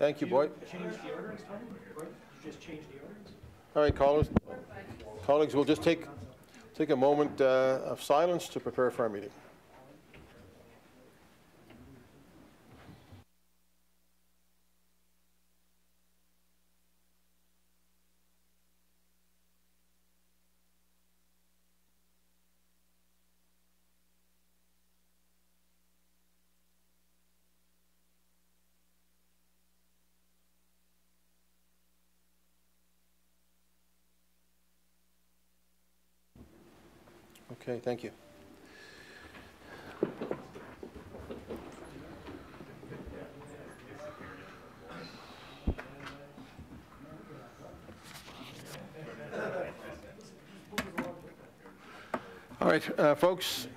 Thank you, Boyd. Change the orders, Tony? Right? You just change the orders? All right, colleagues, colleagues, we'll just take, take a moment uh, of silence to prepare for our meeting. Okay, thank you. All right, uh, folks,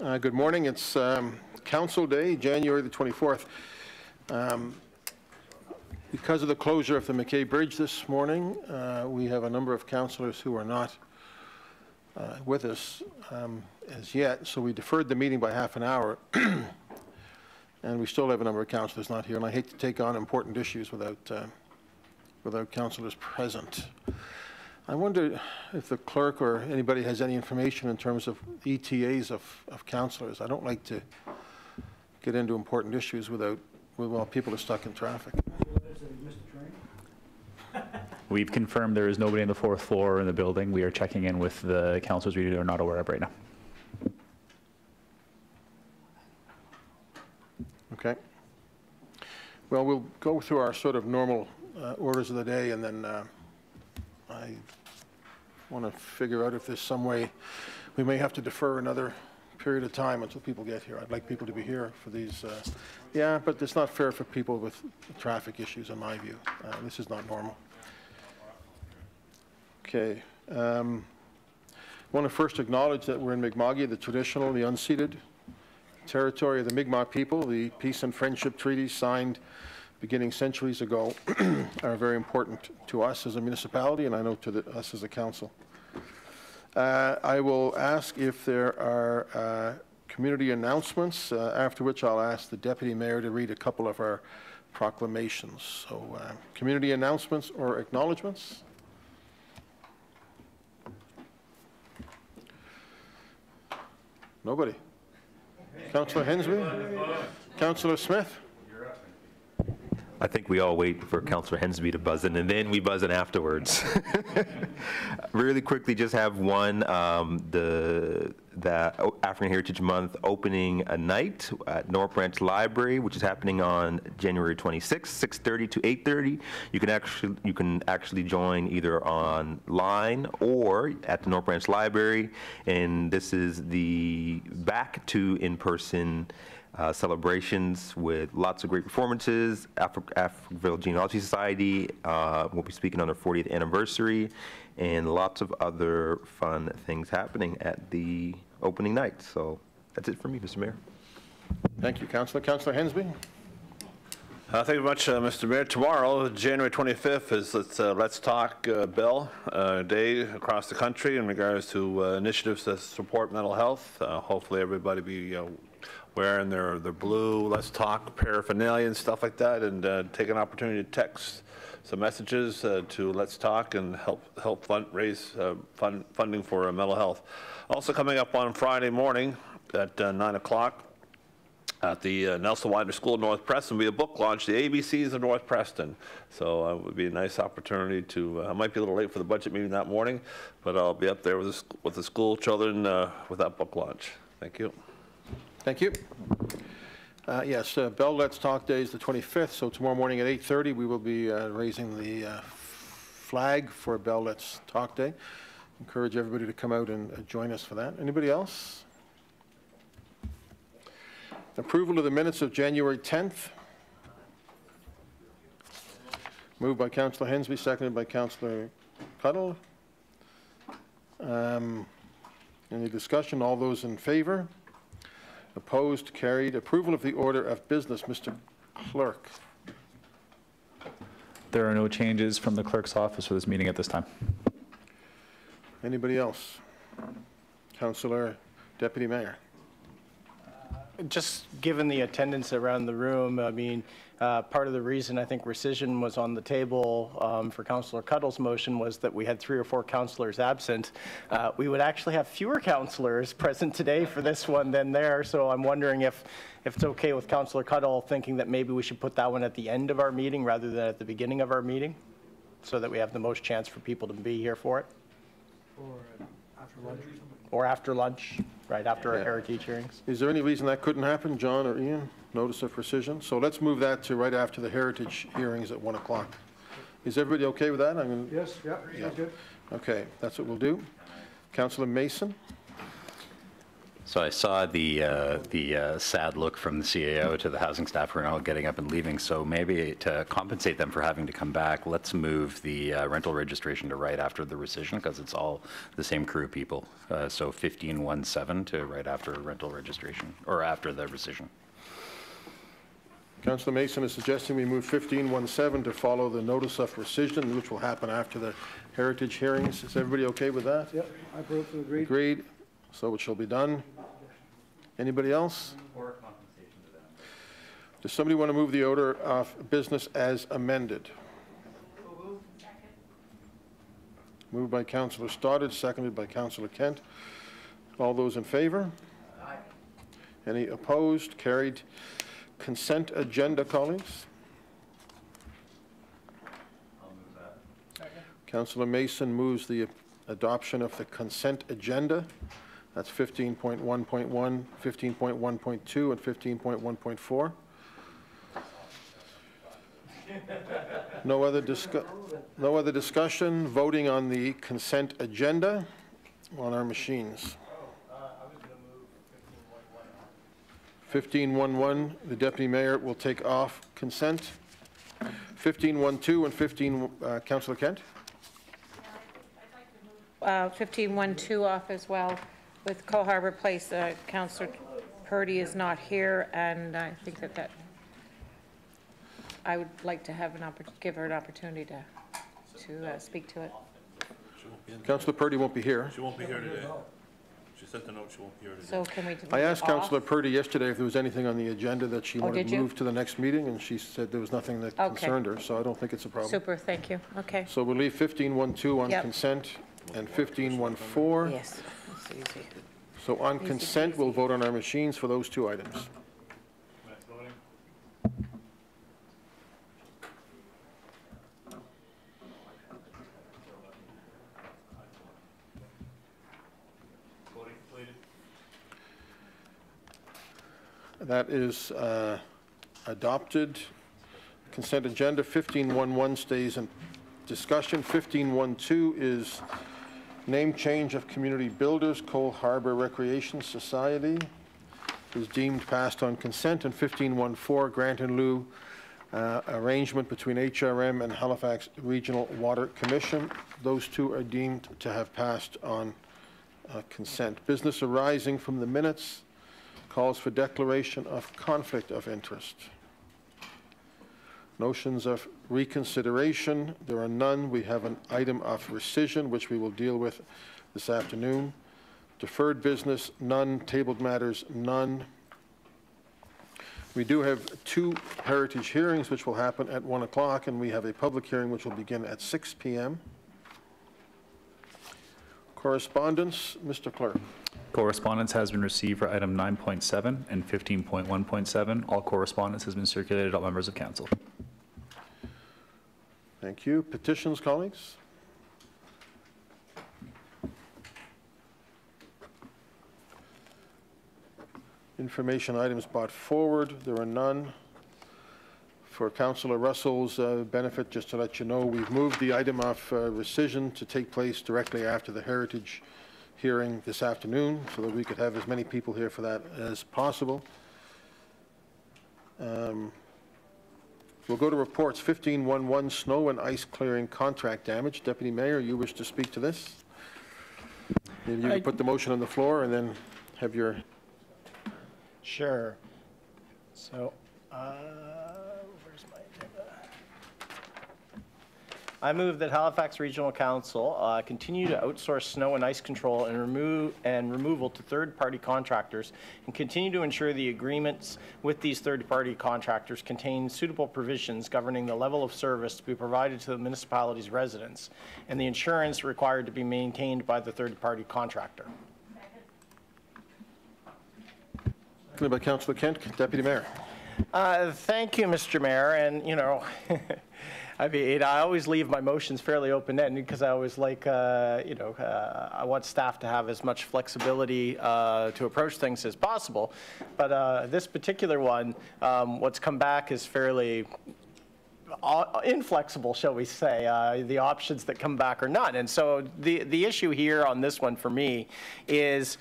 uh, good morning. It's um, Council Day, January the 24th. Um, Because of the closure of the MacKay Bridge this morning, uh, we have a number of councillors who are not uh, with us um, as yet, so we deferred the meeting by half an hour. And we still have a number of councillors not here, and I hate to take on important issues without, uh, without councillors present. I wonder if the clerk or anybody has any information in terms of ETAs of, of councillors. I don't like to get into important issues without, while people are stuck in traffic. We've confirmed there is nobody on the fourth floor in the building. We are checking in with the councilors we are not aware of right now. Okay. Well, we'll go through our sort of normal uh, orders of the day, and then uh, I want to figure out if there's some way, we may have to defer another period of time until people get here. I'd like people to be here for these, uh, yeah, but it's not fair for people with traffic issues, in my view. Uh, This is not normal. Okay. um, I want to first acknowledge that we're in Mi'kma'ki, the traditional, the unceded territory of the Mi'kmaq people. The peace and friendship treaties signed beginning centuries ago are very important to us as a municipality, and I know to the, us as a council. Uh, I will ask if there are uh, community announcements, uh, after which I'll ask the deputy mayor to read a couple of our proclamations. So, uh, community announcements or acknowledgements? Nobody. Councillor Hendsbee? Councillor Smith? I think we all wait for Councillor Hendsbee to buzz in, and then we buzz in afterwards. really quickly, just have one, um, the, that African Heritage Month opening a night at North Branch Library, which is happening on January 26th, 6:30 to 8:30. You can actually, you can actually join either online or at the North Branch Library, and this is the back to in-person uh, celebrations with lots of great performances. Afri- Africville Genealogy Society uh, will be speaking on their 40th anniversary, and lots of other fun things happening at the opening night. So that's it for me, Mr. Mayor. Thank you, Councillor. Councillor Hendsbee? Uh, Thank you very much, uh, Mr. Mayor. Tomorrow, January 25th, is Let's uh, Let's Talk uh, Bell uh, Day across the country in regards to uh, initiatives to support mental health. Uh, Hopefully, everybody be you know, wearing their their blue Let's Talk paraphernalia and stuff like that, and uh, take an opportunity to text some messages uh, to Let's Talk and help help fund, raise uh, fund, funding for uh, mental health. Also coming up on Friday morning at uh, 9 o'clock, at the uh, Nelson Whynder School of North Preston will be a book launch, The ABCs of North Preston. So it would be a nice opportunity to, I might be a little late for the budget meeting that morning, but I'll be up there with the, with the school children with that book launch. Thank you. Thank you. Uh, Yes, uh, Bell Let's Talk Day is the 25th, so tomorrow morning at 8:30, we will be uh, raising the uh, flag for Bell Let's Talk Day. Encourage everybody to come out and uh, join us for that. Anybody else? Approval of the minutes of January 10th. Moved by Councillor Hendsbee, seconded by Councillor Cuttell. Um, Any discussion? All those in favor? Opposed, carried. Approval of the order of business, Mr. Clerk. There are no changes from the clerk's office for this meeting at this time. Anybody else? Councillor Deputy Mayor. just given the attendance around the room, I mean, uh, part of the reason I think rescission was on the table um, for Councillor Cuttell's motion was that we had three or four councillors absent. Uh, We would actually have fewer councillors present today for this one than there, so I'm wondering if, if it's okay with Councillor Cuddle thinking that maybe we should put that one at the end of our meeting rather than at the beginning of our meeting, so that we have the most chance for people to be here for it, Or after lunch or something? or after lunch, right after our Yeah. heritage hearings. Is there any reason that couldn't happen, John or Ian? Notice of rescission? So let's move that to right after the heritage hearings at 1 o'clock. Is everybody okay with that? I'm gonna- Yes, yeah, sounds good. Okay, that's what we'll do. Councillor Mason? So I saw the, uh, the uh, sad look from the CAO to the housing staff who are all getting up and leaving. So maybe to compensate them for having to come back, let's move the uh, rental registration to right after the rescission because it's all the same crew of people. Uh, So 1517 to right after rental registration, or after the rescission. Councillor Mason is suggesting we move 1517 to follow the notice of rescission, which will happen after the heritage hearings. Is everybody okay with that? Yep, I approve, agreed. Agreed, so it shall be done. Anybody else? Does somebody want to move the order of business as amended? Moved by Councillor Stoddard, seconded by Councillor Kent. All those in favor? Aye. Any opposed? Carried. Consent agenda, colleagues? Councillor Mason moves the adoption of the consent agenda. That's 15.1.1, 15.1.2, and 15.1.4. No other no other discussion, voting on the consent agenda on our machines. 15.1.1, the deputy mayor will take off consent. 15.1.2 and 15, uh, Councillor Kent? uh, 1512 off as well with Cole Harbor Place. Uh, Counselor Purdy is not here, and I think that that, I would like to have an oppor, give her an opportunity to, to uh, speak to it. Councillor Purdy won't be here. She won't be here today. She sent the note, she won't be here today. So can we? I asked off? Councillor Purdy yesterday if there was anything on the agenda that she Oh, wanted did you? moved to the next meeting, and she said there was nothing that Okay. concerned her, so I don't think it's a problem. Super, thank you. Okay. So we'll leave 15.1.2 on Yep. consent and 15.1.4. Yes, that's easy. So on Easy consent, we'll vote on our machines for those two items. That is uh, adopted. Consent agenda, 1511 stays in discussion. 1512 is name change of community builders, Cole Harbor Recreation Society is deemed passed on consent. And 1514 grant in lieu uh, arrangement between HRM and Halifax Regional Water Commission. Those two are deemed to have passed on uh, consent. Business arising from the minutes calls for declaration of conflict of interest. Notions of reconsideration, there are none. We have an item of rescission, which we will deal with this afternoon. Deferred business, none. Tabled matters, none. We do have two heritage hearings, which will happen at 1 o'clock, and we have a public hearing, which will begin at 6 p.m. Correspondence, Mr. Clerk. Correspondence has been received for item 9.7 and 15.1.7. All correspondence has been circulated to all members of council. Thank you. Petitions, colleagues? Information items brought forward, there are none. For Councillor Russell's uh, benefit, just to let you know, we've moved the item of uh, rescission to take place directly after the Heritage hearing this afternoon, so that we could have as many people here for that as possible. Um, We'll go to reports 1511, snow and ice clearing contract damage. Deputy Mayor, you wish to speak to this? Maybe you I- can put the motion on the floor and then have your, Sure. So, uh, where's my agenda? I move that Halifax Regional Council uh, continue to outsource snow and ice control and remove, and removal to third-party contractors, and continue to ensure the agreements with these third-party contractors contain suitable provisions governing the level of service to be provided to the municipality's residents, and the insurance required to be maintained by the third-party contractor. Seconded by Councillor Kent, Deputy Mayor. Uh, Thank you, Mr. Mayor, and, you know, I mean, I always leave my motions fairly open-ended because I always like, uh, you know, uh, I want staff to have as much flexibility uh, to approach things as possible. But uh, this particular one, um, what's come back is fairly uh, inflexible, shall we say. Uh, The options that come back are none. And so the, the issue here on this one for me is,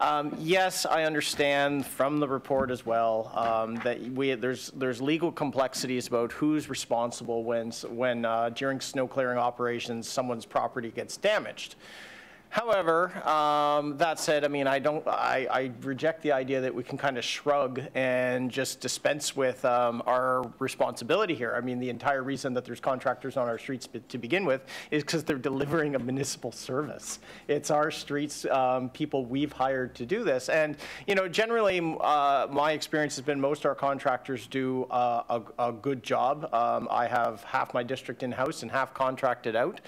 um, yes, I understand from the report as well um, that we, there's, there's legal complexities about who's responsible when, when uh, during snow clearing operations, someone's property gets damaged. However, um, that said, I mean, I don't, I, I reject the idea that we can kind of shrug and just dispense with um, our responsibility here. I mean, the entire reason that there's contractors on our streets to begin with is because they're delivering a municipal service. It's our streets, um, people we've hired to do this. And, you know, generally, uh, my experience has been most our contractors do uh, a, a good job. Um, I have half my district in-house and half contracted out.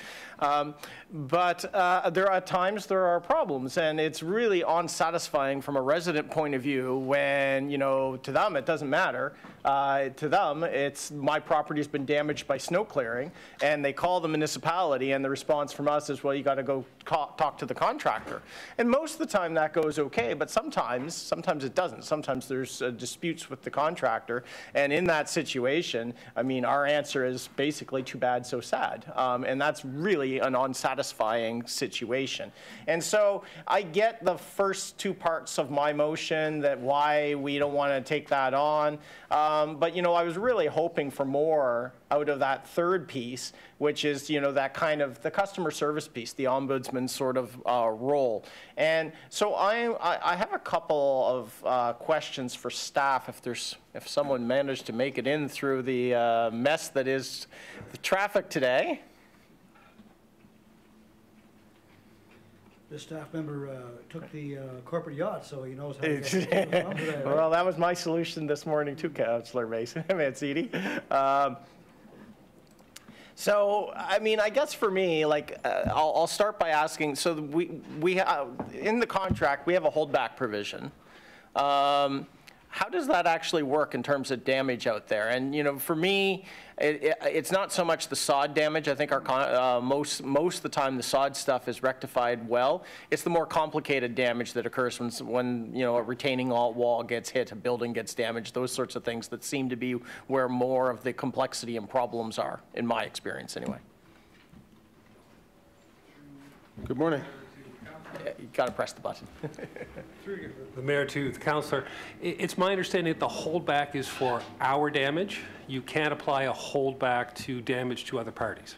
Um, But uh, there are times there are problems, and it's really unsatisfying from a resident point of view when, you know, to them, it doesn't matter. Uh, To them, it's, my property's been damaged by snow clearing, and they call the municipality, and the response from us is, well, you got to go talk to the contractor. And most of the time, that goes okay, but sometimes, sometimes it doesn't. Sometimes there's uh, disputes with the contractor, and in that situation, I mean, our answer is basically too bad, so sad. Um, And that's really an unsatisfying situation. And so I get the first two parts of my motion, that why we don't want to take that on. Um, But, you know, I was really hoping for more out of that third piece, which is, you know, that kind of the customer service piece, the ombudsman sort of uh, role. And so I, I have a couple of uh, questions for staff, if there's, if someone managed to make it in through the uh, mess that is the traffic today. This staff member uh, took the uh, corporate yacht, so he knows how to get right? Well, that was my solution this morning too, Councillor Mason, Mancini. Um, So, I mean, I guess for me, like, uh, I'll, I'll start by asking, so we, we, uh, in the contract, we have a holdback provision. Um, How does that actually work in terms of damage out there? And, you know, for me, it, it- it's not so much the sod damage. I think our, uh, most, most of the time, the sod stuff is rectified well. It's the more complicated damage that occurs when, when, you know, a retaining wall gets hit, a building gets damaged, those sorts of things that seem to be where more of the complexity and problems are, in my experience, anyway. Good morning. You got to press the button. The mayor to the councillor. It's my understanding that the holdback is for our damage. You can't apply a holdback to damage to other parties.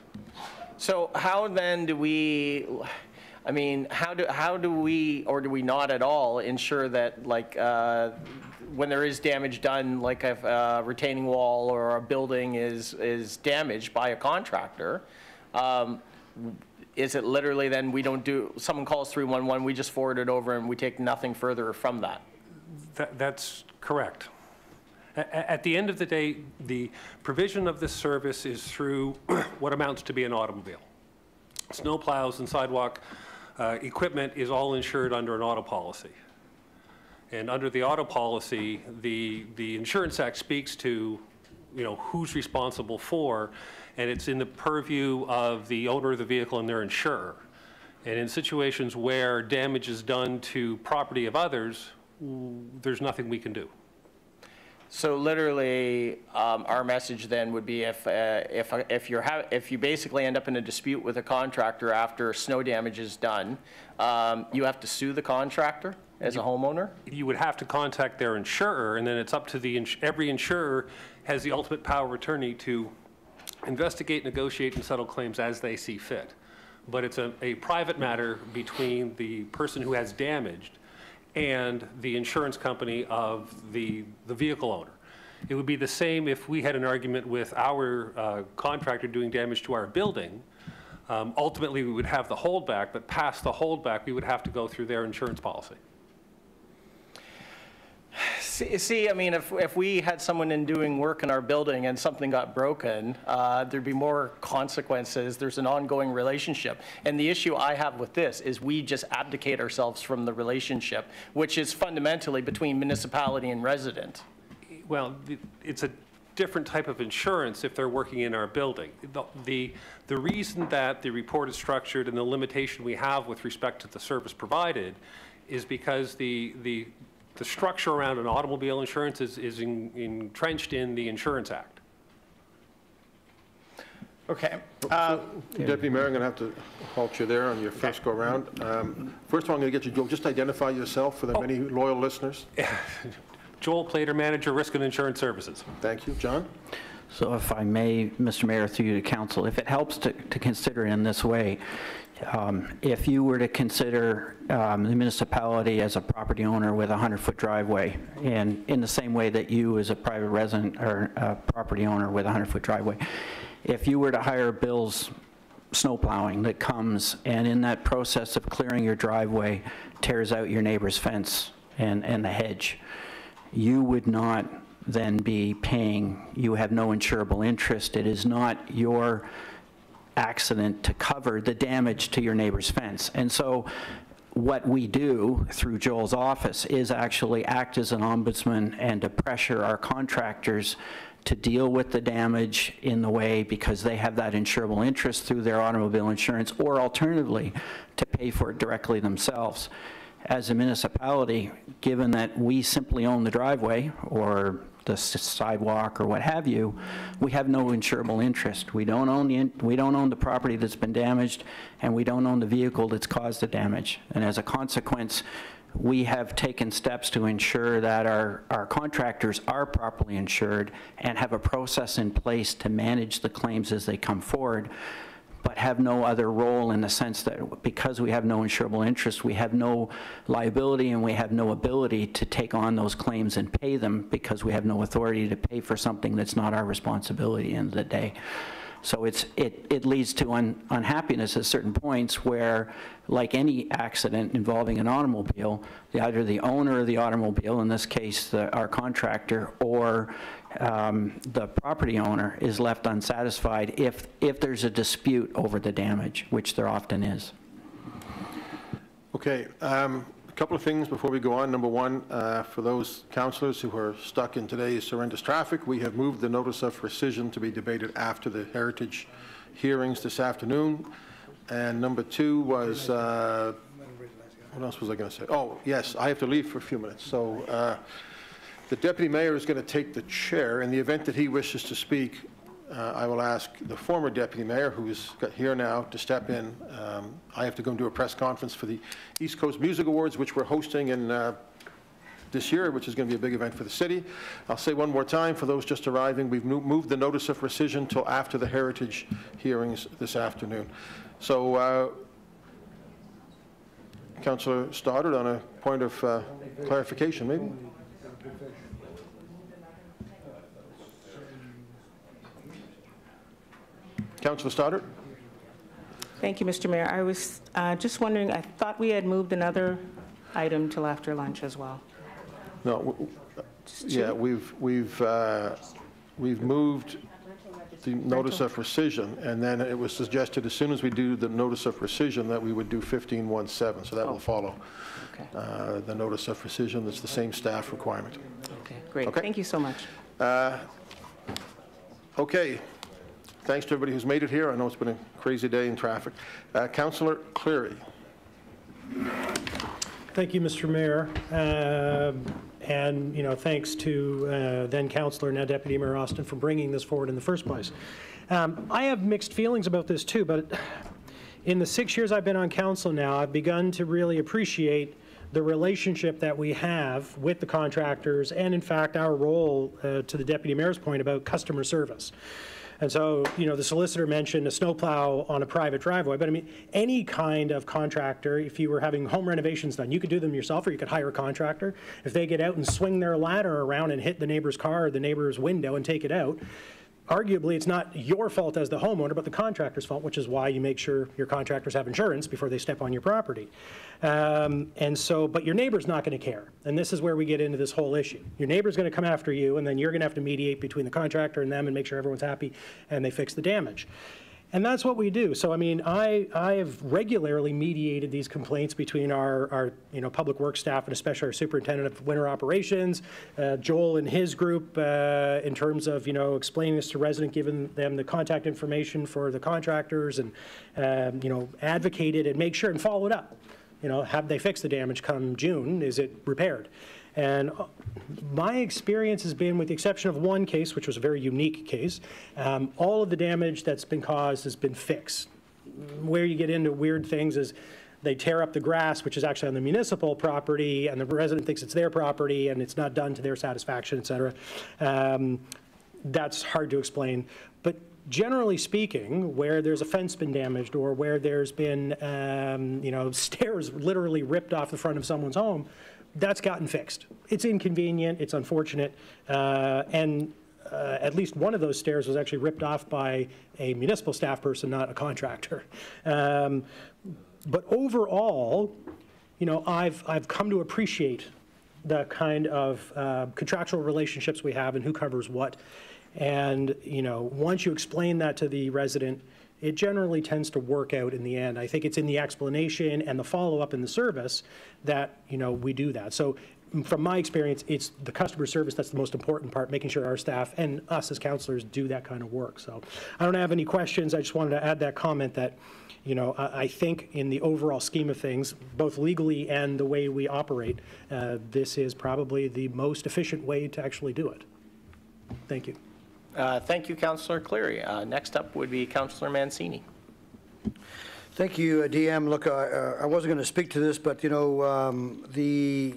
So how then do we, I mean, how do, how do we, or do we not at all, ensure that, like, uh, when there is damage done, like if a retaining wall or a building is, is damaged by a contractor, um, is it literally then we don't do, someone calls 311, we just forward it over and we take nothing further from that? That- That's correct. A- At the end of the day, the provision of this service is through what amounts to be an automobile. Snow plows and sidewalk uh, equipment is all insured under an auto policy. And under the auto policy, the, the Insurance Act speaks to, you know, who's responsible for, and it's in the purview of the owner of the vehicle and their insurer. And in situations where damage is done to property of others, there's nothing we can do. So literally, um, our message then would be if, uh, if, if you're, ha- if you basically end up in a dispute with a contractor after snow damage is done, um, you have to sue the contractor as a homeowner? You would have to contact their insurer, and then it's up to the, ins- every insurer has the ultimate power of attorney to investigate, negotiate, and settle claims as they see fit. But it's a, a private matter between the person who has damaged and the insurance company of the, the vehicle owner. It would be the same if we had an argument with our uh, contractor doing damage to our building. Um, Ultimately, we would have the holdback, but past the holdback, we would have to go through their insurance policy. See, see, I mean, if, if we had someone in doing work in our building and something got broken, uh, there'd be more consequences. There's an ongoing relationship. And the issue I have with this is we just abdicate ourselves from the relationship, which is fundamentally between municipality and resident. Well, it's a different type of insurance if they're working in our building. The- The, the reason that the report is structured and the limitation we have with respect to the service provided is because the, the, the structure around an automobile insurance is, is en- entrenched in the Insurance Act. Okay. Deputy Mayor, I'm going to have to halt you there on your first go-around. Um, First of all, I'm going to get you, Joel, just identify yourself for the many loyal listeners. Joel Plater, Manager, Risk and Insurance Services. Thank you. John? So if I may, Mr. Mayor, through you to council, if it helps to, to consider in this way, um, if you were to consider um, the municipality as a property owner with a 100-foot driveway, and in the same way that you as a private resident or a property owner with a 100-foot driveway, if you were to hire Bill's snow plowing that comes and in that process of clearing your driveway tears out your neighbor's fence and, and the hedge, you would not then be paying, you have no insurable interest. It is not your accident to cover the damage to your neighbor's fence. And so what we do through Joel's office is actually act as an ombudsman and to pressure our contractors to deal with the damage in the way because they have that insurable interest through their automobile insurance, or alternatively, to pay for it directly themselves. As a municipality, given that we simply own the driveway or the sidewalk or what have you, we have no insurable interest. We don't own the, in- we don't own the property that's been damaged, and we don't own the vehicle that's caused the damage. And as a consequence, we have taken steps to ensure that our, our contractors are properly insured and have a process in place to manage the claims as they come forward, but have no other role in the sense that because we have no insurable interest, we have no liability and we have no ability to take on those claims and pay them because we have no authority to pay for something that's not our responsibility at the the day. So it's, it, it leads to un- unhappiness at certain points where, like any accident involving an automobile, the- either the owner of the automobile, in this case, the- our contractor, or um, the property owner is left unsatisfied if, if there's a dispute over the damage, which there often is. Okay, um, a couple of things before we go on. Number one, uh, for those councillors who are stuck in today's horrendous traffic, we have moved the notice of rescission to be debated after the heritage hearings this afternoon. And number two was, uh, what else was I going to say? Oh, yes, I have to leave for a few minutes. So uh, the deputy mayor is going to take the chair. In the event that he wishes to speak, uh, I will ask the former deputy mayor, who is here now, to step in. Um, I have to go and do a press conference for the East Coast Music Awards, which we're hosting in uh, this year, which is going to be a big event for the city. I'll say one more time, for those just arriving, we've mo- moved the notice of rescission till after the heritage hearings this afternoon. So, uh, Councillor Stoddard, on a point of uh, clarification, maybe? Councillor Stoddard? Thank you, Mr. Mayor. I was uh, just wondering, I thought we had moved another item till after lunch as well. No, yeah, we've, we've, uh, we've moved the notice of rescission, and then it was suggested as soon as we do the notice of rescission, that we would do 1517, so that will follow Okay. uh, the notice of rescission. It's the same staff requirement. Okay, great. Okay. Thank you so much. Okay, thanks to everybody who's made it here. I know it's been a crazy day in traffic. Uh, Councillor Cleary? Thank you, Mr. Mayor. Um, And, you know, thanks to uh, then Councillor, now Deputy Mayor Austin, for bringing this forward in the first place. Um, I have mixed feelings about this, too, but in the six years I've been on council now, I've begun to really appreciate the relationship that we have with the contractors and, in fact, our role, uh, to the Deputy Mayor's point, about customer service. And so, you know, the solicitor mentioned a snowplow on a private driveway, but I mean, any kind of contractor, if you were having home renovations done, you could do them yourself or you could hire a contractor. If they get out and swing their ladder around and hit the neighbor's car or the neighbor's window and take it out, arguably, it's not your fault as the homeowner, but the contractor's fault, which is why you make sure your contractors have insurance before they step on your property. Um, And so, but your neighbor's not going to care. And this is where we get into this whole issue. Your neighbor's going to come after you, and then you're going to have to mediate between the contractor and them and make sure everyone's happy, and they fix the damage. And that's what we do. So, I mean, I, I have regularly mediated these complaints between our, our, you know, public works staff and especially our superintendent of winter operations, uh, Joel and his group, uh, in terms of, you know, explaining this to resident, giving them the contact information for the contractors and, um, you know, advocated and make sure and follow it up. You know, have they fixed the damage come June? Is it repaired? And uh, my experience has been, with the exception of one case, which was a very unique case, um, all of the damage that's been caused has been fixed. Where you get into weird things is they tear up the grass, which is actually on the municipal property, and the resident thinks it's their property, and it's not done to their satisfaction, et cetera. Um, That's hard to explain. Generally speaking, where there's a fence been damaged, or where there's been, um, you know, stairs literally ripped off the front of someone's home, that's gotten fixed. It's inconvenient, it's unfortunate, uh, and uh, at least one of those stairs was actually ripped off by a municipal staff person, not a contractor. Um, But overall, you know, I've, I've come to appreciate the kind of uh, contractual relationships we have and who covers what. And, you know, once you explain that to the resident, it generally tends to work out in the end. I think it's in the explanation and the follow-up in the service that, you know, we do that. So from my experience, it's the customer service that's the most important part, making sure our staff and us as counselors do that kind of work. So I don't have any questions. I just wanted to add that comment that, you know, I, I think in the overall scheme of things, both legally and the way we operate, uh, this is probably the most efficient way to actually do it. Thank you. Uh, Thank you, Councillor Cleary. Uh, Next up would be Councillor Mancini. Thank you, uh, DM. Look, uh, uh, I wasn't going to speak to this, but, you know, um, the,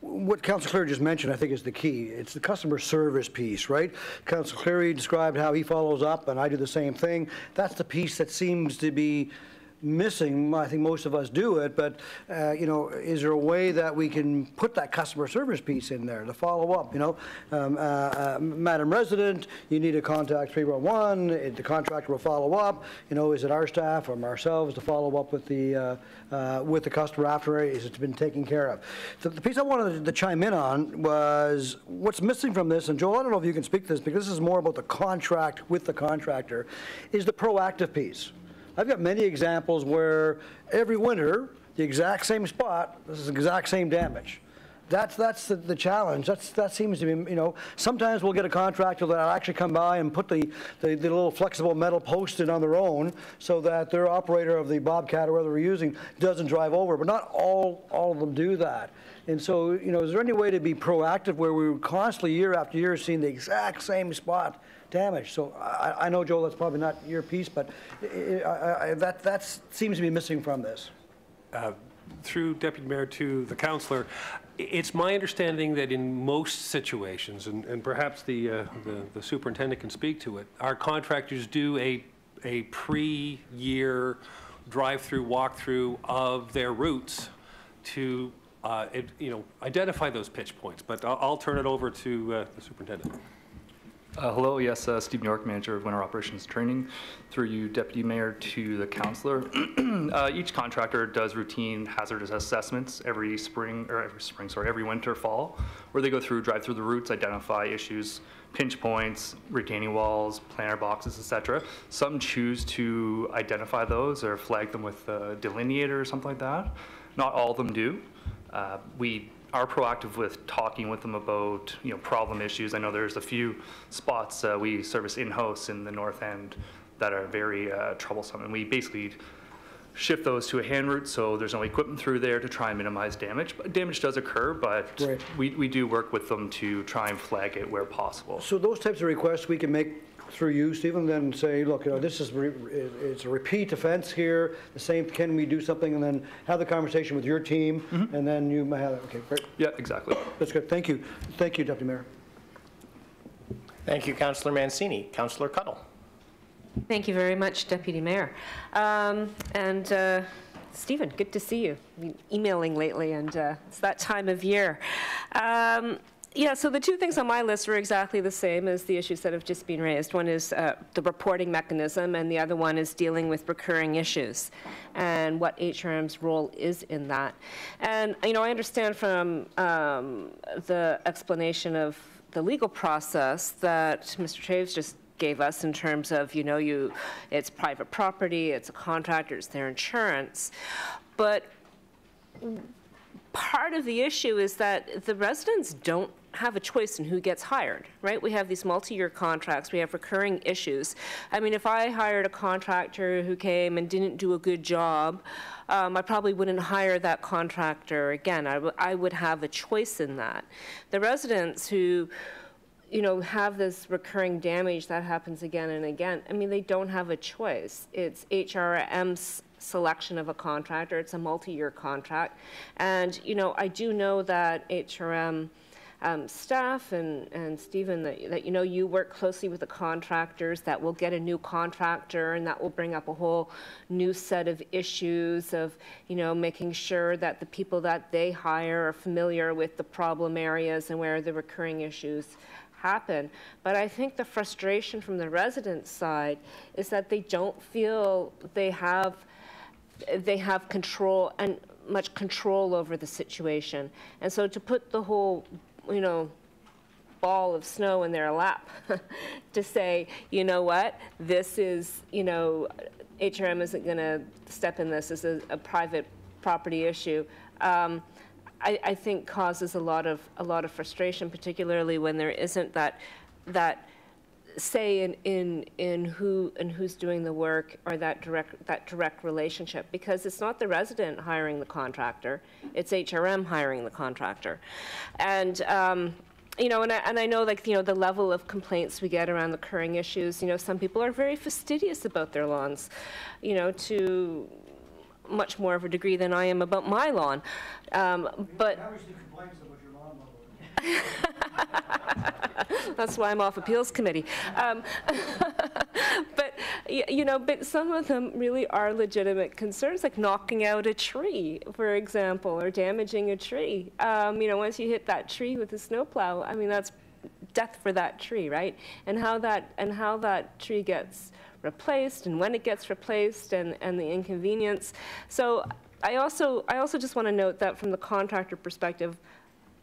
what Council Cleary just mentioned, I think is the key. It's the customer service piece, right? Council Cleary described how he follows up, and I do the same thing. That's the piece that seems to be missing. I think most of us do it, but, uh, you know, is there a way that we can put that customer service piece in there to follow up, you know? Um, uh, uh, Madam Resident, you need to contact 311, uh, the contractor will follow up, you know, is it our staff or ourselves to follow up with the, uh, uh, with the customer after, is it been taken care of? The the piece I wanted to chime in on was what's missing from this, and Joel, I don't know if you can speak to this, because this is more about the contract with the contractor, is the proactive piece. I've got many examples where every winter, the exact same spot, this is the exact same damage. That's, that's the, the challenge. That's, that seems to be, you know, sometimes we'll get a contractor that'll actually come by and put the, the, the little flexible metal post in on their own so that their operator of the Bobcat or whatever they're using doesn't drive over, but not all, all of them do that. And so, you know, is there any way to be proactive where we're constantly, year after year, seeing the exact same spot So I, I know, Joel, that's probably not your piece, but I, I, that, that seems to be missing from this. through Deputy Mayor to the counselor, i- it's my understanding that in most situations, and and perhaps the uh, the the superintendent can speak to it, our contractors do a, a pre-year drive-through, walkthrough of their routes to, uh, it- you know, identify those pitch points. But I'll I'll turn it over to uh, the superintendent. Uh, Hello, yes, uh, Steve New York, Manager of Winter Operations Training. Through you, Deputy Mayor, to the counselor. Uh, Each contractor does routine hazardous assessments every spring, or every spring, sorry, every winter, fall, where they go through, drive through the routes, identify issues, pinch points, retaining walls, planter boxes, etc. Some choose to identify those or flag them with a delineator or something like that. Not all of them do. Uh, We are proactive with talking with them about, you know, problem issues. I know there's a few spots uh, we service in-house in the north end that are very uh, troublesome, and we basically shift those to a hand route, so there's no equipment through there to try and minimize damage. But damage does occur, but Right. we, we do work with them to try and flag it where possible. So those types of requests we can make through you, Stephen, then say, look, you know, this is, re- it's a repeat offense here, the same, can we do something? And then have the conversation with your team, and then you may have, okay, great. Yeah, exactly. That's good, thank you. Thank you, Deputy Mayor. Thank you, Councillor Mancini. Councillor Cuttell. Thank you very much, Deputy Mayor. Um, And uh, Stephen, good to see you. I've been emailing lately, and uh, it's that time of year. Um, Yeah, so the two things on my list are exactly the same as the issues that have just been raised. One is uh, the reporting mechanism, and the other one is dealing with recurring issues and what HRM's role is in that. And, you know, I understand from um, the explanation of the legal process that Mr. Traves just gave us in terms of, you know, you, it's private property, it's a contractor, it's their insurance. But part of the issue is that the residents don't have a choice in who gets hired, right? We have these multi-year contracts, we have recurring issues. I mean, if I hired a contractor who came and didn't do a good job, um, I probably wouldn't hire that contractor again. I, would have a choice in that. The residents who you know, have this recurring damage that happens again and again, I mean, they don't have a choice. It's HRM's selection of a contractor. It's a multi-year contract. And, you know, I do know that HRM um, staff and, and Stephen, that, that, you know, you work closely with the contractors, that will get a new contractor, and that will bring up a whole new set of issues of, you know, making sure that the people that they hire are familiar with the problem areas and where the recurring issues happen. But I think the frustration from the residents' side is that they don't feel they have they have control and much control over the situation. And so to put the whole, you know, ball of snow in their lap to say, you know what, this is, you know, HRM isn't going to step in this. This is a private property issue. Um, I, I think causes a lot of a lot of frustration, particularly when there isn't that that say in, in, in who and who's doing the work or that direct that direct relationship because it's not the resident hiring the contractor it's HRM hiring the contractor. And um, you know and I, and I know like you know the level of complaints we get around the recurring issues you know some people are very fastidious about their lawns you know to much more of a degree than I am about my lawn. Um, but That's why I'm off appeals committee. Um, but you know, but some of them really are legitimate concerns, like knocking out a tree, for example, or damaging a tree. Um, you know, once you hit that tree with a snowplow, I mean, that's death for that tree, right? And how that and how that tree gets replaced, and when it gets replaced, and and the inconvenience. So. I also, I also just want to note that from the contractor perspective,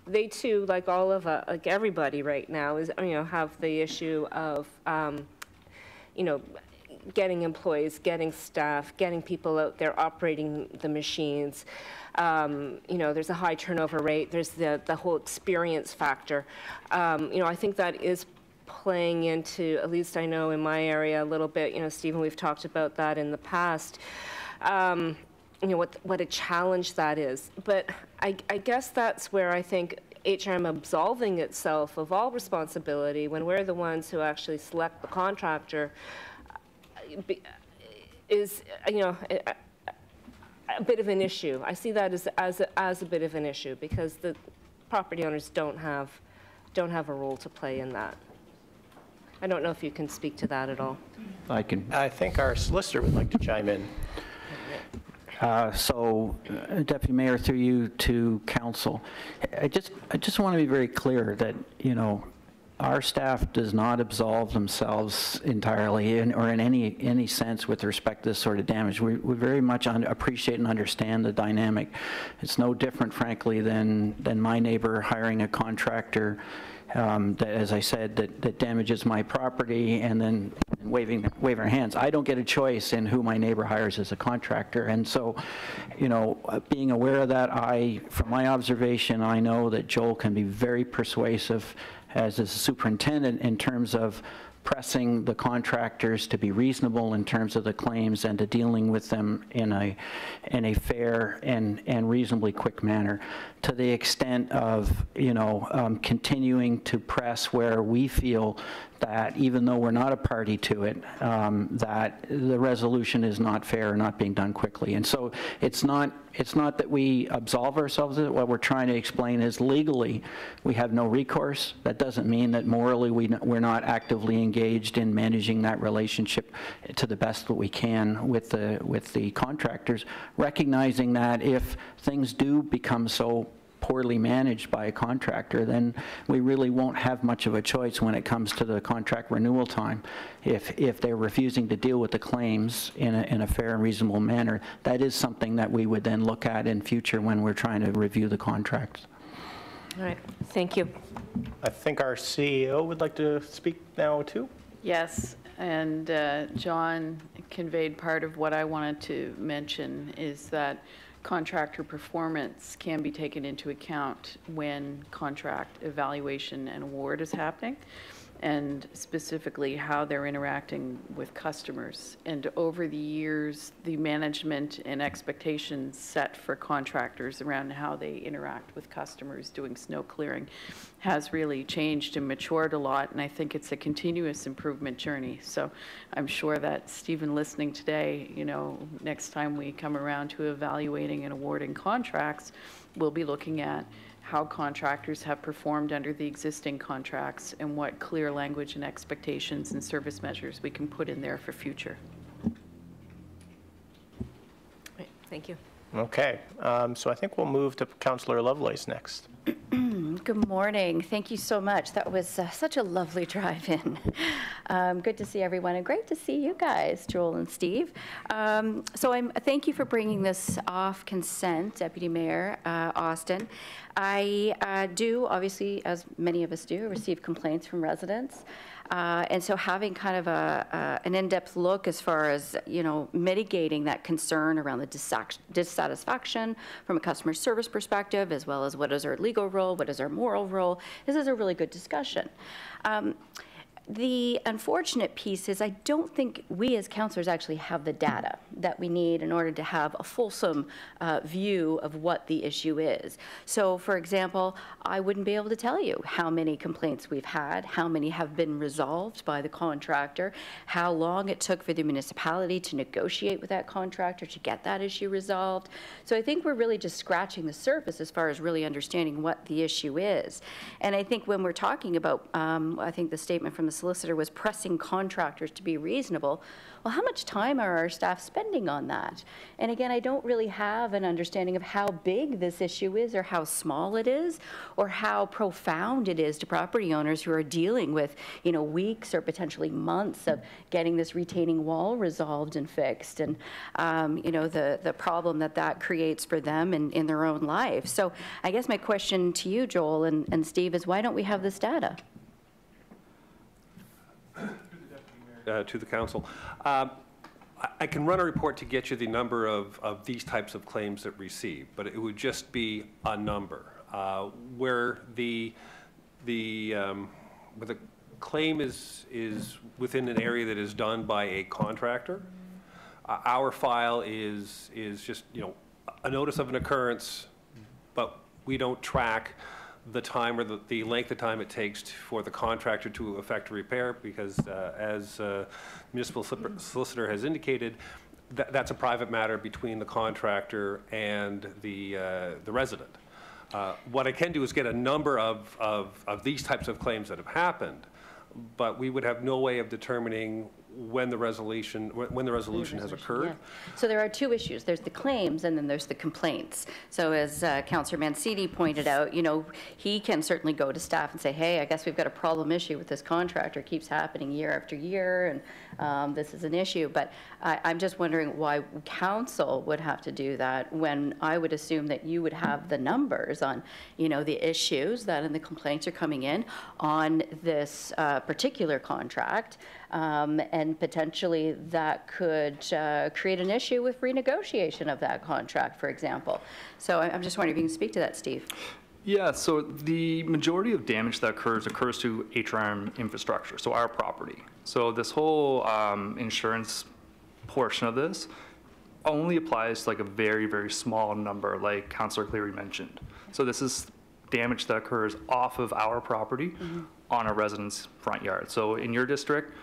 they too, like all of, uh, like everybody right now, is, you know, have the issue of, um, you know, getting employees, getting staff, getting people out there operating the machines. Um, you know, there's a high turnover rate. There's the, the whole experience factor. Um, you know, I think that is playing into, at least I know in my area a little bit, you know, Stephen, we've talked about that in the past. Um, you know, what, what a challenge that is. But I, I guess that's where I think HRM absolving itself of all responsibility when we're the ones who actually select the contractor uh, is, you know, a, a bit of an issue. I see that as, as, a, as a bit of an issue because the property owners don't have, don't have a role to play in that. I don't know if you can speak to that at all. I can. I think our solicitor would like to chime in. Uh, So, uh, Deputy Mayor, through you to council, I just, I just want to be very clear that, you know, our staff does not absolve themselves entirely in- or in any, any sense with respect to this sort of damage. We we very much appreciate and understand the dynamic. It's no different, frankly, than, than my neighbor hiring a contractor um, that, as I said, that, that damages my property and then waving, waving our hands. I don't get a choice in who my neighbor hires as a contractor. And so, you know, uh, being aware of that, I, from my observation, I know that Joel can be very persuasive as a superintendent in terms of pressing the contractors to be reasonable in terms of the claims and to dealing with them in a, in a fair and, and reasonably quick manner, to the extent of, you know, um, continuing to press where we feel that even though we're not a party to it, um, that the resolution is not fair, not being done quickly. And so it's not, it's not that we absolve ourselves of it. What we're trying to explain is legally, we have no recourse. That doesn't mean that morally, we, we're not actively engaged in managing that relationship to the best that we can with the, with the contractors, recognizing that if things do become so poorly managed by a contractor, then we really won't have much of a choice when it comes to the contract renewal time. If, if they're refusing to deal with the claims in a, in a fair and reasonable manner, that is something that we would then look at in future when we're trying to review the contracts. All right, thank you. I think our CEO would like to speak now, too. Yes, and uh, John conveyed part of what I wanted to mention is that contractor performance can be taken into account when contract evaluation and award is happening, and specifically how they're interacting with customers. And over the years, the management and expectations set for contractors around how they interact with customers doing snow clearing has really changed and matured a lot, and I think it's a continuous improvement journey. So I'm sure that Stephen, listening today, you know, next time we come around to evaluating and awarding contracts, we'll be looking at how contractors have performed under the existing contracts and what clear language and expectations and service measures we can put in there for future. Right, Thank you. Okay, um, so I think we'll move to Councillor Lovelace next. Good morning. Thank you so much. That was uh, such a lovely drive-in. Um, Good to see everyone, and great to see you guys, Joel and Steve. Um, So I'm, thank you for bringing this off consent, Deputy Mayor uh, Austin. I uh, do, obviously, as many of us do, receive complaints from residents. Uh, And so having kind of a, uh, an in-depth look as far as, you know, mitigating that concern around the dissatisfaction from a customer service perspective, as well as what is our legal role, what is our moral role, this is a really good discussion. Um, the unfortunate piece is I don't think we as counselors actually have the data that we need in order to have a fulsome uh, view of what the issue is. So, for example, I wouldn't be able to tell you how many complaints we've had, how many have been resolved by the contractor, how long it took for the municipality to negotiate with that contractor to get that issue resolved. So I think we're really just scratching the surface as far as really understanding what the issue is. And I think when we're talking about, um, I think the statement from the solicitor was pressing contractors to be reasonable. Well, how much time are our staff spending on that? And again, I don't really have an understanding of how big this issue is or how small it is or how profound it is to property owners who are dealing with, you know, weeks or potentially months of getting this retaining wall resolved and fixed and, um, you know, the, the problem that that creates for them in, in their own life. So I guess my question to you, Joel and, and Steve, is why don't we have this data? Uh, to the council. Um, I- I can run a report to get you the number of, of these types of claims that receive, but it would just be a number. Uh, Where the, the, um, where the claim is, is within an area that is done by a contractor, uh, our file is, is just, you know, a notice of an occurrence, but we don't track the time or the, the length of time it takes to- for the contractor to effect a repair, because uh, as uh, municipal solicitor- has indicated, that, that's a private matter between the contractor and the, uh, the resident. Uh, What I can do is get a number of, of, of these types of claims that have happened, but we would have no way of determining when the resolution, when the resolution has occurred. Yeah. So there are two issues. There's the claims and then there's the complaints. So as uh, Councillor Mancini pointed out, you know, he can certainly go to staff and say, hey, I guess we've got a problem issue with this contractor. It keeps happening year after year and um, this is an issue. But I, I'm just wondering why council would have to do that when I would assume that you would have the numbers on, you know, the issues that and the complaints are coming in on this uh, particular contract. Um, and potentially that could uh, create an issue with renegotiation of that contract, for example. So I'm just wondering if you can speak to that, Steve. Yeah, so the majority of damage that occurs occurs to HRM infrastructure, so our property. So this whole um, insurance portion of this only applies to like a very, very small number, like Councillor Cleary mentioned. So this is damage that occurs off of our property on a resident's front yard. So in your district,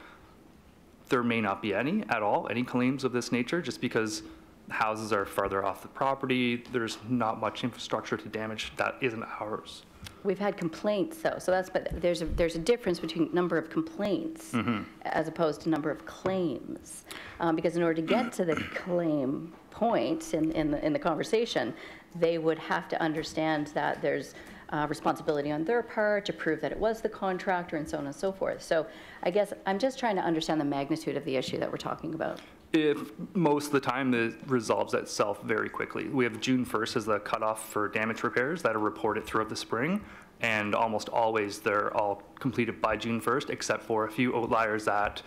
there may not be any at all, any claims of this nature, just because houses are farther off the property, there's not much infrastructure to damage that isn't ours. We've had complaints, though, so that's, but there's a, there's a difference between number of complaints as opposed to number of claims. Um, Because in order to get to the claim point in, in the, in the conversation, they would have to understand that there's uh, responsibility on their part to prove that it was the contractor and so on and so forth. So I guess I'm just trying to understand the magnitude of the issue that we're talking about. If, most of the time, it resolves itself very quickly. We have June 1st as the cutoff for damage repairs that are reported throughout the spring, and almost always they're all completed by June 1st, except for a few outliers that,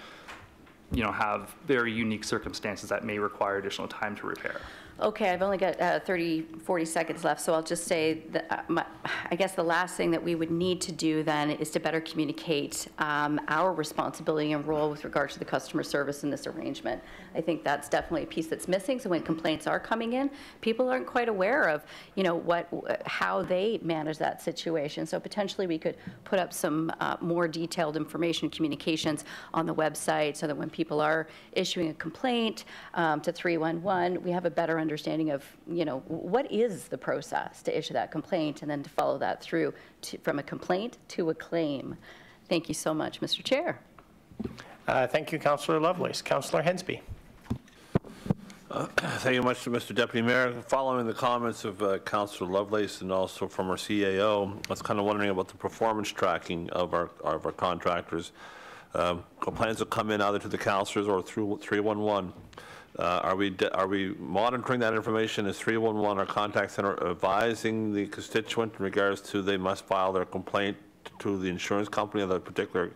you know, have very unique circumstances that may require additional time to repair. Okay, I've only got uh, 30, 40 seconds left, so I'll just say that, uh, my- I guess the last thing that we would need to do then is to better communicate um, our responsibility and role with regard to the customer service in this arrangement. I think that's definitely a piece that's missing, so when complaints are coming in, people aren't quite aware of, you know, what, how they manage that situation. So potentially, we could put up some uh, more detailed information, communications on the website, so that when people are issuing a complaint um, to 311, we have a better understanding of, you know, what is the process to issue that complaint, and then to follow that through to- from a complaint to a claim. Thank you so much, Mr. Chair. Uh, Thank you, Councillor Lovelace. Councillor Hendsbee. Thank you much, Mr. Deputy Mayor. Following the comments of uh, Councillor Lovelace and also from our CAO, I was kind of wondering about the performance tracking of our, of our contractors. Um, Complaints will come in either to the councillors or through 311. Uh, Are we, are we monitoring that information? Is 311, our contact center, advising the constituent in regards to they must file their complaint to the insurance company of that particular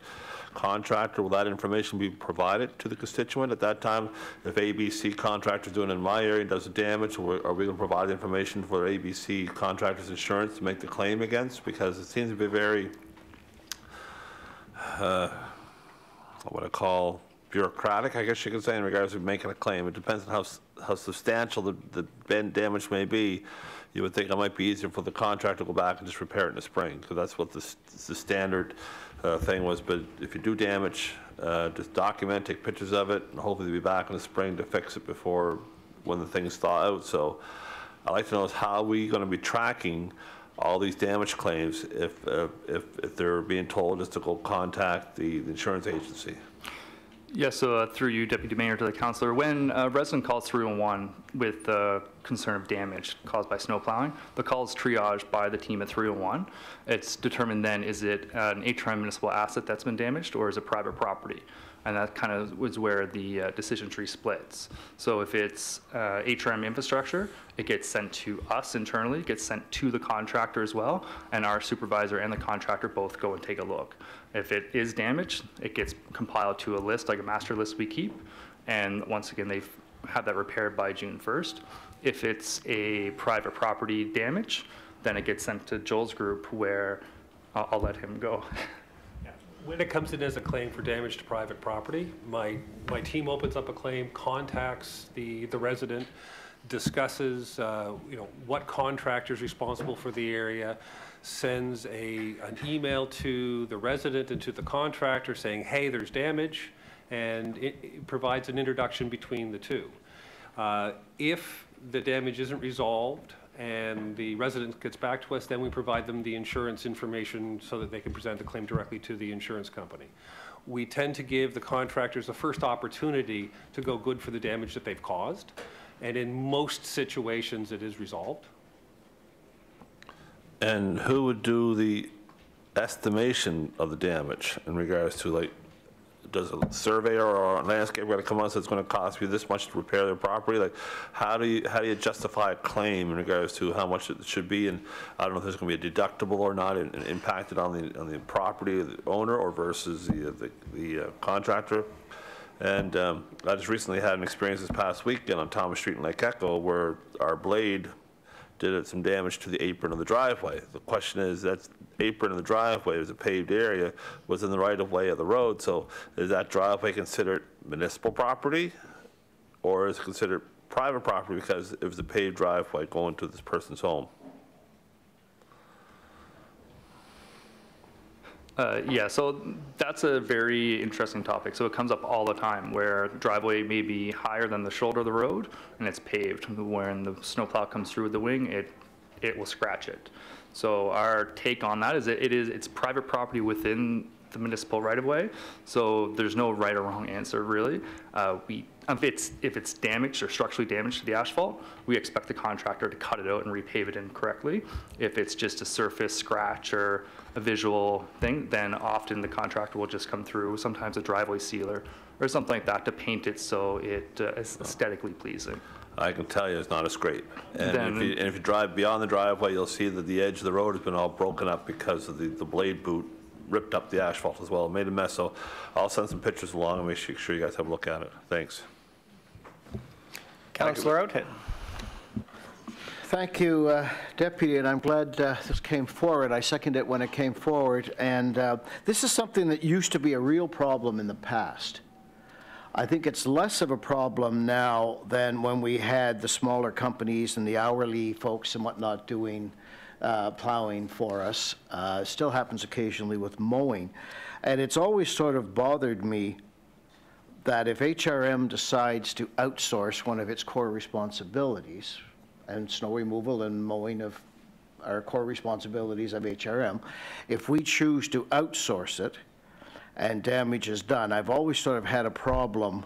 contractor? Will that information be provided to the constituent at that time? If ABC contractor is doing it in my area and does damage, are we going to provide information for ABC contractor's insurance to make the claim against? Because it seems to be very, uh, what I call bureaucratic, I guess you could say, in regards to making a claim. It depends on how, how substantial the, the damage may be. You would think it might be easier for the contractor to go back and just repair it in the spring, because that's what the, the standard uh, thing was. But if you do damage, uh, just document, take pictures of it, and hopefully be back in the spring to fix it before, when the things thaw out. So I'd like to know is how are we going to be tracking all these damage claims if, uh, if, if they're being told just to go contact the the insurance agency? Yes, so uh, through you, Deputy Mayor, to the councillor, when a resident calls 311 with the concern of damage caused by snow plowing, the call is triaged by the team at 301. It's determined then, is it an HRM municipal asset that's been damaged, or is it private property? And that kind of was where the uh, decision tree splits. So if it's uh, HRM infrastructure, it gets sent to us internally, it gets sent to the contractor as well, and our supervisor and the contractor both go and take a look. If it is damaged, it gets compiled to a list, like a master list we keep, and once again, they have that repaired by June 1st. If it's a private property damage, then it gets sent to Joel's group where I'll I'll let him go. When it comes in as a claim for damage to private property, my, my team opens up a claim, contacts the, the resident, discusses, uh, you know, what contractor's responsible for the area, sends a, an email to the resident and to the contractor saying, hey, there's damage, and it it provides an introduction between the two. Uh, If the damage isn't resolved and the resident gets back to us, then we provide them the insurance information so that they can present the claim directly to the insurance company. We tend to give the contractors the first opportunity to go good for the damage that they've caused, and in most situations, it is resolved. And who would do the estimation of the damage in regards to like, does a surveyor or a landscaper going to come on and say it's going to cost you this much to repair their property? Like, how do you, how do you justify a claim in regards to how much it should be? And I don't know if there's going to be a deductible or not and and impacted on the, on the property of the owner or versus the, uh, the- the uh, contractor. And um, I just recently had an experience this past weekend on Thomas Street in Lake Echo where our blade did it some damage to the apron of the driveway. The question is, that apron of the driveway is a paved area, was in the right-of-way of the road, so is that driveway considered municipal property? Or is it considered private property because it was a paved driveway going to this person's home? Uh, Yeah, so that's a very interesting topic. So it comes up all the time where driveway may be higher than the shoulder of the road and it's paved. When the snowplow comes through with the wing, it, it will scratch it. So our take on that is that it is, it's private property within the municipal right-of-way, so there's no right or wrong answer, really. Uh, We, if it's, if it's damaged or structurally damaged to the asphalt, we expect the contractor to cut it out and repave it in correctly. If it's just a surface scratch or a visual thing, then often the contractor will just come through, sometimes a driveway sealer or something like that, to paint it so it uh, is aesthetically pleasing. I can tell you, it's not a scrape. And if you, and if you drive beyond the driveway, you'll see that the edge of the road has been all broken up because of the, the blade boot ripped up the asphalt as well, made a mess. So I'll send some pictures along and make sure sure you guys have a look at it. Thanks. Councillor Outhit. Thank you, uh, Deputy, and I'm glad uh, this came forward. I seconded it when it came forward, and uh, this is something that used to be a real problem in the past. I think it's less of a problem now than when we had the smaller companies and the hourly folks and whatnot doing uh, plowing for us. Uh, Still happens occasionally with mowing. And it's always sort of bothered me that if HRM decides to outsource one of its core responsibilities, and snow removal and mowing of our core responsibilities of HRM, if we choose to outsource it and damage is done, I've always sort of had a problem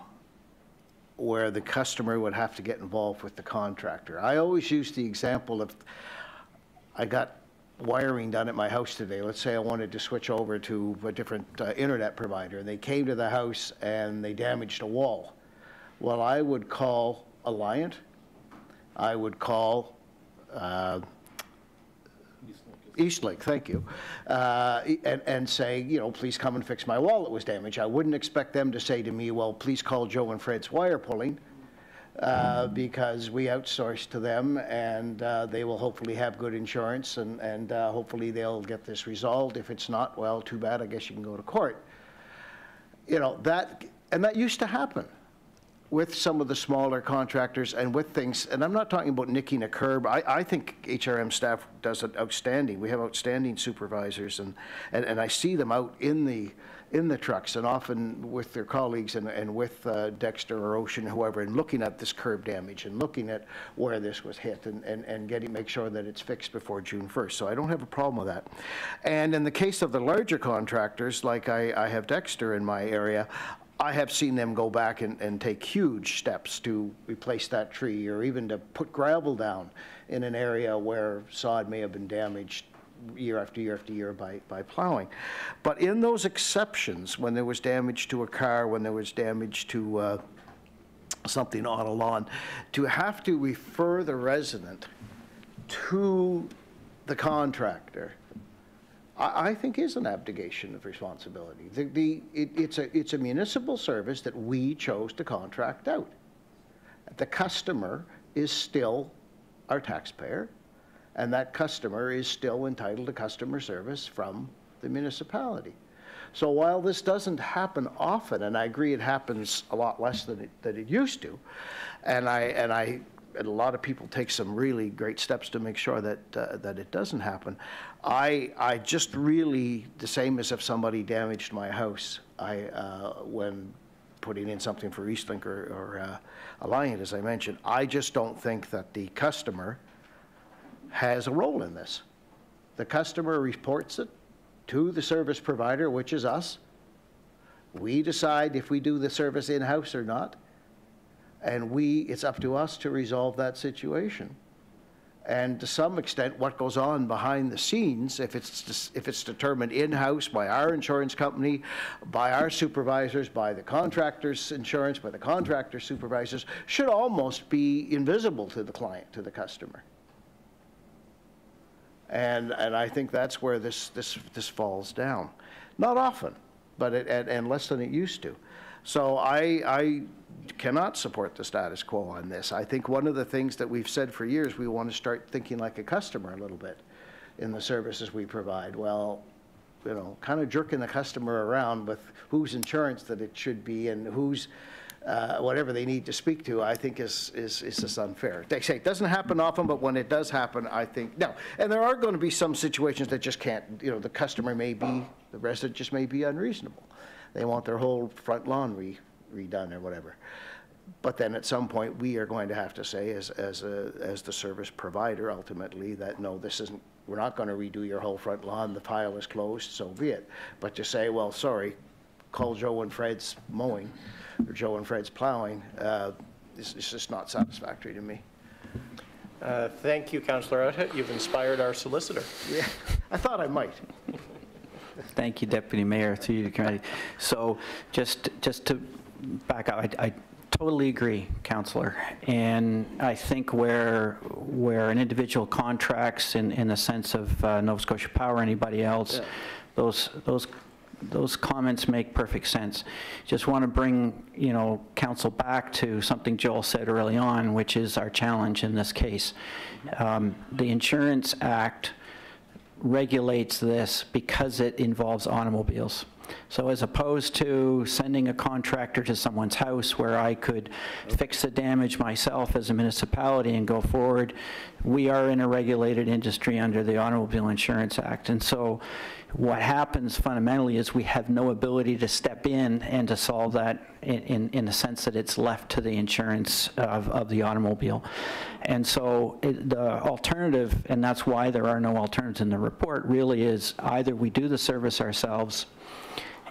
where the customer would have to get involved with the contractor. I always use the example of, I got wiring done at my house today. Let's say I wanted to switch over to a different uh, internet provider. And they came to the house and they damaged a wall. Well, I would call Aliant. I would call uh, Eastlink, thank you, uh, and, and say, you know, please come and fix my wall that was damaged. I wouldn't expect them to say to me, well, please call Joe and Fred's wire pulling, uh, because we outsource to them, and uh, they will hopefully have good insurance, and, and uh, hopefully they'll get this resolved. If it's not, well, too bad, I guess you can go to court. You know, that, and that used to happen with some of the smaller contractors and with things, and I'm not talking about nicking a curb. I, I think HRM staff does it outstanding. We have outstanding supervisors, and, and, and I see them out in the, in the trucks and often with their colleagues and, and with uh, Dexter or Ocean, whoever, and looking at this curb damage and looking at where this was hit and, and, and getting, make sure that it's fixed before June 1st. So I don't have a problem with that. And in the case of the larger contractors, like I, I have Dexter in my area, I have seen them go back and, and take huge steps to replace that tree or even to put gravel down in an area where sod may have been damaged year after year after year by, by plowing. But in those exceptions, when there was damage to a car, when there was damage to uh, something on a lawn, to have to refer the resident to the contractor I, I think is an abdication of responsibility. The, the, it, it's a, it's a municipal service that we chose to contract out. The customer is still our taxpayer, and that customer is still entitled to customer service from the municipality. So while this doesn't happen often, and I agree it happens a lot less than it, than it used to, and I, and I, a lot of people take some really great steps to make sure that, uh, that it doesn't happen. I, I just really, the same as if somebody damaged my house, I, uh, when putting in something for Eastlink or, or uh, Aliant, as I mentioned, I just don't think that the customer has a role in this. The customer reports it to the service provider, which is us. We decide if we do the service in-house or not. And we, it's up to us to resolve that situation. And to some extent, what goes on behind the scenes, if it's, if it's determined in-house by our insurance company, by our supervisors, by the contractor's insurance, by the contractor's supervisors, should almost be invisible to the client, to the customer. And, and I think that's where this, this, this falls down. Not often, but it, and, and less than it used to. So I, I cannot support the status quo on this. I think one of the things that we've said for years, we want to start thinking like a customer a little bit in the services we provide. Well, you know, kind of jerking the customer around with whose insurance that it should be and whose uh, whatever they need to speak to, I think is, is, is just unfair. They say it doesn't happen often, but when it does happen, I think, no. And there are going to be some situations that just can't, you know, the customer may be, the resident just may be unreasonable. They want their whole front lawn re, redone or whatever. But then at some point, we are going to have to say, as, as, a, as the service provider ultimately, that no, this isn't, we're not going to redo your whole front lawn, the file is closed, so be it. But to say, well, sorry, call Joe and Fred's mowing, or Joe and Fred's plowing, uh, is, is just not satisfactory to me. Uh, Thank you, Councillor Outhit. You've inspired our solicitor. Yeah, I thought I might. Thank you, Deputy Mayor, through you, committee. So just, just to back up, I, I totally agree, Counselor. And I think where, where an individual contracts in, in the sense of uh, Nova Scotia Power, or anybody else, those, those, those comments make perfect sense. Just want to bring, you know, council back to something Joel said early on, which is our challenge in this case. Um, The Insurance Act regulates this because it involves automobiles. So as opposed to sending a contractor to someone's house where I could fix the damage myself as a municipality and go forward, we are in a regulated industry under the Automobile Insurance Act. And so what happens fundamentally is we have no ability to step in and to solve that in, in, in the sense that it's left to the insurance of, of the automobile. And so it, the alternative, and that's why there are no alternatives in the report, really is either we do the service ourselves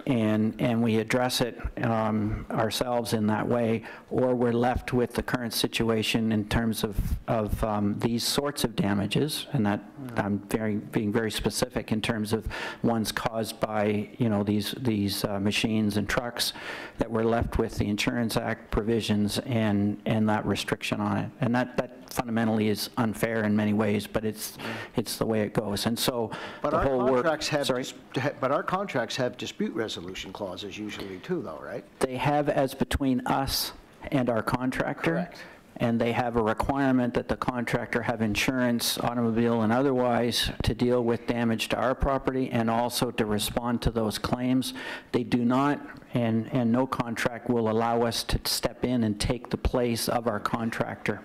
and, and we address it um, ourselves in that way, or we're left with the current situation in terms of, of um, these sorts of damages, and that, I'm very, being very specific in terms of ones caused by, you know, these, these uh, machines and trucks, that we're left with the Insurance Act provisions and, and that restriction on it. And that, that fundamentally is unfair in many ways, but it's, it's the way it goes. And so But the our whole work. contracts have, Sorry? dis- but our contracts have dispute resolution clauses usually too, though, right? They have as between us and our contractor. Correct. And they have a requirement that the contractor have insurance, automobile and otherwise, to deal with damage to our property and also to respond to those claims. They do not, and, and no contract will allow us to step in and take the place of our contractor.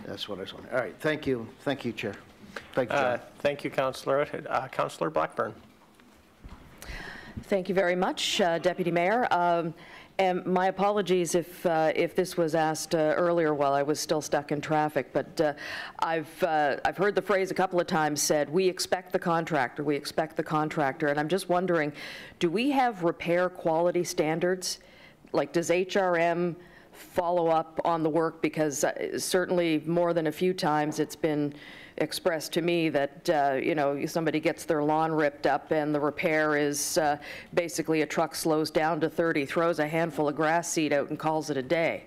All right, that's what I was wondering. All right, thank you, thank you, Chair. Thank you, Uh, Thank you, Councillor Uh, Councillor Blackburn. Thank you very much, uh, Deputy Mayor. Um, And my apologies if, uh, if this was asked uh, earlier while I was still stuck in traffic, but uh, I've, uh, I've heard the phrase a couple of times said, "We expect the contractor, we expect the contractor." And I'm just wondering, do we have repair quality standards? Like, does HRM follow up on the work? Because uh, certainly more than a few times, it's been expressed to me that, uh, you know, somebody gets their lawn ripped up and the repair is uh, basically a truck slows down to 30, throws a handful of grass seed out and calls it a day.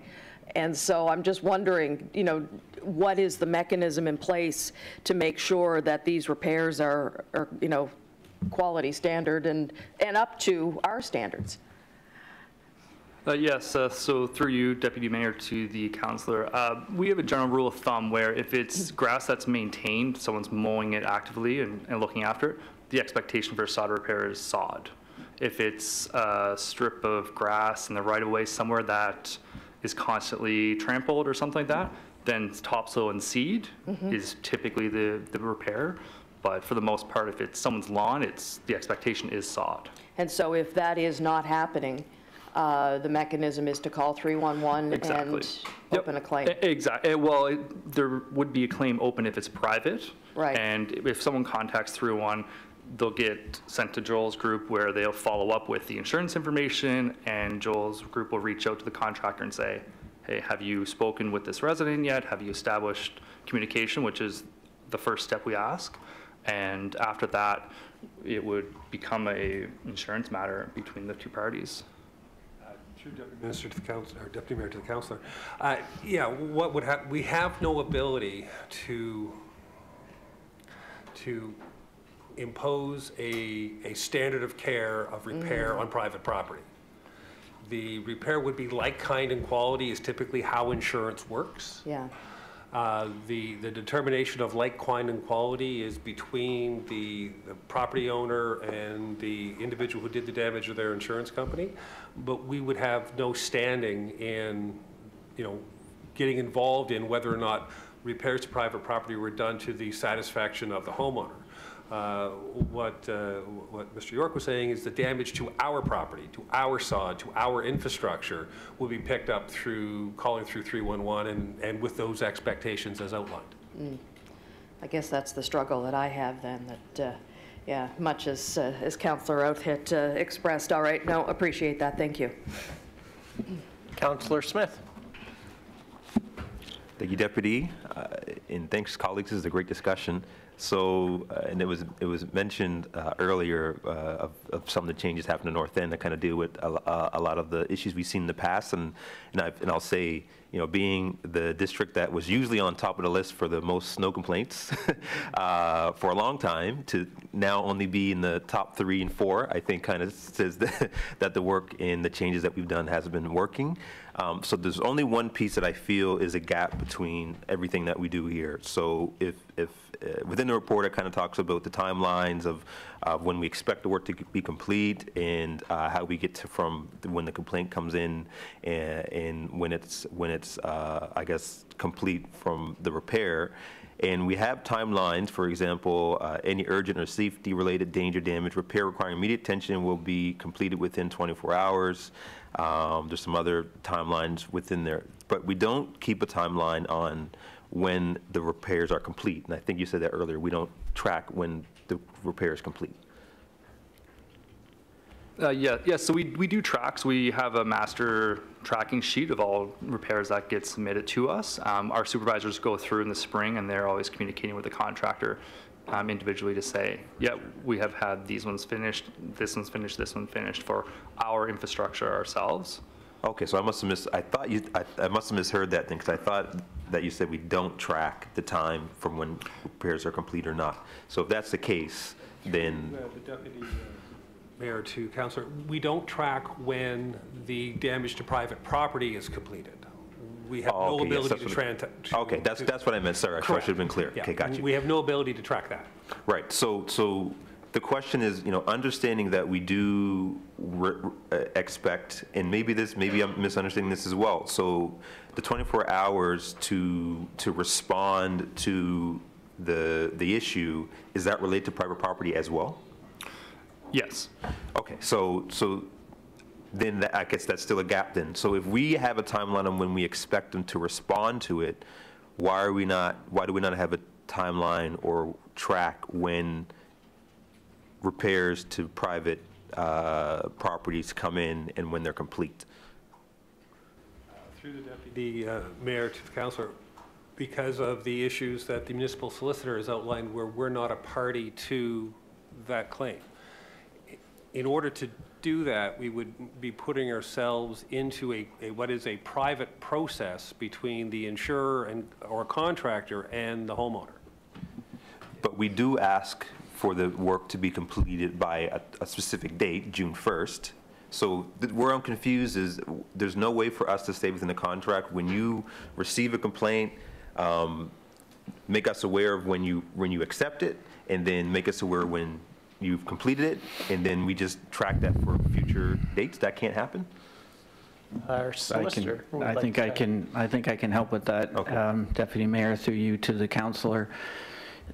And so I'm just wondering, you know, what is the mechanism in place to make sure that these repairs are, are, you know, quality standard and, and up to our standards? Uh, Yes, uh, so through you, Deputy Mayor, to the councillor, uh, we have a general rule of thumb where if it's grass that's maintained, someone's mowing it actively and and looking after it, the expectation for sod repair is sod. If it's a strip of grass in the right-of-way somewhere that is constantly trampled or something like that, then topsoil and seed Mhm. is typically the the repair. But for the most part, if it's someone's lawn, it's, the expectation is sod. And so if that is not happening, uh, the mechanism is to call 311 Exactly. and open a claim? Exactly. Well, it- there would be a claim open if it's private. Right. And if someone contacts through one, they'll get sent to Joel's group where they'll follow up with the insurance information and Joel's group will reach out to the contractor and say, hey, have you spoken with this resident yet? Have you established communication, which is the first step we ask? And after that, it would become a insurance matter between the two parties. Deputy Minister to the council, or Deputy Mayor to the councillor. Uh, Yeah, what would hap, we have no ability to, to impose a, a standard of care of repair Mm. on private property. The repair would be like, kind, and quality is typically how insurance works. Yeah. Uh, The, the determination of like, kind, and quality is between the, the property owner and the individual who did the damage or their insurance company. But we would have no standing in, you know, getting involved in whether or not repairs to private property were done to the satisfaction of the homeowner. Uh, What, uh, what Mr. York was saying is the damage to our property, to our sod, to our infrastructure will be picked up through, calling through 311 and, and with those expectations as outlined. Mm. I guess that's the struggle that I have then, that, uh, yeah, much as, uh, as Councillor Outhit uh, expressed, all right, no, appreciate that, thank you. Councillor Smith. Thank you, Deputy, Uh, and thanks, colleagues. This is a great discussion. So, uh, and it was it was mentioned uh, earlier uh, of, of some of the changes happening in North End that kind of deal with a, a- a lot of the issues we've seen in the past. And and, I've, and I'll say, you know, being the district that was usually on top of the list for the most snow complaints uh, for a long time, to now only be in the top three and four, I think kind of says that, that the work and the changes that we've done has been working. Um, so there's only one piece that I feel is a gap between everything that we do here. So if, if uh, within the report, it kind of talks about the timelines of, when we expect the work to be complete and uh, how we get to from when the complaint comes in and, and when it's when it's uh, I guess complete from the repair. And we have timelines, for example, uh, any urgent or safety-related danger, damage, repair requiring immediate attention will be completed within 24 hours. Um, There's some other timelines within there, but we don't keep a timeline on when the repairs are complete. And I think you said that earlier, we don't track when the repair is complete. Uh, Yeah, yeah, so we, we do tracks. We have a master tracking sheet of all repairs that get submitted to us. Um, Our supervisors go through in the spring, and they're always communicating with the contractor um, individually to say, yeah, we have had these ones finished, this one's finished, this one finished for our infrastructure ourselves. Okay, so I must have missed, I thought you, I, I must have misheard that thing, because I thought that you said we don't track the time from when repairs are complete or not. So if that's the case, then, The deputy uh, mayor to councillor, we don't track when the damage to private property is completed. We have Oh, no okay, yes, ability that's to what- tran. okay, that's, that's what I meant, sorry, I should have been clear. Yeah, Okay, got you. We have no ability to track that. Right, so, so the question is, you know, understanding that we do uh, expect, and maybe this, maybe I'm misunderstanding this as well, so the 24 hours to, to respond to the, the issue, is that related to private property as well? Yes. Okay, so, so then that- I guess that's still a gap then. So if we have a timeline on when we expect them to respond to it, why are we not, why do we not have a timeline or track when repairs to private uh, properties come in and when they're complete? Through the deputy uh, mayor to the councillor, because of the issues that the municipal solicitor has outlined where we're not a party to that claim. In order to do that, we would be putting ourselves into a, a- what is a private process between the insurer and, or contractor and the homeowner. But we do ask for the work to be completed by a, a specific date, June 1st. So th- where I'm confused is, there's no way for us to stay within the contract. When you receive a complaint, um, make us aware of when you, when you accept it, and then make us aware when you've completed it, and then we just track that for future dates? That can't happen? Our I can, I like think to- I can, I think I can help with that, um, Deputy Mayor, through you to the counselor.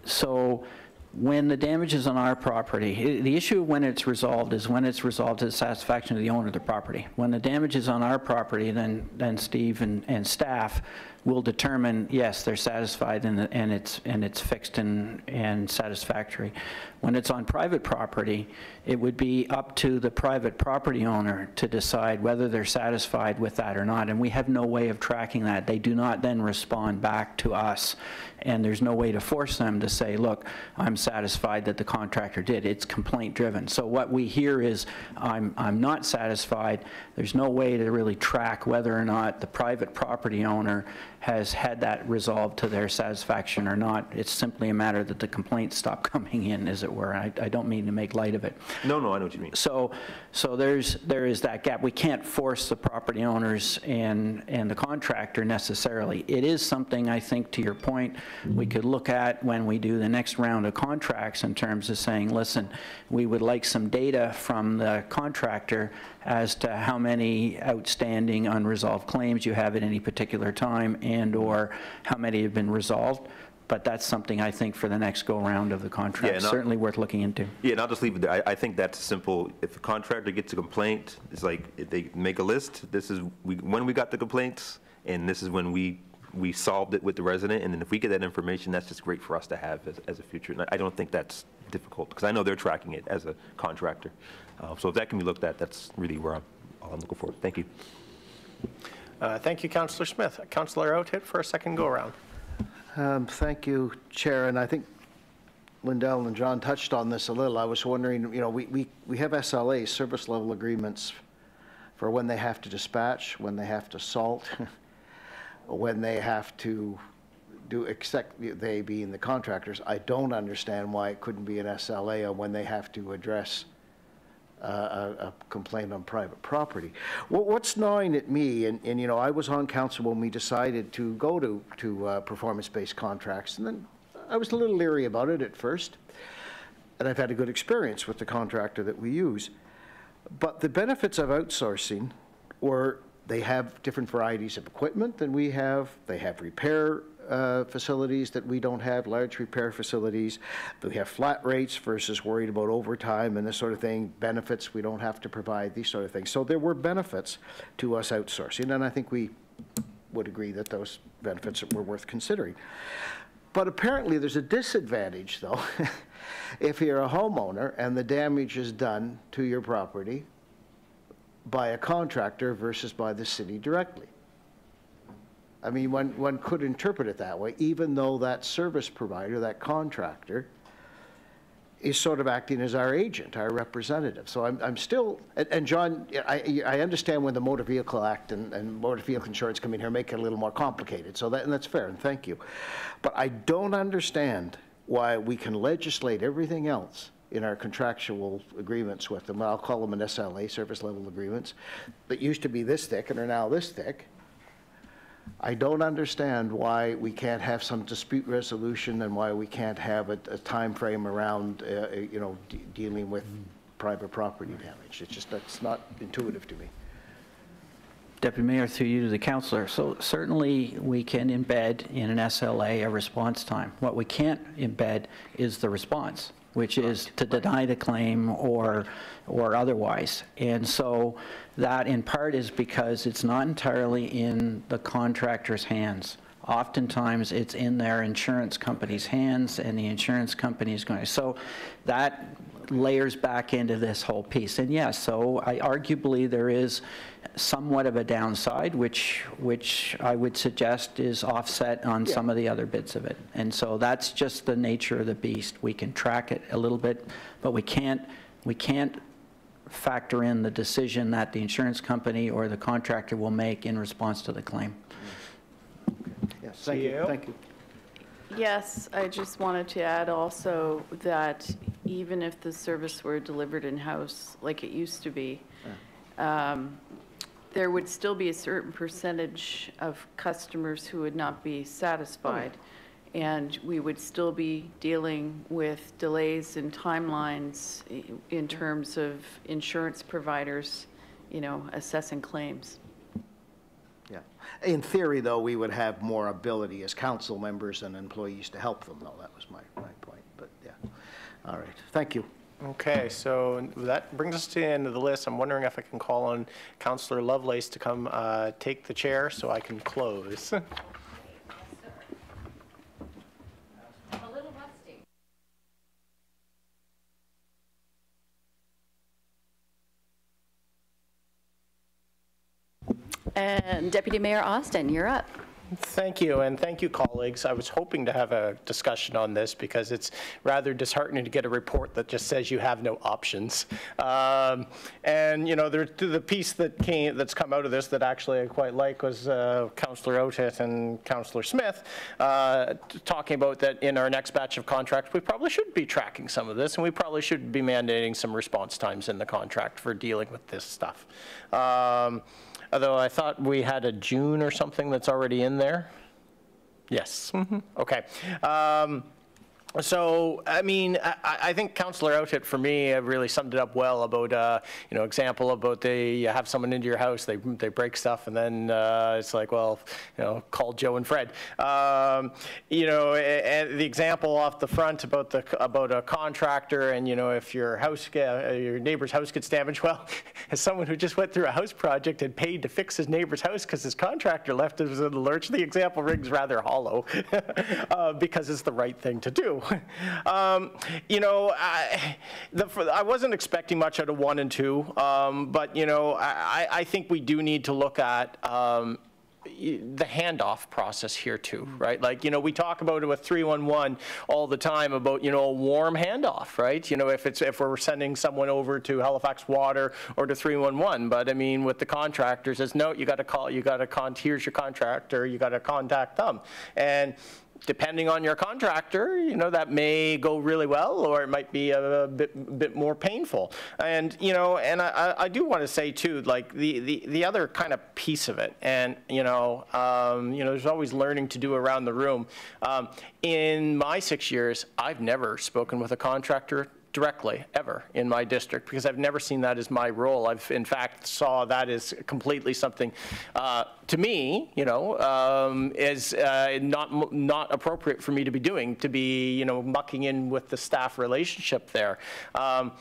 So when the damage is on our property, the issue when it's resolved is when it's resolved to the satisfaction of the owner of the property. When the damage is on our property, then, then Steve and, and staff will determine, yes, they're satisfied and, and it's, and it's fixed and, and satisfactory. When it's on private property, it would be up to the private property owner to decide whether they're satisfied with that or not, and we have no way of tracking that. They do not then respond back to us, and there's no way to force them to say, look, I'm satisfied that the contractor did. It's complaint-driven. So what we hear is, I'm, I'm not satisfied. There's no way to really track whether or not the private property owner has had that resolved to their satisfaction or not. It's simply a matter that the complaints stop coming in, as it were. I, I don't mean to make light of it. No, no, I know what you mean. So, so there's, there is that gap. We can't force the property owners and, and the contractor necessarily. It is something, I think, to your point, we could look at when we do the next round of contracts in terms of saying, listen, we would like some data from the contractor as to how many outstanding unresolved claims you have at any particular time and/or how many have been resolved. But that's something I think for the next go-round of the contract, and I'll- certainly worth looking into. Yeah, and I'll just leave it there. I, I think that's simple. If a contractor gets a complaint, it's like, if they make a list, this is, we when we got the complaints, and this is when we, we solved it with the resident, and then if we get that information, that's just great for us to have as, as a future. And I I don't think that's difficult, because I know they're tracking it as a contractor. Uh, So if that can be looked at, that's really where I'm, all I'm looking for. Thank you. Uh, Thank you, Councillor Smith. Councillor Outhit for a second go-around. Um, Thank you, Chair, and I think Lindell and John touched on this a little. I was wondering, you know, we, we, we have SLA, service level agreements, for when they have to dispatch, when they have to salt, when they have to do, except they being the contractors. I don't understand why it couldn't be an SLA on when they have to address uh, a a complaint on private property. What- What's gnawing at me, and, and, you know, I was on council when we decided to go to, to uh, performance-based contracts, and then I was a little leery about it at first, and I've had a good experience with the contractor that we use. But the benefits of outsourcing were they have different varieties of equipment than we have. They have repair uh, facilities that we don't have, large repair facilities. We have flat rates versus worried about overtime and this sort of thing, benefits we don't have to provide, these sort of things. So there were benefits to us outsourcing, and I think we would agree that those benefits were worth considering. But apparently, there's a disadvantage, though, if you're a homeowner and the damage is done to your property by a contractor versus by the city directly. I mean, one, one could interpret it that way, even though that service provider, that contractor, is sort of acting as our agent, our representative. So I'm, I'm still, and, and John, I, I understand when the Motor Vehicle Act and, and Motor Vehicle Insurance come in here, make it a little more complicated, so that, and that's fair, and thank you. But I don't understand why we can legislate everything else in our contractual agreements with them, I'll call them an SLA, service level agreements, that used to be this thick and are now this thick. I don't understand why we can't have some dispute resolution and why we can't have a, a timeframe around, uh, uh, you know, de- dealing with private property damage. It's just, that's not intuitive to me. Deputy Mayor, through you to the councillor. So certainly, we can embed in an SLA a response time. What we can't embed is the response, which is to deny the claim or, or otherwise. And so that in part is because it's not entirely in the contractor's hands. Oftentimes, it's in their insurance company's hands, and the insurance company is going, so that layers back into this whole piece. And yes, so I arguably there is somewhat of a downside, which, which I would suggest is offset on some of the other bits of it. And so that's just the nature of the beast. We can track it a little bit, but we can't, we can't factor in the decision that the insurance company or the contractor will make in response to the claim. Yes, thank you, thank you. Yes, I just wanted to add also that even if the service were delivered in-house like it used to be, um, there would still be a certain percentage of customers who would not be satisfied. And we would still be dealing with delays and timelines in terms of insurance providers, you know, assessing claims. Yeah. In theory, though, we would have more ability as council members and employees to help them, though. That was my, my point, but yeah. All right, thank you. Okay, so that brings us to the end of the list. I'm wondering if I can call on Councillor Lovelace to come uh, take the chair so I can close. And Deputy Mayor Austin, you're up. Thank you, and thank you, colleagues. I was hoping to have a discussion on this because it's rather disheartening to get a report that just says you have no options. Um, And, you know, there- the piece that came, that's come out of this that actually I quite like was uh, Counselor Outhit and Counselor Smith uh, talking about that in our next batch of contracts, we probably should be tracking some of this, and we probably should be mandating some response times in the contract for dealing with this stuff. Um, Although I thought we had a June or something that's already in there. Yes, mhm, okay. Um, So, I mean, I, I think Councillor Outhit, for me, really summed it up well about, uh, you know, example about they, have someone into your house, they, they break stuff, and then uh, it's like, well, you know, call Joe and Fred. Um, You know, the example off the front about the, about a contractor, and, you know, if your house, uh, your neighbor's house gets damaged, well, as someone who just went through a house project and paid to fix his neighbor's house because his contractor left us in the lurch, the example rings rather hollow, uh, because it's the right thing to do. Um, You know, I, the, I wasn't expecting much out of one and two, um, but, you know, I, I- think we do need to look at um, the handoff process here too, right? Like, you know, we talk about it with 311 all the time about, you know, a warm handoff, right? You know, if it's, if we're sending someone over to Halifax Water or to 311, but I mean, with the contractors, it's no, you got to call, you got to con, here's your contractor, you got to contact them. And depending on your contractor, you know, that may go really well, or it might be a, bit, bit more painful. And, you know, and I, I- I do want to say too, like, the, the, the other kind of piece of it, and, you know, um, you know, there's always learning to do around the room. Um, in my six years, I've never spoken with a contractor directly, ever, in my district, because I've never seen that as my role. I've, in fact, saw that as completely something, uh, to me, you know, um, is uh, not, not appropriate for me to be doing, to be, you know, mucking in with the staff relationship there. Um,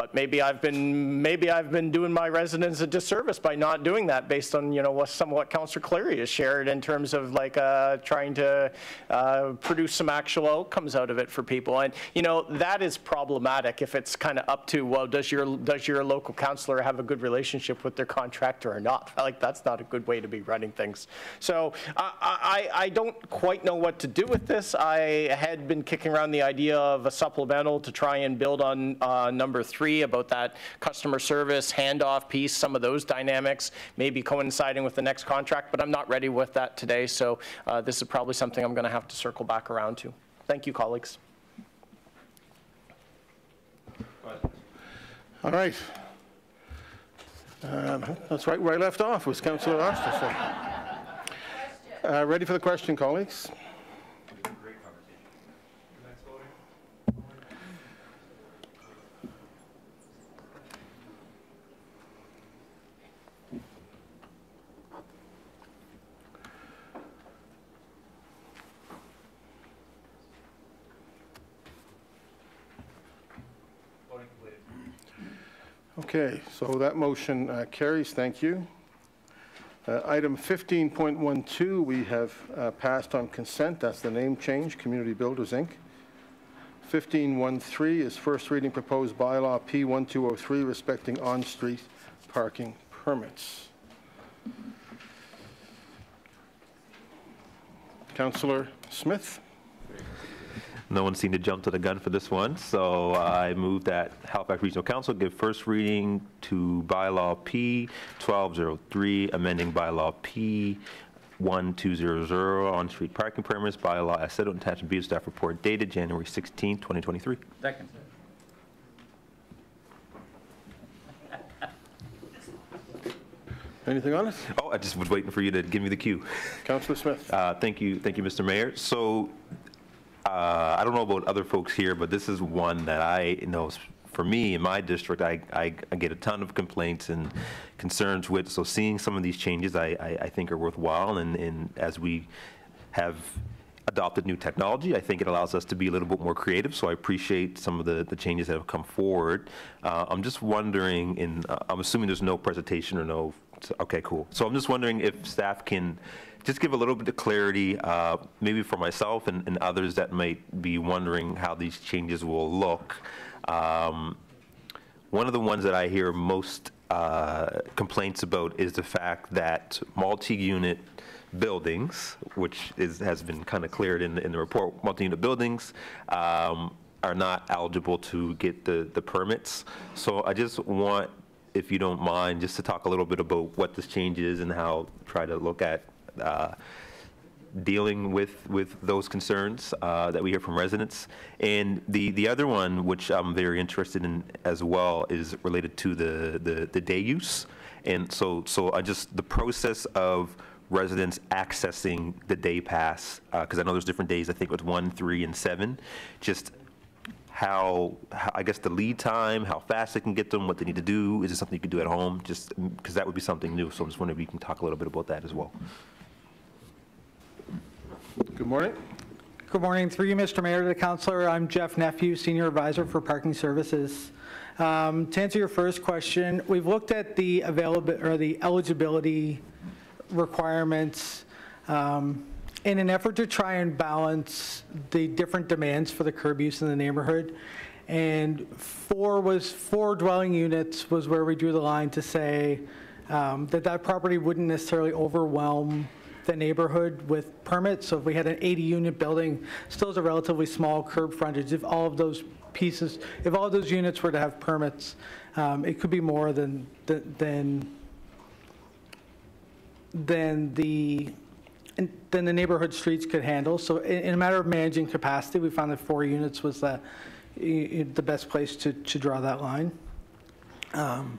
But maybe I've been, maybe I've been doing my residents a disservice by not doing that based on, you know, what some what Councillor Cleary has shared in terms of like uh, trying to uh, produce some actual outcomes out of it for people. And, you know, that is problematic if it's kind of up to, well, does your, does your local councillor have a good relationship with their contractor or not? Like, that's not a good way to be running things. So I, I, I don't quite know what to do with this. I had been kicking around the idea of a supplemental to try and build on uh, number three about that customer service handoff piece, some of those dynamics, maybe coinciding with the next contract, but I'm not ready with that today, so uh, this is probably something I'm going to have to circle back around to. Thank you, colleagues. All right. Um, That's right where I left off, was Councillor Oster. Uh, Ready for the question, colleagues? Okay, so that motion uh, carries, thank you. Uh, Item 15.12, we have uh, passed on consent, that's the name change, Community Builders, Inc. 15.13 is first reading proposed bylaw P1203 respecting on-street parking permits. Councillor Smith? No one seemed to jump to the gun for this one, so I move that Halifax Regional Council give first reading to bylaw P 1203, amending bylaw P 1200 on-street parking permits, bylaw as set out in attachment B staff report dated January 16, 2023. Second. Anything on it? Oh, I just was waiting for you to give me the cue. Councillor Smith? Uh, Thank you, thank you, Mr. Mayor. So uh, I don't know about other folks here, but this is one that I know, for me, in my district, I, I I get a ton of complaints and concerns with, so seeing some of these changes, I, I I think are worthwhile, and, and as we have adopted new technology, I think it allows us to be a little bit more creative, so I appreciate some of the, the changes that have come forward. Uh, I'm just wondering, in, uh, I'm assuming there's no presentation or no, okay, cool. So I'm just wondering if staff can just give a little bit of clarity, uh, maybe for myself and, and others that might be wondering how these changes will look. Um, one of the ones that I hear most uh, complaints about is the fact that multi-unit buildings, which is, has been kind of cleared in, the- in the report, multi-unit buildings um, are not eligible to get the, the permits. So I just want, if you don't mind, just to talk a little bit about what this change is and how, try to look at dealing with, with those concerns uh, that we hear from residents. And the, the other one, which I'm very interested in as well, is related to the, the, the day use. And so, so I just, the process of residents accessing the day pass, because I know there's different days, I think it was one, three, and seven, just how, how- I guess the lead time, how fast they can get them, what they need to do, is it something you can do at home? Just, because that would be something new, so I'm just wondering if you can talk a little bit about that as well. Good morning. Good morning. Through you, Mr. Mayor, to the councilor, I'm Jeff Nephew, Senior Advisor for Parking Services. Um, To answer your first question, we've looked at the availability, or the eligibility requirements um, in an effort to try and balance the different demands for the curb use in the neighborhood. And four was, four dwelling units was where we drew the line to say um, that that property wouldn't necessarily overwhelm the neighborhood with permits. So if we had an 80-unit building, still is a relatively small curb frontage. If all of those pieces, if all of those units were to have permits, um, it could be more than, than, than the, than the neighborhood streets could handle. So in in a matter of managing capacity, we found that four units was the, the best place to, to draw that line. Um,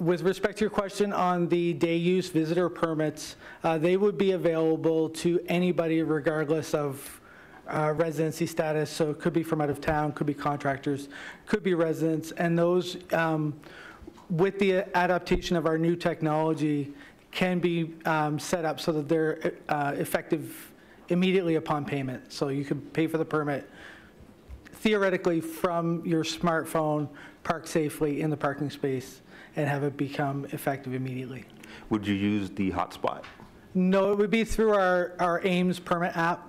With respect to your question on the day use visitor permits, uh, they would be available to anybody regardless of uh, residency status. So it could be from out of town, could be contractors, could be residents. And those, um, with the adaptation of our new technology, can be um, set up so that they're uh, effective immediately upon payment. So you could pay for the permit theoretically from your smartphone, park safely in the parking space, and have it become effective immediately. Would you use the hotspot? No, it would be through our, our Ames permit app.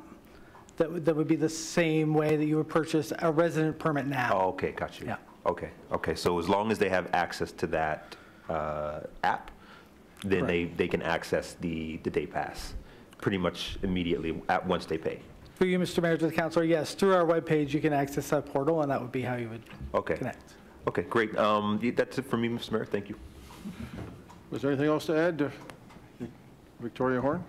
That would, that would be the same way that you would purchase a resident permit now. Oh, okay, got you. Yeah. Okay, okay, so as long as they have access to that uh, app, then they, they can access the, the day pass pretty much immediately at, once they pay? For you, Mr. Mayor, to the councilor, yes, through our webpage, you can access that portal, and that would be how you would Okay. connect. Okay, great. Um, That's it for me, Mr. Mayor, thank you. Was there anything else to add? to Victoria Horn?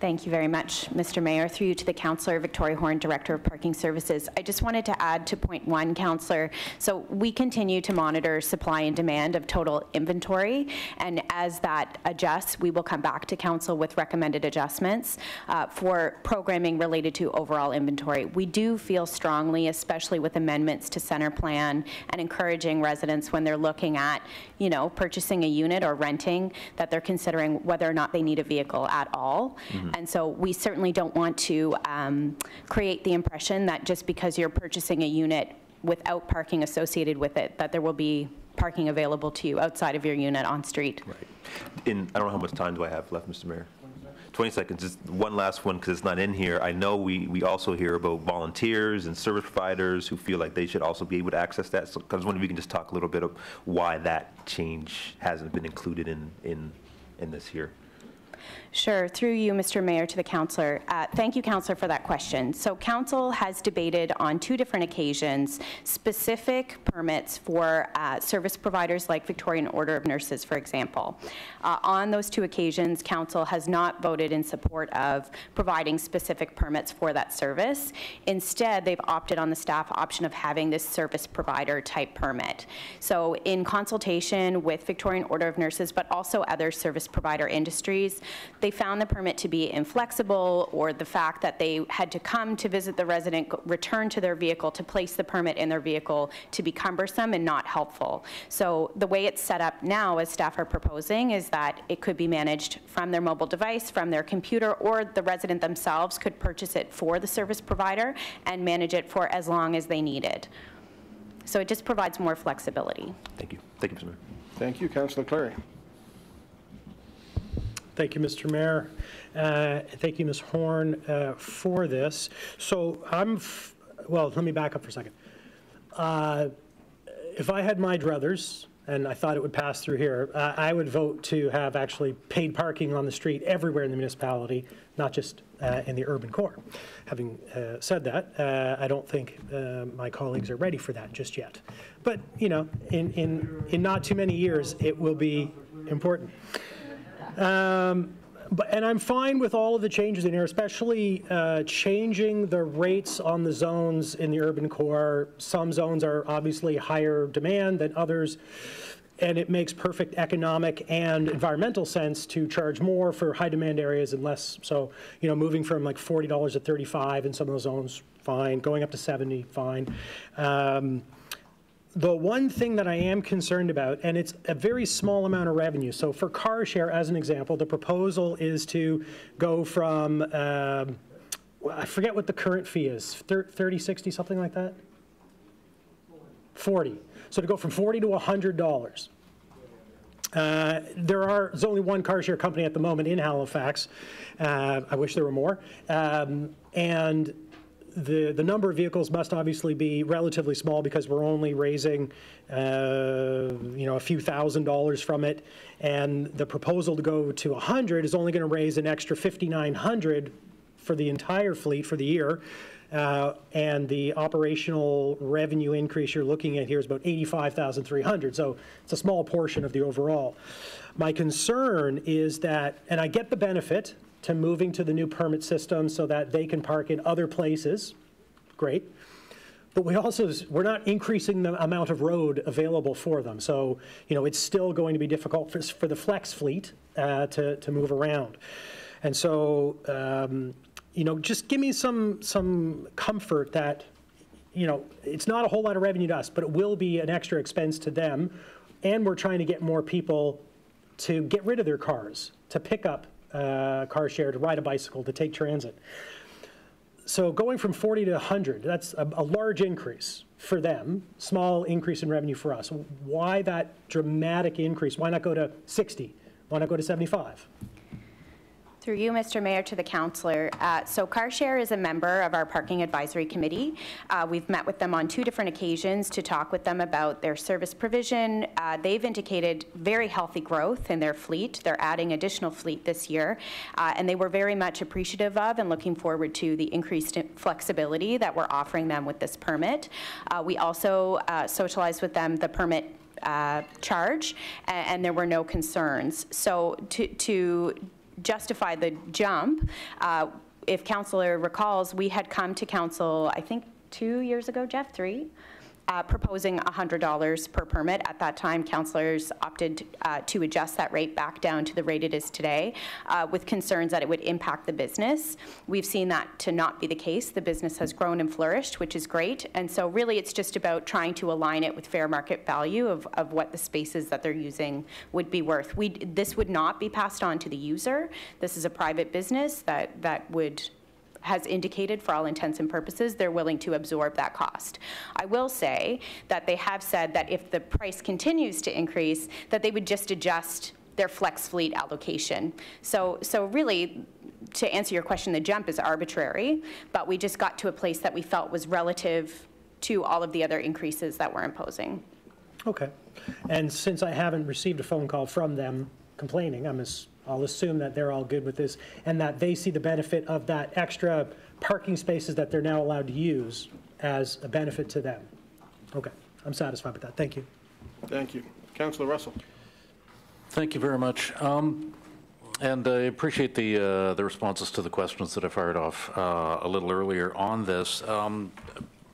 Thank you very much, Mr. Mayor. Through you to the Councillor, Victoria Horn, Director of Parking Services. I just wanted to add to point one, Councillor. So we continue to monitor supply and demand of total inventory, and as that adjusts, we will come back to council with recommended adjustments uh, for programming related to overall inventory. We do feel strongly, especially with amendments to center plan and encouraging residents when they're looking at, you know, purchasing a unit or renting, that they're considering whether or not they need a vehicle at all. And so we certainly don't want to um, create the impression that just because you're purchasing a unit without parking associated with it, that there will be parking available to you outside of your unit on street. Right. In, I don't know how much time do I have left, Mr. Mayor? 20 seconds, just one last one, because it's not in here. I know we, we also hear about volunteers and service providers who feel like they should also be able to access that. So I was wondering if you can just talk a little bit of why that change hasn't been included in, in, in this here. Sure. Through you, Mr. Mayor, to the councillor. Uh, Thank you, councillor, for that question. So council has debated on two different occasions specific permits for uh, service providers like Victorian Order of Nurses, for example. Uh, On those two occasions, council has not voted in support of providing specific permits for that service. Instead, they've opted on the staff option of having this service provider type permit. So in consultation with Victorian Order of Nurses, but also other service provider industries, they found the permit to be inflexible or the fact that they had to come to visit the resident, return to their vehicle to place the permit in their vehicle to be cumbersome and not helpful. So the way it's set up now, as staff are proposing, is that it could be managed from their mobile device, from their computer, or the resident themselves could purchase it for the service provider and manage it for as long as they need it. So it just provides more flexibility. Thank you. Thank you, Mr. Mayor. Thank you, Councillor Cleary. Thank you, Mr. Mayor. Uh, Thank you, Ms. Horn, uh, for this. So I'm, well, let me back up for a second. Uh, If I had my druthers, and I thought it would pass through here, uh, I would vote to have actually paid parking on the street everywhere in the municipality, not just uh, in the urban core. Having uh, said that, I don't think my colleagues are ready for that just yet. But, you know, in, in, in not too many years, it will be important. Um, But, and I'm fine with all of the changes in here, especially uh, changing the rates on the zones in the urban core. Some zones are obviously higher demand than others, and it makes perfect economic and environmental sense to charge more for high-demand areas and less. So, you know, moving from like $40 to 35 in some of those zones, fine. Going up to 70, fine. Um, the one thing that I am concerned about, and it's a very small amount of revenue, so for car share, as an example, the proposal is to go from, well, I forget what the current fee is, thir- 30, 60, something like that? 40. So to go from 40 to $100. Uh, There are, there's only one car share company at the moment in Halifax. Uh, I wish there were more. Um, And the, the number of vehicles must obviously be relatively small because we're only raising, uh, you know, a few thousand dollars from it. And the proposal to go to 100 is only going to raise an extra 5,900 for the entire fleet for the year. Uh, And the operational revenue increase you're looking at here is about 85,300. So it's a small portion of the overall. My concern is that, and I get the benefit to moving to the new permit system so that they can park in other places. Great. But we also, we're not increasing the amount of road available for them. So, you know, it's still going to be difficult for, for the flex fleet uh, to, to move around. And so, um, you know, just give me some, some comfort that, you know, it's not a whole lot of revenue to us, but it will be an extra expense to them. And we're trying to get more people to get rid of their cars, to pick up uh, car share, to ride a bicycle, to take transit. So going from 40 to 100, that's a, a large increase for them, small increase in revenue for us. Why that dramatic increase? Why not go to 60? Why not go to 75? Through you, Mr. Mayor, to the councillor. Uh, So CarShare is a member of our Parking Advisory Committee. Uh, We've met with them on two different occasions to talk with them about their service provision. Uh, They've indicated very healthy growth in their fleet. They're adding additional fleet this year, uh, and they were very much appreciative of and looking forward to the increased flexibility that we're offering them with this permit. Uh, We also uh, socialized with them the permit uh, charge, a- and there were no concerns. So to- to justify the jump, uh, if Counselor recalls, we had come to council, I think, two years ago, Jeff, three, uh, proposing $100 per permit. At that time, councilors opted uh, to adjust that rate back down to the rate it is today, uh, with concerns that it would impact the business. We've seen that to not be the case. The business has grown and flourished, which is great. And so really, it's just about trying to align it with fair market value of, of what the spaces that they're using would be worth. We, this would not be passed on to the user. This is a private business that, that would has indicated for all intents and purposes they're willing to absorb that cost. I will say that they have said that if the price continues to increase, that they would just adjust their flex fleet allocation. So, so really, to answer your question, the jump is arbitrary, but we just got to a place that we felt was relative to all of the other increases that we're imposing. Okay. And since I haven't received a phone call from them complaining, I'm as, I'll assume that they're all good with this and that they see the benefit of that extra parking spaces that they're now allowed to use as a benefit to them. Okay, I'm satisfied with that. Thank you. Thank you. Councillor Russell. Thank you very much. Um, And I appreciate the, uh, the responses to the questions that I fired off uh, a little earlier on this. Um,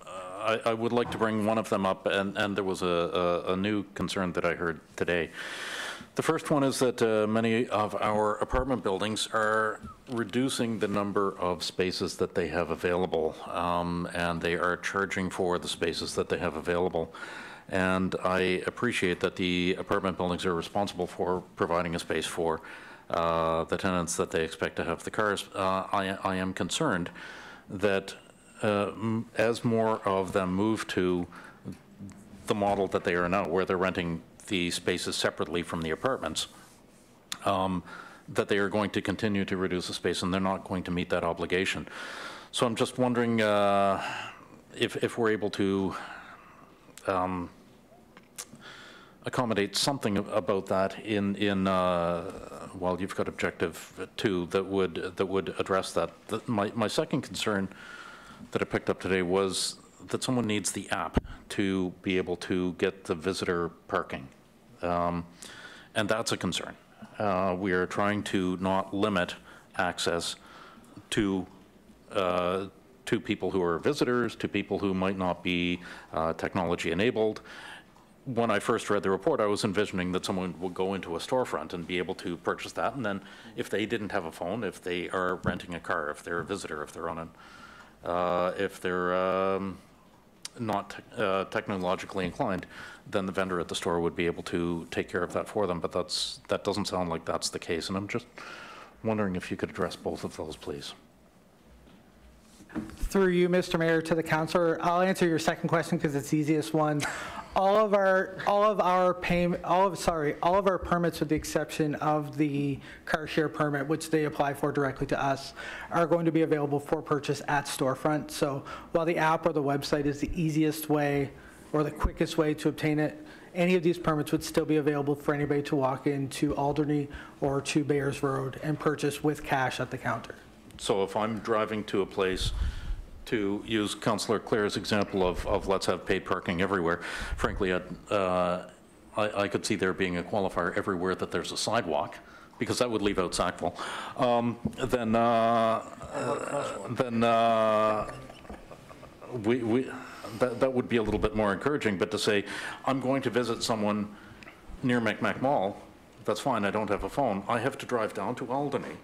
I, I would like to bring one of them up, and, and there was a, a, a new concern that I heard today. The first one is that uh, many of our apartment buildings are reducing the number of spaces that they have available, um, and they are charging for the spaces that they have available. And I appreciate that the apartment buildings are responsible for providing a space for uh, the tenants that they expect to have the cars. Uh, I, I am concerned that uh, as more of them move to the model that they are now, where they're renting the spaces separately from the apartments, um, that they are going to continue to reduce the space and they're not going to meet that obligation. So I'm just wondering uh, if, if we're able to um, accommodate something about that in, in, uh, well, you've got objective two that would, that would address that. The- My, my second concern that I picked up today was that someone needs the app to be able to get the visitor parking. Um, And that's a concern. Uh, We are trying to not limit access to, uh, to people who are visitors, to people who might not be uh, technology-enabled. When I first read the report, I was envisioning that someone would go into a storefront and be able to purchase that, and then if they didn't have a phone, if they are renting a car, if they're a visitor, if they're on an, uh, if they're um, not uh, technologically inclined, then the vendor at the store would be able to take care of that for them, but that's, that doesn't sound like that's the case, and I'm just wondering if you could address both of those, please. Through you, Mr. Mayor, to the councilor, I'll answer your second question because it's the easiest one. All of our, all of our payment, all of, sorry, all of our permits with the exception of the car share permit, which they apply for directly to us, are going to be available for purchase at storefront. So while the app or the website is the easiest way or the quickest way to obtain it, any of these permits would still be available for anybody to walk into Alderney or to Bayers Road and purchase with cash at the counter. So if I'm driving to a place, to use Councillor Clare's example of, of let's have paid parking everywhere, frankly, uh, I, I could see there being a qualifier everywhere that there's a sidewalk, because that would leave out Sackville. Um, Then, uh, then uh, we, we, that, that would be a little bit more encouraging, but to say, I'm going to visit someone near Micmac Mall, that's fine, I don't have a phone. I have to drive down to Alderney,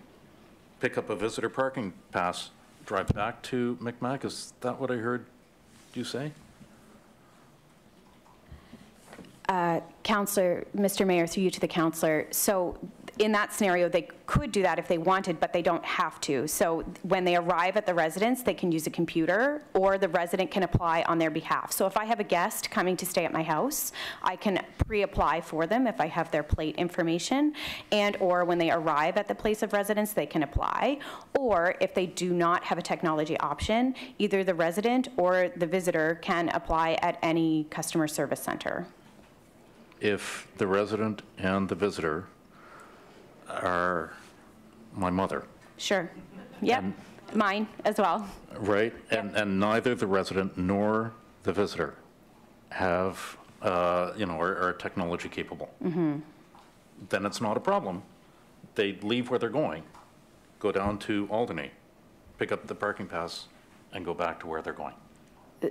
pick up a visitor parking pass, drive back to Micmac? Is that what I heard you say? Uh, Counselor, Mr. Mayor, through you to the counselor, so in that scenario, they could do that if they wanted, but they don't have to. So when they arrive at the residence, they can use a computer, or the resident can apply on their behalf. So if I have a guest coming to stay at my house, I can pre-apply for them if I have their plate information, and/or when they arrive at the place of residence, they can apply. Or if they do not have a technology option, either the resident or the visitor can apply at any customer service center. If the resident and the visitor are my mother, Sure. Yep, mine as well. right? And, and neither the resident nor the visitor have, uh, you know, are, are technology capable, Mm-hmm. then it's not a problem. They leave where they're going, go down to Alderney, pick up the parking pass, and go back to where they're going.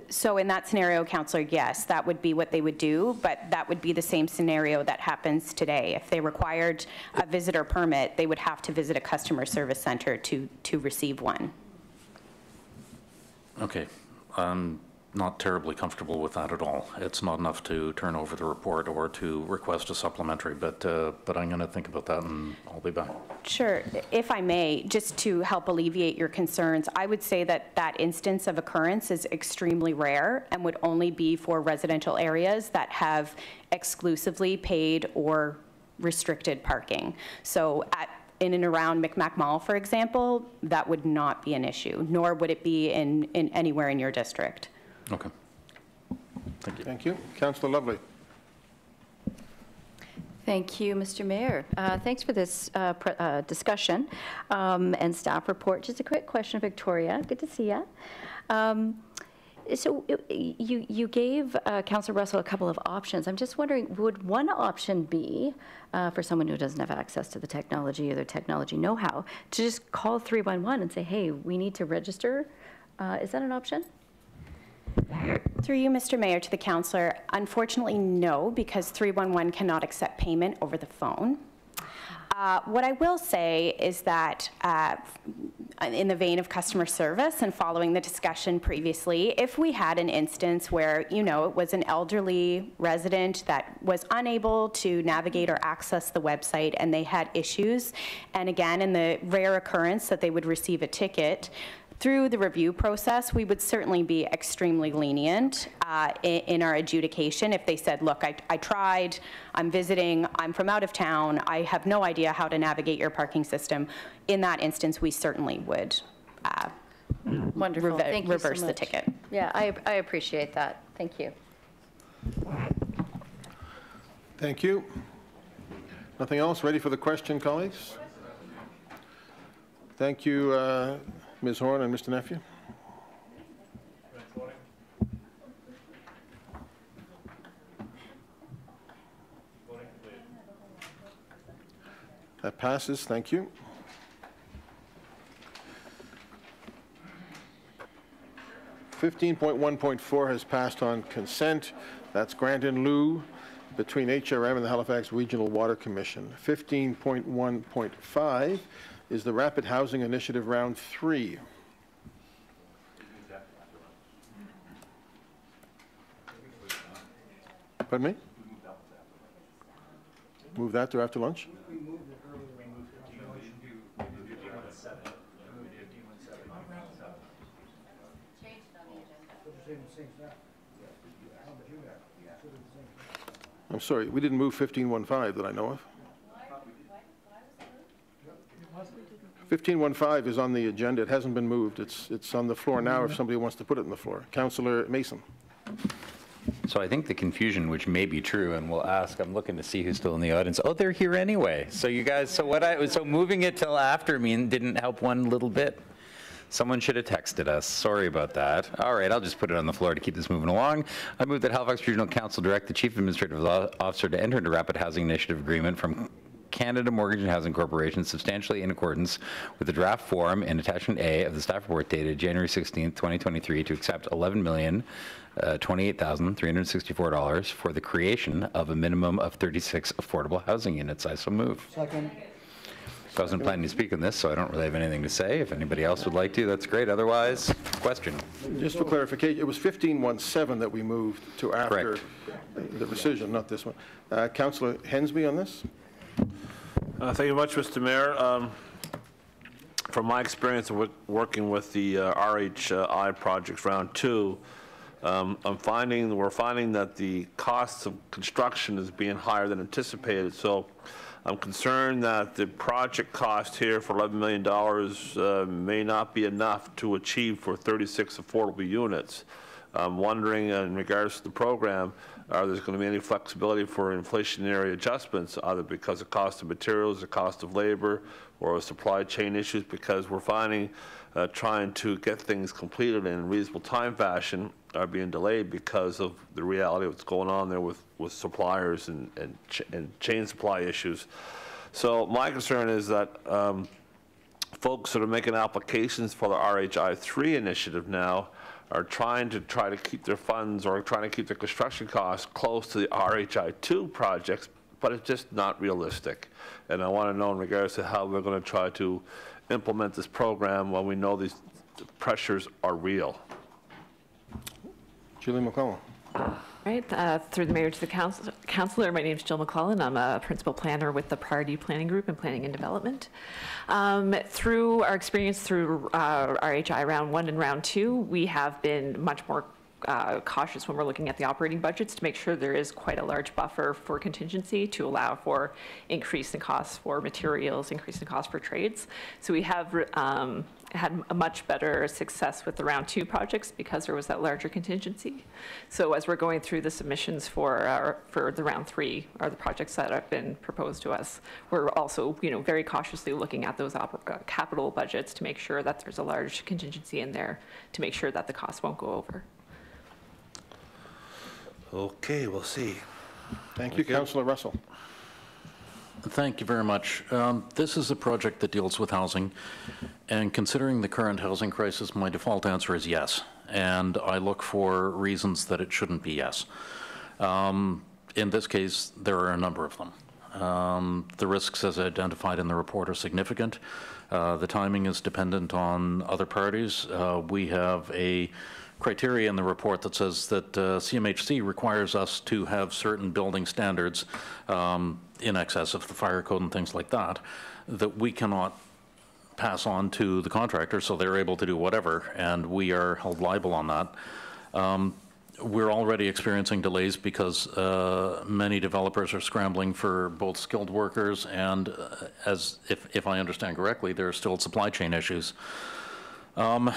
So in that scenario, Counselor, yes, that would be what they would do, but that would be the same scenario that happens today. If they required a visitor permit, they would have to visit a customer service center to, to receive one. Okay, I'm not terribly comfortable with that at all. It's not enough to turn over the report or to request a supplementary, but, uh, but I'm going to think about that and I'll be back. Sure. If I may, just to help alleviate your concerns, I would say that that instance of occurrence is extremely rare and would only be for residential areas that have exclusively paid or restricted parking. So at, in and around Micmac Mall, for example, that would not be an issue, nor would it be in, in anywhere in your district. Okay. Thank you. Thank you. Councillor Lovelace. Thank you, Mr. Mayor. Uh, Thanks for this uh, pre- uh, discussion um, and staff report. Just a quick question, Victoria. Good to see you. So uh, you you gave uh, Councilor Russell a couple of options. I'm just wondering, would one option be, uh, for someone who doesn't have access to the technology or their technology know-how, to just call 311 and say, hey, we need to register? Uh, Is that an option? Through you, Mr. Mayor, to the counselor, unfortunately, no, because 311 cannot accept payment over the phone. Uh, What I will say is that, uh, in the vein of customer service and following the discussion previously, if we had an instance where, you know, it was an elderly resident that was unable to navigate or access the website and they had issues, and again, in the rare occurrence that they would receive a ticket, through the review process, we would certainly be extremely lenient uh, in in our adjudication if they said, look, I I tried, I'm visiting, I'm from out of town, I have no idea how to navigate your parking system. In that instance, we certainly would uh, Wonderful. reve- Thank you so reverse the ticket. Yeah, I I appreciate that. Thank you. Thank you. Nothing else? Ready for the question, colleagues? Thank you, uh, Ms. Horn and Mr. Nephew. That passes. Thank you. Fifteen point one point four has passed on consent. That's grant in lieu between HRM and the Halifax Regional Water Commission. Fifteen point one point five is the Rapid Housing Initiative Round Three. Pardon me? Move that to after lunch? I'm sorry, we didn't move 1515 that I know of. 1515 is on the agenda. It hasn't been moved. It's, it's on the floor now if somebody wants to put it on the floor. Councillor Mason. So I think the confusion, which may be true, and we'll ask, I'm looking to see who's still in the audience. Oh, they're here anyway. So you guys, so what I, so moving it till after mean didn't help one little bit? Someone should have texted us. Sorry about that. All right, I'll just put it on the floor to keep this moving along. I move that Halifax Regional Council direct the Chief Administrative Officer to enter into Rapid Housing Initiative Agreement from Canada Mortgage and Housing Corporation substantially in accordance with the draft form in attachment A of the staff report dated January 16, 2023 to accept $11,028,364 uh, for the creation of a minimum of 36 affordable housing units. I so move. Second. I wasn't planning to speak on this, so I don't really have anything to say. If anybody else would like to, that's great. Otherwise, question. Just for clarification, it was 1517 that we moved to after the rescission, not this one. Uh, Councillor Hendsbee on this? Uh, Thank you very much, Mr. Mayor. Um, From my experience of working with the uh, RHI projects round two, um, I'm finding, we're finding that the costs of construction is being higher than anticipated. So I'm concerned that the project cost here for $11 million uh, may not be enough to achieve for 36 affordable units. I'm wondering, in regards to the program, are there going to be any flexibility for inflationary adjustments, either because of cost of materials, the cost of labor, or supply chain issues? Because we're finding uh, trying to get things completed in a reasonable time fashion are being delayed because of the reality of what's going on there with, with suppliers and, and, ch and chain supply issues. So my concern is that um, folks that are making applications for the RHI3 initiative now are trying to try to keep their funds or trying to keep their construction costs close to the RHI2 projects, but it's just not realistic. And I want to know in regards to how we're going to try to implement this program when we know these pressures are real. Julie McClellan. Right, uh, through the mayor to the council, councilor, my name is Jill McClellan. I'm a principal planner with the Priority Planning Group in Planning and Development. Um, through our experience through uh, RHI round one and round two, we have been much more uh, cautious when we're looking at the operating budgets to make sure there is quite a large buffer for contingency to allow for increase in costs for materials, increase in costs for trades. So we have um, had a much better success with the round two projects because there was that larger contingency. So as we're going through the submissions for our, for the round three or the projects that have been proposed to us, we're also you know very cautiously looking at those uh, capital budgets to make sure that there's a large contingency in there to make sure that the cost won't go over. Okay, we'll see. Thank you, Councillor Russell. Thank you very much. Um, This is a project that deals with housing, and considering the current housing crisis, my default answer is yes. And I look for reasons that it shouldn't be yes. Um, In this case, there are a number of them. Um, The risks as identified in the report are significant. Uh, The timing is dependent on other parties. Uh, We have a criteria in the report that says that uh, CMHC requires us to have certain building standards um, in excess of the fire code and things like that, that we cannot pass on to the contractor, so they're able to do whatever, and we are held liable on that. Um, we're already experiencing delays because uh, many developers are scrambling for both skilled workers and, uh, as if, if I understand correctly, there are still supply chain issues. Um,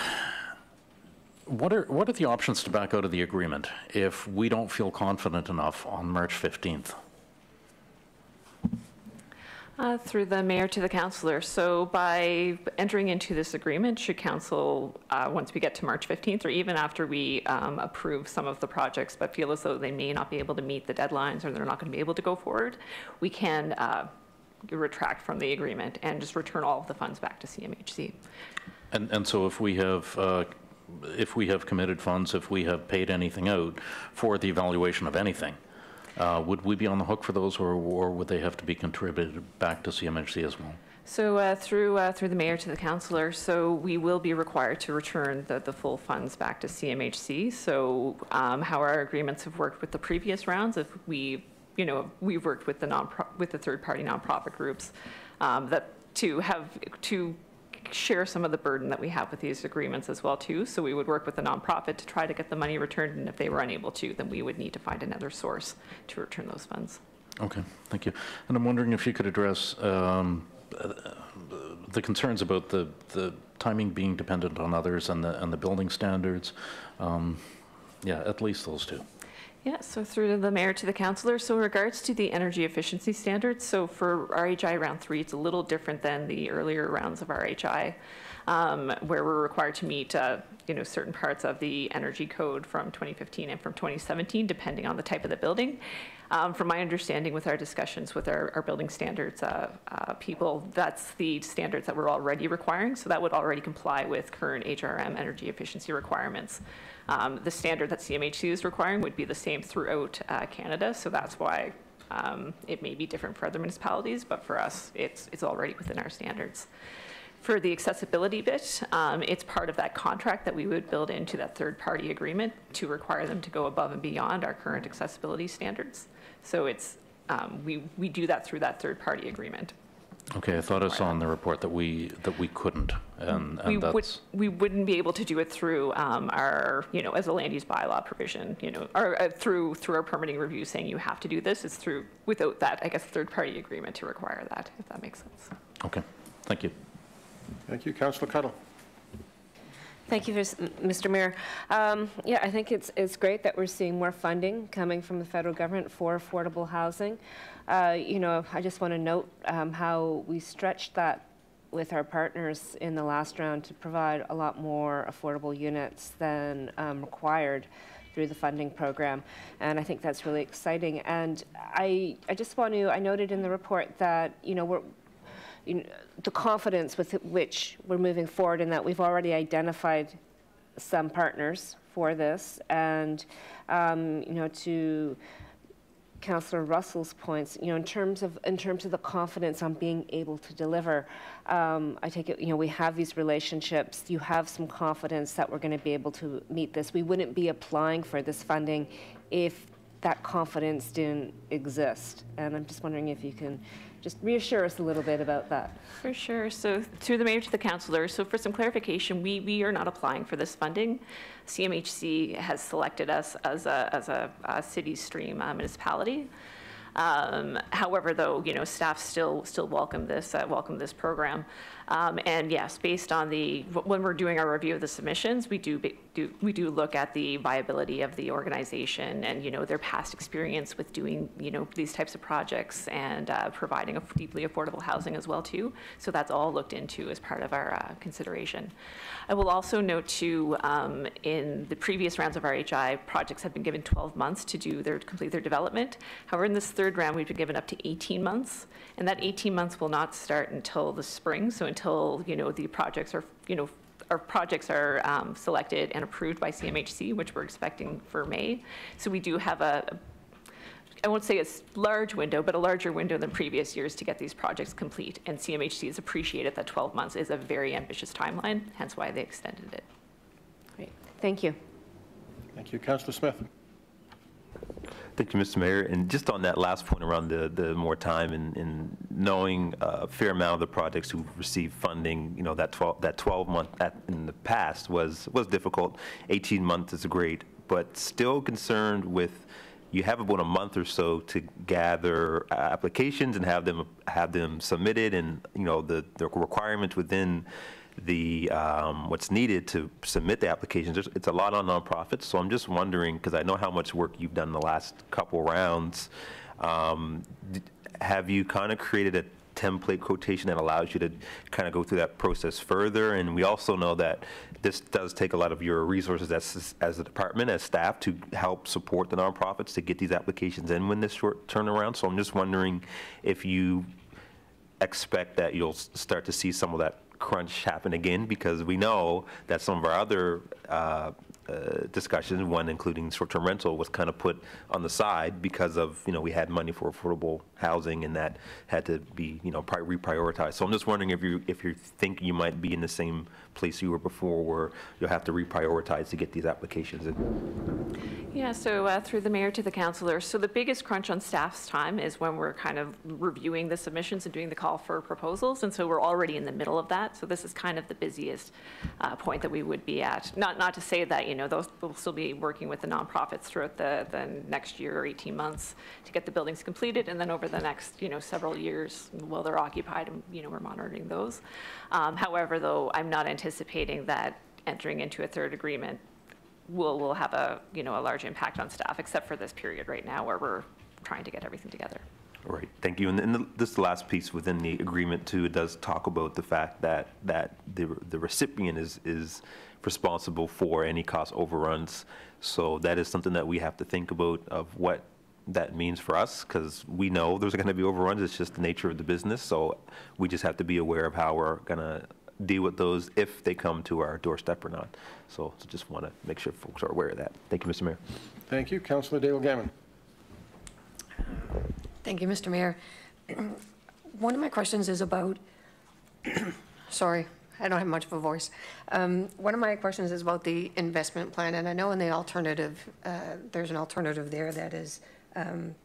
what are, what are the options to back out of the agreement if we don't feel confident enough on March 15th? Uh, Through the mayor to the councillor. So by entering into this agreement, should council, uh, once we get to March 15th, or even after we um, approve some of the projects, but feel as though they may not be able to meet the deadlines or they're not going to be able to go forward, we can uh, retract from the agreement and just return all of the funds back to CMHC. And, and so if we have, uh, if we have committed funds, if we have paid anything out for the evaluation of anything, uh, would we be on the hook for those, or, or would they have to be contributed back to CMHC as well? So uh, through, uh, through the mayor to the councillor, so we will be required to return the, the full funds back to CMHC. So um, how our agreements have worked with the previous rounds, if we, you know, we've worked with the non, with the third-party nonprofit groups um, that to have, to share some of the burden that we have with these agreements as well too. So we would work with the nonprofit to try to get the money returned, and if they were unable to, then we would need to find another source to return those funds. Okay, thank you. And I'm wondering if you could address um, the concerns about the, the timing being dependent on others and the, and the building standards. Um, Yeah, at least those two. Yeah, so through the mayor to the councillor. So in regards to the energy efficiency standards, so for RHI round three, it's a little different than the earlier rounds of RHI, um, where we're required to meet, uh, you know, certain parts of the energy code from 2015 and from 2017, depending on the type of the building. Um, From my understanding with our discussions with our, our building standards uh, uh, people, that's the standards that we're already requiring, so that would already comply with current HRM energy efficiency requirements. Um, The standard that CMHC is requiring would be the same throughout uh, Canada, so that's why um, it may be different for other municipalities, but for us, it's, it's already within our standards. For the accessibility bit, um, it's part of that contract that we would build into that third-party agreement to require them to go above and beyond our current accessibility standards. So it's, um, we, we do that through that third-party agreement. Okay, I thought I saw in the report that we, that we couldn't, and, We and would, that's, we wouldn't be able to do it through um, our, you know, as a land use bylaw provision, you know, or uh, through, through our permitting review saying you have to do this. It's through, without that, I guess, third-party agreement to require that, if that makes sense. okay, thank you. Thank you. Councillor Cuttell. Thank you, Ms- Mr. Mayor. Um, Yeah, I think it's, it's great that we're seeing more funding coming from the federal government for affordable housing. Uh, You know, I just want to note um, how we stretched that with our partners in the last round to provide a lot more affordable units than um, required through the funding program. And I think that's really exciting. And I, I just want to, I noted in the report that, you know, we're, you know, the confidence with which we're moving forward and that we've already identified some partners for this. And, um, you know, to Councillor Russell's points, you know, in terms of, in terms of the confidence on being able to deliver, um, I take it, you know, we have these relationships. You have some confidence that we're going to be able to meet this. We wouldn't be applying for this funding if that confidence didn't exist. And I'm just wondering if you can just reassure us a little bit about that. For sure. So through the mayor to the councillor, so for some clarification, we, we are not applying for this funding. CMHC has selected us as a, as a, a city stream uh, municipality. Um, However, though, you know, staff still, still welcome this, uh, welcome this program. Um, And yes, based on the, when we're doing our review of the submissions, we do, do, we do look at the viability of the organization and, you know, their past experience with doing, you know, these types of projects and uh, providing deeply affordable housing as well, too. So that's all looked into as part of our uh, consideration. I will also note, too, um, in the previous rounds of RHI, projects have been given 12 months to do their, complete their development. However, in this third round, we've been given up to 18 months, and that 18 months will not start until the spring, so until, you know, the projects are, you know, our projects are um, selected and approved by CMHC, which we're expecting for May. So we do have a, I won't say it's large window, but a larger window than previous years to get these projects complete. And CMHC has appreciated that 12 months is a very ambitious timeline, hence why they extended it. Great. Thank you. Thank you. Councillor Smith. Thank you, Mr. Mayor. And just on that last point around the, the more time and, and knowing a fair amount of the projects who received funding, you know, that 12, that 12 month, in the past was, was difficult. 18 months is great, but still concerned with, you have about a month or so to gather applications and have them, have them submitted and, you know, the, the requirements within the, um, what's needed to submit the applications. There's- It's a lot on nonprofits, so I'm just wondering, because I know how much work you've done the last couple rounds, um, have you kind of created a template quotation that allows you to kind of go through that process further. And we also know that this does take a lot of your resources as, as a department, as staff, to help support the nonprofits to get these applications in when this short turnaround. So I'm just wondering if you expect that you'll start to see some of that crunch happen again, because we know that some of our other uh, uh, discussions, one including short-term rental, was kind of put on the side because of, you know, we had money for affordable housing, and that had to be, you know, pri- reprioritized. So I'm just wondering if you, if you think you might be in the same place you were before, where you'll have to reprioritize to get these applications in. Yeah, so uh, through the mayor to the councilor, so the biggest crunch on staff's time is when we're kind of reviewing the submissions and doing the call for proposals, and so we're already in the middle of that. So this is kind of the busiest uh, point that we would be at. Not, not to say that, you know, those, we'll still be working with the nonprofits throughout the, the next year or 18 months to get the buildings completed, and then over the next, you know, several years, while they're occupied, and you know, we're monitoring those. Um, However, though, I'm not anticipating that entering into a third agreement will, will have a, you know, a large impact on staff, except for this period right now where we're trying to get everything together. All right, thank you. And this last piece within the agreement too, it does talk about the fact that, that the the recipient is, is responsible for any cost overruns. So that is something that we have to think about of what that means for us, because we know there's going to be overruns, it's just the nature of the business. So we just have to be aware of how we're going to deal with those if they come to our doorstep or not. So so just want to make sure folks are aware of that. Thank you, Mr. Mayor. Thank you. Councillor Deagle Gammon. Thank you, Mr. Mayor. One of my questions is about, sorry, I don't have much of a voice. Um, One of my questions is about the investment plan, and I know in the alternative, uh, there's an alternative there that is um,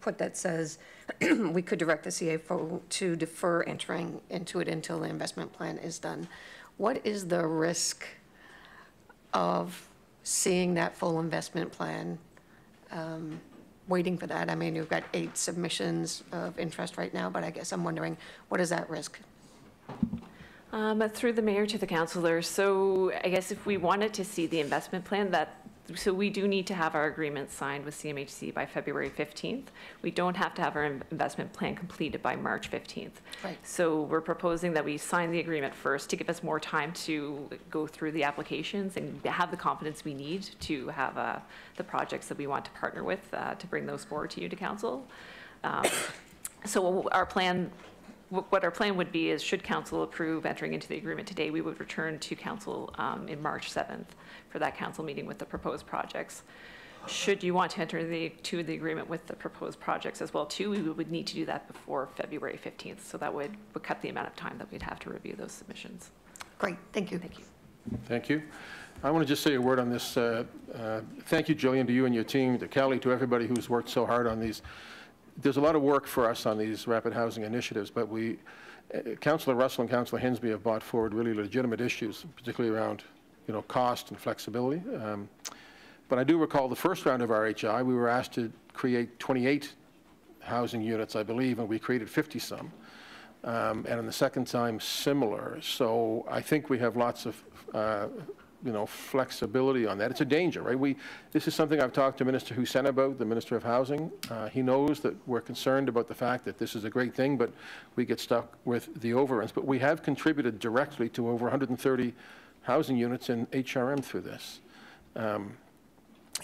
put that says we could direct the CFO to defer entering into it until the investment plan is done. What is the risk of seeing that full investment plan um, waiting for that? I mean, you've got eight submissions of interest right now, but I guess I'm wondering, what is that risk? Um, Through the mayor to the councilor, so I guess if we wanted to see the investment plan, that, so we do need to have our agreement signed with CMHC by February 15th. We don't have to have our investment plan completed by March 15th. Right. So we're proposing that we sign the agreement first to give us more time to go through the applications and have the confidence we need to have uh, the projects that we want to partner with, uh, to bring those forward to you to council. Um, So our plan, what our plan would be is, should council approve entering into the agreement today, we would return to council um, in March 7th for that council meeting with the proposed projects. Should you want to enter the, to the agreement with the proposed projects as well, too, we would need to do that before February 15th. So that would, would cut the amount of time that we'd have to review those submissions. Great, thank you. Thank you. Thank you. I want to just say a word on this. uh, uh, Thank you, Jillian, to you and your team, to Kelly, to everybody who's worked so hard on these. There's a lot of work for us on these rapid housing initiatives, but we, uh, Councillor Russell and Councillor Hendsbee have brought forward really legitimate issues, particularly around, you know, cost and flexibility. Um, But I do recall the first round of RHI, we were asked to create 28 housing units, I believe, and we created 50-some. Um, And in the second time, similar. So I think we have lots of, uh, you know, flexibility on that. It's a danger, right? We, this is something I've talked to Minister Hussen about, the Minister of Housing. Uh, He knows that we're concerned about the fact that this is a great thing, but we get stuck with the overruns. But we have contributed directly to over 130 housing units in HRM through this. Um,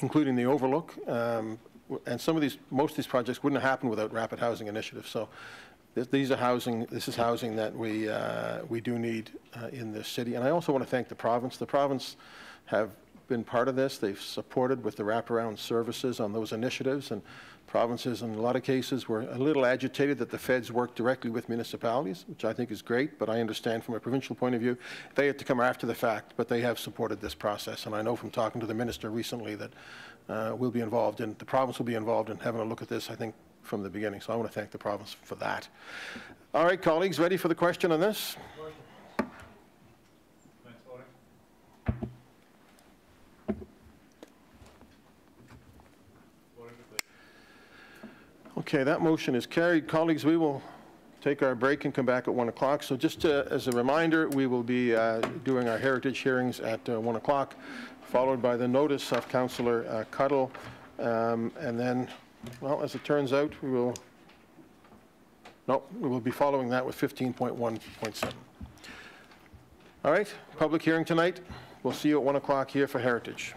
including the Overlook. um, And some of these, most of these projects wouldn't have happened without rapid housing initiatives. So th- these are housing, this is housing that we, uh, we do need uh, in this city. And I also want to thank the province. The province have been part of this. They've supported with the wraparound services on those initiatives. And provinces, in a lot of cases, were a little agitated that the feds work directly with municipalities, which I think is great, but I understand from a provincial point of view, they had to come after the fact, but they have supported this process. And I know from talking to the minister recently that uh, we'll be involved in, the province will be involved in having a look at this, I think, from the beginning. So I want to thank the province for that. All right, colleagues, ready for the question on this? Okay, that motion is carried. Colleagues, we will take our break and come back at 1 o'clock. So just uh, as a reminder, we will be uh, doing our heritage hearings at uh, 1 o'clock, followed by the notice of Councillor uh, Cuttell. Um, And then, well, as it turns out, we will No, we will be following that with 15.1.7. All right, public hearing tonight. We'll see you at 1 o'clock here for Heritage.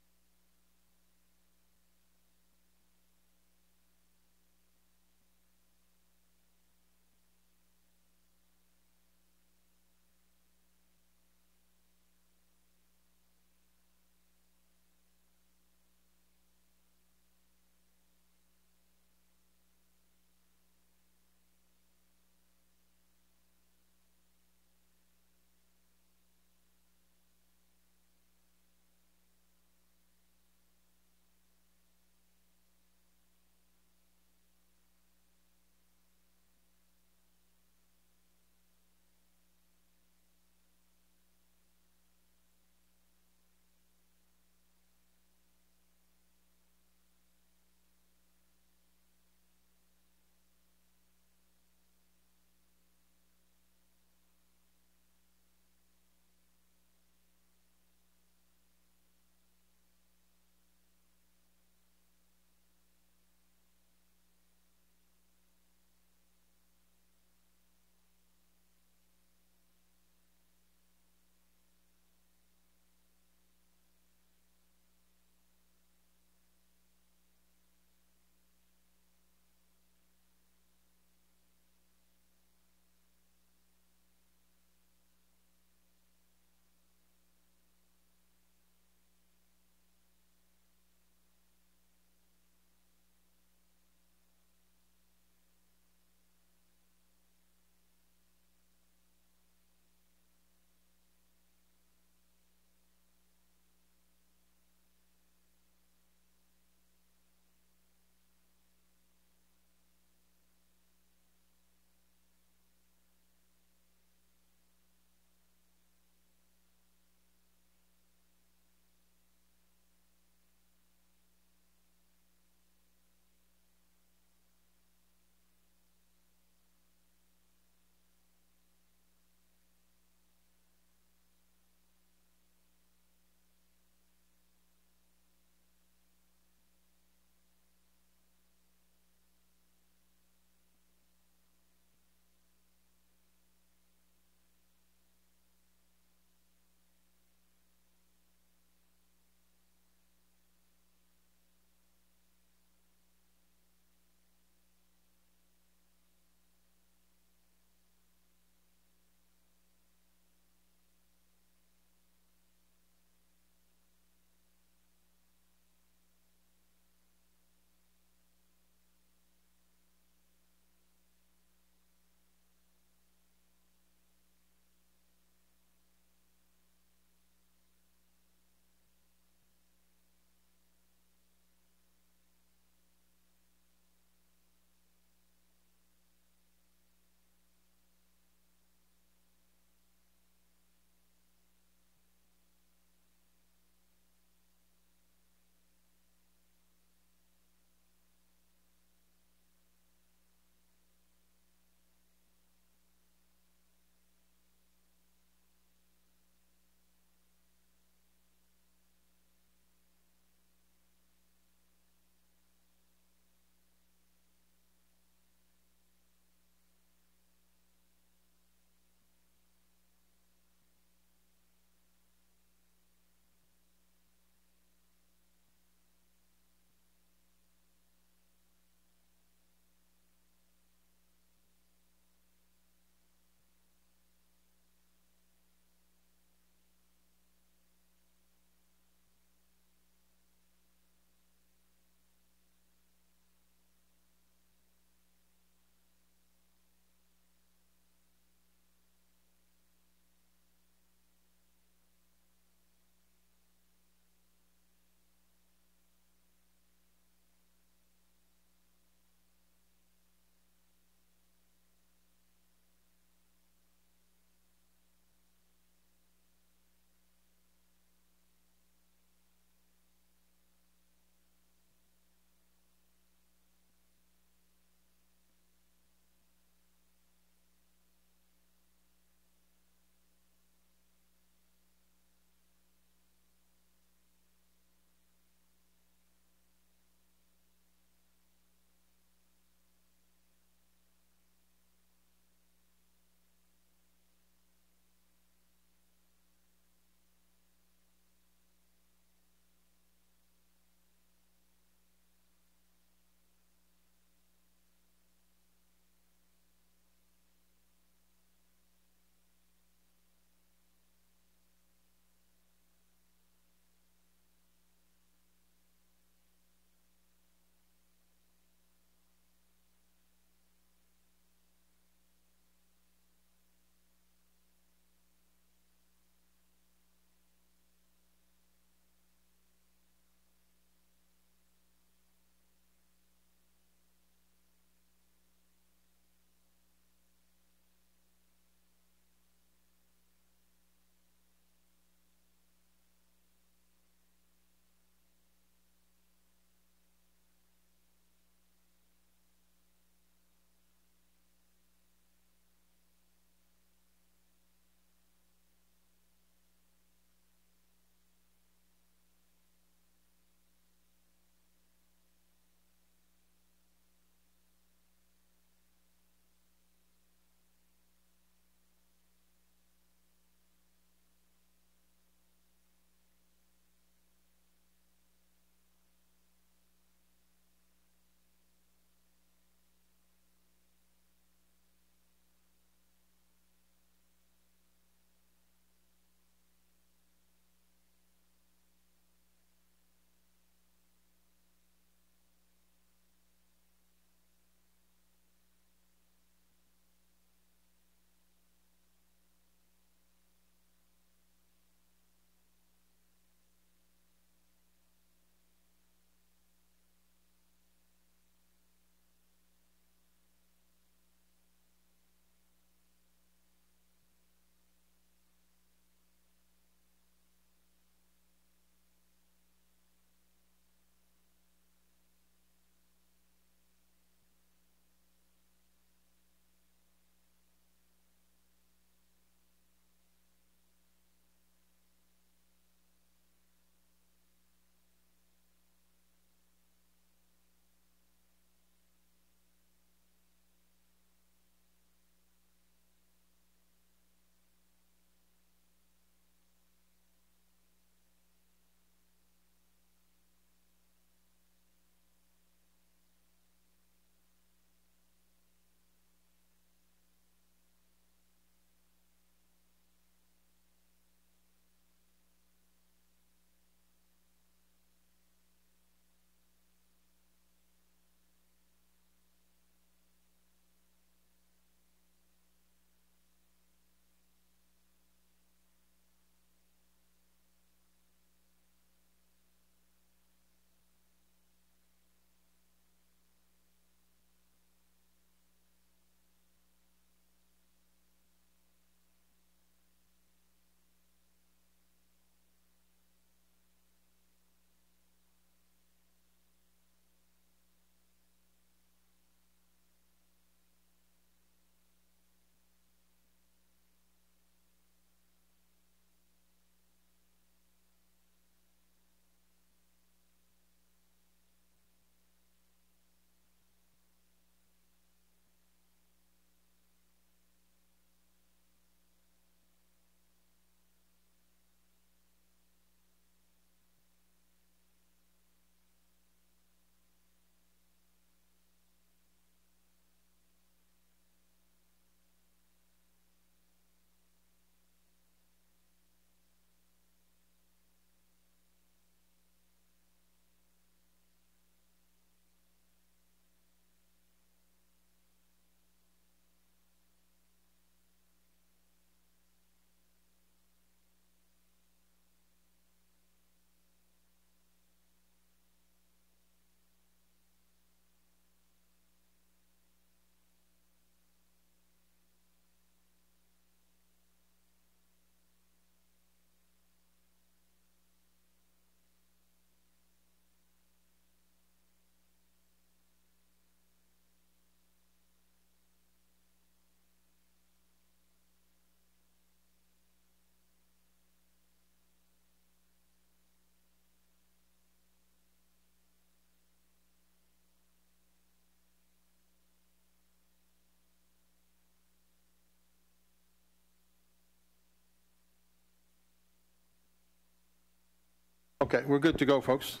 Okay, we're good to go, folks.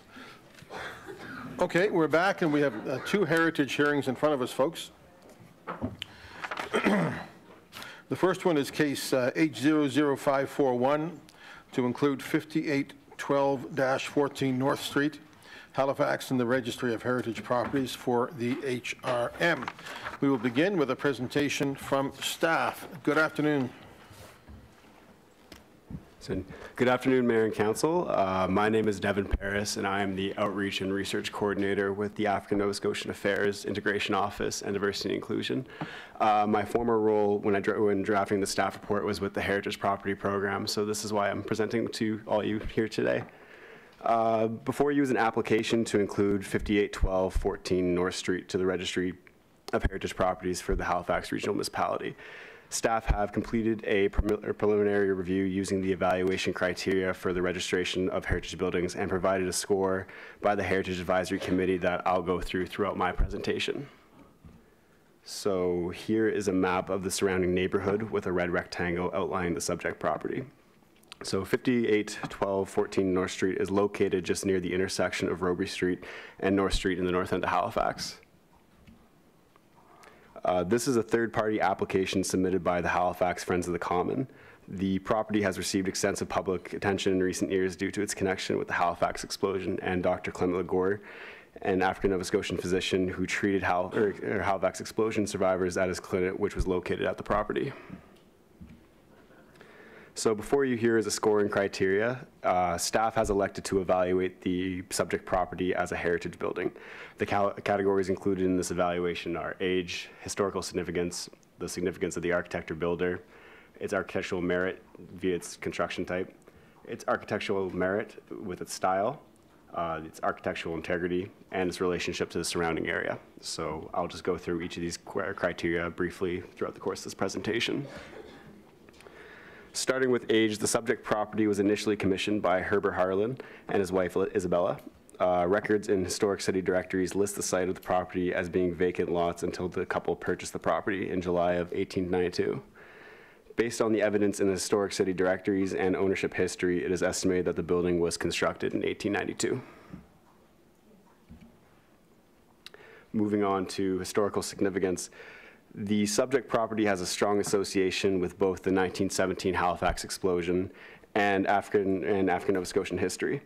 Okay, we're back, and we have uh, two heritage hearings in front of us, folks. The first one is case uh, H00541, to include 5812-14 North Street, Halifax, in the Registry of Heritage Properties for the HRM. We will begin with a presentation from staff. Good afternoon. So, Good afternoon, Mayor and Council. Uh, My name is Devin Paris, and I am the Outreach and Research Coordinator with the African Nova Scotian Affairs Integration Office and Diversity and Inclusion. Uh, My former role when I when drafting the staff report was with the Heritage Property Program, so this is why I'm presenting to all you here today. Uh, Before you is an application to include 581214 North Street to the Registry of Heritage Properties for the Halifax Regional Municipality. Staff have completed a preliminary review using the evaluation criteria for the registration of heritage buildings and provided a score by the Heritage Advisory Committee that I'll go through throughout my presentation. So here is a map of the surrounding neighborhood with a red rectangle outlining the subject property. So 581214 North Street is located just near the intersection of Robie Street and North Street in the north end of Halifax. Uh, This is a third-party application submitted by the Halifax Friends of the Common. The property has received extensive public attention in recent years due to its connection with the Halifax explosion and Dr. Clement Ligoure, an African Nova Scotian physician who treated Hal- er, er, Halifax explosion survivors at his clinic, which was located at the property. So before you here is a scoring criteria. Uh, Staff has elected to evaluate the subject property as a heritage building. The categories included in this evaluation are age, historical significance, the significance of the architect or builder, its architectural merit via its construction type, its architectural merit with its style, uh, its architectural integrity, and its relationship to the surrounding area. So I'll just go through each of these criteria briefly throughout the course of this presentation. Starting with age, the subject property was initially commissioned by Herbert Harlan and his wife Isabella. Uh, Records in historic city directories list the site of the property as being vacant lots until the couple purchased the property in July of 1892. Based on the evidence in the historic city directories and ownership history, it is estimated that the building was constructed in 1892. Moving on to historical significance, the subject property has a strong association with both the 1917 Halifax explosion and African and African Nova Scotian history.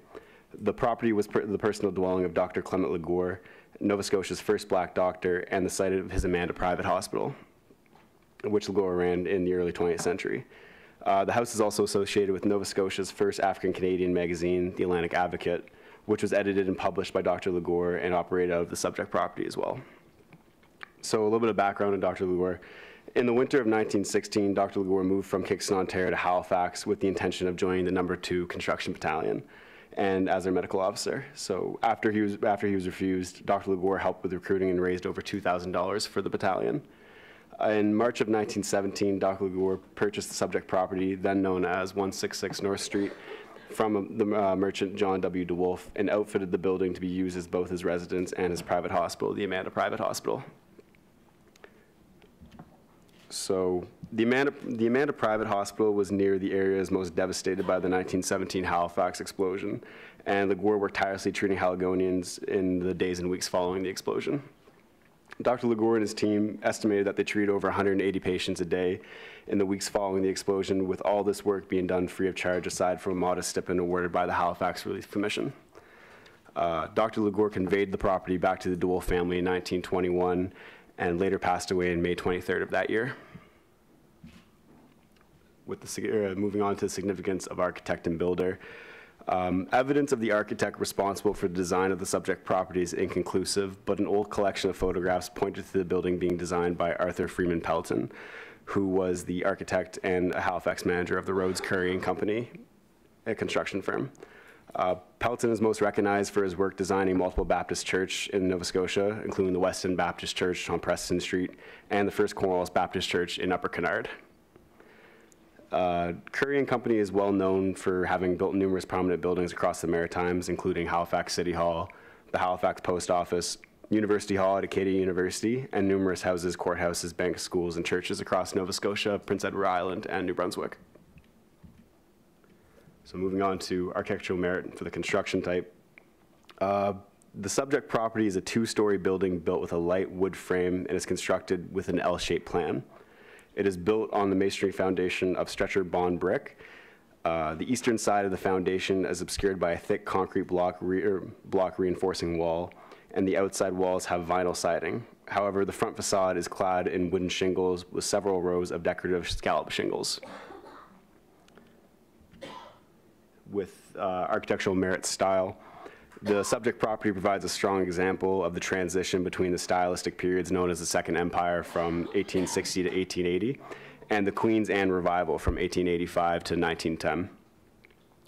The property was per, the personal dwelling of Dr. Clement Ligoure, Nova Scotia's first black doctor, and the site of his Amanda Private Hospital, which Ligoure ran in the early 20th century. Uh, the house is also associated with Nova Scotia's first African Canadian magazine, The Atlantic Advocate, which was edited and published by Dr. Ligoure and operated out of the subject property as well. So a little bit of background on Dr. Ligoure. In the winter of 1916, Dr. Ligoure moved from Kingston, Ontario to Halifax with the intention of joining the number two construction battalion and as their medical officer. So after he was, after he was refused, Dr. Ligoure helped with recruiting and raised over $2,000 for the battalion. In March of 1917, Dr. Ligoure purchased the subject property, then known as 166 North Street, from the uh, merchant John W. DeWolf and outfitted the building to be used as both his residence and his private hospital, the Amanda Private Hospital. So the Amanda, the Private Hospital was near the areas most devastated by the 1917 Halifax explosion, and Ligoure worked tirelessly treating Haligonians in the days and weeks following the explosion. Dr. Ligoure and his team estimated that they treated over 180 patients a day in the weeks following the explosion, with all this work being done free of charge aside from a modest stipend awarded by the Halifax Relief Commission. Uh, Dr. Ligoure conveyed the property back to the DeWolf family in 1921 and later passed away in May 23rd of that year. With the, uh, moving on to the significance of architect and builder, um, evidence of the architect responsible for the design of the subject property is inconclusive, but an old collection of photographs pointed to the building being designed by Arthur Freeman Pelton, who was the architect and a Halifax manager of the Rhodes Curry and Company, a construction firm. Uh, Pelton is most recognized for his work designing multiple Baptist church in Nova Scotia, including the Weston Baptist Church on Preston Street and the First Cornwallis Baptist Church in Upper Canard. Uh, Curry and Company is well known for having built numerous prominent buildings across the Maritimes, including Halifax City Hall, the Halifax Post Office, University Hall at Acadia University, and numerous houses, courthouses, banks, schools, and churches across Nova Scotia, Prince Edward Island, and New Brunswick. So moving on to architectural merit for the construction type. Uh, The subject property is a two-story building built with a light wood frame and is constructed with an L-shaped plan. It is built on the masonry foundation of stretcher bond brick. Uh, The eastern side of the foundation is obscured by a thick concrete block er, block reinforcing wall, and the outside walls have vinyl siding. However, the front facade is clad in wooden shingles with several rows of decorative scallop shingles. With uh, architectural merit style, the subject property provides a strong example of the transition between the stylistic periods known as the Second Empire from 1860 to 1880 and the Queen's Anne Revival from 1885 to 1910.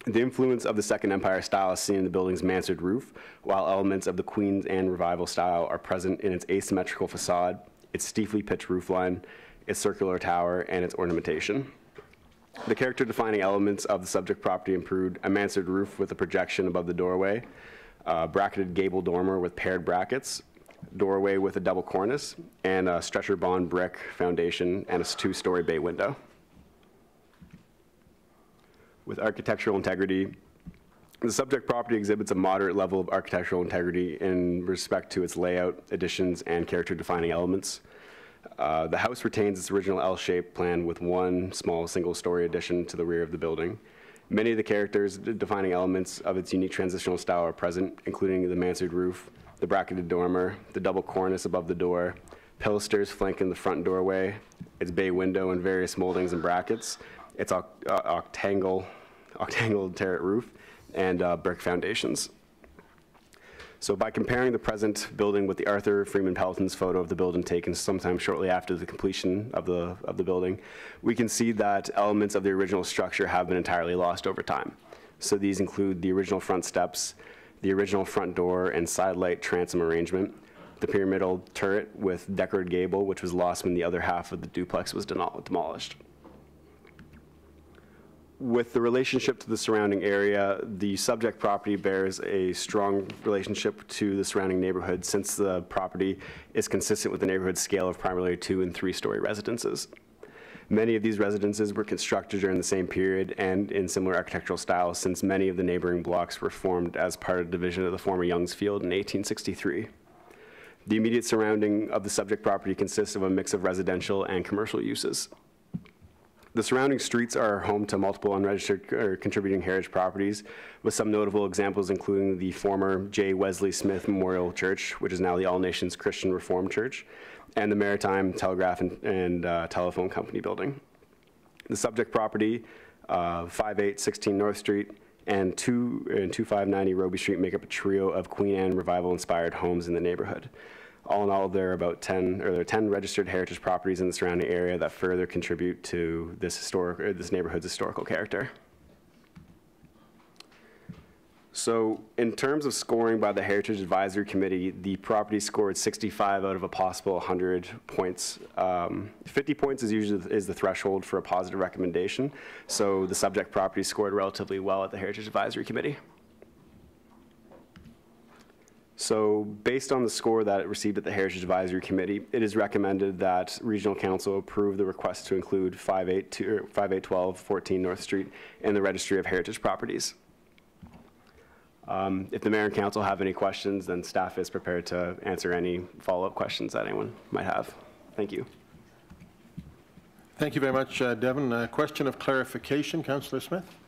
The influence of the Second Empire style is seen in the building's mansard roof, while elements of the Queen's Anne Revival style are present in its asymmetrical facade, its steeply pitched roofline, its circular tower, and its ornamentation. The character-defining elements of the subject property include a mansard roof with a projection above the doorway, a bracketed gable dormer with paired brackets, doorway with a double cornice, and a stretcher bond brick foundation and a two-story bay window. With architectural integrity, the subject property exhibits a moderate level of architectural integrity in respect to its layout, additions, and character-defining elements. Uh, The house retains its original L-shaped plan with one small single-story addition to the rear of the building. Many of the characters defining elements of its unique transitional style are present, including the mansard roof, the bracketed dormer, the double cornice above the door, pilasters flanking the front doorway, its bay window and various moldings and brackets, its uh, octangle, octangle turret roof, and uh, brick foundations. So by comparing the present building with the Arthur Freeman Pelton's photo of the building taken sometime shortly after the completion of the, of the building, we can see that elements of the original structure have been entirely lost over time. So these include the original front steps, the original front door and side light transom arrangement, the pyramidal turret with decorated gable, which was lost when the other half of the duplex was demol- demolished. With the relationship to the surrounding area, the subject property bears a strong relationship to the surrounding neighborhood since the property is consistent with the neighborhood scale of primarily two and three-story residences. Many of these residences were constructed during the same period and in similar architectural styles since many of the neighboring blocks were formed as part of a division of the former Youngs Field in 1863. The immediate surrounding of the subject property consists of a mix of residential and commercial uses. The surrounding streets are home to multiple unregistered or contributing heritage properties, with some notable examples including the former J. Wesley Smith Memorial Church, which is now the All Nations Christian Reformed Church, and the Maritime Telegraph and, and uh, Telephone Company building. The subject property, uh, 5816 North Street and 2 and 2590 Robie Street make up a trio of Queen Anne Revival-inspired homes in the neighborhood. All in all, there are about 10, or there are 10 registered heritage properties in the surrounding area that further contribute to this historic, or this neighborhood's historical character. So in terms of scoring by the Heritage Advisory Committee, the property scored 65 out of a possible 100 points. Um, 50 points is usually is the threshold for a positive recommendation. So the subject property scored relatively well at the Heritage Advisory Committee. So based on the score that it received at the Heritage Advisory Committee, it is recommended that Regional Council approve the request to include 5812 14 North Street in the Registry of Heritage Properties. Um, If the mayor and council have any questions, then staff is prepared to answer any follow-up questions that anyone might have. Thank you. Thank you very much, uh, Devon. A question of clarification, Councillor Smith?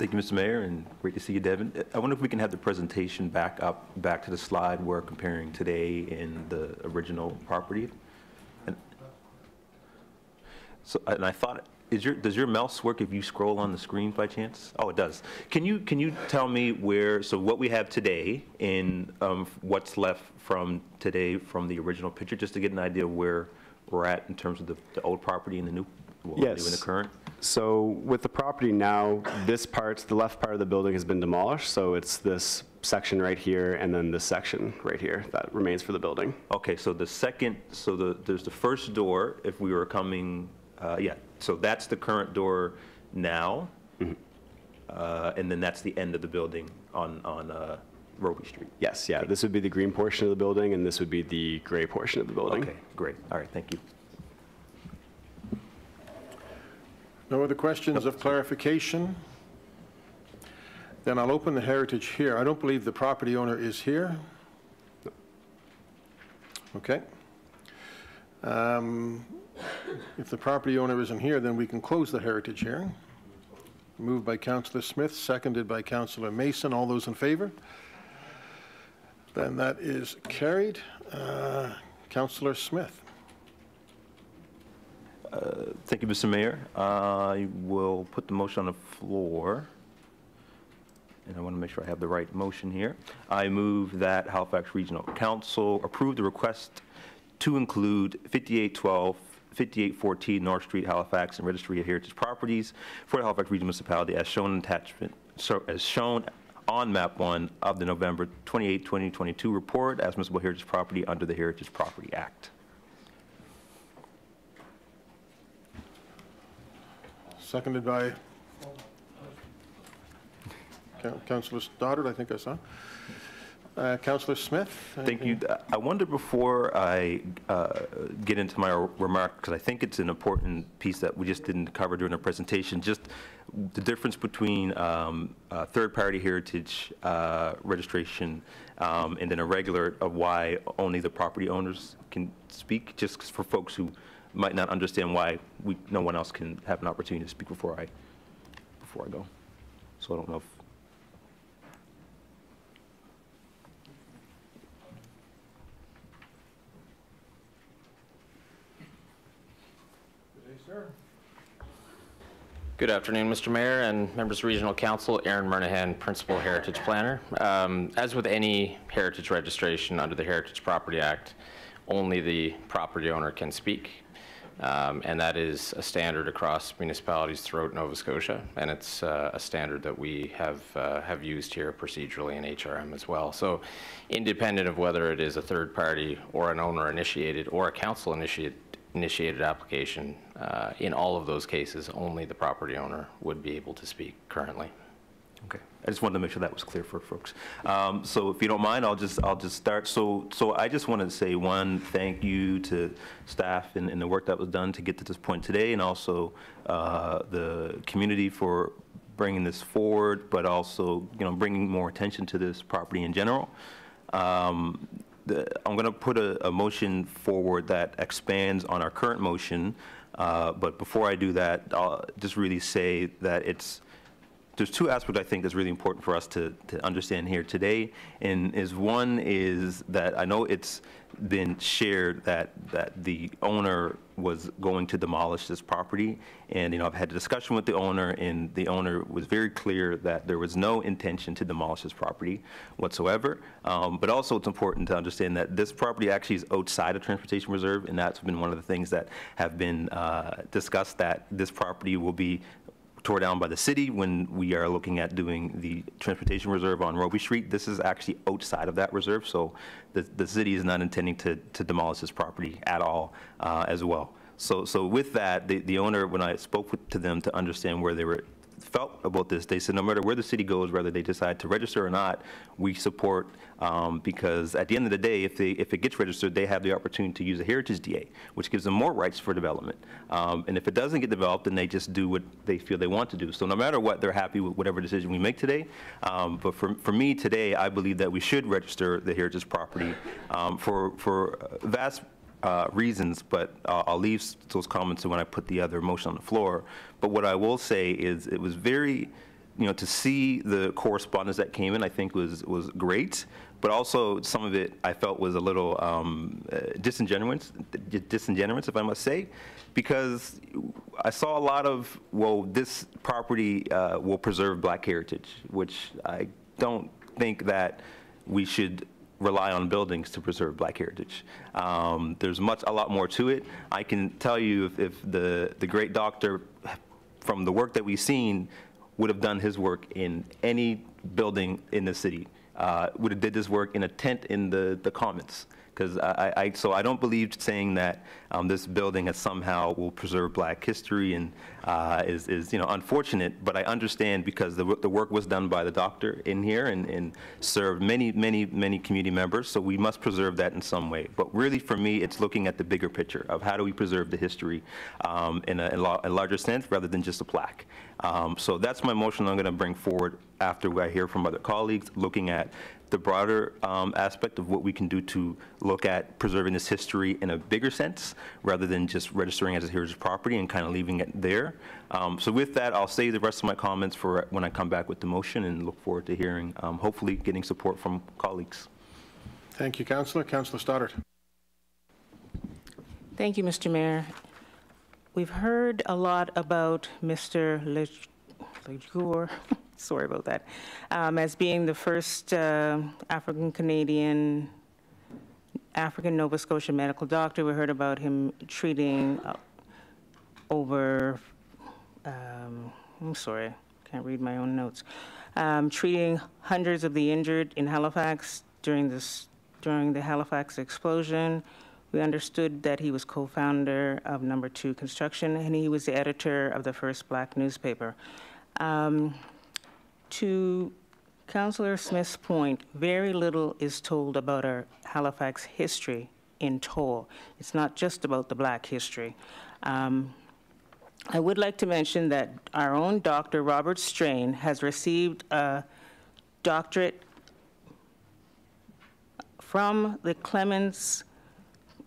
Thank you, Mr. Mayor, and great to see you, Devin. I wonder if we can have the presentation back up, back to the slide we're comparing today in the original property. And So, and I thought, is your, does your mouse work if you scroll on the screen by chance? Oh, it does. Can you, can you tell me where, so what we have today and um, what's left from today from the original picture, just to get an idea of where we're at in terms of the, the old property and the new, new and the Yes. current? So with the property now, this part, the left part of the building has been demolished, so it's this section right here and then this section right here that remains for the building. Okay, so the second, so the, there's the first door, if we were coming, uh, yeah, so that's the current door now. Uh, And then that's the end of the building on, on uh, Robie Street. Yes, yeah, this would be the green portion of the building and this would be the gray portion of the building. Okay, great, all right, thank you. No other questions of clarification? Then I'll open the heritage here. I don't believe the property owner is here. Okay. Um, If the property owner isn't here, then we can close the heritage hearing. Moved by Councillor Smith, seconded by Councillor Mason. All those in favor? Then that is carried. Uh, Councillor Smith. Uh, Thank you, Mr. Mayor. I will put the motion on the floor. And I want to make sure I have the right motion here. I move that Halifax Regional Council approve the request to include 5812, 5814 North Street, Halifax, and Registry of Heritage Properties for the Halifax Regional Municipality as shown in attachment, so as shown on map one of the November 28, 2022 report as municipal heritage property under the Heritage Property Act. Seconded by Councillor Stoddard, I think I saw. Uh, Councillor Smith? Thank you. I wonder before I uh, get into my remark, because I think it's an important piece that we just didn't cover during the presentation, just the difference between um, uh, third-party heritage uh, registration um, and then a regular of why only the property owners can speak, just for folks who might not understand why we, no one else can have an opportunity to speak before I, before I go. So I don't know if Good afternoon, Mr. Mayor and members of Regional Council. Aaron Murnaghan, Principal Heritage Planner. Um, As with any heritage registration under the Heritage Property Act, only the property owner can speak. Um, And that is a standard across municipalities throughout Nova Scotia. And it's uh, a standard that we have, uh, have used here procedurally in HRM as well. So independent of whether it is a third party or an owner initiated or a council initiated, initiated application, uh, in all of those cases, only the property owner would be able to speak currently. Okay, I just wanted to make sure that was clear for folks. Um, So if you don't mind, I'll just, I'll just start. So, so I just wanted to say, one, thank you to staff and, and the work that was done to get to this point today, and also uh, the community for bringing this forward, but also, you know, bringing more attention to this property in general. Um, the- I'm going to put a, a motion forward that expands on our current motion, uh, but before I do that, I'll just really say that it's, there's two aspects I think that's really important for us to, to understand here today. And is one is that I know it's been shared that, that the owner was going to demolish this property. And, you know, I've had a discussion with the owner and the owner was very clear that there was no intention to demolish this property whatsoever. Um, but also it's important to understand that this property actually is outside of Transportation Reserve and that's been one of the things that have been uh, discussed that this property will be tore down by the city when we are looking at doing the transportation reserve on Robie Street. This is actually outside of that reserve, so the, the city is not intending to, to demolish this property at all uh, as well. So, so with that, the, the owner, when I spoke with, to them to understand where they were felt about this, they said no matter where the city goes, whether they decide to register or not, we support, um, because at the end of the day, if they, if it gets registered, they have the opportunity to use a heritage DA, which gives them more rights for development. Um, And if it doesn't get developed, then they just do what they feel they want to do. So no matter what, they're happy with whatever decision we make today. Um, But for, for me today, I believe that we should register the heritage property um, for, for vast uh, reasons, but I'll I'll leave those comments to when I put the other motion on the floor. But what I will say is, it was very, you know, to see the correspondence that came in, I think was, was great, but also some of it I felt was a little um, uh, disingenuous, disingenuous, if I must say, because I saw a lot of, well, this property uh, will preserve black heritage, which I don't think that we should rely on buildings to preserve black heritage. Um, there's much, a lot more to it. I can tell you if, if the, the great doctor, from the work that we've seen, would have done his work in any building in the city, uh, would have did this work in a tent in the, the Commons, because I, I, so I don't believe saying that um, this building has somehow will preserve black history and uh, is, is, you know, unfortunate, but I understand because the, the work was done by the doctor in here and, and served many, many, many community members, so we must preserve that in some way. But really, for me, it's looking at the bigger picture of how do we preserve the history um, in a, a larger sense rather than just a plaque. Um, So that's my motion I'm going to bring forward after I hear from other colleagues, looking at the broader um, aspect of what we can do to look at preserving this history in a bigger sense, rather than just registering as a heritage property and kind of leaving it there. Um, So with that, I'll save the rest of my comments for when I come back with the motion and look forward to hearing, um, hopefully getting support from colleagues. Thank you, Councillor. Councillor Stoddard. Thank you, Mr. Mayor. We've heard a lot about Mr. Leg- Lejour, sorry about that, um, as being the first uh, African-Canadian, African Nova Scotia medical doctor. We heard about him treating uh, over, um, I'm sorry, can't read my own notes, um, treating hundreds of the injured in Halifax during this, during the Halifax explosion. We understood that he was co-founder of Number Two Construction, and he was the editor of the first black newspaper. Um, To Councillor Smith's point, very little is told about our Halifax history in toll. It's not just about the black history. Um, I would like to mention that our own Dr. Robert Strang has received a doctorate from the Clement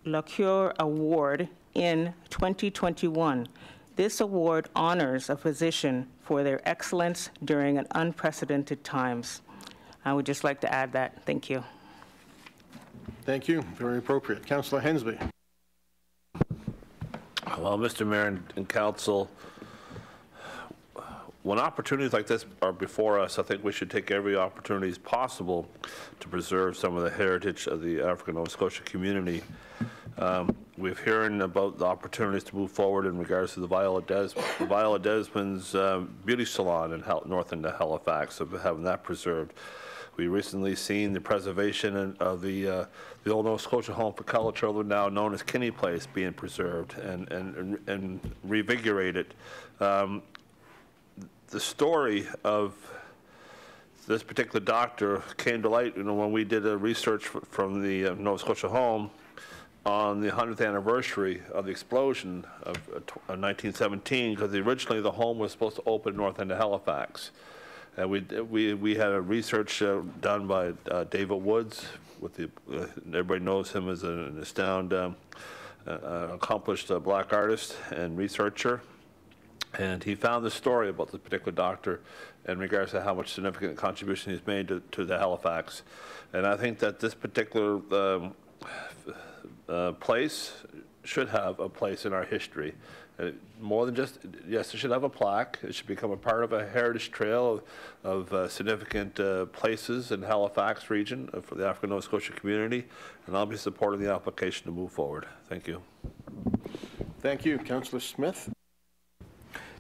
Ligoure Award in 2021. This award honors a physician for their excellence during an unprecedented times. I would just like to add that. Thank you. Thank you. Very appropriate. Councillor Hendsbee. Well, Mr. Mayor and- and council, when opportunities like this are before us, I think we should take every opportunity as possible to preserve some of the heritage of the African Nova Scotia community. Um, We've hearing about the opportunities to move forward in regards to the Viola Des, Viola Desmond's um, beauty salon in north into Halifax, of having that preserved. We recently seen the preservation of the, uh, the old Nova Scotia Home for Colored Children, now known as Kinney Place, being preserved and, and, and revigorated. Um, The story of this particular doctor came to light, you know, when we did a research from the uh, Nova Scotia Home on the 100th anniversary of the explosion of uh, of 1917, because originally the home was supposed to open north end of Halifax. And we, we, we had a research uh, done by uh, David Woods, with the, uh, everybody knows him as an astound, um, uh, uh, accomplished uh, black artist and researcher. And he found this story about this particular doctor in regards to how much significant contribution he's made to, to the Halifax. And I think that this particular um, uh, place should have a place in our history. Uh, More than just, yes, it should have a plaque. It should become a part of a heritage trail of, of uh, significant uh, places in Halifax region uh, for the African Nova Scotia community. And I'll be supporting the application to move forward. Thank you. Thank you. Councillor Smith.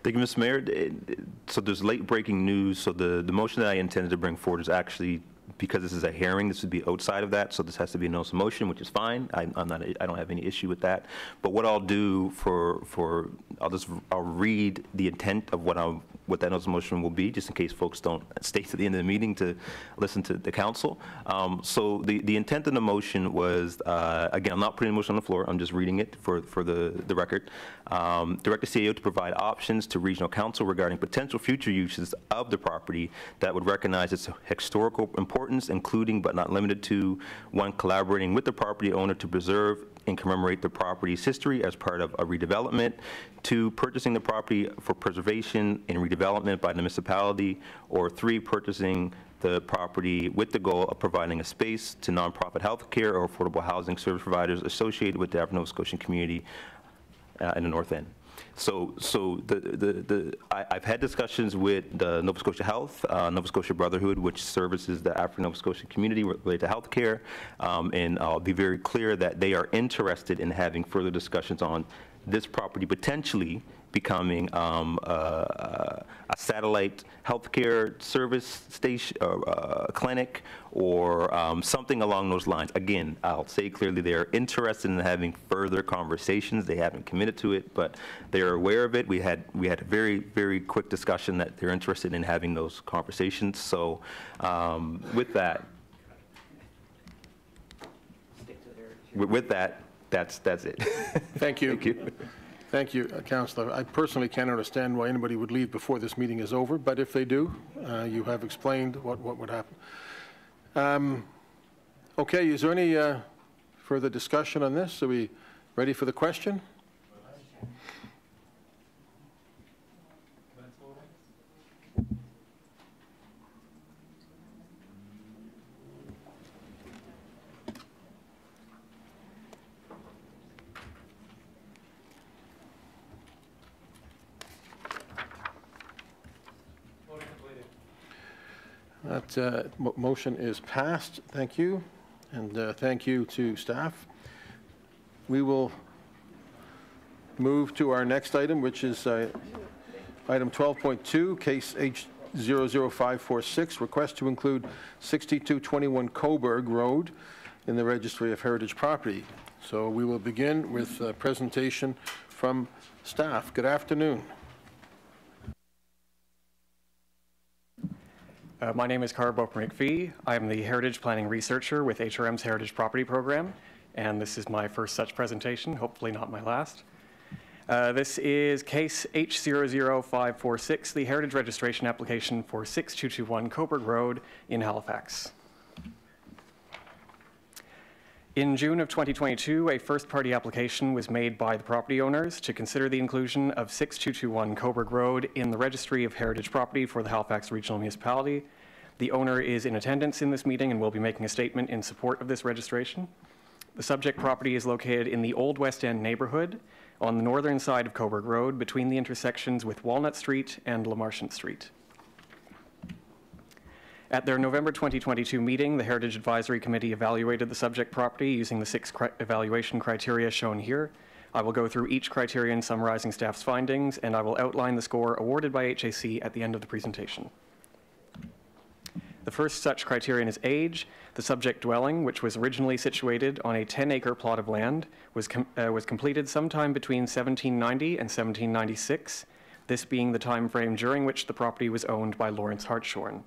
Thank you, Mr. Mayor. It- it- So there's late breaking news, so the, the motion that I intended to bring forward is actually, because this is a hearing, this would be outside of that, so this has to be a notice of motion, which is fine. I- I'm not, I don't have any issue with that. But what I'll do for, for, I'll just, I'll read the intent of what I'm, what that notice of motion will be, just in case folks don't stay to the end of the meeting to listen to the council. Um, So the, the intent of the motion was, uh, again, I'm not putting a motion on the floor, I'm just reading it for, for the, the record. Um, Direct the CAO to provide options to regional council regarding potential future uses of the property that would recognize its historical importance, including but not limited to, one, collaborating with the property owner to preserve and commemorate the property's history as part of a redevelopment. Two, purchasing the property for preservation and redevelopment by the municipality. Or three, purchasing the property with the goal of providing a space to nonprofit healthcare or affordable housing service providers associated with the Nova Scotian community uh, in the North End. So, so the, the, the, I, I've had discussions with the Nova Scotia Health, uh, Nova Scotia Brotherhood, which services the African Nova Scotian community related to healthcare. Um, and I'll be very clear that they are interested in having further discussions on this property potentially becoming um, uh, a satellite healthcare service station, or uh, clinic, or um, something along those lines. Again, I'll say clearly, they're interested in having further conversations. They haven't committed to it, but they're aware of it. We had, we had a very, very quick discussion that they're interested in having those conversations. So um, with that, with with that, that's, that's it. Thank you. Thank you. Thank you, uh, Councillor. I personally can't understand why anybody would leave before this meeting is over, but if they do, uh, you have explained what, what would happen. Um, Okay, is there any uh, further discussion on this? Are we ready for the question? That uh, mo- motion is passed. Thank you, and uh, thank you to staff. We will move to our next item, which is uh, item 12.2, case H00546, request to include 6221 Coburg Road in the Registry of Heritage Property. So we will begin with a presentation from staff. Good afternoon. Uh, my name is Carbo McPhee. I'm the Heritage Planning Researcher with HRM's Heritage Property Program, and this is my first such presentation, hopefully not my last. Uh, this is case H00546, the Heritage Registration Application for 6221 Coburg Road in Halifax. In June of 2022, a first-party application was made by the property owners to consider the inclusion of 6221 Coburg Road in the Registry of Heritage Property for the Halifax Regional Municipality. The owner is in attendance in this meeting and will be making a statement in support of this registration. The subject property is located in the Old West End neighborhood on the northern side of Coburg Road between the intersections with Walnut Street and LeMarchant Street. At their November 2022 meeting, the Heritage Advisory Committee evaluated the subject property using the six cri- evaluation criteria shown here. I will go through each criterion summarizing staff's findings, and I will outline the score awarded by HAC at the end of the presentation. The first such criterion is age. The subject dwelling, which was originally situated on a 10-acre plot of land, was, com- uh, was completed sometime between 1790 and 1796, this being the time frame during which the property was owned by Lawrence Hartshorne.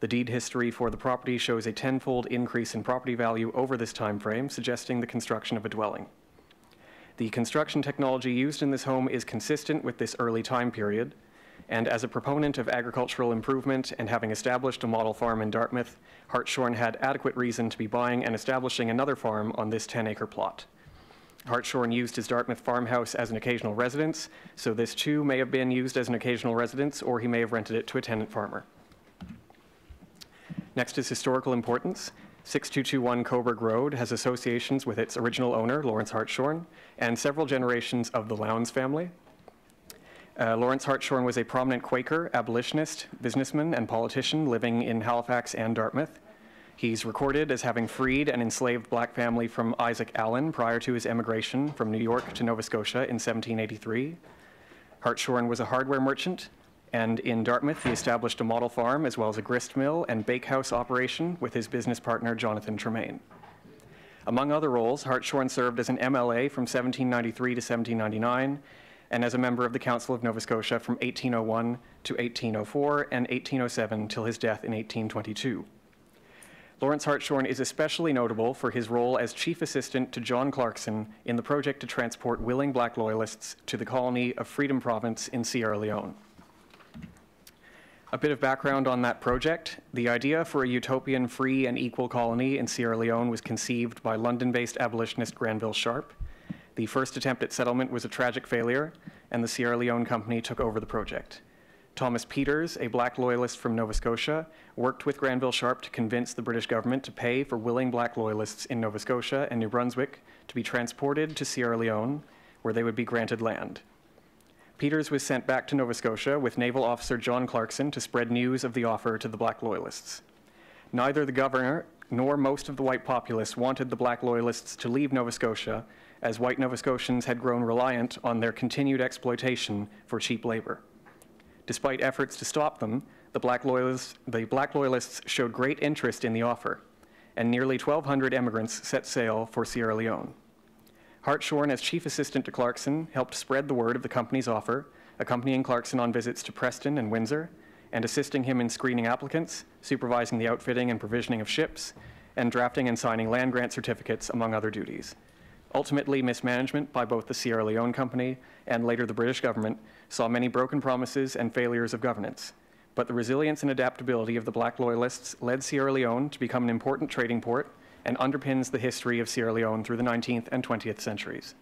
The deed history for the property shows a tenfold increase in property value over this time frame, suggesting the construction of a dwelling. The construction technology used in this home is consistent with this early time period, and as a proponent of agricultural improvement and having established a model farm in Dartmouth, Hartshorne had adequate reason to be buying and establishing another farm on this 10-acre plot. Hartshorne used his Dartmouth farmhouse as an occasional residence, so this too may have been used as an occasional residence, or he may have rented it to a tenant farmer. Next is historical importance. 6221 Coburg Road has associations with its original owner, Lawrence Hartshorne, and several generations of the Lowndes family. Uh, Lawrence Hartshorne was a prominent Quaker, abolitionist, businessman, and politician living in Halifax and Dartmouth. He's recorded as having freed an enslaved black family from Isaac Allen prior to his emigration from New York to Nova Scotia in 1783. Hartshorne was a hardware merchant, and in Dartmouth, he established a model farm as well as a grist mill and bakehouse operation with his business partner, Jonathan Tremaine. Among other roles, Hartshorne served as an MLA from 1793 to 1799 and as a member of the Council of Nova Scotia from 1801 to 1804 and 1807 till his death in 1822. Lawrence Hartshorne is especially notable for his role as chief assistant to John Clarkson in the project to transport willing black loyalists to the colony of Freedom Province in Sierra Leone. A bit of background on that project. The idea for a utopian, free, and equal colony in Sierra Leone was conceived by London based abolitionist Granville Sharp. The first attempt at settlement was a tragic failure, and the Sierra Leone Company took over the project. Thomas Peters, a black loyalist from Nova Scotia, worked with Granville Sharp to convince the British government to pay for willing black loyalists in Nova Scotia and New Brunswick to be transported to Sierra Leone, where they would be granted land. Peters was sent back to Nova Scotia with naval officer John Clarkson to spread news of the offer to the black loyalists. Neither the governor nor most of the white populace wanted the black loyalists to leave Nova Scotia, as white Nova Scotians had grown reliant on their continued exploitation for cheap labor. Despite efforts to stop them, the black loyalists, the black loyalists showed great interest in the offer, and nearly 1,200 emigrants set sail for Sierra Leone. Hartshorne, as chief assistant to Clarkson, helped spread the word of the company's offer, accompanying Clarkson on visits to Preston and Windsor, and assisting him in screening applicants, supervising the outfitting and provisioning of ships, and drafting and signing land grant certificates, among other duties. Ultimately, mismanagement by both the Sierra Leone Company and later the British government saw many broken promises and failures of governance. But the resilience and adaptability of the Black Loyalists led Sierra Leone to become an important trading port and underpins the history of Sierra Leone through the 19th and 20th centuries.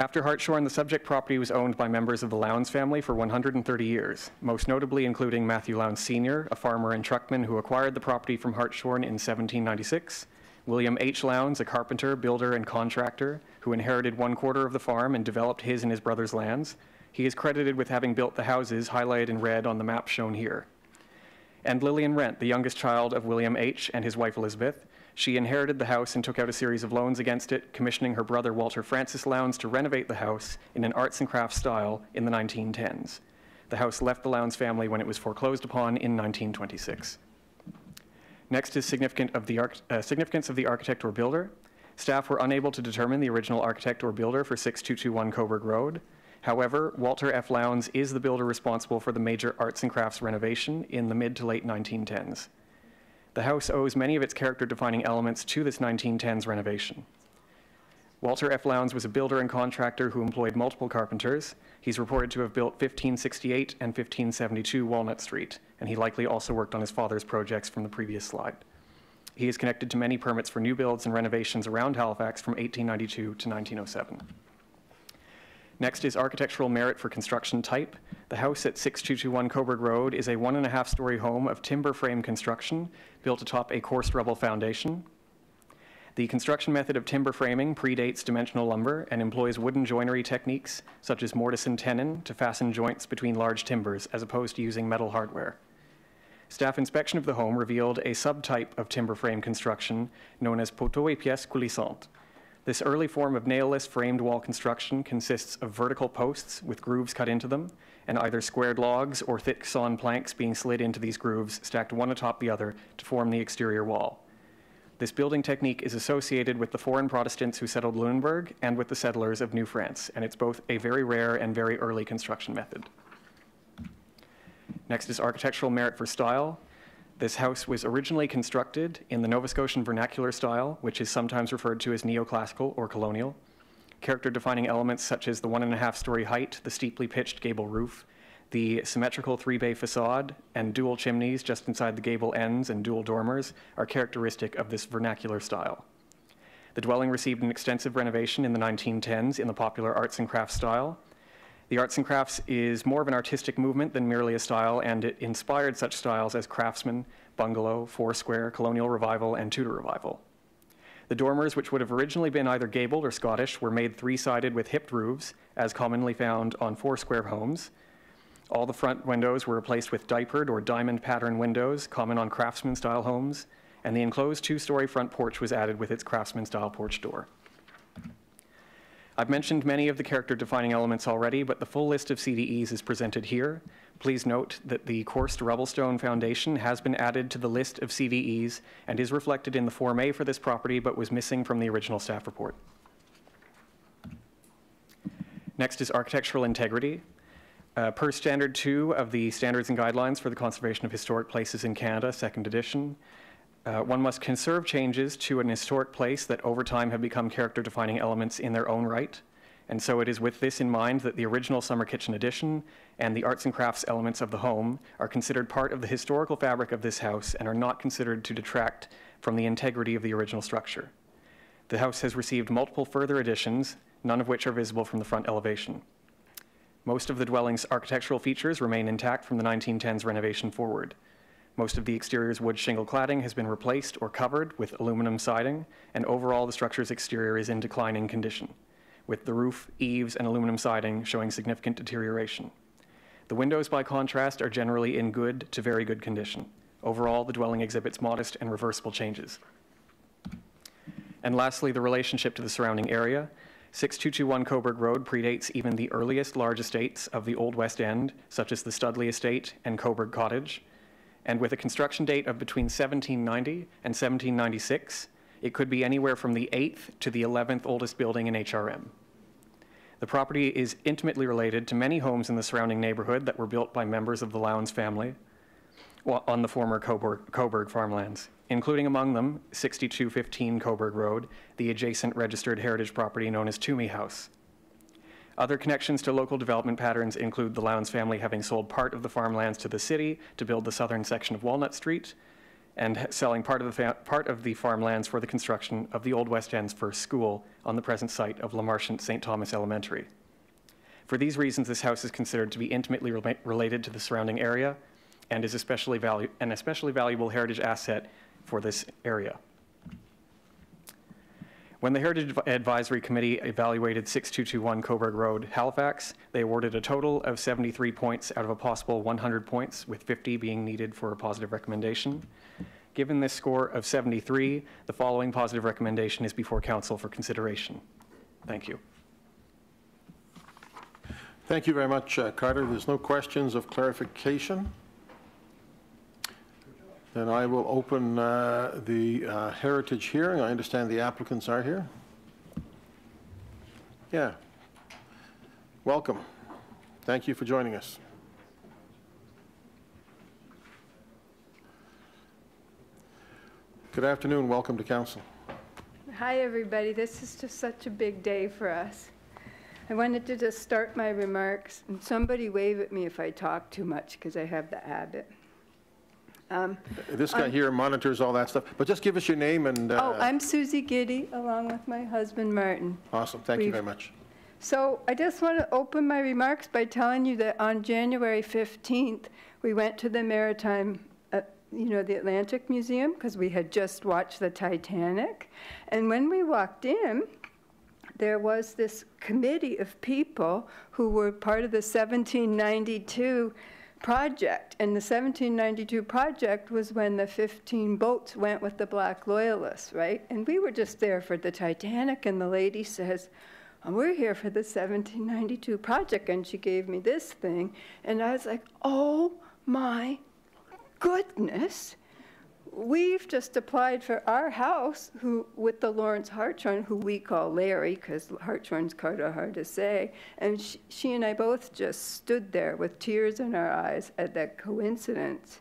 After Hartshorne, the subject property was owned by members of the Lowndes family for 130 years, most notably including Matthew Lowndes Sr., a farmer and truckman who acquired the property from Hartshorne in 1796, William H. Lowndes, a carpenter, builder, and contractor who inherited one quarter of the farm and developed his and his brother's lands. He is credited with having built the houses highlighted in red on the map shown here. And Lillian Rent, the youngest child of William H. and his wife Elizabeth, she inherited the house and took out a series of loans against it, commissioning her brother Walter Francis Lowndes to renovate the house in an arts and crafts style in the 1910s. The house left the Lowndes family when it was foreclosed upon in 1926. Next is significant of the uh, significance of the architect or builder. Staff were unable to determine the original architect or builder for 6221 Coburg Road. However, Walter F. Lowndes is the builder responsible for the major arts and crafts renovation in the mid to late 1910s. The house owes many of its character defining elements to this 1910s renovation. Walter F. Lowndes was a builder and contractor who employed multiple carpenters. He's reported to have built 1568 and 1572 Walnut Street, and he likely also worked on his father's projects from the previous slide. He is connected to many permits for new builds and renovations around Halifax from 1892 to 1907. Next is architectural merit for construction type. The house at 6221 Coburg Road is a one and a half story home of timber frame construction built atop a coarse rubble foundation. The construction method of timber framing predates dimensional lumber and employs wooden joinery techniques such as mortise and tenon to fasten joints between large timbers as opposed to using metal hardware. Staff inspection of the home revealed a subtype of timber frame construction known as poteau et pièces coulissantes. This early form of nailless framed wall construction consists of vertical posts with grooves cut into them, and either squared logs or thick sawn planks being slid into these grooves, stacked one atop the other to form the exterior wall. This building technique is associated with the foreign Protestants who settled Lunenburg and with the settlers of New France, and it's both a very rare and very early construction method. Next is architectural merit for style. This house was originally constructed in the Nova Scotian vernacular style, which is sometimes referred to as neoclassical or colonial. Character defining elements such as the one and a half story height, the steeply pitched gable roof, the symmetrical three bay facade, and dual chimneys just inside the gable ends and dual dormers are characteristic of this vernacular style. The dwelling received an extensive renovation in the 1910s in the popular arts and crafts style, the arts and crafts is more of an artistic movement than merely a style, and it inspired such styles as craftsman, bungalow, foursquare, colonial revival, and Tudor revival. The dormers, which would have originally been either gabled or Scottish, were made three-sided with hipped roofs, as commonly found on foursquare homes. All the front windows were replaced with diapered or diamond pattern windows, common on craftsman-style homes, and the enclosed two-story front porch was added with its craftsman-style porch door. I've mentioned many of the character defining elements already, but the full list of CDEs is presented here. Please note that the coursed rubblestone foundation has been added to the list of CDEs and is reflected in the Form A for this property, but was missing from the original staff report. Next is architectural integrity. Uh, per Standard 2 of the Standards and Guidelines for the Conservation of Historic Places in Canada, second edition, uh, one must conserve changes to an historic place that over time have become character defining elements in their own right. And so it is with this in mind that the original summer kitchen addition and the arts and crafts elements of the home are considered part of the historical fabric of this house and are not considered to detract from the integrity of the original structure. The house has received multiple further additions, none of which are visible from the front elevation. Most of the dwelling's architectural features remain intact from the 1910s renovation forward. Most of the exterior's wood shingle cladding has been replaced or covered with aluminum siding, and overall the structure's exterior is in declining condition, with the roof, eaves, and aluminum siding showing significant deterioration. The windows, by contrast, are generally in good to very good condition. Overall, the dwelling exhibits modest and reversible changes. And lastly, the relationship to the surrounding area. 6221 Coburg Road predates even the earliest large estates of the Old West End, such as the Studley Estate and Coburg Cottage. And with a construction date of between 1790 and 1796, it could be anywhere from the 8th to the 11th oldest building in HRM. The property is intimately related to many homes in the surrounding neighborhood that were built by members of the Lowndes family on the former Coburg, Coburg farmlands, including among them 6215 Coburg Road, the adjacent registered heritage property known as Toomey House. Other connections to local development patterns include the Lowndes family having sold part of the farmlands to the city to build the southern section of Walnut Street, and selling part of the part of the farmlands for the construction of the Old West End's first school on the present site of LeMarchant St. Thomas Elementary. For these reasons, this house is considered to be intimately rela- related to the surrounding area and is especially an especially valuable heritage asset for this area. When the Heritage Advisory Committee evaluated 6221 Coburg Road, Halifax, they awarded a total of 73 points out of a possible 100 points, with 50 being needed for a positive recommendation. Given this score of 73, the following positive recommendation is before council for consideration. Thank you. Thank you very much, uh, Carter. There's no questions of clarification. Then I will open uh, the uh, Heritage hearing. I understand the applicants are here. Yeah. Welcome. Thank you for joining us. Good afternoon. Welcome to council. Hi, everybody. This is just such a big day for us. I wanted to just start my remarks, and somebody wave at me if I talk too much, because I have the habit. Um, This guy I'm- here monitors all that stuff, but just give us your name and... uh, Oh, I'm Susie Giddy, along with my husband, Martin. Awesome. Thank you We've- very much. So I just want to open my remarks by telling you that on January 15th, we went to the Maritime, uh, you know, the Atlantic Museum, because we had just watched the Titanic. And when we walked in, there was this committee of people who were part of the 1792 project. And the 1792 project was when the 15 boats went with the Black Loyalists, right? And we were just there for the Titanic, and the lady says, "Oh, we're here for the 1792 project, and she gave me this thing. And I was like, oh my goodness, we've just applied for our house, who, with the Lawrence Hartshorne, who we call Larry, because Hartshorne's kind of hard to say. And she, she and I both just stood there with tears in our eyes at that coincidence.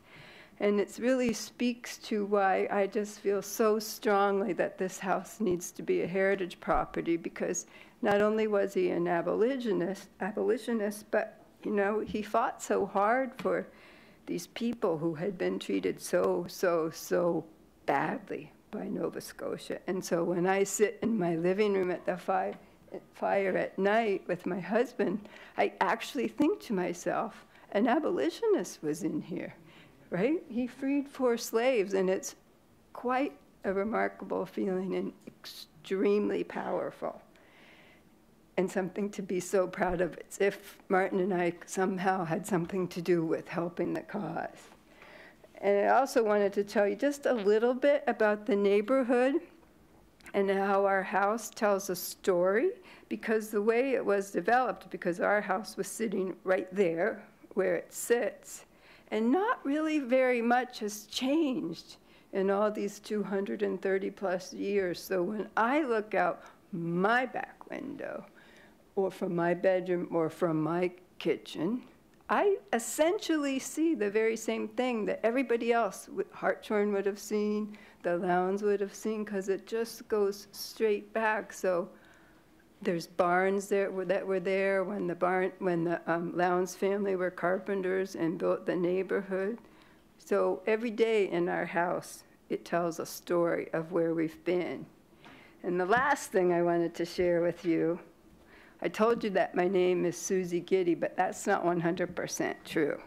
And it really speaks to why I just feel so strongly that this house needs to be a heritage property, because not only was he an abolitionist, abolitionist, but, you know, he fought so hard for these people who had been treated so, so, so badly by Nova Scotia. And so when I sit in my living room at the fi- fire at night with my husband, I actually think to myself, an abolitionist was in here, right? He freed four slaves, and it's quite a remarkable feeling and extremely powerful and something to be so proud of. If Martin and I somehow had something to do with helping the cause. And I also wanted to tell you just a little bit about the neighborhood and how our house tells a story because the way it was developed, because our house was sitting right there where it sits, and not really very much has changed in all these 230 plus years. So when I look out my back window, or from my bedroom, or from my kitchen, I essentially see the very same thing that everybody else, Hartshorne would have seen, the Lowndes would have seen, because it just goes straight back. So there's barns there that were there when the barn, when the um, Lowndes family were carpenters and built the neighborhood. So every day in our house, it tells a story of where we've been. And the last thing I wanted to share with you, I told you that my name is Susie Giddy, but that's not 100% true.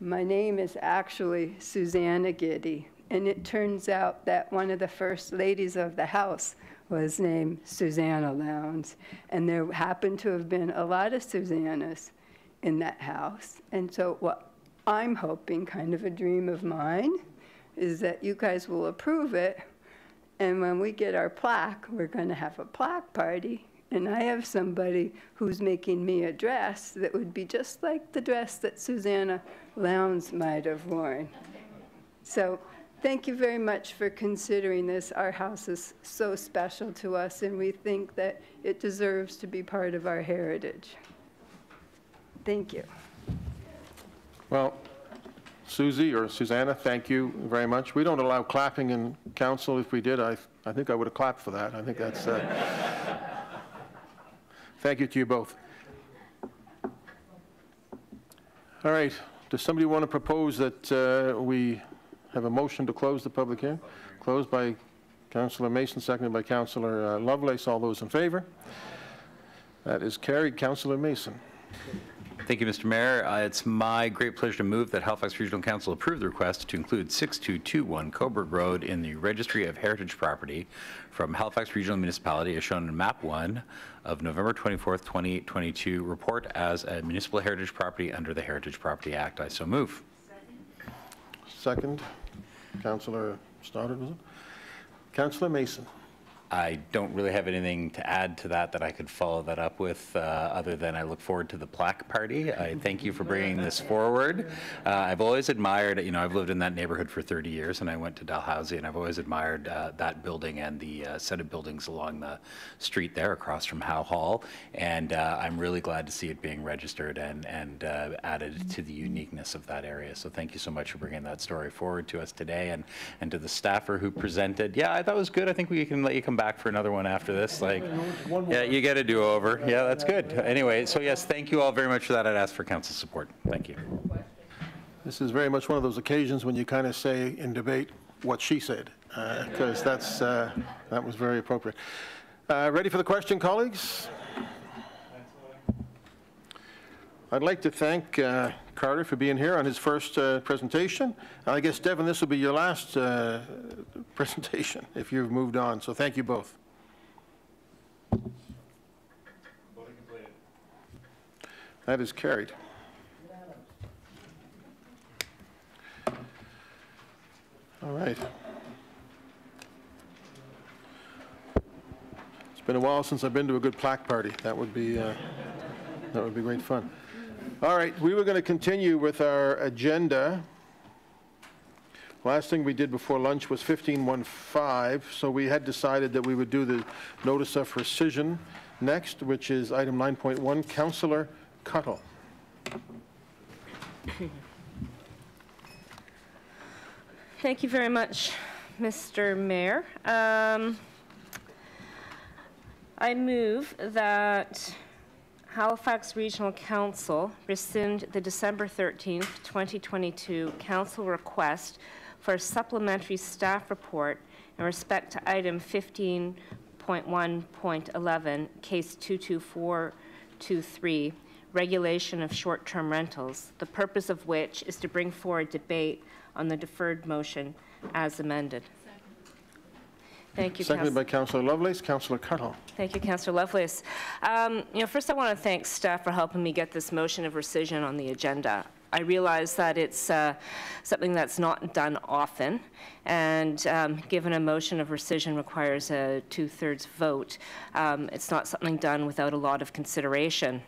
My name is actually Susanna Giddy, and it turns out that one of the first ladies of the house was named Susanna Lowndes, and there happened to have been a lot of Susannas in that house. And so what I'm hoping, kind of a dream of mine, is that you guys will approve it, and when we get our plaque, we're going to have a plaque party, and I have somebody who's making me a dress that would be just like the dress that Susanna Lowndes might have worn. So thank you very much for considering this. Our house is so special to us, and we think that it deserves to be part of our heritage. Thank you. Well, Susie or Susanna, thank you very much. We don't allow clapping in council. If we did, I, I think I would have clapped for that. I think that's, uh, thank you to you both. All right, does somebody want to propose that uh, we have a motion to close the public hearing? Closed by Councillor Mason, seconded by Councillor uh, Lovelace. All those in favor? That is carried. Councillor Mason. Thank you, Mr. Mayor. Uh, It's my great pleasure to move that Halifax Regional Council approve the request to include 6221 Coburg Road in the Registry of Heritage Property from Halifax Regional Municipality as shown in Map 1 of November 24th, 2022 report as a municipal heritage property under the Heritage Property Act. I so move. Second. Councillor Stoddard, was it? Councillor Mason. I don't really have anything to add to that that I could follow that up with, uh, other than I look forward to the plaque party. I thank you for bringing this forward. Uh, I've always admired, you know, I've lived in that neighborhood for 30 years, and I went to Dalhousie, and I've always admired uh, that building and the uh, set of buildings along the street there across from Howe Hall. And uh, I'm really glad to see it being registered and, and uh, added to the uniqueness of that area. So thank you so much for bringing that story forward to us today, and, and to the staffer who presented. Yeah, I thought it was good. I think we can let you come back for another one after this. Like, yeah, you get a do-over. Yeah, that's good. Anyway, so yes, thank you all very much for that. I'd ask for council support. Thank you. This is very much one of those occasions when you kind of say in debate what she said, because that's, uh, that was very appropriate. Uh, Ready for the question, colleagues? I'd like to thank uh, Carter for being here on his first uh, presentation. And I guess, Devin, this will be your last uh, presentation if you've moved on, so thank you both. That is carried. All right. It's been a while since I've been to a good plaque party. That would be, uh, that would be great fun. All right, we were going to continue with our agenda. Last thing we did before lunch was 1515, so we had decided that we would do the notice of rescission next, which is item 9.1, Councillor Cuttell. Thank you very much, Mr. Mayor. Um, I move that Halifax Regional Council rescind the December 13th, 2022 council request for a supplementary staff report in respect to item 15.1.11, case 22423, regulation of short-term rentals, the purpose of which is to bring forward debate on the deferred motion as amended. Thank you, Seconded Council. by Councillor Lovelace. Councillor Cuttell. Thank you, Councillor Lovelace. Um, You know, first I want to thank staff for helping me get this motion of rescission on the agenda. I realize that it's uh, something that's not done often, and um, given a motion of rescission requires a two-thirds vote, um, it's not something done without a lot of consideration.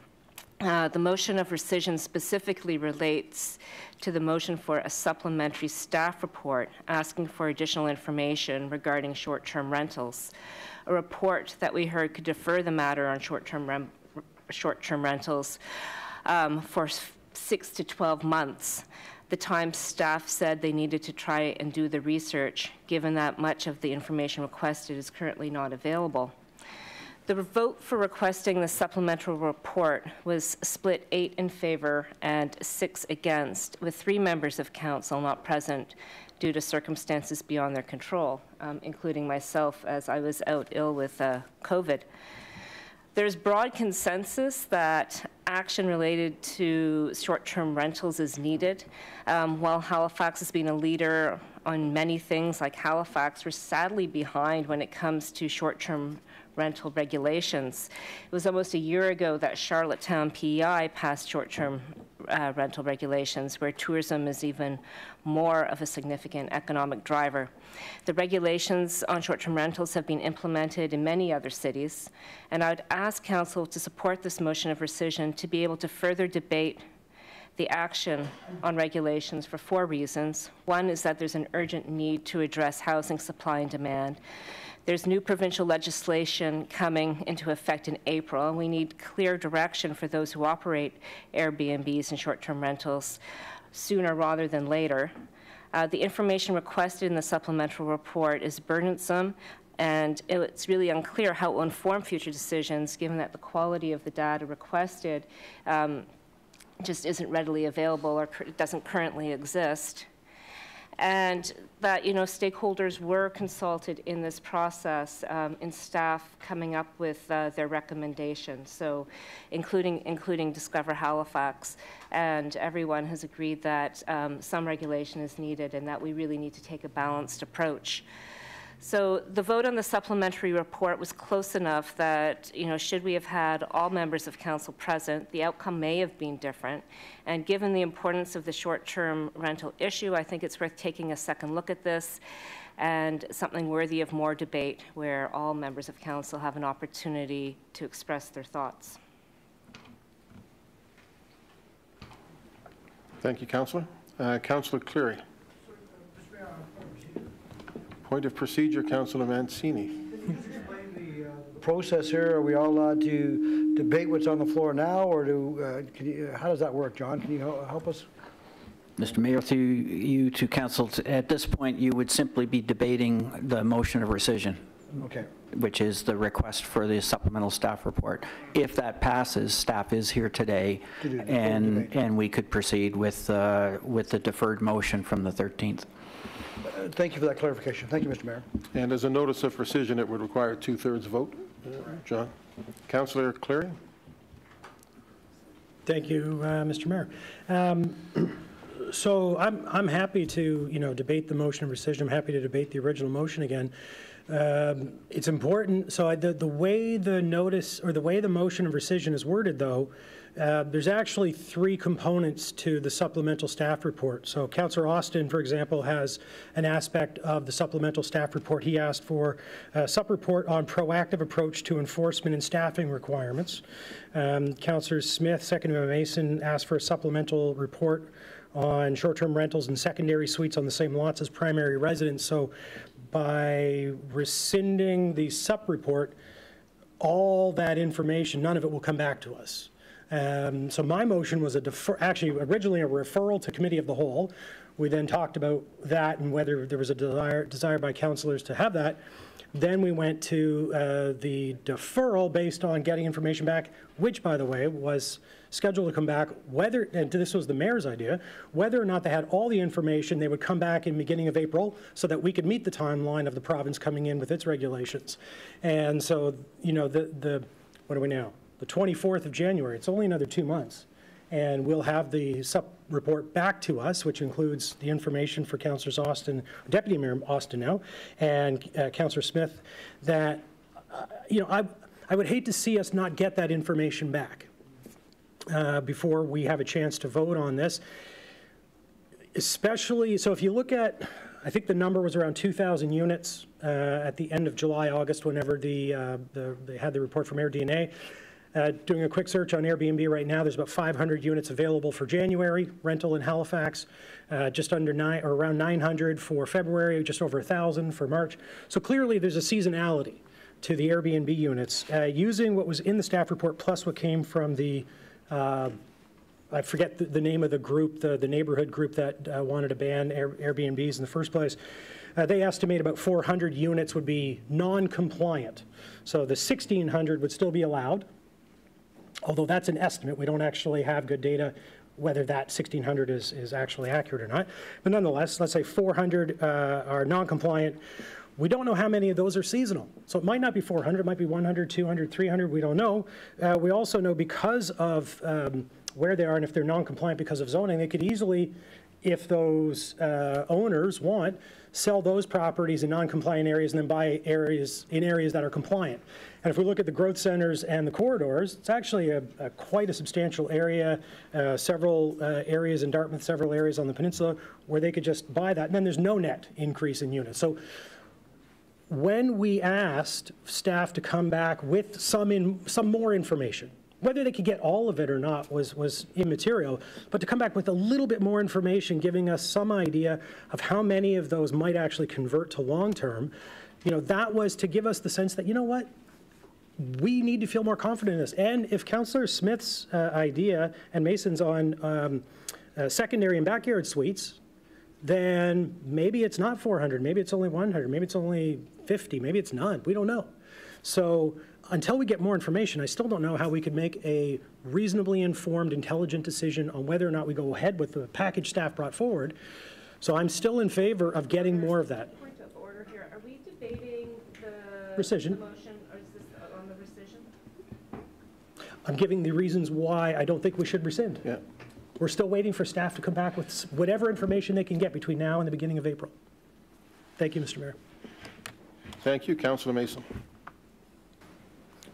Uh, The motion of rescission specifically relates to the motion for a supplementary staff report asking for additional information regarding short-term rentals. A report that we heard could defer the matter on short-term rentals um, for six to 12 months. The time staff said they needed to try and do the research, given that much of the information requested is currently not available. The vote for requesting the supplemental report was split eight in favor and six against, with three members of council not present due to circumstances beyond their control, um, including myself as I was out ill with uh, COVID. There's broad consensus that action related to short-term rentals is needed. Um, While Halifax has been a leader on many things like Halifax, we're sadly behind when it comes to short-term rental regulations. It was almost a year ago that Charlottetown PEI passed short-term uh, rental regulations, where tourism is even more of a significant economic driver. The regulations on short-term rentals have been implemented in many other cities, and I would ask Council to support this motion of rescission to be able to further debate the action on regulations for four reasons. One is that there's an urgent need to address housing supply and demand. There's new provincial legislation coming into effect in April, and we need clear direction for those who operate Airbnbs and short-term rentals sooner rather than later. Uh, the information requested in the supplemental report is burdensome, and it's really unclear how it will inform future decisions, given that the quality of the data requested um, just isn't readily available or doesn't currently exist and that you know stakeholders were consulted in this process um, in staff coming up with uh, their recommendations. So including including discover halifax and everyone has agreed that um, some regulation is needed and that we really need to take a balanced approach so the vote on the supplementary report was close enough that, you know, should we have had all members of council present, the outcome may have been different. And given the importance of the short-term rental issue, I think it's worth taking a second look at this and something worthy of more debate where all members of council have an opportunity to express their thoughts. Thank you, Councillor. Uh, Councillor Cleary. Point of procedure, Councillor Mancini. Process here, are we all allowed to debate what's on the floor now, or do, uh, can you, how does that work, John? Can you help us? Mr. Mayor, through you to council, at this point, you would simply be debating the motion of rescission, Okay. which is the request for the supplemental staff report. If that passes, staff is here today, To do the full and, debate. and we could proceed with, uh, with the deferred motion from the 13th. Uh, Thank you for that clarification. Thank you, Mr. Mayor. And as a notice of rescission, it would require two-thirds vote. John? Councillor Cleary? Thank you, uh, Mr. Mayor. Um, So I'm, I'm happy to, you know, debate the motion of rescission. I'm happy to debate the original motion again. Um, It's important, so I- the, the way the notice, or the way the motion of rescission is worded, though, uh, there's actually three components to the supplemental staff report. So Councillor Austin, for example, has an aspect of the supplemental staff report. He asked for a sub-report on proactive approach to enforcement and staffing requirements. Um, Councillor Smith, second by Mason, asked for a supplemental report on short-term rentals and secondary suites on the same lots as primary residence. So by rescinding the sup-report, all that information, none of it will come back to us. Um, So my motion was a defer, actually originally a referral to committee of the whole. We then talked about that and whether there was a desire, desire by councilors to have that. Then we went to uh, the deferral based on getting information back, which, by the way, was scheduled to come back whether, and this was the mayor's idea, whether or not they had all the information, they would come back in beginning of April so that we could meet the timeline of the province coming in with its regulations. And so, you know, the, the, what are we now? The 24th of January, it's only another two months. And we'll have the sup report back to us, which includes the information for Councilors Austin, Deputy Mayor Austin now, and uh, Councilor Smith, that, uh, you know, I, I would hate to see us not get that information back uh, before we have a chance to vote on this. Especially, so if you look at, I think the number was around 2,000 units uh, at the end of July, August, whenever the, uh, the, they had the report from AirDNA. Uh, Doing a quick search on Airbnb right now, there's about 500 units available for January rental in Halifax, uh, just under nine, or around 900 for February, just over 1,000 for March. So clearly, there's a seasonality to the Airbnb units. Uh, Using what was in the staff report plus what came from the, uh, I forget the, the name of the group, the, the neighborhood group that uh, wanted to ban Air, Airbnbs in the first place. Uh, they estimate about 400 units would be non-compliant. So the 1,600 would still be allowed, although that's an estimate. We don't actually have good data whether that 1,600 is, is actually accurate or not. But nonetheless, let's say 400 uh, are non-compliant. We don't know how many of those are seasonal. So it might not be 400, it might be 100, 200, 300, we don't know. Uh, we also know because of um, where they are and if they're non-compliant because of zoning, they could easily if those uh, owners want, sell those properties in non-compliant areas and then buy areas in areas that are compliant. And if we look at the growth centers and the corridors, it's actually a, a quite a substantial area, uh, several uh, areas in Dartmouth, several areas on the peninsula where they could just buy that, and then there's no net increase in units. So when we asked staff to come back with some in, some more information, whether they could get all of it or not was, was immaterial, but to come back with a little bit more information, giving us some idea of how many of those might actually convert to long-term, you know, that was to give us the sense that, you know what, we need to feel more confident in this. And if Councillor Smith's uh, idea and Mason's on um, uh, secondary and backyard suites, then maybe it's not 400, maybe it's only 100, maybe it's only 50, maybe it's none. We don't know. So until we get more information, I still don't know how we could make a reasonably informed, intelligent decision on whether or not we go ahead with the package staff brought forward. So I'm still in favor of getting more of that. Point of order here. Are we debating the Rescission. the motion, or is this on the rescission? I'm giving the reasons why I don't think we should rescind. Yeah. We're still waiting for staff to come back with whatever information they can get between now and the beginning of April. Thank you, Mr. Mayor. Thank you. Councillor Mason.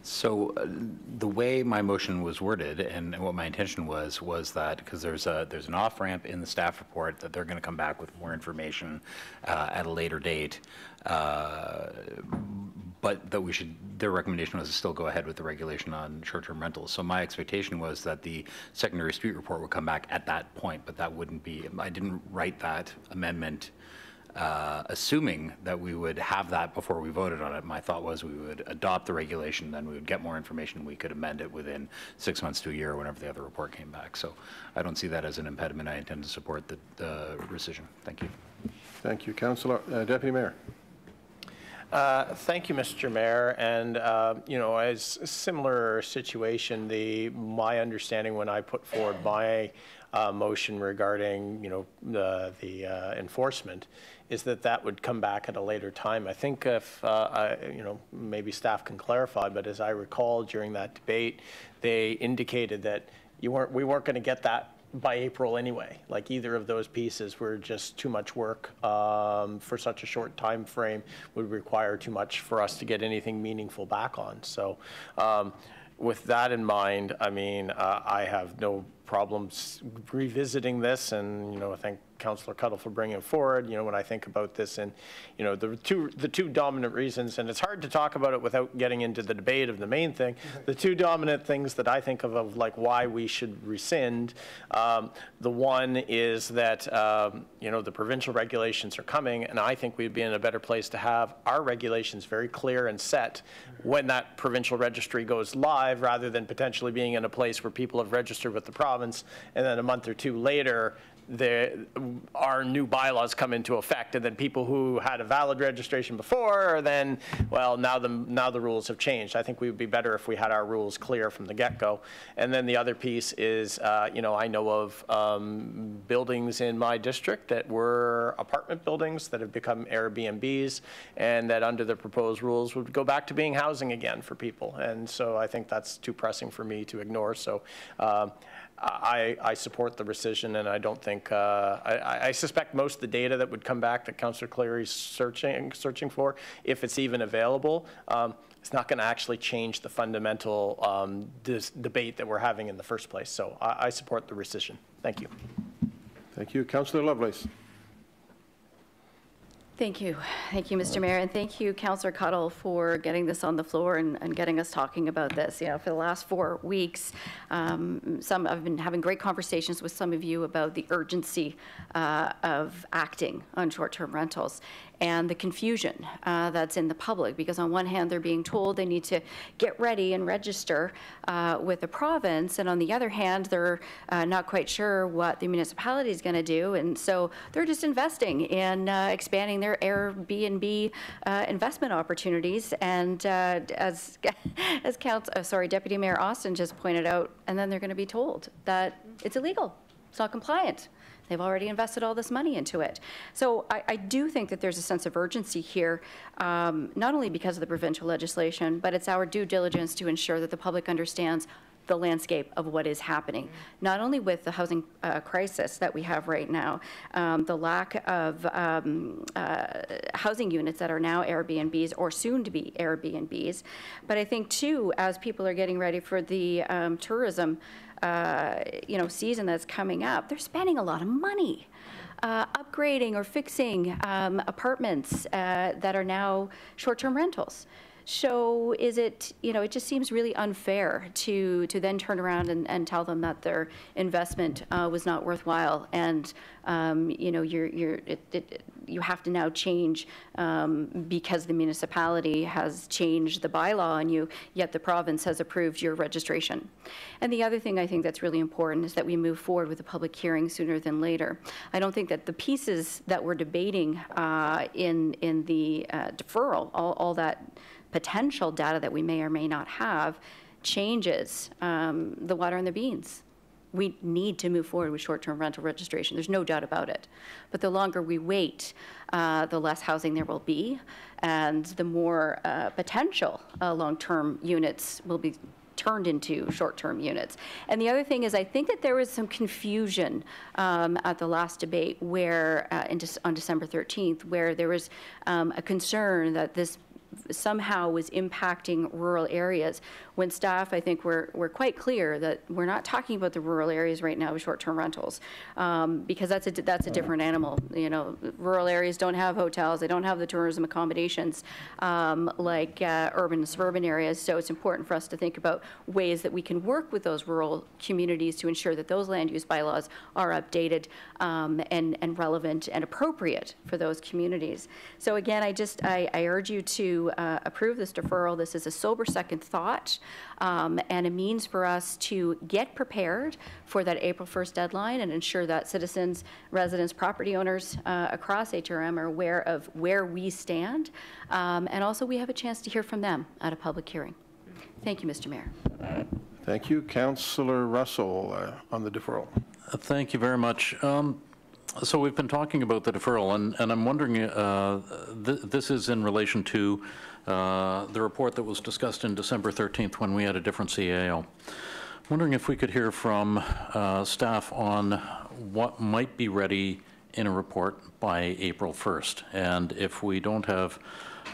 So uh, the way my motion was worded and what my intention was, was that, because there's a, there's an off-ramp in the staff report that they're going to come back with more information uh, at a later date, uh, but that we should, their recommendation was to still go ahead with the regulation on short-term rentals. So my expectation was that the secondary street report would come back at that point, but that wouldn't be, I didn't write that amendment uh, assuming that we would have that before we voted on it. My thought was we would adopt the regulation, then we would get more information, we could amend it within six months to a year, whenever the other report came back. So I don't see that as an impediment. I intend to support the the rescission. Thank you. Thank you. Councillor, uh, Deputy Mayor. Uh, Thank you, Mr. Mayor. And, uh, you know, as a similar situation, the, my understanding when I put forward my uh, motion regarding, you know, the, the uh, enforcement is that that would come back at a later time. I think if, uh, I, you know, maybe staff can clarify, but as I recall during that debate, they indicated that you weren't, we weren't going to get that by April anyway. Like either of those pieces were just too much work um, for such a short time frame would require too much for us to get anything meaningful back on. So um, with that in mind, I mean, uh, I have no problems revisiting this and, you know, I thank Councillor Cuttell for bringing it forward. You know, when I think about this and, you know, the two, the two dominant reasons, and it's hard to talk about it without getting into the debate of the main thing. The two dominant things that I think of, of like why we should rescind, um, the one is that, um, you know, the provincial regulations are coming, and I think we'd be in a better place to have our regulations very clear and set when that provincial registry goes live, rather than potentially being in a place where people have registered with the province, and then a month or two later, the, our new bylaws come into effect, and then people who had a valid registration before, then, well, now the, now the rules have changed. I think we would be better if we had our rules clear from the get-go. And then the other piece is, uh, you know, I know of um, buildings in my district that were apartment buildings that have become Airbnbs, and that under the proposed rules would go back to being housing again for people. And so I think that's too pressing for me to ignore. So um, I, I support the rescission, and I don't think, uh, I, I suspect most of the data that would come back that Councillor Cleary's searching, searching for, if it's even available, um, it's not going to actually change the fundamental um, debate that we're having in the first place. So I, I support the rescission. Thank you. Thank you. Councillor Lovelace. Thank you. Thank you, Mr. Mayor, and thank you, Councillor Cuttell, for getting this on the floor and, and getting us talking about this. You know, for the last four weeks, um, some, I've been having great conversations with some of you about the urgency uh, of acting on short-term rentals and the confusion uh, that's in the public, because on one hand, they're being told they need to get ready and register uh, with the province, and on the other hand, they're uh, not quite sure what the municipality is going to do, and so they're just investing in uh, expanding their Airbnb uh, investment opportunities, and uh, as as Council, sorry, Deputy Mayor Austin just pointed out, and then they're going to be told that it's illegal, it's not compliant. They've already invested all this money into it. So I, I do think that there's a sense of urgency here, um, not only because of the provincial legislation, but it's our due diligence to ensure that the public understands the landscape of what is happening, not only with the housing uh, crisis that we have right now, um, the lack of um, uh, housing units that are now Airbnbs or soon to be Airbnbs, but I think too, as people are getting ready for the um, tourism, uh, you know, season that's coming up, they're spending a lot of money. Uh, upgrading or fixing um, apartments uh, that are now short-term rentals. So is it, you know, it just seems really unfair to, to then turn around and, and tell them that their investment uh, was not worthwhile. And, um, you know, you're, you're, it, it, you have to now change um, because the municipality has changed the bylaw on you, yet the province has approved your registration. And the other thing I think that's really important is that we move forward with a public hearing sooner than later. I don't think that the pieces that we're debating uh, in, in the uh, deferral, all, all that potential data that we may or may not have changes um, the water and the beans. We need to move forward with short-term rental registration. There's no doubt about it. But the longer we wait, uh, the less housing there will be, and the more uh, potential uh, long-term units will be turned into short-term units. And the other thing is, I think that there was some confusion um, at the last debate where, uh, on December 13th, where there was um, a concern that this somehow was impacting rural areas. When staff, I think, were, were quite clear that we're not talking about the rural areas right now with short-term rentals, um, because that's a, that's a different animal. You know, rural areas don't have hotels, they don't have the tourism accommodations um, like uh, urban and suburban areas, so it's important for us to think about ways that we can work with those rural communities to ensure that those land use bylaws are updated um, and, and relevant and appropriate for those communities. So again, I just, I, I urge you to uh, approve this deferral. This is a sober second thought um, and a means for us to get prepared for that April 1st deadline and ensure that citizens, residents, property owners uh, across HRM are aware of where we stand. Um, and also we have a chance to hear from them at a public hearing. Thank you, Mr. Mayor. Thank you. Councillor Russell uh, on the deferral. Uh, Thank you very much. Um, So we've been talking about the deferral, and, and I'm wondering, uh, th this is in relation to uh, the report that was discussed in December 13th when we had a different CAO. I'm Wondering if we could hear from uh, staff on what might be ready in a report by April 1st, and if we don't have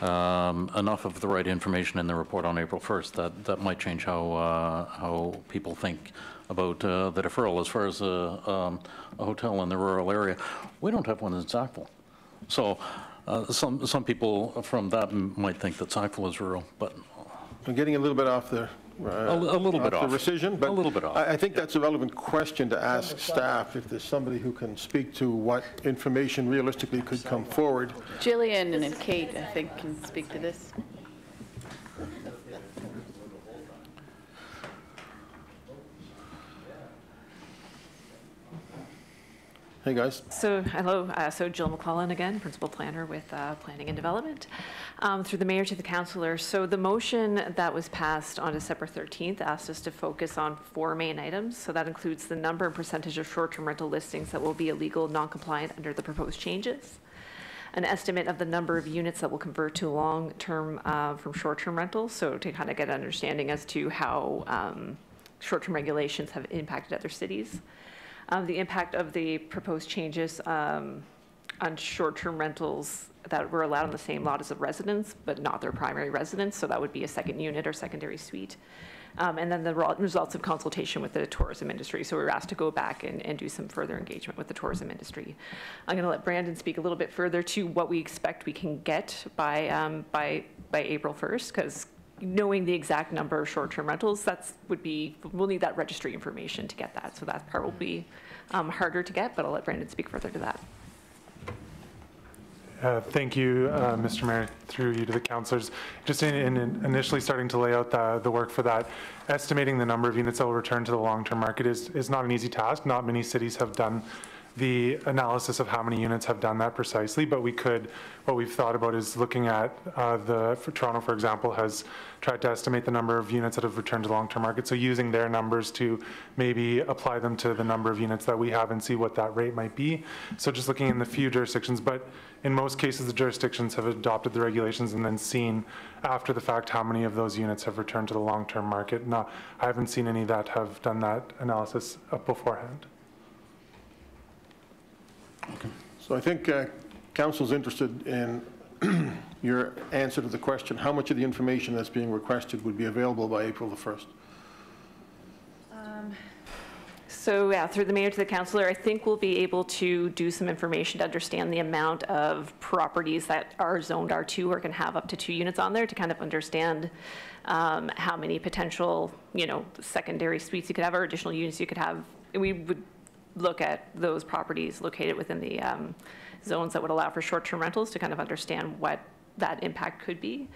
um, enough of the right information in the report on April 1st, that, that might change how, uh, how people think about uh, the deferral as far as a, um, a hotel in the rural area. We don't have one in Sackville. So uh, some, some people from that might think that Sackville is rural, but I'm getting a little bit off the. uh, A a little bit the off. rescission, but. A little bit off. I, I think that's a relevant question to ask staff, if there's somebody who can speak to what information realistically could come forward. Jillian and Kate, I think, can speak to this. Hey, guys. So, hello, uh, so Jill McClellan again, Principal Planner with uh, Planning and Development. Um, Through the Mayor to the Councillor, so the motion that was passed on December 13th asked us to focus on four main items. So that includes the number and percentage of short-term rental listings that will be illegal, non-compliant under the proposed changes, an estimate of the number of units that will convert to long-term uh, from short-term rentals, so to kind of get an understanding as to how um, short-term regulations have impacted other cities um, the impact of the proposed changes um, on short-term rentals that were allowed on the same lot as a residence, but not their primary residence, so that would be a second unit or secondary suite. Um, And then the results of consultation with the tourism industry. So we were asked to go back and, and do some further engagement with the tourism industry. I'm going to let Brandon speak a little bit further to what we expect we can get by, um, by, by April 1st, because knowing the exact number of short-term rentals, that's, would be, we'll need that registry information to get that. So that part will be um, harder to get, but I'll let Brandon speak further to that. Uh, Thank you, uh, Mr. Mayor, through you to the councilors. Just in- in initially starting to lay out the, the work for that, estimating the number of units that will return to the long-term market is, is not an easy task. Not many cities have done the analysis of how many units have done that precisely, but we could, what we've thought about is looking at uh, the, for Toronto, for example, has tried to estimate the number of units that have returned to the long-term market. So using their numbers to maybe apply them to the number of units that we have and see what that rate might be. So just looking in the few jurisdictions, but in most cases, the jurisdictions have adopted the regulations and then seen after the fact how many of those units have returned to the long-term market. Now, I haven't seen any that have done that analysis up beforehand. So I think uh, council's interested in your answer to the question, how much of the information that's being requested would be available by April the 1st? So yeah, through the mayor to the councillor, I think we'll be able to do some information to understand the amount of properties that are zoned R2 or can have up to two units on there to kind of understand um, how many potential, you know, secondary suites you could have or additional units you could have. We would look at those properties located within the um, zones that would allow for short-term rentals to kind of understand what that impact could be.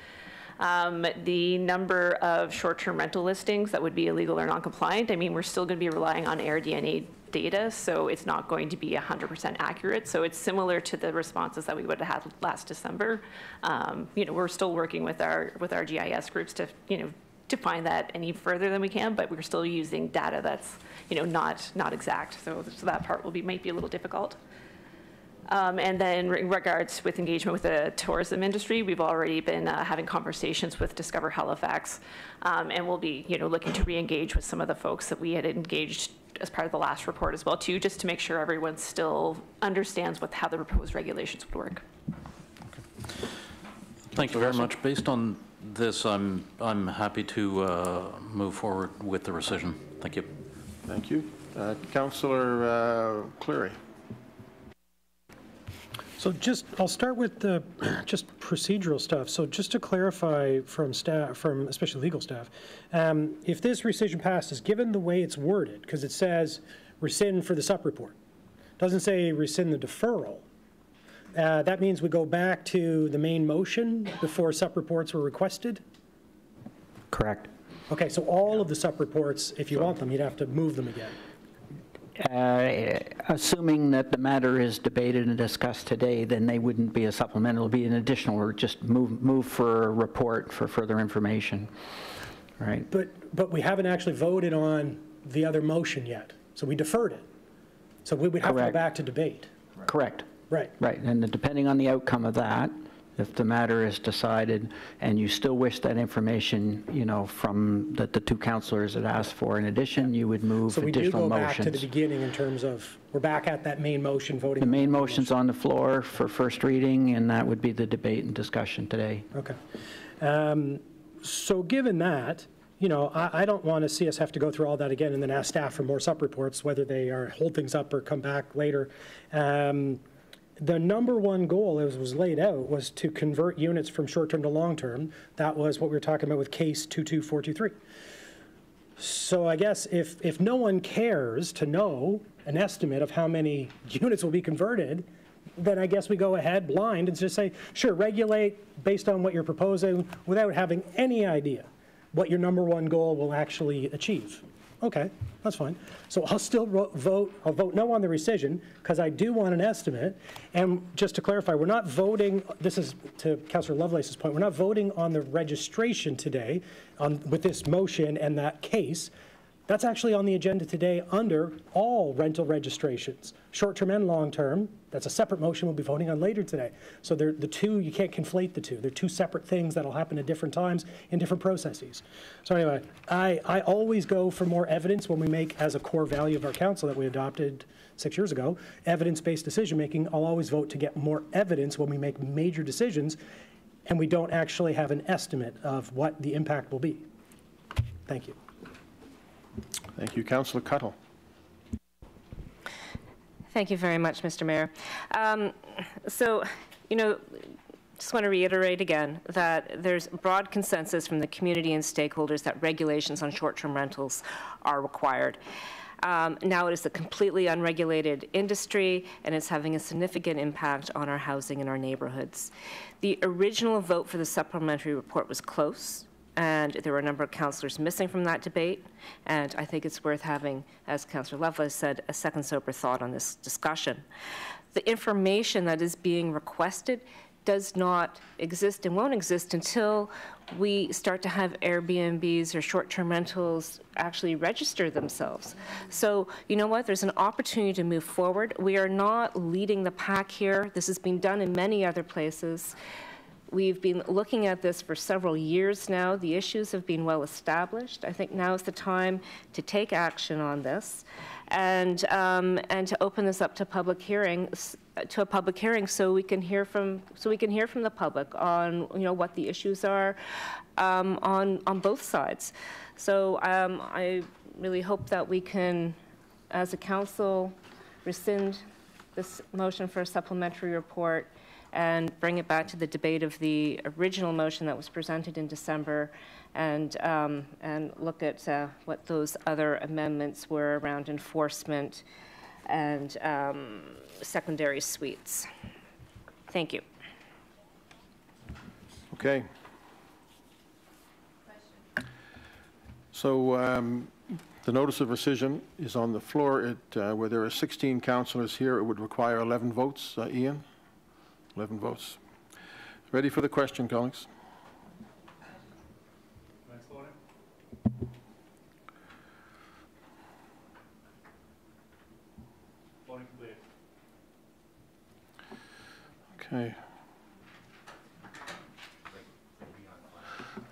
Um, The number of short-term rental listings that would be illegal or non-compliant, I mean, we're still going to be relying on AirDNA data, so it's not going to be 100% accurate. So it's similar to the responses that we would have had last December. Um, You know, we're still working with our, with our GIS groups to, you know, to find that any further than we can, but we're still using data that's, you know, not, not exact. So, so that part will be, might be a little difficult. Um, And then in regards with engagement with the tourism industry, we've already been uh, having conversations with Discover Halifax, um, and we'll be, you know, looking to re-engage with some of the folks that we had engaged as part of the last report as well, too, just to make sure everyone still understands what, how the proposed regulations would work. Thank you very much. Based on this, I'm, I'm happy to uh, move forward with the rescission. Thank you. Thank you. Uh, Councillor uh, Cleary. So just, I'll start with the, just procedural stuff. So just to clarify from staff, from especially legal staff, um, if this rescission passes, given the way it's worded, because it says rescind for the sup report, doesn't say rescind the deferral, uh, that means we go back to the main motion before sup reports were requested? Correct. Okay, so all of the sup reports, if you want them, you'd have to move them again. Uh, Assuming that the matter is debated and discussed today, then they wouldn't be a supplemental, it'll be an additional, or just move, move for a report for further information, right? But, but we haven't actually voted on the other motion yet, so we deferred it. So we would have to go Correct. back to debate. Correct. Right. Right, and then depending on the outcome of that, if the matter is decided and you still wish that information, you know, from that the two counselors had asked for in addition, you would move So we do additional go back to the motions. beginning in terms of, we're back at that main motion voting. The main motion's on the floor for first reading, and that would be the debate and discussion today. Okay. Um, So given that, you know, I, I don't want to see us have to go through all that again and then ask staff for more sup reports, whether they are hold things up or come back later. Um, The number one goal, as was laid out, was to convert units from short-term to long-term. That was what we were talking about with case 22423. So I guess if, if no one cares to know an estimate of how many units will be converted, then I guess we go ahead blind and just say, sure, regulate based on what you're proposing without having any idea what your number one goal will actually achieve. Okay, that's fine. So I'll still vote, I'll vote no on the rescission because I do want an estimate. And just to clarify, we're not voting, this is to Councillor Lovelace's point, we're not voting on the registration today on, with this motion and that case. That's actually on the agenda today under all rental registrations, short-term and long-term. That's a separate motion we'll be voting on later today. So they're the two, you can't conflate the two. They're two separate things that'll happen at different times in different processes. So anyway, I, I always go for more evidence when we make, as a core value of our council that we adopted six years ago, evidence-based decision-making. I'll always vote to get more evidence when we make major decisions and we don't actually have an estimate of what the impact will be. Thank you. Thank you. Councillor Cuttell. Thank you very much, Mr. Mayor. Um, So, you know, just want to reiterate again that there's broad consensus from the community and stakeholders that regulations on short-term rentals are required. Um, Now it is a completely unregulated industry, and it's having a significant impact on our housing in our neighborhoods. The original vote for the supplementary report was close, and there were a number of councillors missing from that debate, and I think it's worth having, as Councillor Lovelace said, a second sober thought on this discussion. The information that is being requested does not exist and won't exist until we start to have Airbnbs or short-term rentals actually register themselves. So, you know what, there's an opportunity to move forward. We are not leading the pack here. This has been done in many other places. We've been looking at this for several years now. The issues have been well established. I think now is the time to take action on this and, um, and to open this up to public hearings, to a public hearing so we can hear from, so we can hear from the public on, you know, what the issues are um, on, on both sides. So um, I really hope that we can, as a council, rescind this motion for a supplementary report and bring it back to the debate of the original motion that was presented in December and, um, and look at uh, what those other amendments were around enforcement and um, secondary suites. Thank you. Okay. So um, the notice of rescission is on the floor. It, uh, where there are 16 councillors here, it would require 11 votes. Uh, Ian? 11 votes. Ready for the question, colleagues? Okay.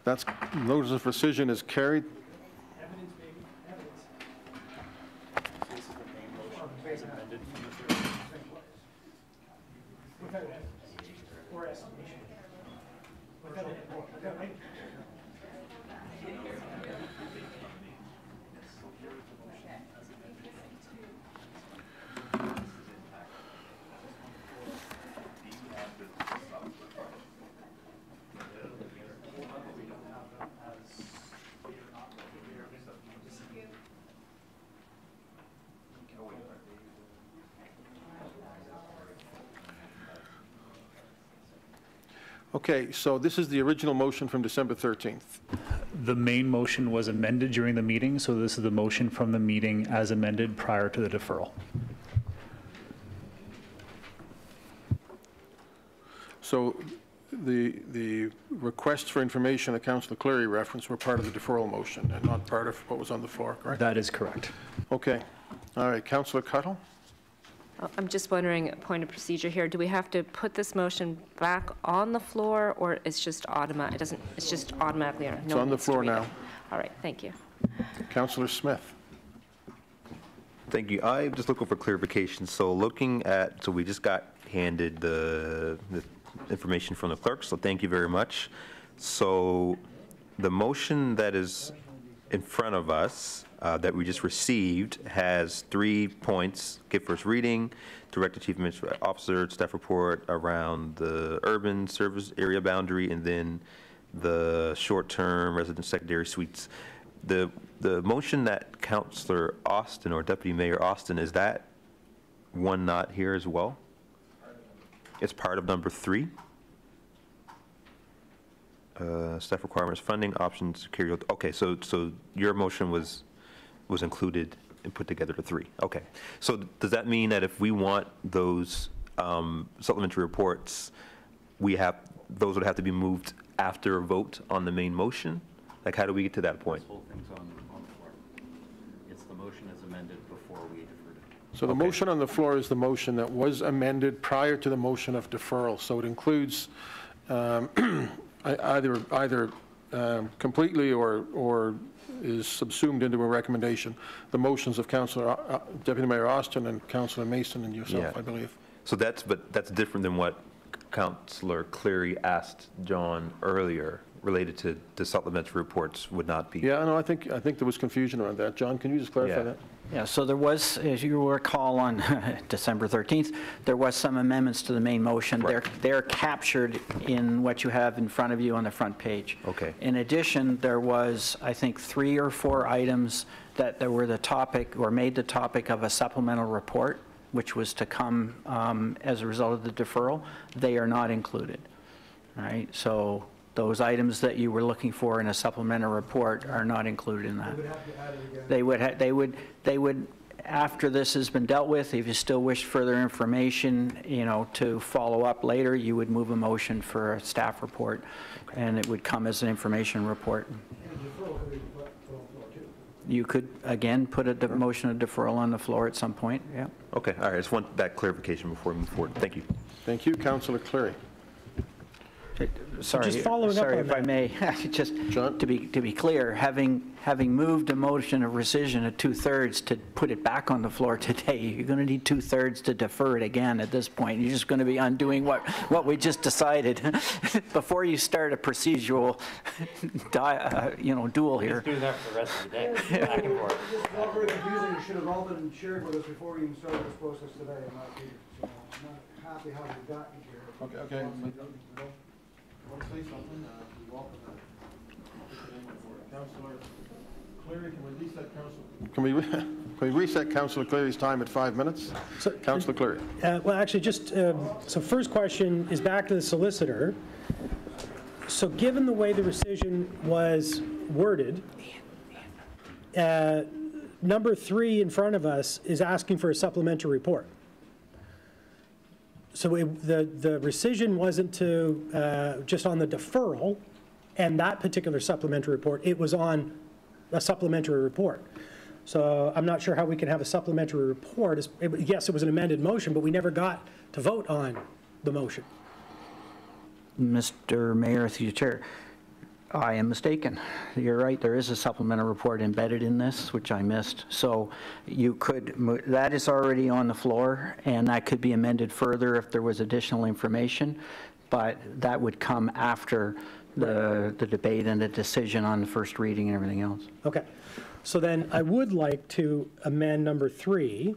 That's, notice of rescission is carried. Okay, so this is the original motion from December 13th. The main motion was amended during the meeting, so this is the motion from the meeting as amended prior to the deferral. So the, the requests for information that Councillor Cleary referenced were part of the deferral motion and not part of what was on the floor, correct? That is correct. Okay. All right, Councillor Cuttell? I'm just wondering, point of procedure here, do we have to put this motion back on the floor, or it's just automatic, it doesn't, it's just automatically? no It's one on the needs to floor read it? now. All right, thank you. Councillor Smith? Thank you. I'm just looking for clarification. So looking at, so we just got handed the, the information from the clerk, so thank you very much. So the motion that is in front of us, uh, that we just received, has three points. Give first reading, direct administrative officer, staff report around the urban service area boundary, and then the short-term resident secondary suites. The, the motion that Counselor Austin or Deputy Mayor Austin, is that one not here as well? It's part of number three? Uh, Staff requirements, funding options, security, okay, so, so your motion was, was included and put together to three, okay. So does that mean that if we want those um, supplementary reports, we have, those would have to be moved after a vote on the main motion? Like, how do we get to that point? This whole thing's on, on the floor. It's the motion as amended before we deferred it. So the motion on the floor is the motion that was amended prior to the motion of deferral. So it includes um, either, either um, completely or, or is subsumed into a recommendation, the motions of Councillor, uh, Deputy Mayor Austin and Councillor Mason and yourself, Yeah. I believe. So that's, but that's different than what Counselor Cleary asked John earlier, related to the supplementary reports would not be. Yeah, no, I think, I think there was confusion around that. John, can you just clarify Yeah. that? Yeah, so there was, as you recall, on December 13th, there was some amendments to the main motion. They're, they're captured in what you have in front of you on the front page. Okay. In addition, there was, I think, three or four items that, that were the topic, or made the topic of a supplemental report, which was to come um, as a result of the deferral. They are not included, all right? So Those items that you were looking for in a supplemental report are not included in that. They would, ha- they would, they would, after this has been dealt with, if you still wish further information, you know, to follow up later, you would move a motion for a staff report, and it would come as an information report. You could, again, put a motion of deferral on the floor at some point, yeah. Okay, all right, I just want that clarification before we move forward. Thank you. Thank you, Councillor Cleary. Sorry, following up on if I may, just to be, to be clear, having, having moved a motion of rescission of two-thirds to put it back on the floor today, you're going to need two-thirds to defer it again at this point. You're just going to be undoing what, what we just decided before you start a procedural, di- uh, you know, duel here. do that for the rest of the day, back and forth. This is all very confusing. It should have all been shared with us before we even started this process today. I'm not, so I'm not happy how we've gotten here. Okay, okay. Want to say something? Uh, we welcome that. Councillor Cleary, can we reset council? Can we, can we reset Councillor Cleary's time at five minutes? Councillor Cleary. Uh, Well, actually, just, um, so first question is back to the solicitor. So given the way the rescission was worded, uh, number three in front of us is asking for a supplementary report. So it- the, the rescission wasn't to, uh, just on the deferral and that particular supplementary report, it was on a supplementary report. So I'm not sure how we can have a supplementary report. Yes, it was an amended motion, but we never got to vote on the motion. Mr. Mayor, through the chair, I am mistaken. You're right, there is a supplemental report embedded in this, which I missed. So you could, that is already on the floor, and that could be amended further if there was additional information, but that would come after the, the debate and the decision on the first reading and everything else. Okay. So then I would like to amend number three,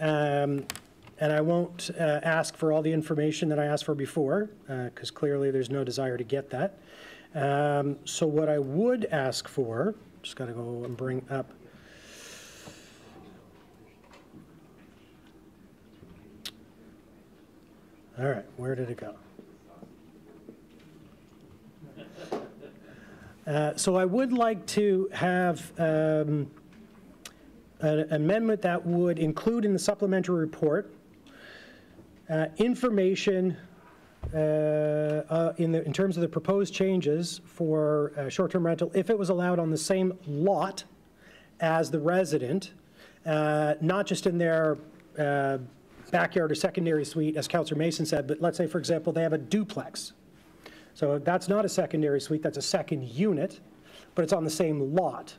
um, and I won't uh, ask for all the information that I asked for before, because clearly there's no desire to get that. Um, So what I would ask for, just got to go and bring up, all right, where did it go? Uh, So I would like to have um, an amendment that would include in the supplementary report uh, information uh, uh, in the, in terms of the proposed changes for uh, short-term rental, if it was allowed on the same lot as the resident, uh, not just in their uh, backyard or secondary suite, as Counselor Mason said, but let's say, for example, they have a duplex. So that's not a secondary suite, that's a second unit, but it's on the same lot.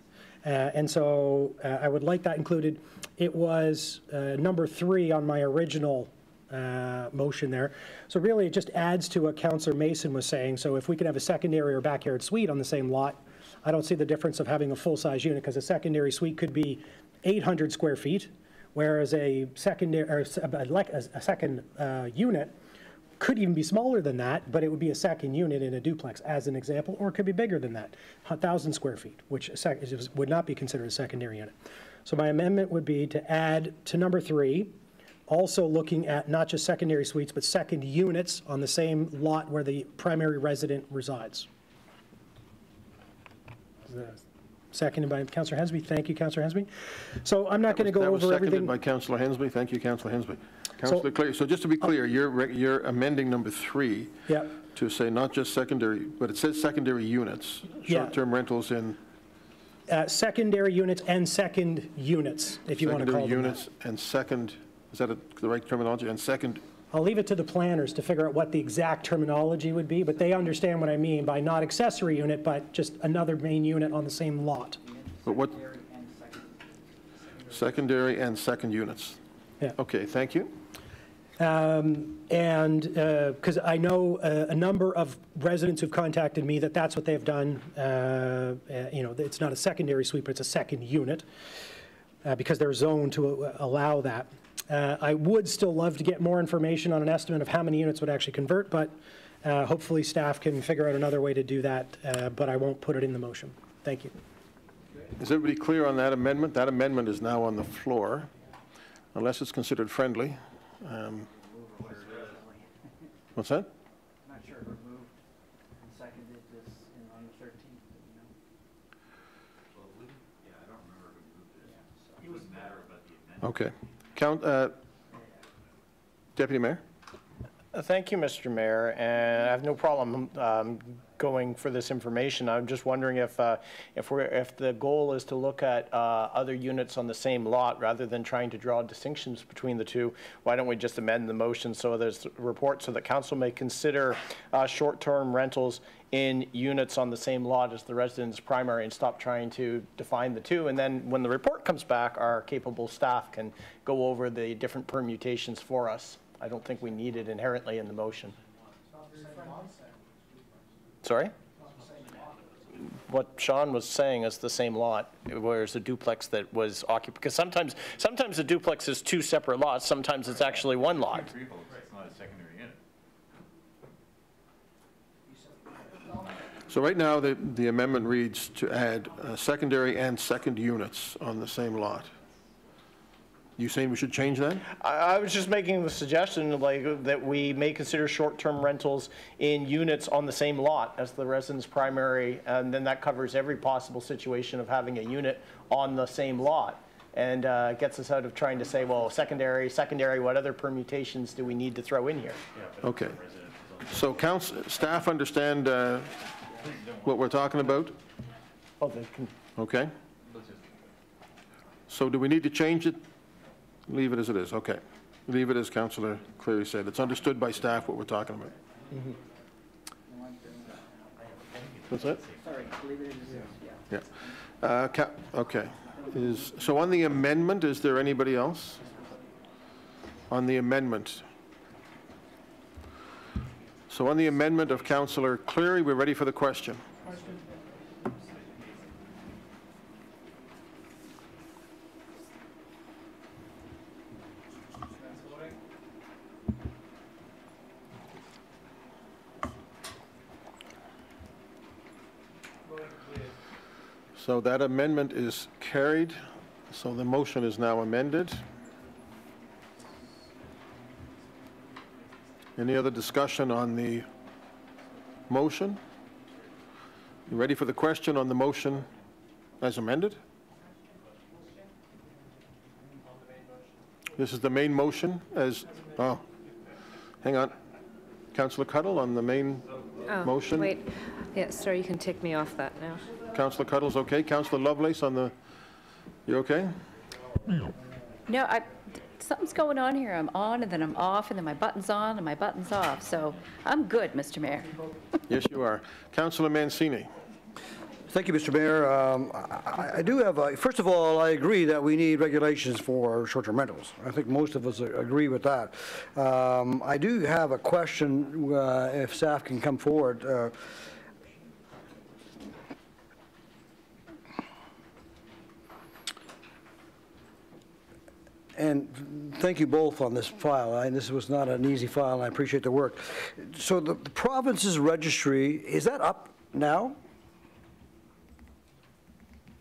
Uh, And so I would like that included. It was number three on my original uh, motion there. So really, it just adds to what Counselor Mason was saying. So if we can have a secondary or backyard suite on the same lot, I don't see the difference of having a full-size unit, because a secondary suite could be 800 square feet, whereas a secondary, or a a second uh, unit could even be smaller than that, but it would be a second unit in a duplex, as an example, or it could be bigger than that, 1,000 square feet, which would not be considered a secondary unit. So my amendment would be to add to number three, also looking at not just secondary suites, but second units on the same lot where the primary resident resides. Seconded by Councillor Hendsbee. Thank you, Councillor Hendsbee. So I'm not going to go That was seconded everything. by Councillor Hendsbee. Thank you, Councillor Hendsbee. Councillor Cleary, so just to be clear, you're, you're amending number three to say not just secondary, but it says secondary units, short-term rentals in Uh, Secondary units and second units, if you want to call secondary them that. units and second, is that a- the right terminology? And second, I'll leave it to the planners to figure out what the exact terminology would be, but they understand what I mean by not accessory unit, but just another main unit on the same lot. but what? Secondary and second units. Yeah. Okay, thank you. Um, And, because I know uh, a number of residents who've contacted me that that's what they've done. uh, uh, You know, it's not a secondary suite, but it's a second unit, uh, because they're zoned to uh, allow that. Uh, I would still love to get more information on an estimate of how many units would actually convert, but uh, hopefully staff can figure out another way to do that, uh, but I won't put it in the motion. Thank you. Is everybody clear on that amendment? That amendment is now on the floor, unless it's considered friendly. Um, What's that? Not sure, moved and seconded. Okay. Count, uh, Deputy Mayor? Uh, Thank you, Mr. Mayor, and I have no problem um, going for this information. I'm just wondering if, uh, if we're, if the goal is to look at uh, other units on the same lot rather than trying to draw distinctions between the two, why don't we just amend the motion so there's a report so that council may consider uh, short-term rentals in units on the same lot as the residence primary and stop trying to define the two. And then when the report comes back, our capable staff can go over the different permutations for us. I don't think we need it inherently in the motion. Sorry? What Sean was saying is the same lot, whereas a duplex that was occupied, because sometimes, sometimes a duplex is two separate lots, sometimes it's actually one lot. It's not a secondary unit. So right now, the, the amendment reads to add uh, secondary and second units on the same lot. You saying we should change that? I, I was just making the suggestion, like, that we may consider short-term rentals in units on the same lot as the residence primary, and then that covers every possible situation of having a unit on the same lot. And uh, gets us out of trying to say, well, secondary, secondary, what other permutations do we need to throw in here? Okay. So council, staff understand uh, what we're talking about? Oh, they can, Okay? So do we need to change it? Leave it as it is, okay. Leave it as Councillor Cleary said. It's understood by staff what we're talking about. That's it? Sorry, leave it as it is, yeah. Yeah. Uh, ca- Okay. Is, so on the amendment, is there anybody else? On the amendment? So on the amendment of Councillor Cleary, we're ready for the question. So that amendment is carried, so the motion is now amended. Any other discussion on the motion? You ready for the question on the motion as amended? This is the main motion as, oh, hang on. Councillor Cuttell on the main Oh, motion? Wait, yeah, sorry, you can take me off that now. Councillor Cuttell's okay? Councillor Lovelace on the, you okay? No, I, something's going on here. I'm on and then I'm off and then my button's on and my button's off. So I'm good, Mr. Mayor. Yes, you are. Councillor Mancini. Thank you, Mr. Mayor. Um, I I do have, a- first of all, I agree that we need regulations for short-term rentals. I think most of us agree with that. Um, I do have a question, uh, if staff can come forward. Uh, And thank you both on this file. I- This was not an easy file, and I appreciate the work. So the the province's registry, is that up now?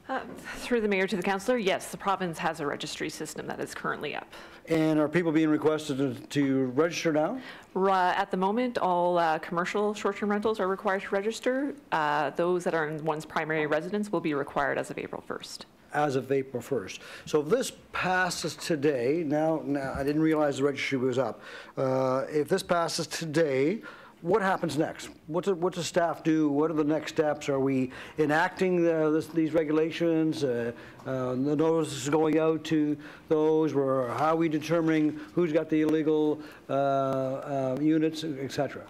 Uh, Through the mayor to the councillor, yes, the province has a registry system that is currently up. And are people being requested to- to register now? Ru- At the moment, all uh, commercial short-term rentals are required to register. Uh, Those that are in one's primary residence will be required as of April 1st. As of April 1st. So if this passes today, now, now, I didn't realize the registry was up. Uh, If this passes today, what happens next? What does, what does staff do? What are the next steps? Are we enacting the- this- these regulations? Uh, uh, The notices going out to those, or how are we determining who's got the illegal uh, uh, units, et cetera?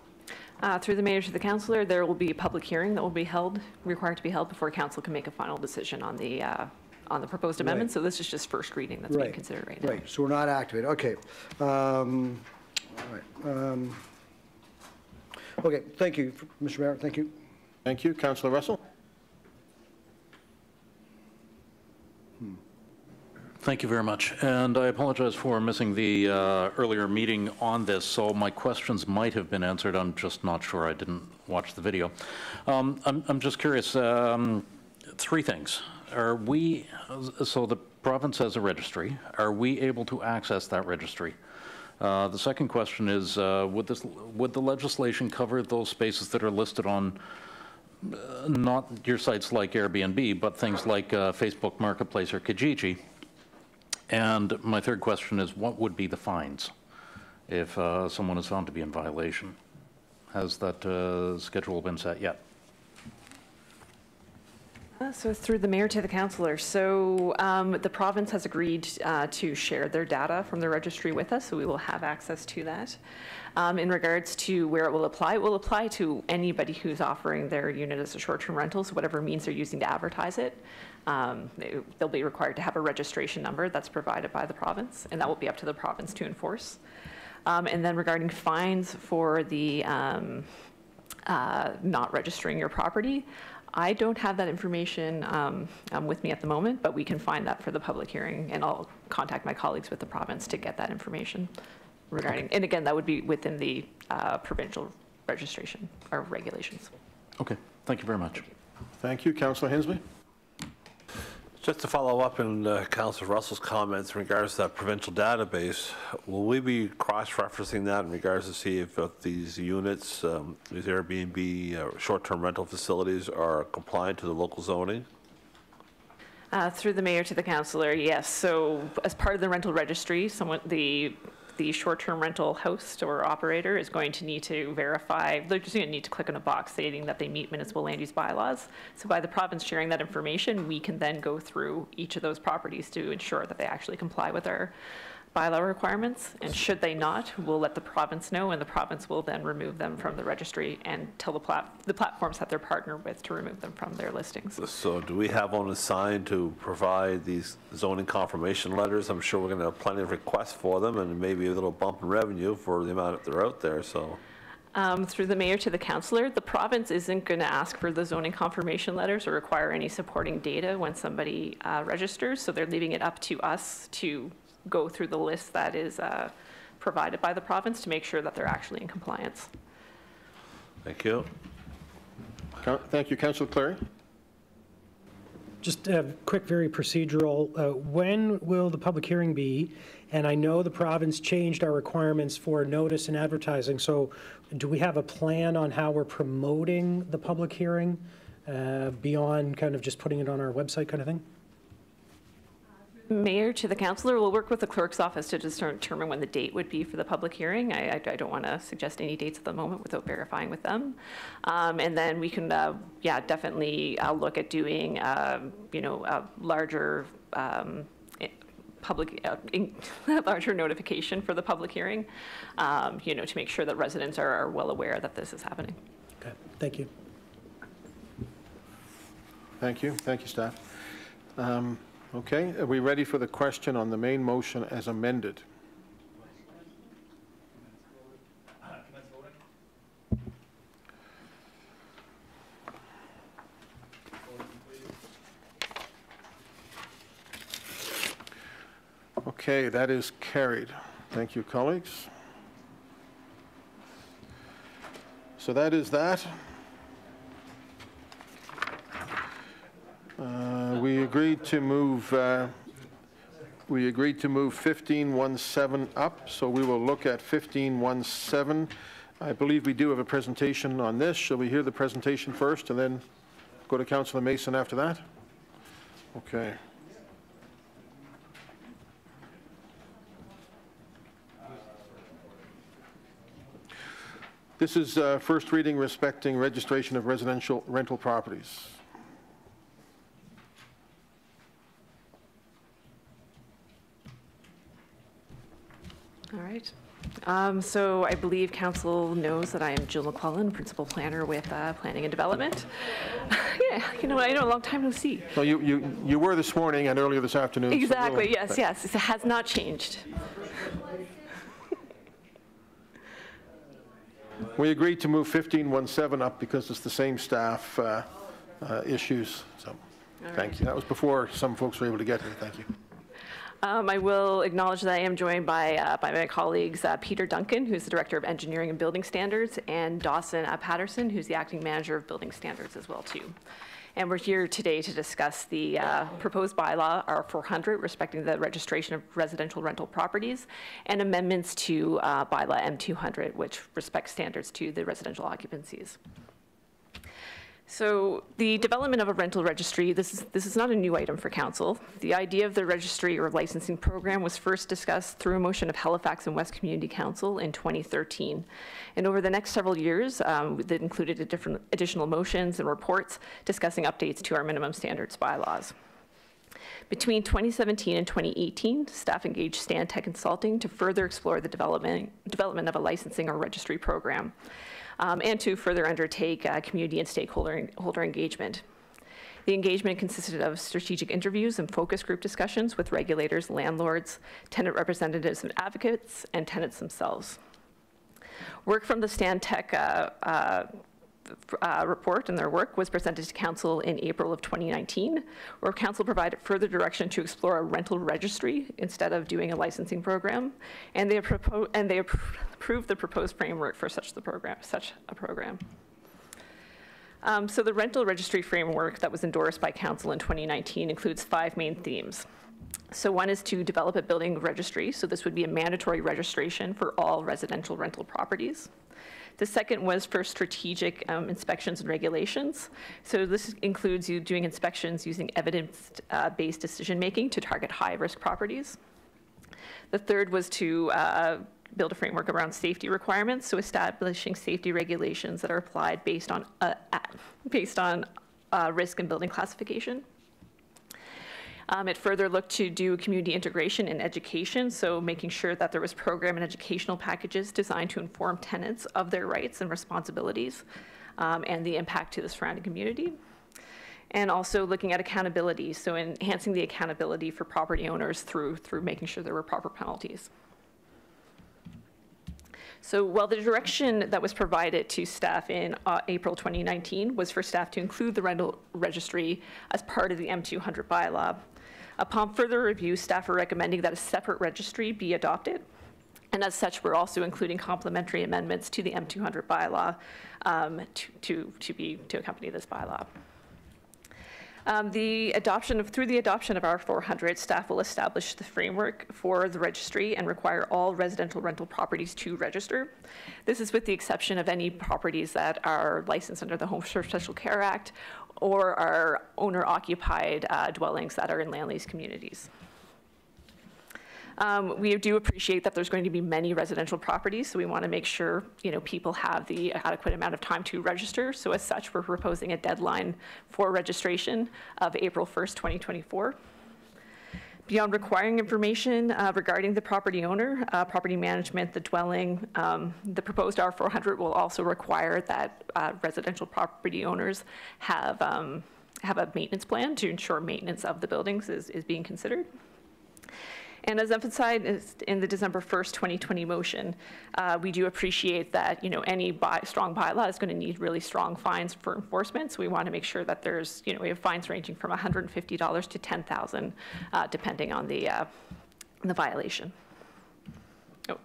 Uh, Through the mayor to the councillor, there will be a public hearing that will be held, required to be held before council can make a final decision on the, uh, on the proposed amendment. Right. So this is just first reading that's being Right, considered right now. Right, so we're not activated, okay. Um, all right, um, Okay, thank you, Mr. Mayor, thank you. Thank you. Councillor Russell? Thank you very much. And I apologize for missing the uh, earlier meeting on this, so my questions might have been answered. I'm just not sure. I didn't watch the video. Um, I'm I'm just curious, um, three things. Are we, so the province has a registry. Are we able to access that registry? Uh, The second question is, uh, would this, would the legislation cover those spaces that are listed on uh, not your sites like Airbnb, but things like uh, Facebook Marketplace or Kijiji. And my third question is, what would be the fines if uh, someone is found to be in violation? Has that uh, schedule been set yet? Uh, So through the mayor to the councillor. So um, the province has agreed uh, to share their data from the registry with us, so we will have access to that. Um, In regards to where it will apply, it will apply to anybody who's offering their unit as a short-term rental, so whatever means they're using to advertise it. um, they- They'll be required to have a registration number that's provided by the province, and that will be up to the province to enforce. Um, And then regarding fines for the um, uh, not registering your property. I don't have that information um, um, with me at the moment, but we can find that for the public hearing, and I'll contact my colleagues with the province to get that information regarding, and again, that would be within the uh, provincial registration or regulations. Okay, thank you very much. Thank you. Councillor Hendsbee? Just to follow up on uh, Councilor Russell's comments in regards to that provincial database, will we be cross-referencing that in regards to see if uh, these units, um, these Airbnb, uh, short-term rental facilities are compliant to the local zoning? Uh, Through the mayor to the councillor, yes. So as part of the rental registry, someone, the, the short-term rental host or operator is going to need to verify, they're just going to need to click on a box stating that they meet municipal land use bylaws. So by the province sharing that information, we can then go through each of those properties to ensure that they actually comply with our bylaw requirements. And should they not, we'll let the province know, and the province will then remove them from the registry and tell the plat, the platforms that they're partnered with to remove them from their listings. So do we have one assigned to provide these zoning confirmation letters? I'm sure we're going to have plenty of requests for them and maybe a little bump in revenue for the amount that they're out there, so. Um, Through the mayor to the councillor, the province isn't going to ask for the zoning confirmation letters or require any supporting data when somebody uh, registers, so they're leaving it up to us to go through the list that is uh, provided by the province to make sure that they're actually in compliance. Thank you. Thank you. Councillor Cleary? Just a quick, very procedural, uh, when will the public hearing be? And I know the province changed our requirements for notice and advertising, so do we have a plan on how we're promoting the public hearing uh, beyond kind of just putting it on our website kind of thing? Mayor to the councillor, we'll work with the clerk's office to determine when the date would be for the public hearing. I, I I don't want to suggest any dates at the moment without verifying with them. Um, And then we can, uh, yeah, definitely uh, look at doing, um, you know, a larger um, public, uh, in- larger notification for the public hearing, um, you know, to make sure that residents are are well aware that this is happening. Okay, thank you. Thank you. Thank you, staff. Um, Okay, are we ready for the question on the main motion as amended? Okay, that is carried. Thank you, colleagues. So that is that. Uh, We agreed to move, uh, we agreed to move 1517 up, so we will look at 1517. I believe we do have a presentation on this. Shall we hear the presentation first and then go to Councillor Mason after that? Okay. This is uh, first reading respecting registration of residential rental properties. All right. Um, So I believe council knows that I am Jill McClellan, Principal Planner with uh, Planning and Development. Yeah, you know, I know, a long time no see. No, you, you, you were this morning and earlier this afternoon. so we'll- Exactly, yes, yes, it has not changed. We agreed to move 1517 up because it's the same staff uh, uh, issues, so, thank you. That was before some folks were able to get here, thank you. Um, I will acknowledge that I am joined by, uh, by my colleagues, uh, Peter Duncan, who's the Director of Engineering and Building Standards, and Dawson uh, Patterson, who's the Acting Manager of Building Standards as well, too. And we're here today to discuss the uh, proposed bylaw, R400, respecting the registration of residential rental properties, and amendments to uh, bylaw M200, which respects standards to the residential occupancies. So the development of a rental registry, this is, this is not a new item for council. The idea of the registry or licensing program was first discussed through a motion of Halifax and West Community Council in 2013. And over the next several years, um, that included a different additional motions and reports discussing updates to our minimum standards bylaws. Between 2017 and 2018, staff engaged Stantec Consulting to further explore the development, development of a licensing or registry program um, and to further undertake uh, community and stakeholder holder engagement. The engagement consisted of strategic interviews and focus group discussions with regulators, landlords, tenant representatives and advocates, and tenants themselves. Work from the Stantec uh, uh, report and their work was presented to council in April of 2019, where council provided further direction to explore a rental registry instead of doing a licensing program, and they, and they approved the proposed framework for such the program, such a program. Um, so the rental registry framework that was endorsed by council in 2019 includes five main themes. So one is to develop a building registry. So this would be a mandatory registration for all residential rental properties. The second was for strategic um, inspections and regulations. So this includes you doing inspections using evidence-based decision-making to target high-risk properties. The third was to uh, build a framework around safety requirements, so establishing safety regulations that are applied based on, uh, based on uh, risk and building classification. Um, it further looked to do community integration in education, so making sure that there was program and educational packages designed to inform tenants of their rights and responsibilities um, and the impact to the surrounding community. And also looking at accountability, so enhancing the accountability for property owners through, through making sure there were proper penalties. So while the direction that was provided to staff in uh, April 2019 was for staff to include the rental registry as part of the M200 bylaw, Upon further review, staff are recommending that a separate registry be adopted. And as such, we're also including complementary amendments to the M200 bylaw um, to, to, to, be, to accompany this bylaw. Um, the adoption of, through the adoption of R400, staff will establish the framework for the registry and require all residential rental properties to register. This is with the exception of any properties that are licensed under the Home Special Care Act or are owner-occupied uh, dwellings that are in land lease communities. Um, we do appreciate that there's going to be many residential properties, so we want to make sure you know people have the adequate amount of time to register. So as such, we're proposing a deadline for registration of April 1st, 2024. Beyond requiring information uh, regarding the property owner, uh, property management, the dwelling, um, the proposed R400 will also require that uh, residential property owners have, um, have a maintenance plan to ensure maintenance of the buildings is, is being considered. And as emphasized in the December 1st, 2020 motion, uh, we do appreciate that, you know, any by, strong bylaw is going to need really strong fines for enforcement. So we want to make sure that there's, you know, we have fines ranging from $150 to 10,000, uh, depending on the, uh, the violation. Oh.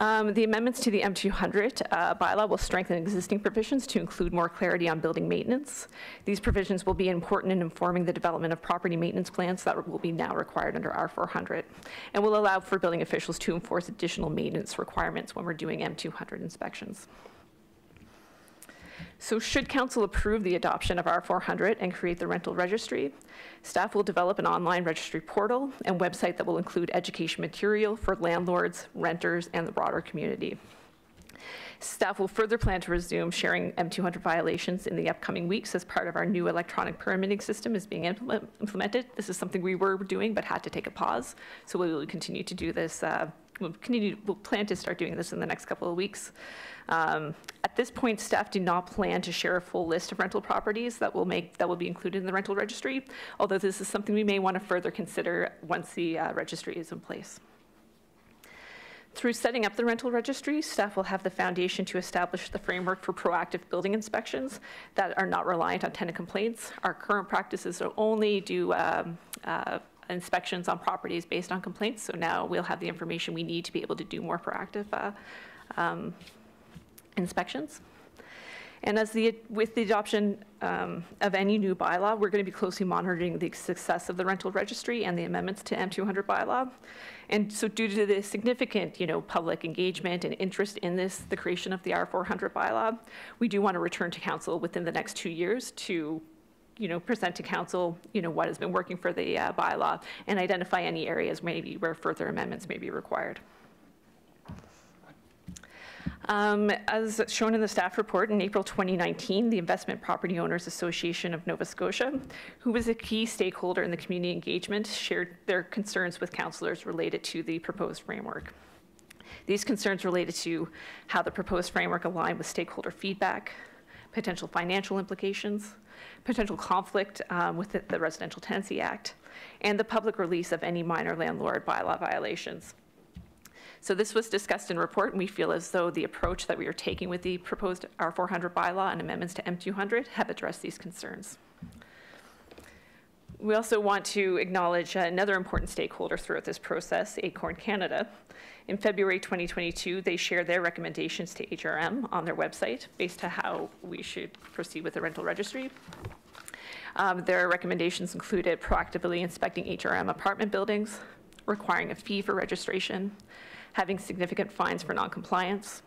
Um, the amendments to the M200 uh, bylaw will strengthen existing provisions to include more clarity on building maintenance. These provisions will be important in informing the development of property maintenance plans that will be now required under R400 and will allow for building officials to enforce additional maintenance requirements when we're doing M200 inspections. So should council approve the adoption of R400 and create the rental registry, staff will develop an online registry portal and website that will include education material for landlords, renters, and the broader community. Staff will further plan to resume sharing M200 violations in the upcoming weeks as part of our new electronic permitting system is being implement implemented. This is something we were doing but had to take a pause, so we will continue to do this. Uh, we'll continue. We'll plan to start doing this in the next couple of weeks. Um, at this point, staff do not plan to share a full list of rental properties that will make that will be included in the rental registry, although this is something we may want to further consider once the uh, registry is in place. Through setting up the rental registry, staff will have the foundation to establish the framework for proactive building inspections that are not reliant on tenant complaints. Our current practices only do um, uh, inspections on properties based on complaints, so now we'll have the information we need to be able to do more proactive uh, um, inspections. And as the, with the adoption um, of any new bylaw, we're going to be closely monitoring the success of the rental registry and the amendments to M200 bylaw. And so due to the significant, you know, public engagement and interest in this, the creation of the R400 bylaw, we do want to return to council within the next two years to, you know, present to council, you know, what has been working for the uh, bylaw and identify any areas maybe where further amendments may be required. Um, As shown in the staff report, in April 2019, the Investment Property Owners Association of Nova Scotia, who was a key stakeholder in the community engagement, shared their concerns with councillors related to the proposed framework. These concerns related to how the proposed framework aligned with stakeholder feedback, potential financial implications, potential conflict um, with the- the Residential Tenancy Act, and the public release of any minor landlord bylaw violations. So this was discussed in report, and we feel as though the approach that we are taking with the proposed R400 bylaw and amendments to M200 have addressed these concerns. We also want to acknowledge another important stakeholder throughout this process, Acorn Canada. In February 2022, they shared their recommendations to HRM on their website based on how we should proceed with the rental registry. Um, Their recommendations included proactively inspecting HRM apartment buildings, requiring a fee for registration, having significant fines for noncompliance,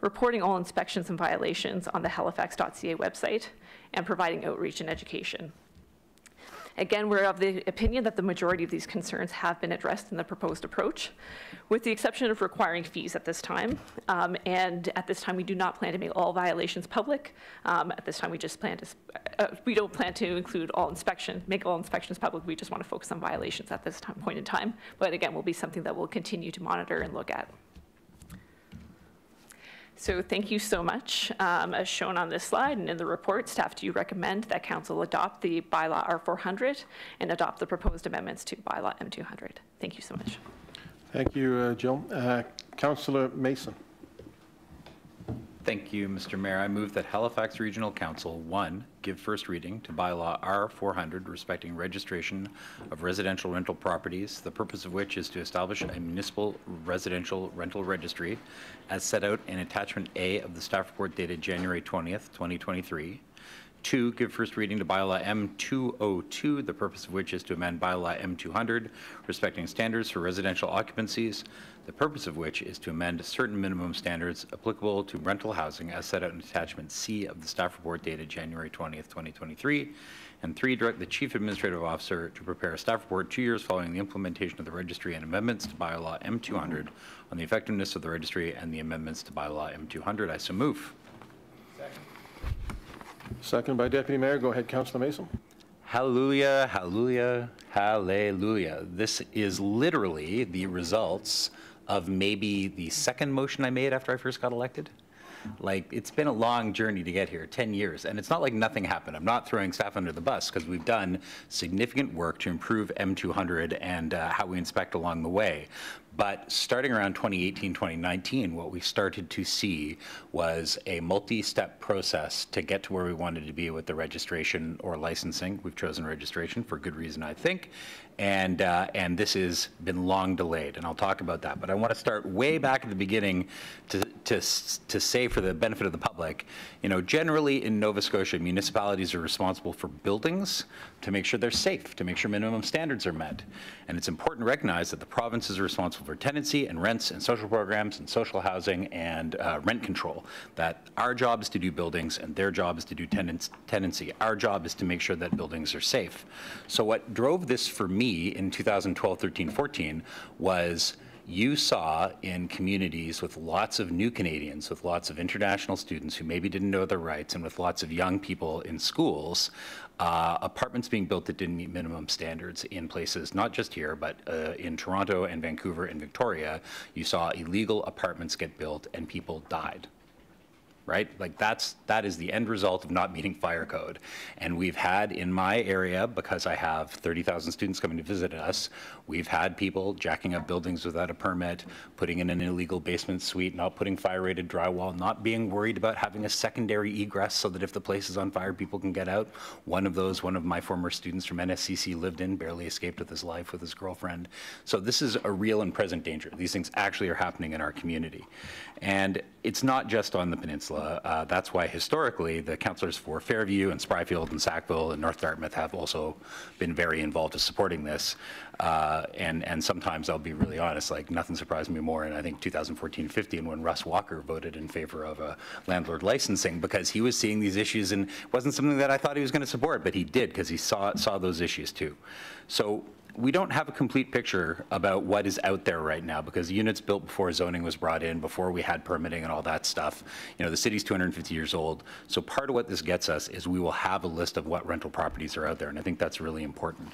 reporting all inspections and violations on the halifax.ca website, and providing outreach and education. Again, we're of the opinion that the majority of these concerns have been addressed in the proposed approach, with the exception of requiring fees at this time. Um, And at this time, we do not plan to make all violations public. Um, At this time, we just plan to, uh, we don't plan to include all inspection, make all inspections public. We just want to focus on violations at this time, point in time. But again, will be something that we'll continue to monitor and look at. So thank you so much. Um, As shown on this slide and in the report, staff do recommend that council adopt the bylaw R400 and adopt the proposed amendments to bylaw M200. Thank you so much. Thank you, uh, Jill. Uh, Councillor Mason. Thank you, Mr. Mayor. I move that Halifax Regional Council, one, give first reading to bylaw R400 respecting registration of residential rental properties, the purpose of which is to establish a municipal residential rental registry as set out in attachment A of the staff report dated January 20th, 2023. Two, give first reading to bylaw M202, the purpose of which is to amend bylaw M200 respecting standards for residential occupancies, the purpose of which is to amend certain minimum standards applicable to rental housing as set out in attachment C of the staff report dated January 20th, 2023. And three, direct the chief administrative officer to prepare a staff report two years following the implementation of the registry and amendments to bylaw M200 on the effectiveness of the registry and the amendments to bylaw M200. I so move. Second by Deputy Mayor. Go ahead, Councillor Mason. Hallelujah, hallelujah, hallelujah. This is literally the results of maybe the second motion I made after I first got elected. Like, it's been a long journey to get here, 10 years, and it's not like nothing happened. I'm not throwing staff under the bus, because we've done significant work to improve M200 and uh, how we inspect along the way. But starting around 2018, 2019, what we started to see was a multi-step process to get to where we wanted to be with the registration or licensing. We've chosen registration for good reason, I think. And, uh, and this has been long delayed, and I'll talk about that. But I want to start way back at the beginning to, to, to say for the benefit of the public, you know, generally in Nova Scotia, municipalities are responsible for buildings to make sure they're safe, to make sure minimum standards are met. And it's important to recognize that the province is responsible for tenancy and rents and social programs and social housing and uh, rent control. That our job is to do buildings and their job is to do tenants, tenancy. Our job is to make sure that buildings are safe. So what drove this for me in 2012, 13, 14 was you saw in communities with lots of new Canadians, with lots of international students who maybe didn't know their rights, and with lots of young people in schools, uh, apartments being built that didn't meet minimum standards in places, not just here, but uh, in Toronto and Vancouver and Victoria. You saw illegal apartments get built and people died right? Like that's, that is the end result of not meeting fire code. And we've had in my area, because I have 30,000 students coming to visit us, we've had people jacking up buildings without a permit, putting in an illegal basement suite, not putting fire-rated drywall, not being worried about having a secondary egress so that if the place is on fire, people can get out. One of those, one of my former students from NSCC lived in, barely escaped with his life with his girlfriend. So this is a real and present danger. These things actually are happening in our community. And it's not just on the peninsula. Uh, That's why historically, the councillors for Fairview and Spryfield and Sackville and North Dartmouth have also been very involved in supporting this. Uh, And, and sometimes, I'll be really honest, like, nothing surprised me more in, I think, 2014-15, when Russ Walker voted in favor of uh, landlord licensing, because he was seeing these issues, and wasn't something that I thought he was going to support, but he did, because he saw, saw those issues too. So we don't have a complete picture about what is out there right now because units built before zoning was brought in, before we had permitting and all that stuff. You know, the city's 250 years old. So part of what this gets us is we will have a list of what rental properties are out there, and I think that's really important.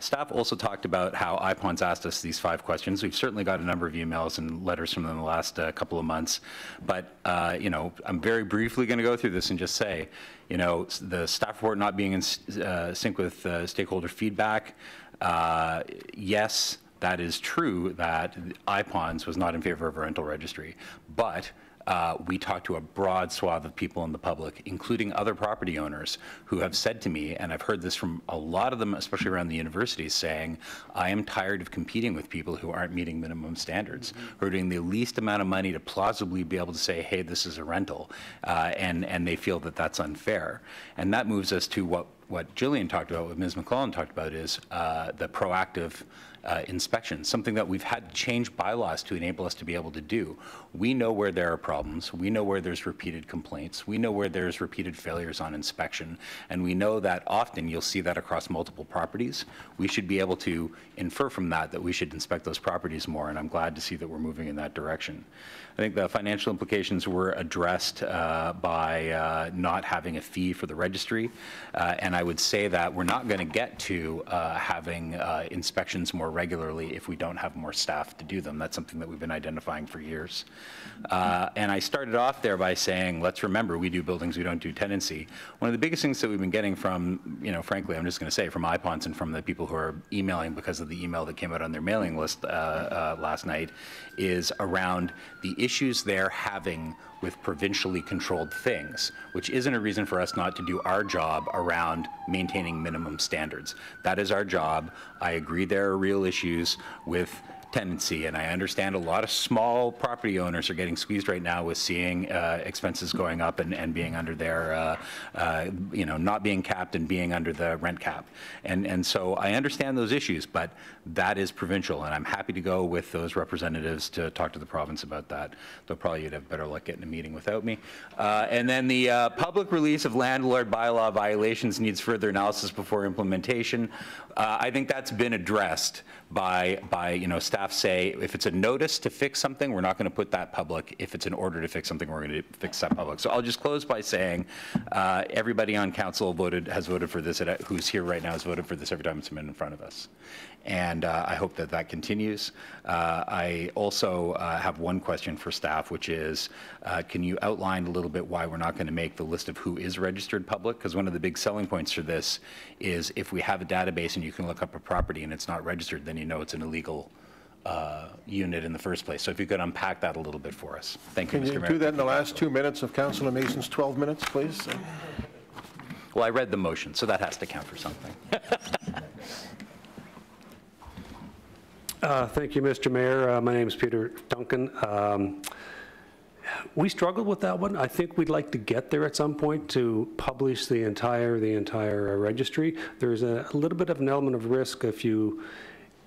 Staff also talked about how IPOANS asked us these five questions. We've certainly got a number of emails and letters from them in the last uh, couple of months, but, uh, you know, I'm very briefly going to go through this and just say, you know, the staff report not being in uh, sync with uh, stakeholder feedback, uh, yes, that is true that IPOANS was not in favor of a rental registry, but uh, we talked to a broad swath of people in the public, including other property owners, who have said to me, and I've heard this from a lot of them, especially around the universities, saying, I am tired of competing with people who aren't meeting minimum standards, who are doing the least amount of money to plausibly be able to say, hey, this is a rental, uh, and, and they feel that that's unfair. And that moves us to what what Jillian talked about, what Ms. McClellan talked about, is uh, the proactive uh, inspection, something that we've had to change bylaws to enable us to be able to do. We know where there are problems. We know where there's repeated complaints. We know where there's repeated failures on inspection. And we know that often you'll see that across multiple properties. We should be able to infer from that that we should inspect those properties more. And I'm glad to see that we're moving in that direction. I think the financial implications were addressed uh, by uh, not having a fee for the registry. Uh, And I would say that we're not going to get to uh, having uh, inspections more regularly if we don't have more staff to do them. That's something that we've been identifying for years. Uh, And I started off there by saying, let's remember, we do buildings, we don't do tenancy. One of the biggest things that we've been getting from, you know, frankly, I'm just going to say, from IPOANS and from the people who are emailing because of the email that came out on their mailing list last night, is around the issues they're having with provincially controlled things, which isn't a reason for us not to do our job around maintaining minimum standards. That is our job. I agree there are real issues with tendency, and I understand a lot of small property owners are getting squeezed right now with seeing uh, expenses going up and, and being under their, uh, uh, you know, not being capped and being under the rent cap. And, and so I understand those issues, but that is provincial, and I'm happy to go with those representatives to talk to the province about that. Though probably you'd have better luck getting a meeting without me. Uh, And then the uh, public release of landlord bylaw violations needs further analysis before implementation. Uh, I think that's been addressed by, by, you know, staff say, if it's a notice to fix something, we're not going to put that public. If it's an order to fix something, we're going to fix that public. So I'll just close by saying, uh, everybody on council voted, has voted for this, who's here right now has voted for this every time it's been in front of us. And uh, I hope that that continues. Uh, I also uh, have one question for staff, which is, uh, can you outline a little bit why we're not going to make the list of who is registered public? Because one of the big selling points for this is if we have a database and you can look up a property and it's not registered, then you know it's an illegal uh, unit in the first place. So if you could unpack that a little bit for us. Thank you, Can Mr. you do that in the last two minutes of Councilor Mason's 12 minutes, please? Well, I read the motion, so that has to count for something. Uh, Thank you, Mr. Mayor. Uh, My name is Peter Duncan. Um, We struggled with that one. I think we'd like to get there at some point to publish the entire, the entire uh, registry. There's a a little bit of an element of risk if you,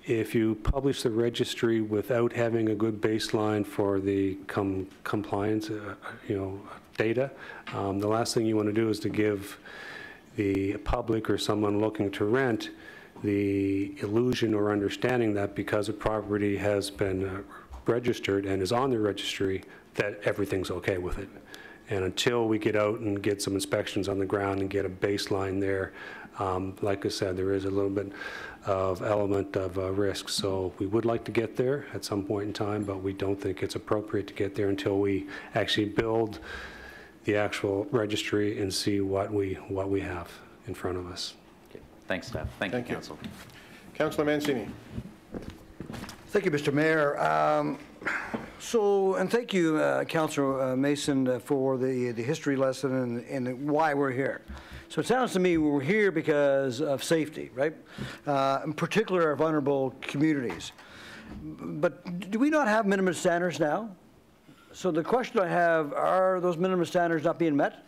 if you publish the registry without having a good baseline for the com- compliance, uh, you know, data. Um, The last thing you want to do is to give the public or someone looking to rent the illusion or understanding that because a property has been uh, registered and is on the registry, that everything's okay with it. And until we get out and get some inspections on the ground and get a baseline there, um, like I said, there is a little bit of element of uh, risk. So we would like to get there at some point in time, but we don't think it's appropriate to get there until we actually build the actual registry and see what we, what we have in front of us. Thanks, staff. Thank you, council. Councilor Mancini. Thank you, Mr. Mayor. Um, So, and thank you, uh, Councilor uh, Mason, uh, for the, the history lesson and, and why we're here. So it sounds to me we're here because of safety, right? Uh, In particular, our vulnerable communities. But do we not have minimum standards now? So the question I have, are those minimum standards not being met?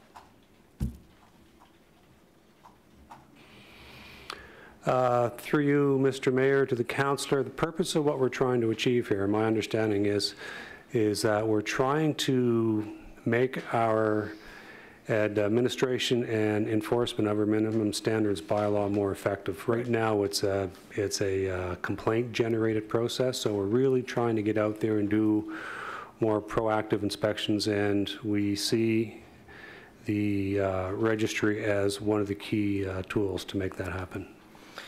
Uh, Through you, Mr. Mayor, to the counselor, the purpose of what we're trying to achieve here, my understanding is, is that we're trying to make our administration and enforcement of our minimum standards bylaw more effective. Right now, it's a, it's a uh, complaint-generated process, so we're really trying to get out there and do more proactive inspections, and we see the uh, registry as one of the key uh, tools to make that happen.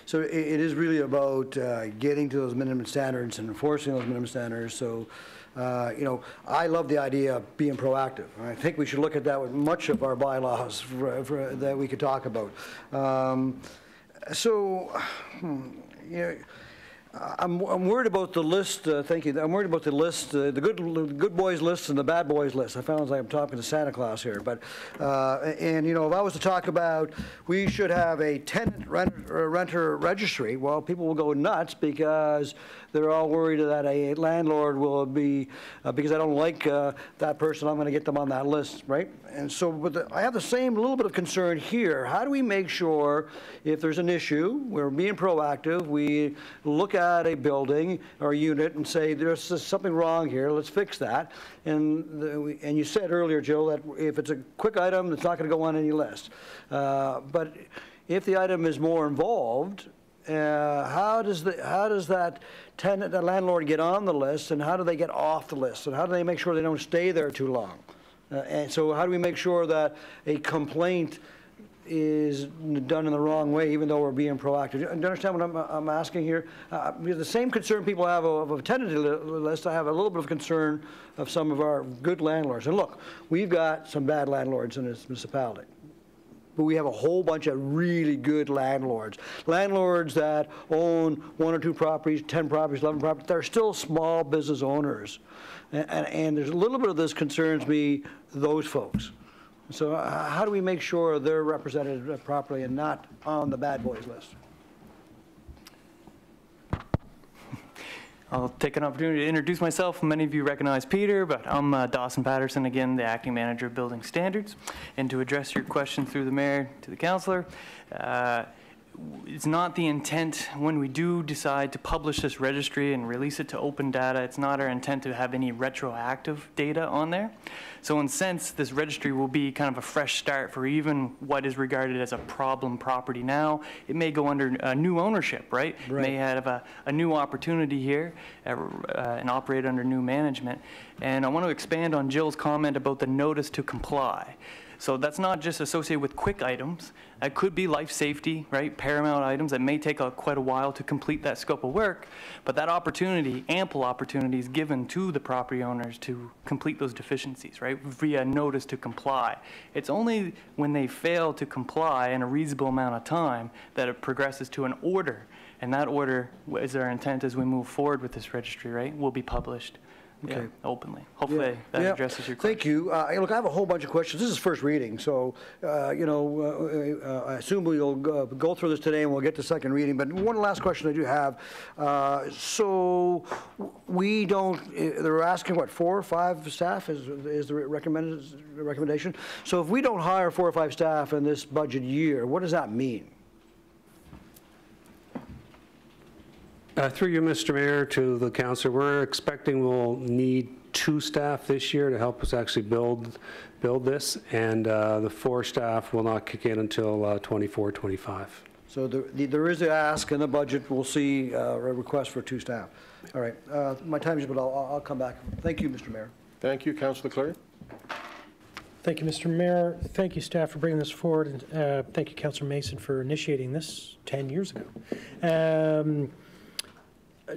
So i- it is really about uh, getting to those minimum standards and enforcing those minimum standards. So, uh, you know, I love the idea of being proactive. I think we should look at that with much of our bylaws for- for- that we could talk about. Um, So, hmm, you know, I'm, I'm worried about the list, uh, thank you, I'm worried about the list, uh, the good, good boys list and the bad boys list. I found like I'm talking to Santa Claus here, but, uh, and, you know, if I was to talk about, we should have a tenant rent- renter registry, well, people will go nuts because they're all worried that a landlord will be, uh, because I don't like uh, that person, I'm going to get them on that list, right? And so, but the- I have the same little bit of concern here. How do we make sure if there's an issue, we're being proactive, we look at a building or unit and say, there's something wrong here, let's fix that. And, the- and you said earlier, Jill, that if it's a quick item, it's not going to go on any list. Uh, But if the item is more involved, uh, how does the, how does that tenant, the landlord get on the list, and how do they get off the list? And how do they make sure they don't stay there too long? Uh, And so how do we make sure that a complaint is done in the wrong way, even though we're being proactive? Do you understand what I'm, I'm asking here? Uh, The same concern people have of a tenant list, I have a little bit of concern of some of our good landlords. And look, we've got some bad landlords in this municipality but we have a whole bunch of really good landlords. Landlords that own one or two properties, 10 properties, 11 properties, they're still small business owners. And, and, and there's a little bit of this concerns me, those folks. So uh, how do we make sure they're represented properly and not on the bad boys list? I'll take an opportunity to introduce myself. Many of you recognize Peter, but I'm uh, Dawson Patterson, again, the Acting Manager of Building Standards. And to address your question through the mayor to the councillor, uh, it's not the intent, when we do decide to publish this registry and release it to open data, it's not our intent to have any retroactive data on there. So in sense, this registry will be kind of a fresh start for even what is regarded as a problem property now. It may go under uh, new ownership, right? May have a, a new opportunity here uh, uh, and operate under new management. And I want to expand on Jill's comment about the notice to comply. So that's not just associated with quick items. That could be life safety, right? Paramount items that may take a, quite a while to complete that scope of work. But that opportunity, ample opportunity, is given to the property owners to complete those deficiencies, right? Via notice to comply. It's only when they fail to comply in a reasonable amount of time that it progresses to an order. And that order is our intent as we move forward with this registry, right? Will be published yeah, Okay. openly. Hopefully that Yeah. addresses your question. Thank you. Uh, Look, I have a whole bunch of questions. This is first reading, so, uh, you know, uh, uh, I assume we'll go go through this today and we'll get to second reading. But one last question I do have. Uh, So we don't, uh, they're asking, what, four or five staff is is the recommended, recommendation? So if we don't hire four or five staff in this budget year, what does that mean? Uh, Through you, Mr. Mayor, to the council, we're expecting we'll need two staff this year to help us actually build, build this, and uh, the four staff will not kick in until uh, 24, 25. So there the- there is a ask in the budget, we'll see uh, a request for two staff. All right, uh, my time is, but I'll I'll come back. Thank you, Mr. Mayor. Thank you, Councillor Cleary. Thank you, Mr. Mayor. Thank you, staff, for bringing this forward, and uh, thank you, Councillor Mason, for initiating this 10 years ago. Um,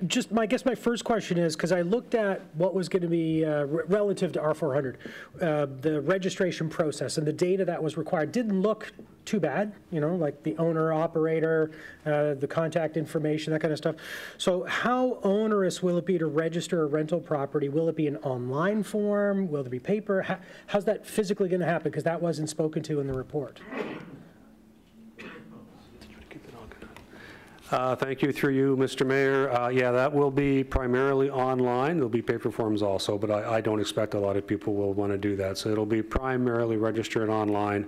Just, my, I guess my first question is, because I looked at what was going to be uh, re- relative to R400, uh, the registration process and the data that was required didn't look too bad, you know, like the owner, operator, uh, the contact information, that kind of stuff. So how onerous will it be to register a rental property? Will it be an online form? Will there be paper? How- How's that physically going to happen? Because that wasn't spoken to in the report. Uh, Thank you, through you, Mr. Mayor. Uh, Yeah, that will be primarily online. There'll be paper forms also, but I I don't expect a lot of people will want to do that. So it'll be primarily registered online.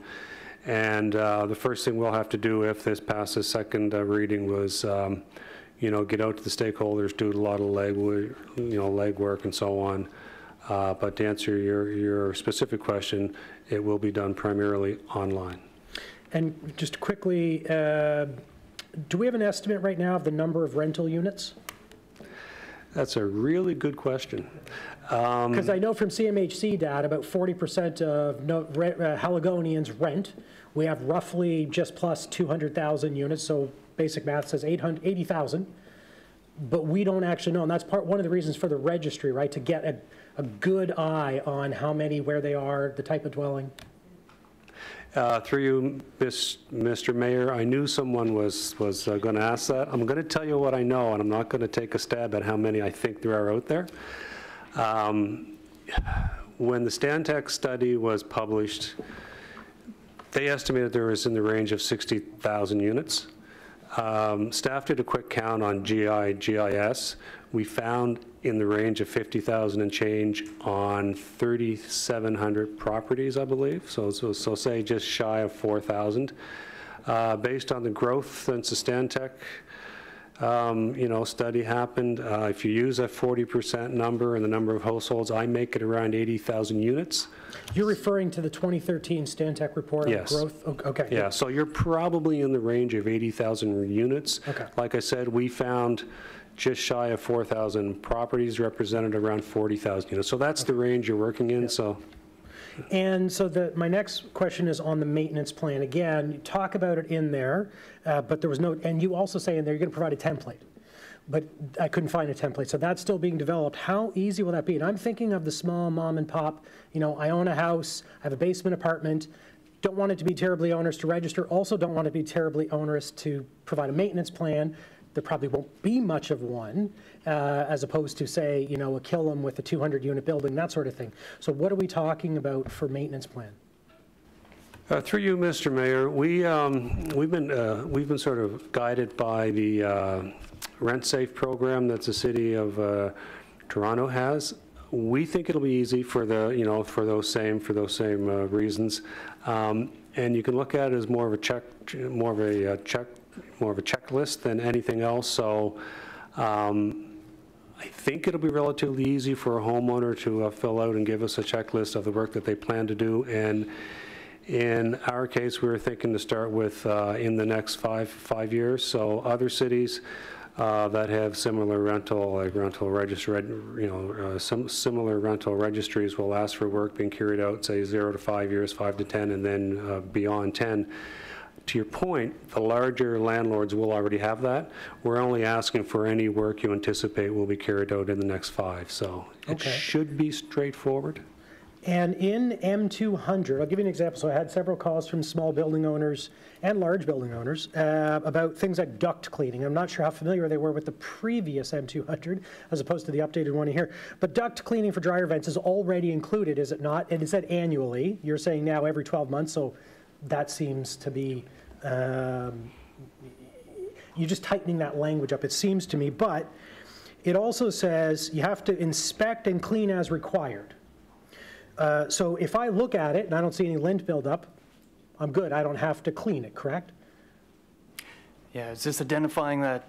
And uh, the first thing we'll have to do if this passes second uh, reading was, um, you know, get out to the stakeholders, do a lot of legwork, you know, legwork and so on. Uh, But to answer your your specific question, it will be done primarily online. And just quickly, uh, do we have an estimate right now of the number of rental units? That's a really good question. Um, Because I know from CMHC data, about 40% of no- re- uh, Haligonians rent. We have roughly just plus 200,000 units, so basic math says 800 80,000. But we don't actually know, and that's part, one of the reasons for the registry, right? To get a, a good eye on how many, where they are, the type of dwelling. Uh, Through you, Mr. Mayor, I knew someone was, was going to ask that. I'm going to tell you what I know, and I'm not going to take a stab at how many I think there are out there. Um, When the Stantec study was published, they estimated there was in the range of 60,000 units. Um, Staff did a quick count on GI, GIS. We found in the range of 50,000 and change on 3,700 properties, I believe. So, so, so say just shy of 4,000. Uh, Based on the growth since the Stantec, um, you know, study happened, uh, if you use a 40% number and the number of households, I make it around 80,000 units. You're referring to the 2013 Stantec report on Yes. growth? Okay. Yeah, so you're probably in the range of 80,000 units. Okay. Like I said, we found just shy of 4,000 properties represented around 40,000 units. So that's the range you're working in, so. And so the, my next question is on the maintenance plan. Again, you talk about it in there, uh, but there was no, and you also say in there you're going to provide a template. But I couldn't find a template, so that's still being developed. How easy will that be? And I'm thinking of the small mom and pop, you know, I own a house, I have a basement apartment, don't want it to be terribly onerous to register, also don't want it to be terribly onerous to provide a maintenance plan. There probably won't be much of one, uh, as opposed to, say, you know, a Killam with a 200-unit building, that sort of thing. So what are we talking about for maintenance plan? Uh, Through you, Mr. Mayor, we, um, we've been, uh, we've been sort of guided by the uh, Rent Safe program that the city of uh, Toronto has. We think it'll be easy for the, you know, for those same, for those same uh, reasons. Um, And you can look at it as more of a check, more of a uh, check, more of a checklist than anything else. So um, I think it'll be relatively easy for a homeowner to uh, fill out and give us a checklist of the work that they plan to do. And in our case, we were thinking to start with uh, in the next five, five years. So other cities uh, that have similar rental, like rental register, you know, uh, some similar rental registries will ask for work being carried out, say, zero to five years, five to 10, and then uh, beyond 10. To your point, the larger landlords will already have that. We're only asking for any work you anticipate will be carried out in the next five, so it Okay. should be straightforward. And in M200, I'll give you an example. So I had several calls from small building owners and large building owners uh, about things like duct cleaning. I'm not sure how familiar they were with the previous M200 as opposed to the updated one here. But duct cleaning for dryer vents is already included, is it not? And it said annually. You're saying now every 12 months, so that seems to be, um, you're just tightening that language up, it seems to me. But it also says you have to inspect and clean as required. Uh, So if I look at it and I don't see any lint buildup, I'm good. I don't have to clean it, correct? Yeah, it's just identifying that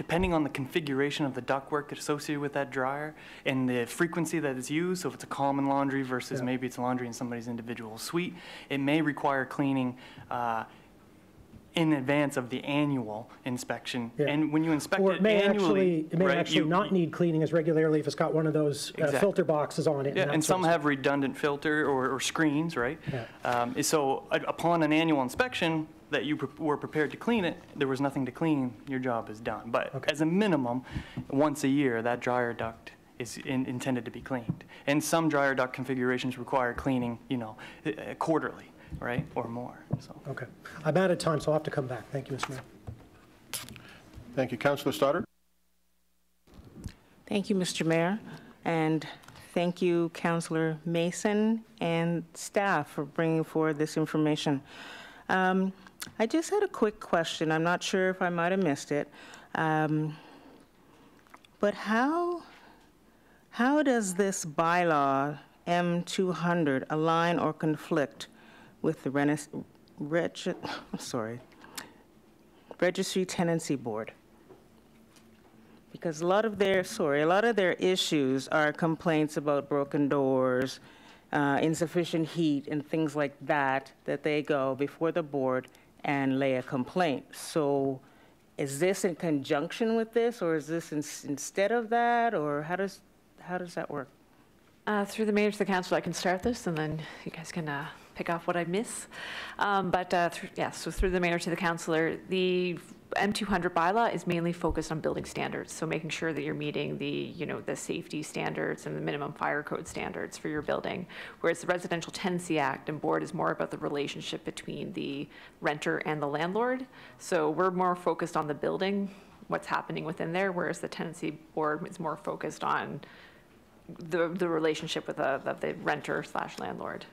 depending on the configuration of the ductwork associated with that dryer and the frequency that it's used, so if it's a common laundry versus Yeah. maybe it's laundry in somebody's individual suite, it may require cleaning uh, in advance of the annual inspection. Yeah. And when you inspect Or it it may annually, actually, it may right, actually you- not need cleaning as regularly if it's got one of those uh, Exactly. filter boxes on it. Yeah, that and sort some of have redundant filter or, or screens, right? Um, So uh, upon an annual inspection, that you pre- were prepared to clean it, there was nothing to clean, your job is done. But as a minimum, once a year, that dryer duct is in- intended to be cleaned. And some dryer duct configurations require cleaning, you know, uh, quarterly, right, or more, so. Okay. I'm out of time, so I'll have to come back. Thank you, Mr. Mayor. Thank you. Councillor Stoddard? Thank you, Mr. Mayor, and thank you, Councillor Mason and staff for bringing forward this information. Um, I just had a quick question. I'm not sure if I might have missed it. Um, But how, how does this bylaw M200 align or conflict with the Renis- regi- sorry, Registry Tenancy Board? Because a lot of their, sorry, a lot of their issues are complaints about broken doors, uh, insufficient heat, and things like that, that they go before the board and lay a complaint. So is this in conjunction with this, or is this ins- instead of that, or how does, how does that work? Uh, Through the mayor to the council, I can start this, and then you guys can uh, pick off what I miss. Um, But, uh, yeah, so through the mayor to the councilor, the M200 bylaw is mainly focused on building standards, so making sure that you're meeting the, you know, the safety standards and the minimum fire code standards for your building, whereas the Residential Tenancy Act and board is more about the relationship between the renter and the landlord. So we're more focused on the building, what's happening within there, whereas the tenancy board is more focused on the, the relationship with the, of the renter slash landlord.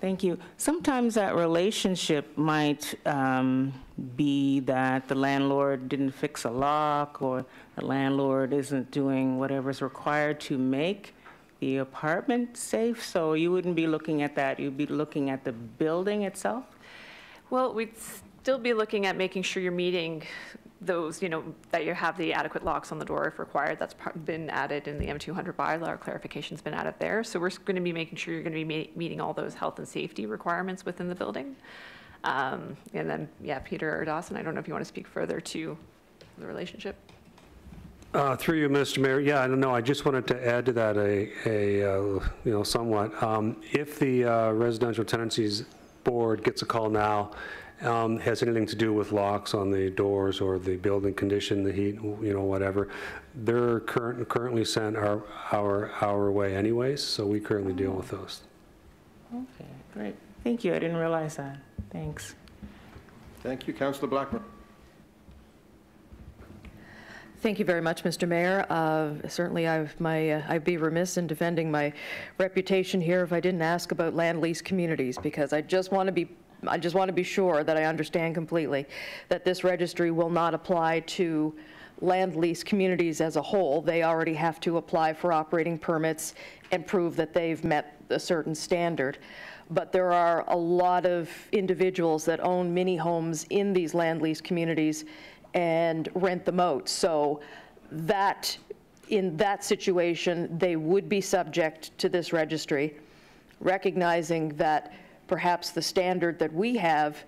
Thank you. Sometimes that relationship might um, be that the landlord didn't fix a lock, or the landlord isn't doing whatever is required to make the apartment safe, so you wouldn't be looking at that, you'd be looking at the building itself? Well, we'd still be looking at making sure you're meeting those, you know, that you have the adequate locks on the door if required. That's been added in the M200 bylaw, clarification's been added there. So we're going to be making sure you're going to be meeting all those health and safety requirements within the building. Um, And then, yeah, Peter or Dawson, I don't know if you want to speak further to the relationship. Uh, Through you, Mr. Mayor, yeah, I don't know, I just wanted to add to that a, a, uh, you know, somewhat. Um, If the uh, Residential Tenancies Board gets a call now, um, has anything to do with locks on the doors or the building condition, the heat, you know, whatever, they're current, currently sent our, our, our way anyways, so we currently deal with those. Okay, great. Thank you, I didn't realize that. Thanks. Thank you, Councillor Blackburn. Thank you very much, Mr. Mayor. Uh, Certainly, I've- my, uh, I'd be remiss in defending my reputation here if I didn't ask about land lease communities, because I just want to be, I just want to be sure that I understand completely that this registry will not apply to land lease communities as a whole. They already have to apply for operating permits and prove that they've met a certain standard. But there are a lot of individuals that own mini homes in these land lease communities and rent them out. So that, in that situation, they would be subject to this registry, recognizing that perhaps the standard that we have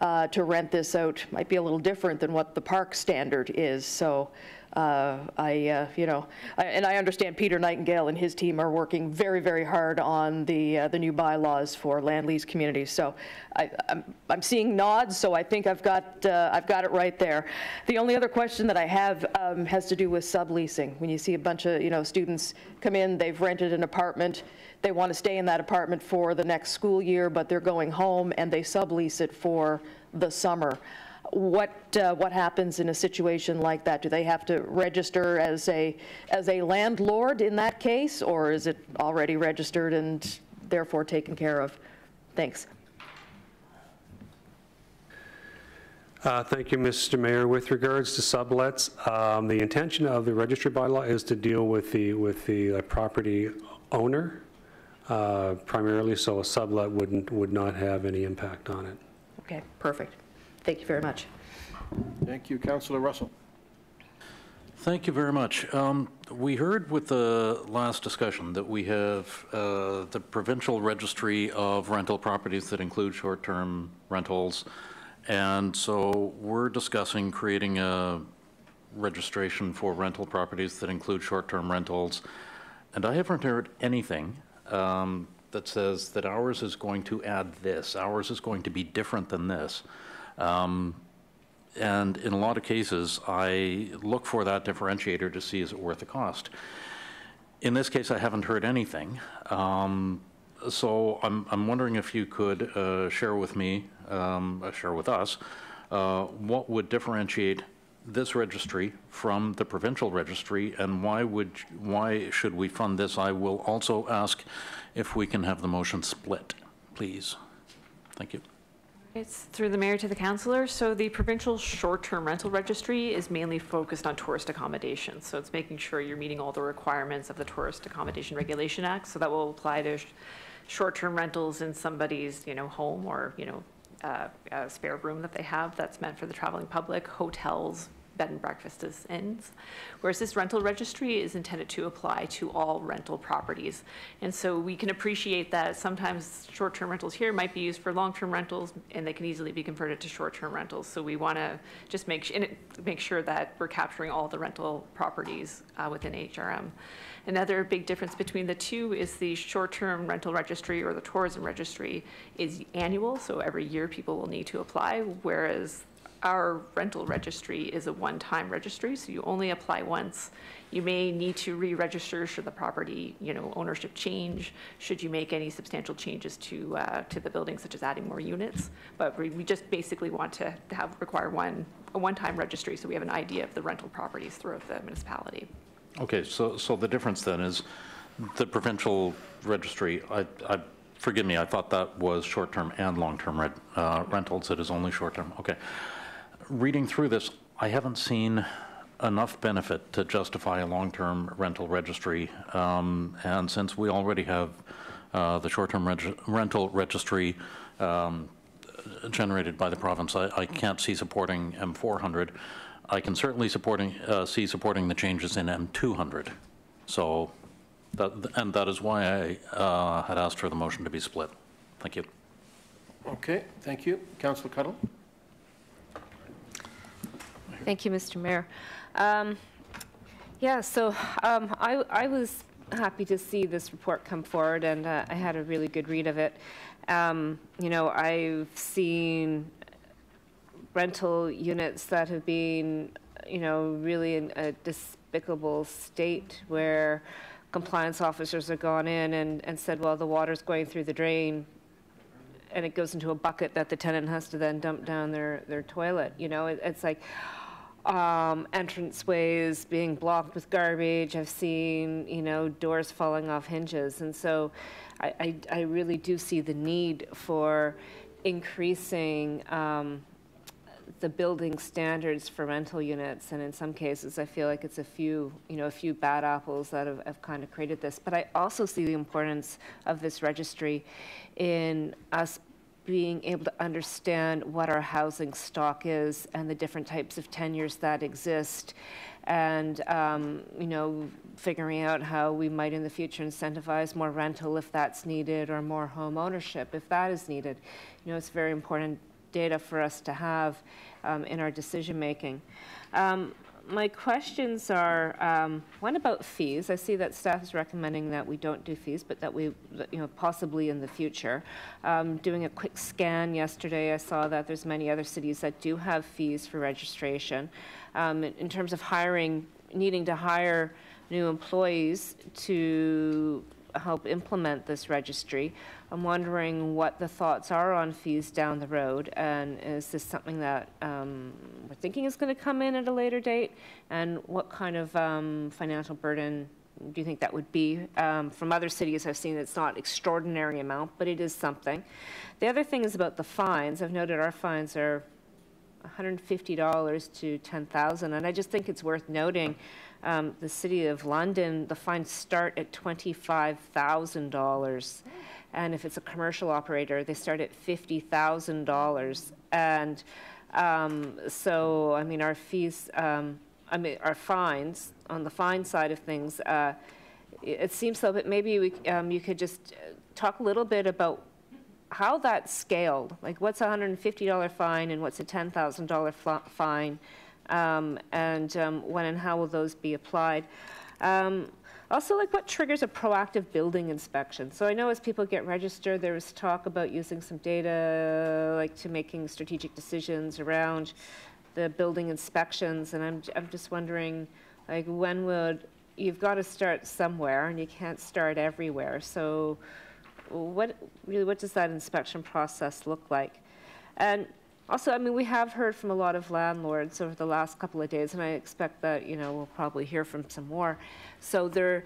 uh, to rent this out might be a little different than what the park standard is. So uh, I, uh, you know, I- and I understand Peter Nightingale and his team are working very, very hard on the, uh, the new bylaws for land lease communities. So I, I'm, I'm seeing nods, so I think I've got, uh, I've got it right there. The only other question that I have um, has to do with subleasing. When you see a bunch of, you know, students come in, they've rented an apartment, they want to stay in that apartment for the next school year, but they're going home and they sublease it for the summer. What, uh, what happens in a situation like that? Do they have to register as a, as a landlord in that case, or is it already registered and therefore taken care of? Thanks. Uh, Thank you, Mr. Mayor. With regards to sublets, um, the intention of the registry bylaw is to deal with the, with the uh, property owner uh, primarily, so a sublet wouldn't, would not have any impact on it. Okay, perfect. Thank you very much. Thank you, Councillor Russell. Thank you very much. Um, We heard with the last discussion that we have uh, the provincial registry of rental properties that include short-term rentals. And so we're discussing creating a registration for rental properties that include short-term rentals. And I haven't heard anything um, that says that ours is going to add this, ours is going to be different than this. Um, And in a lot of cases, I look for that differentiator to see is it worth the cost. In this case, I haven't heard anything. Um, So I'm, I'm wondering if you could uh, share with me, um, uh, share with us, uh, what would differentiate this registry from the provincial registry, and why would, why should we fund this? I will also ask if we can have the motion split, please. Thank you. It's through the mayor to the councillor. So the provincial short-term rental registry is mainly focused on tourist accommodations. So it's making sure you're meeting all the requirements of the Tourist Accommodation Regulation Act. So that will apply to sh- short-term rentals in somebody's, you know, home or, you know, uh, a spare room that they have that's meant for the traveling public, hotels, bed and breakfasts, inns. Whereas this rental registry is intended to apply to all rental properties. And so we can appreciate that sometimes short-term rentals here might be used for long-term rentals, and they can easily be converted to short-term rentals. So we want to just make, make sure that we're capturing all the rental properties uh, within HRM. Another big difference between the two is the short-term rental registry or the tourism registry is annual, so every year people will need to apply, whereas our rental registry is a one-time registry, so you only apply once. You may need to re-register should the property, you know, ownership change, should you make any substantial changes to, uh, to the building, such as adding more units. But we we just basically want to have, require one, a one-time registry, so we have an idea of the rental properties throughout the municipality. Okay, so, so the difference then is the provincial registry, I, I, forgive me, I thought that was short-term and long-term uh, rentals, it is only short-term, okay. Reading through this, I haven't seen enough benefit to justify a long-term rental registry, um, and since we already have uh, the short-term reg- rental registry um, generated by the province, I, I can't see supporting M400. I can certainly supporting, uh, see supporting the changes in M200. So, that, and that is why I uh, had asked for the motion to be split. Thank you. Okay, thank you. Councillor Cuttell? Thank you, Mr. Mayor. Um, Yeah, so um, I I was happy to see this report come forward, and uh, I had a really good read of it. Um, You know, I've seen rental units that have been, you know, really in a despicable state where compliance officers have gone in and and said, well, the water's going through the drain, and it goes into a bucket that the tenant has to then dump down their, their toilet, you know? It- It's like um, entranceways being blocked with garbage. I've seen, you know, doors falling off hinges. And so I, I, I really do see the need for increasing um, the building standards for rental units, and in some cases, I feel like it's a few, you know, a few bad apples that have, have kind of created this. But I also see the importance of this registry in us being able to understand what our housing stock is and the different types of tenures that exist, and um, you know, figuring out how we might in the future incentivize more rental if that's needed, or more home ownership if that is needed. You know, it's very important data for us to have um, in our decision making. Um, my questions are um, one about fees. I see that staff is recommending that we don't do fees, but that we, you know, possibly in the future. Um, doing a quick scan yesterday, I saw that there's many other cities that do have fees for registration. Um, in, in terms of hiring, needing to hire new employees to help implement this registry. I'm wondering what the thoughts are on fees down the road, and is this something that um, we're thinking is going to come in at a later date? And what kind of um, financial burden do you think that would be? Um, From other cities, I've seen it's not extraordinary amount, but it is something. The other thing is about the fines. I've noted our fines are $150 to 10,000, and I just think it's worth noting, um, the city of London, the fines start at $25,000. And if it's a commercial operator, they start at $50,000. And um, so, I mean, our fees, um, I mean, our fines, on the fine side of things, uh, it seems so, but maybe we, um, you could just talk a little bit about how that's scaled. Like, what's a $150 fine and what's a $10,000 fine? Um, And um, when and how will those be applied? Um, Also, like, what triggers a proactive building inspection? So I know as people get registered, there was talk about using some data, like, to making strategic decisions around the building inspections, and I'm, I'm just wondering, like, when would, you've got to start somewhere, and you can't start everywhere, so what, really, what does that inspection process look like? And also, I mean, we have heard from a lot of landlords over the last couple of days, and I expect that, you know, we'll probably hear from some more. So they're,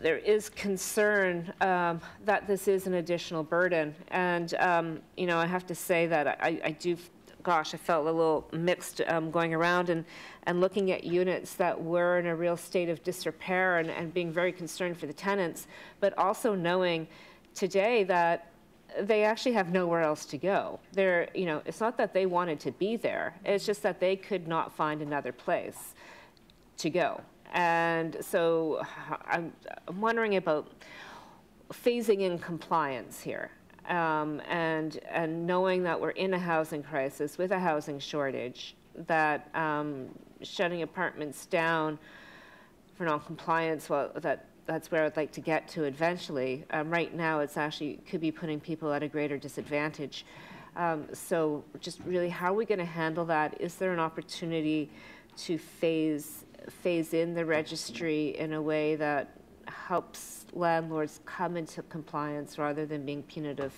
there is concern um, that this is an additional burden. And, um, you know, I have to say that I, I do, gosh, I felt a little mixed um, going around and, and looking at units that were in a real state of disrepair and, and being very concerned for the tenants, but also knowing today that they actually have nowhere else to go. They're, you know, it's not that they wanted to be there, it's just that they could not find another place to go. And so I'm, I'm wondering about phasing in compliance here. Um, and, and knowing that we're in a housing crisis with a housing shortage, that um, shutting apartments down for non-compliance, well, that, that's where I'd like to get to eventually. Um, right now, it's actually, could be putting people at a greater disadvantage. Um, so just really, how are we going to handle that? Is there an opportunity to phase phase in the registry in a way that helps landlords come into compliance rather than being punitive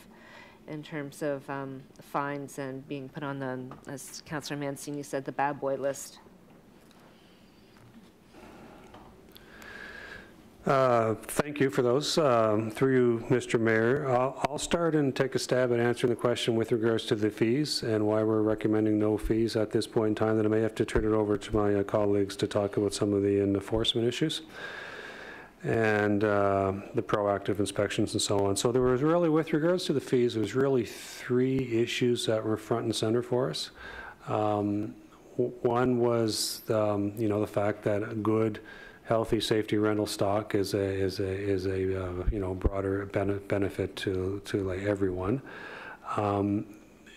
in terms of um, fines and being put on the, as Councillor Mancini said, the bad boy list. Uh, Thank you for those. Um, Through you, Mr. Mayor, I'll I'll start and take a stab at answering the question with regards to the fees and why we're recommending no fees at this point in time. Then I may have to turn it over to my uh, colleagues to talk about some of the enforcement issues and uh, the proactive inspections and so on. So there was really, with regards to the fees, there was really three issues that were front and center for us. Um, One was, um, you know, the fact that a good, healthy safety rental stock is a, is a, is a, uh, you know, broader bene- benefit to, to like everyone. Um,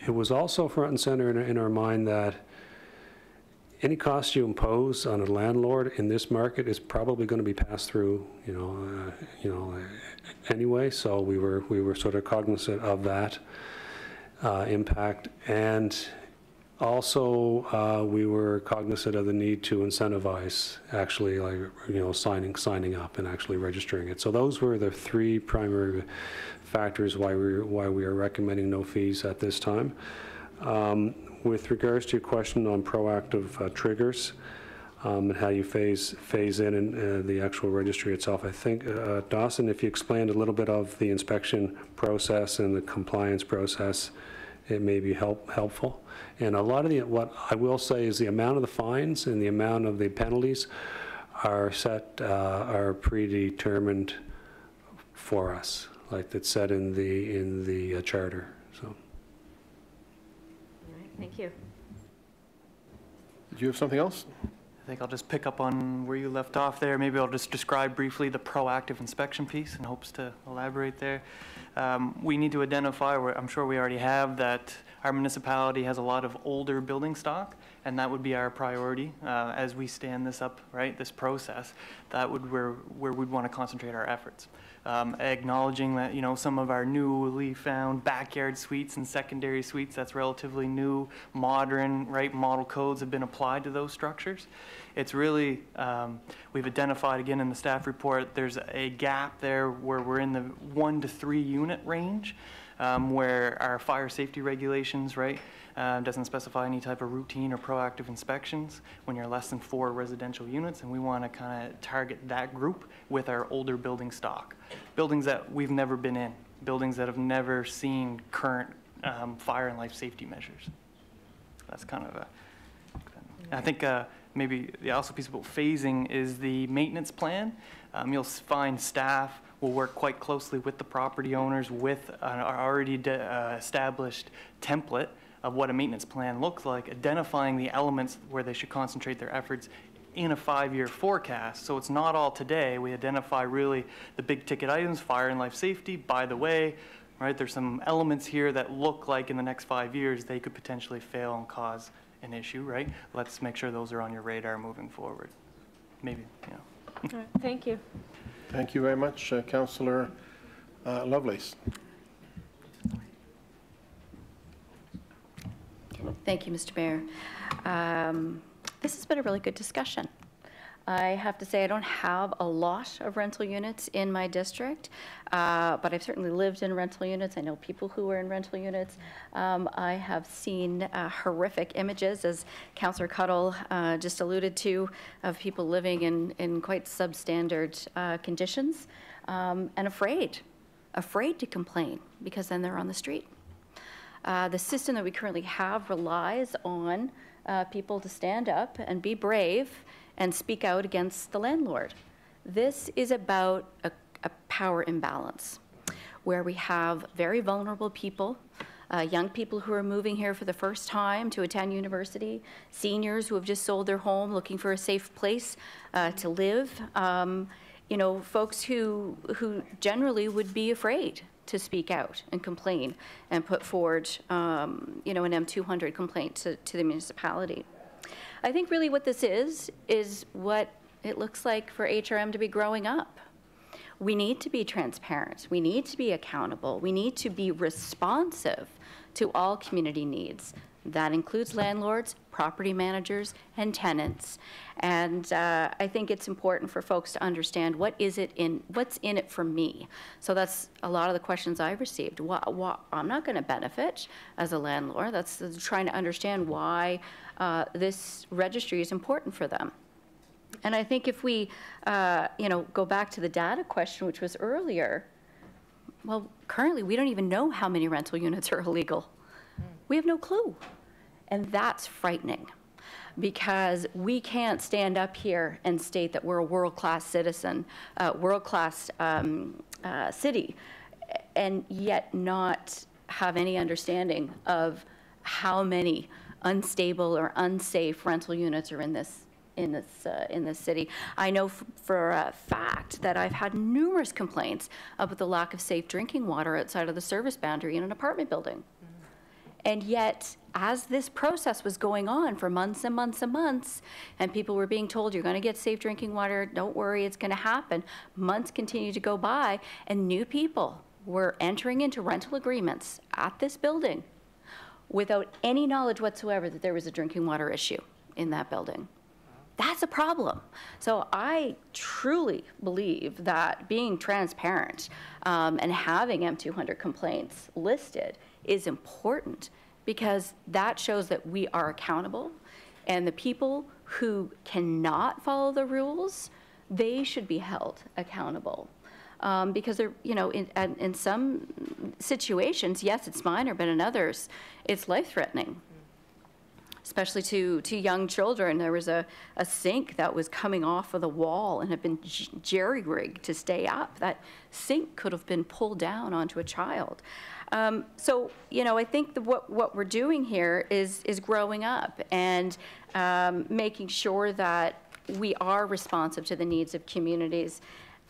It was also front and center in, in our mind that any cost you impose on a landlord in this market is probably going to be passed through, you know, uh, you know, anyway. So we were, we were sort of cognizant of that uh, impact. And also, uh, we were cognizant of the need to incentivize actually, like, you know, signing, signing up and actually registering it. So those were the three primary factors why we, why we are recommending no fees at this time. Um, With regards to your question on proactive uh, triggers um, and how you phase, phase in in, uh, the actual registry itself, I think, uh, Dawson, if you explained a little bit of the inspection process and the compliance process, it may be help, helpful. And a lot of the, what I will say is the amount of the fines and the amount of the penalties are set, uh, are predetermined for us, like that's set in the, in the uh, charter, so. Thank you. Did you have something else? I think I'll just pick up on where you left off there. Maybe I'll just describe briefly the proactive inspection piece in hopes to elaborate there. Um, We need to identify, I'm sure we already have, that our municipality has a lot of older building stock, and that would be our priority uh, as we stand this up, right, this process. That would where, where we'd want to concentrate our efforts. Um, Acknowledging that, you know, some of our newly found backyard suites and secondary suites, that's relatively new, modern, right, model codes have been applied to those structures. It's really, um, we've identified again in the staff report, there's a gap there where we're in the one to three unit range, um, where our fire safety regulations, right, uh, doesn't specify any type of routine or proactive inspections when you're less than four residential units, and we want to kind of target that group with our older building stock. Buildings that we've never been in, buildings that have never seen current um, fire and life safety measures. That's kind of a, I think uh, maybe the also piece about phasing is the maintenance plan. Um, You'll find staff will work quite closely with the property owners with an already uh, established template of what a maintenance plan looks like, identifying the elements where they should concentrate their efforts in a five-year forecast. So it's not all today. We identify really the big ticket items, fire and life safety. By the way, right, there's some elements here that look like in the next five years they could potentially fail and cause an issue, right? Let's make sure those are on your radar moving forward. Maybe, yeah. All right, Thank you. Thank you very much, uh, Councillor uh, Lovelace. Thank you, Mr. Mayor. Um, This has been a really good discussion. I have to say, I don't have a lot of rental units in my district, uh, but I've certainly lived in rental units. I know people who are in rental units. Um, I have seen uh, horrific images, as Councillor Cuttell uh, just alluded to, of people living in, in quite substandard uh, conditions um, and afraid, afraid to complain because then they're on the street. Uh, the system that we currently have relies on uh, people to stand up and be brave and speak out against the landlord. This is about a, a power imbalance where we have very vulnerable people, uh, young people who are moving here for the first time to attend university, seniors who have just sold their home looking for a safe place uh, to live, um, you know, folks who, who generally would be afraid to speak out and complain and put forward, um, you know, an M200 complaint to, to the municipality. I think really what this is, is what it looks like for HRM to be growing up. We need to be transparent. We need to be accountable. We need to be responsive to all community needs. That includes landlords, property managers, and tenants. And uh, I think it's important for folks to understand what is it in, what's in it for me. So that's a lot of the questions I've received. What, what, I'm not going to benefit as a landlord. That's trying to understand why uh, this registry is important for them. And I think if we, uh, you know, go back to the data question, which was earlier, well, currently we don't even know how many rental units are illegal. We have no clue. And that's frightening because we can't stand up here and state that we're a world-class citizen, uh, world-class um, uh, city, and yet not have any understanding of how many unstable or unsafe rental units are in this in this uh, in this city. I know for a fact that I've had numerous complaints about the lack of safe drinking water outside of the service boundary in an apartment building. And yet, as this process was going on for months and months and months, and people were being told, you're going to get safe drinking water, don't worry, it's going to happen, months continued to go by, and new people were entering into rental agreements at this building without any knowledge whatsoever that there was a drinking water issue in that building. That's a problem. So I truly believe that being transparent um, and having M200 complaints listed is important because that shows that we are accountable and the people who cannot follow the rules, they should be held accountable. Um, because they're, you know, in, in some situations, yes, it's minor, but in others, it's life-threatening especially to, to young children. There was a, a sink that was coming off of the wall and had been jerry-rigged to stay up. That sink could have been pulled down onto a child. Um, so, you know, I think what, what we're doing here is, is growing up and um, making sure that we are responsive to the needs of communities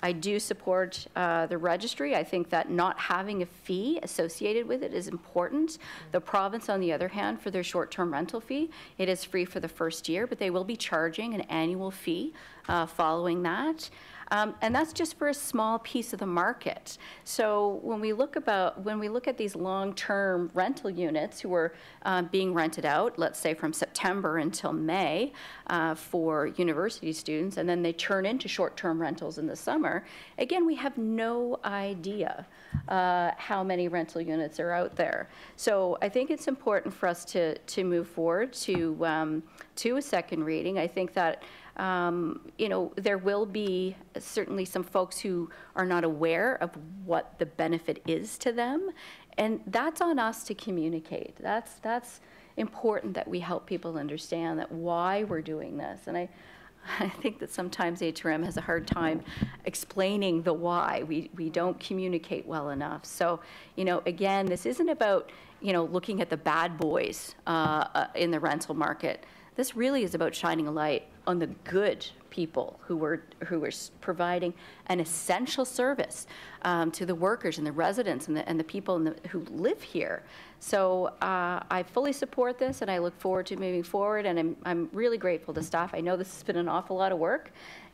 I do support uh, the registry. I think that not having a fee associated with it is important. The province, on the other hand, for their short-term rental fee, it is free for the first year, but they will be charging an annual fee uh, following that. Um, and that's just for a small piece of the market. So when we look about when we look at these long-term rental units who are uh, being rented out, let's say from September until May uh, for university students, and then they turn into short-term rentals in the summer. Again, we have no idea uh, how many rental units are out there. So I think it's important for us to to move forward to um, to a second reading. I think that um, you know, there will be certainly some folks who are not aware of what the benefit is to them, and that's on us to communicate. That's that's important that we help people understand that why we're doing this. And I, I think that sometimes HRM has a hard time explaining the why. We we don't communicate well enough. So, you know, again, this isn't about you know looking at the bad boys uh, uh, in the rental market. This really is about shining a light on the good people who were who were providing an essential service um, to the workers and the residents and the, and the people the, who live here. So uh, I fully support this, and I look forward to moving forward. And I'm I'm really grateful to staff. I know this has been an awful lot of work,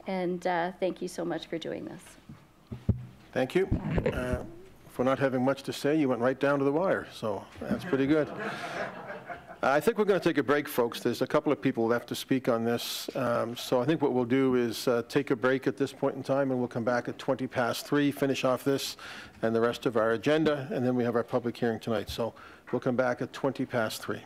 and uh, thank you so much for doing this. Thank you. Uh, for not having much to say, you went right down to the wire, so that's pretty good. I think we're going to take a break, folks. There's a couple of people left to speak on this. Um, So I think what we'll do is uh, take a break at this point in time, and we'll come back at 20 past 3, finish off this and the rest of our agenda, and then we have our public hearing tonight. So we'll come back at 20 past 3.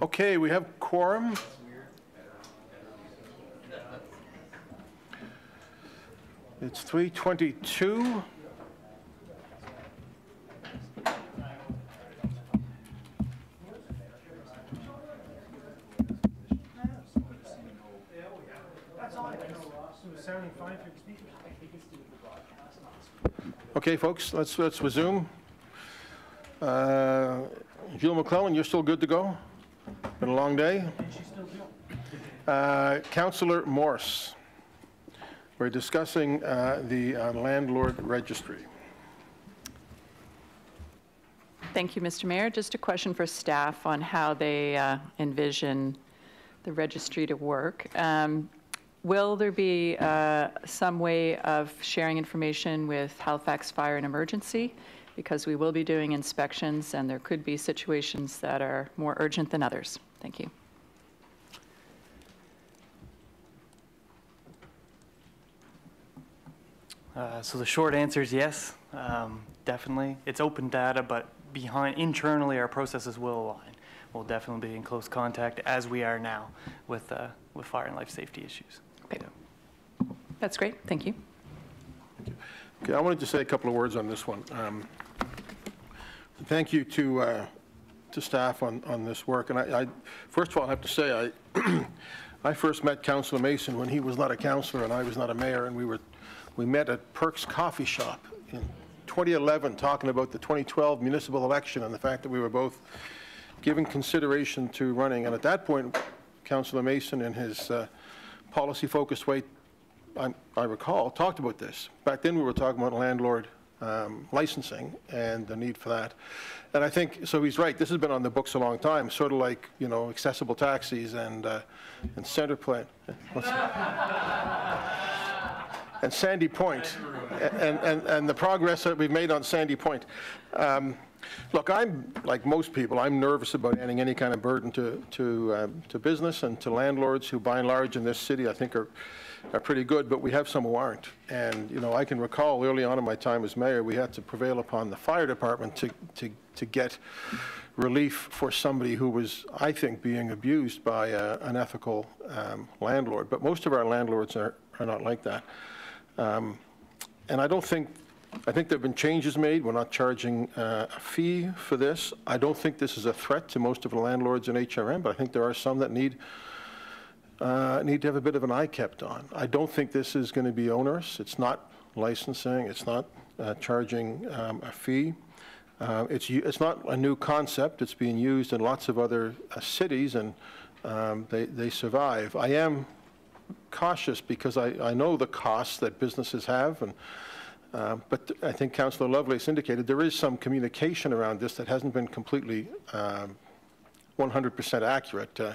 Okay, we have quorum. It's 3:22. Okay, folks, let's, let's resume. Uh, Jill McClellan, you're still good to go? Been a long day? Uh, Councillor Morse, we're discussing uh, the uh, landlord registry. Thank you, Mr. Mayor. Just a question for staff on how they uh, envision the registry to work. Um, Will there be uh, some way of sharing information with Halifax Fire and Emergency? Because we will be doing inspections, and there could be situations that are more urgent than others. Thank you. Uh, So the short answer is yes, um, definitely. It's open data, but behind, internally, our processes will align. We'll definitely be in close contact, as we are now, with, uh, with fire and life safety issues. Okay. That's great. Thank you. Okay, I wanted to say a couple of words on this one. Um, Thank you to, uh, to staff on, on this work. And I, I, first of all, I have to say, I, I first met Councilor Mason when he was not a councilor and I was not a mayor, and we were, we met at Perks Coffee Shop in 2011, talking about the 2012 municipal election and the fact that we were both giving consideration to running. And at that point, Councilor Mason, in his uh, policy-focused way, I I recall, talked about this. Back then, we were talking about landlord um, licensing and the need for that. And I think, so he's right, this has been on the books a long time, sort of like, you know, accessible taxis and, uh, and center plan. And Sandy Point, and, and, and the progress that we've made on Sandy Point. Um, Look, I'm, like most people, I'm nervous about adding any kind of burden to, to, uh, to business and to landlords who by and large in this city, I think are, are pretty good, but we have some who aren't. And, you know, I can recall early on in my time as mayor, we had to prevail upon the fire department to, to, to get relief for somebody who was, I think, being abused by uh, an ethical um, landlord. But most of our landlords are, are not like that. Um, And I don't think, I think there've been changes made. We're not charging uh, a fee for this. I don't think this is a threat to most of the landlords in HRM, but I think there are some that need, uh, need to have a bit of an eye kept on. I don't think this is going to be onerous. It's not licensing. It's not uh, charging um, a fee. Uh, It's, it's not a new concept. It's being used in lots of other uh, cities, and um, they, they survive. I am cautious because I, I know the costs that businesses have, and, uh, but I think Councillor Lovelace indicated there is some communication around this that hasn't been completely um, 100% accurate. Uh,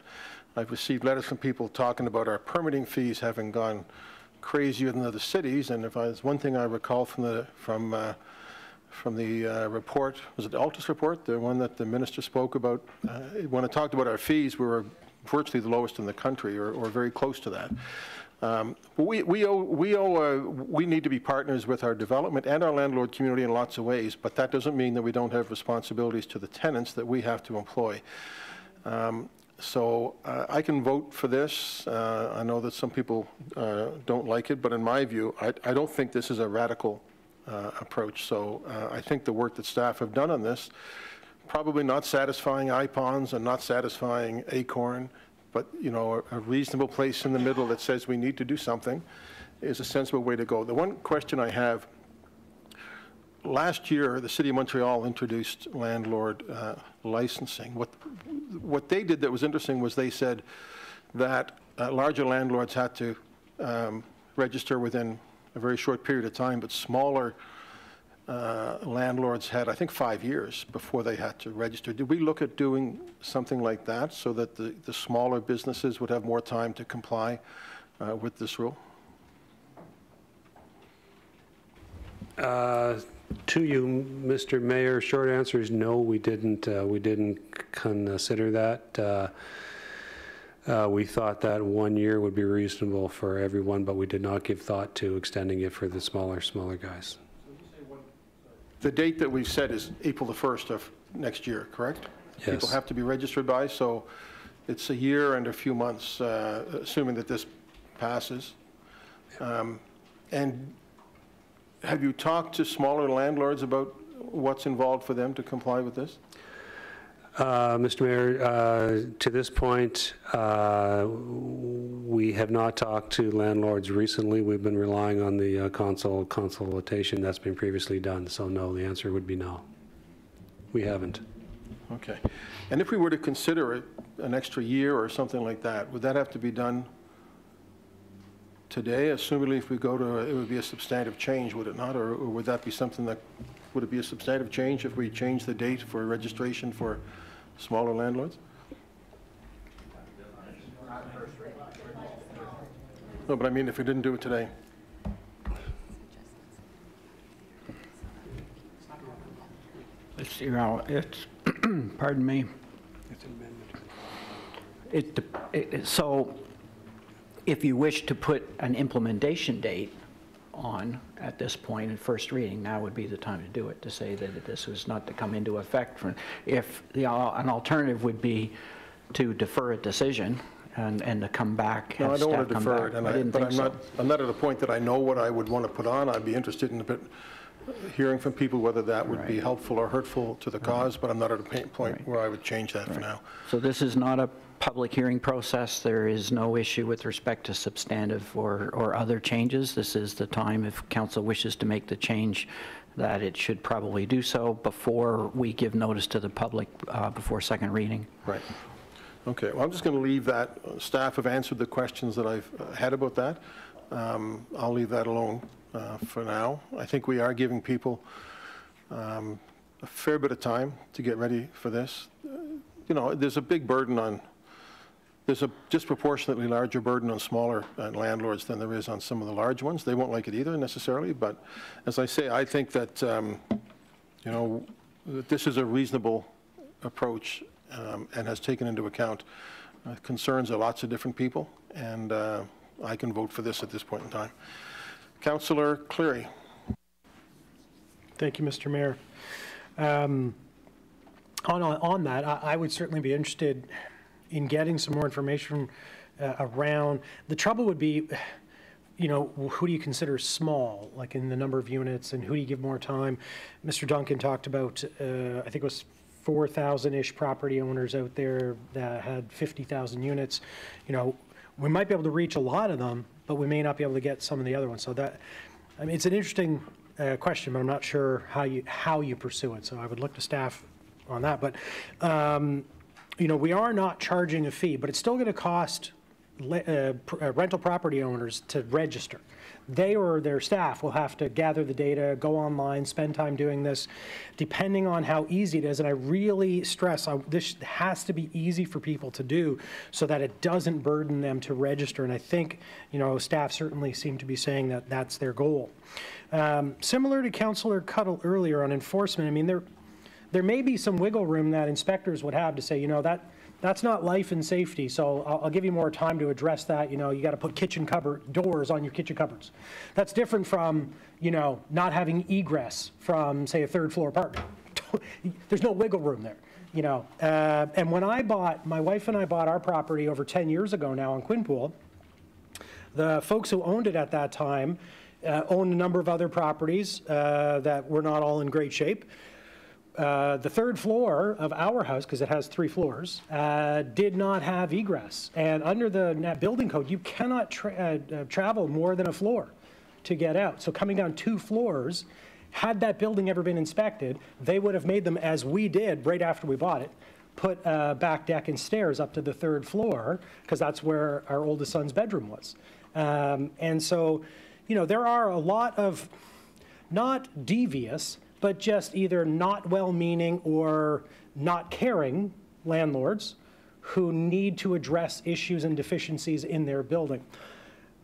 I've received letters from people talking about our permitting fees having gone crazier than other cities, and if I, there's one thing I recall from the, from, uh, from the uh, report, was it the Altus report, the one that the minister spoke about? Uh, When it talked about our fees, we were virtually the lowest in the country, or, or very close to that. Um, We, we owe, we owe, uh, we need to be partners with our development and our landlord community in lots of ways, but that doesn't mean that we don't have responsibilities to the tenants that we have to employ. Um, So uh, I can vote for this. Uh, I know that some people uh, don't like it, but in my view, I, I don't think this is a radical uh, approach. So uh, I think the work that staff have done on this, probably not satisfying IPOANS and not satisfying ACORN, but, you know, a a reasonable place in the middle that says we need to do something is a sensible way to go. The one question I have, last year, the city of Montreal introduced landlord uh, licensing. What, what they did that was interesting was they said that uh, larger landlords had to um, register within a very short period of time, but smaller uh, landlords had, I think, five years before they had to register. Did we look at doing something like that so that the, the smaller businesses would have more time to comply uh, with this rule? Uh, To you, Mr. Mayor, short answer is no, we didn't, uh, we didn't consider that. Uh, uh, We thought that one year would be reasonable for everyone, but we did not give thought to extending it for the smaller, smaller guys. The date that we've set is April the 1st of next year, correct? Yes. People have to be registered by, so It's a year and a few months, uh, assuming that this passes. Um, And have you talked to smaller landlords about what's involved for them to comply with this? Uh, Mr. Mayor, uh, to this point, uh, we have not talked to landlords recently. We've been relying on the uh, consult consultation that's been previously done, so no, the answer would be no. We haven't. Okay. And if we were to consider it an extra year or something like that, would that have to be done today? Assumingly, if we go to, it would be a substantive change, would it not? Or or would that be something that, would it be a substantive change if we change the date for registration for smaller landlords? No, but I mean, if we didn't do it today. It's, you know, it's, pardon me. It, dep- it- it- so if you wish to put an implementation date on at this point in first reading, now would be the time to do it, to say that this was not to come into effect. for- If, the al- an alternative would be to defer a decision and, and to come back. No, I don't want to defer back. it, and I I, didn't but think I'm so. not, I'm not at a point that I know what I would want to put on. I'd be interested in a bit, hearing from people whether that would be helpful or hurtful to the cause, but I'm not at a point where I would change that for now. So this is not a public hearing process. There is no issue with respect to substantive or, or other changes. This is the time, if council wishes to make the change, that it should probably do so before we give notice to the public uh, before second reading. Right. Okay, well, I'm just going to leave that. Uh, Staff have answered the questions that I've uh, had about that. Um, I'll leave that alone uh, for now. I think we are giving people um, a fair bit of time to get ready for this. Uh, You know, there's a big burden on, there's a disproportionately larger burden on smaller uh, landlords than there is on some of the large ones. They won't like it either necessarily, but as I say, I think that, um, you know, this is a reasonable approach um, and has taken into account uh, concerns of lots of different people, and uh, I can vote for this at this point in time. Councillor Cleary. Thank you, Mr. Mayor. Um, On, on that, I I would certainly be interested in getting some more information uh, around, the trouble would be, you know, who do you consider small, like in the number of units, and who do you give more time? Mr. Duncan talked about, uh, I think it was 4,000-ish property owners out there that had 50,000 units. You know, we might be able to reach a lot of them, but we may not be able to get some of the other ones. So that, I mean, it's an interesting uh, question, but I'm not sure how you, how you pursue it. So I would look to staff on that. But, um, you know, we are not charging a fee, but it's still going to cost uh, uh, rental property owners to register. They or their staff will have to gather the data, go online, spend time doing this, depending on how easy it is. And I really stress, I- this has to be easy for people to do so that it doesn't burden them to register. And I think, you know, staff certainly seem to be saying that that's their goal. Um, Similar to Councillor Cuttell earlier on enforcement, I mean, there, there may be some wiggle room that inspectors would have to say, you know, that, that's not life and safety, so I'll, I'll give you more time to address that. You know, you got to put kitchen cupboard, doors on your kitchen cupboards. That's different from, you know, not having egress from, say, a third floor apartment. There's no wiggle room there, you know. Uh, And when I bought, my wife and I bought our property over 10 years ago now in Quinpool, the folks who owned it at that time uh, owned a number of other properties uh, that were not all in great shape. Uh, The third floor of our house, because it has three floors, uh, did not have egress. And under the building code, you cannot tra- uh, uh, travel more than a floor to get out. So coming down two floors, had that building ever been inspected, they would have made them, as we did right after we bought it, put a back deck and stairs up to the third floor, because that's where our oldest son's bedroom was. Um, And so, you know, there are a lot of not devious, but just either not well-meaning or not caring landlords who need to address issues and deficiencies in their building.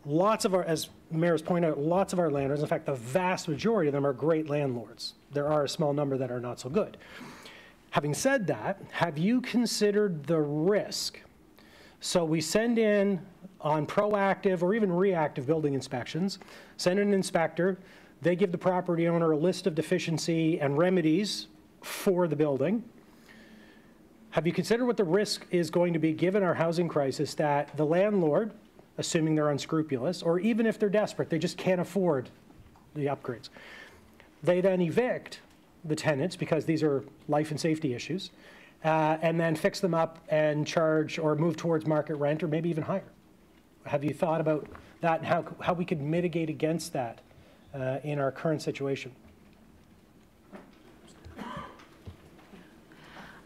Lots of our, as Mayor's point out, lots of our landlords, in fact, the vast majority of them are great landlords. There are a small number that are not so good. Having said that, have you considered the risk? So we send in on proactive or even reactive building inspections, send an inspector, they give the property owner a list of deficiency and remedies for the building. have you considered what the risk is going to be, given our housing crisis, that the landlord, assuming they're unscrupulous, or even if they're desperate, they just can't afford the upgrades, they then evict the tenants, because these are life and safety issues, uh, and then fix them up and charge or move towards market rent, or maybe even higher? Have you thought about that and how, how we could mitigate against that uh, in our current situation?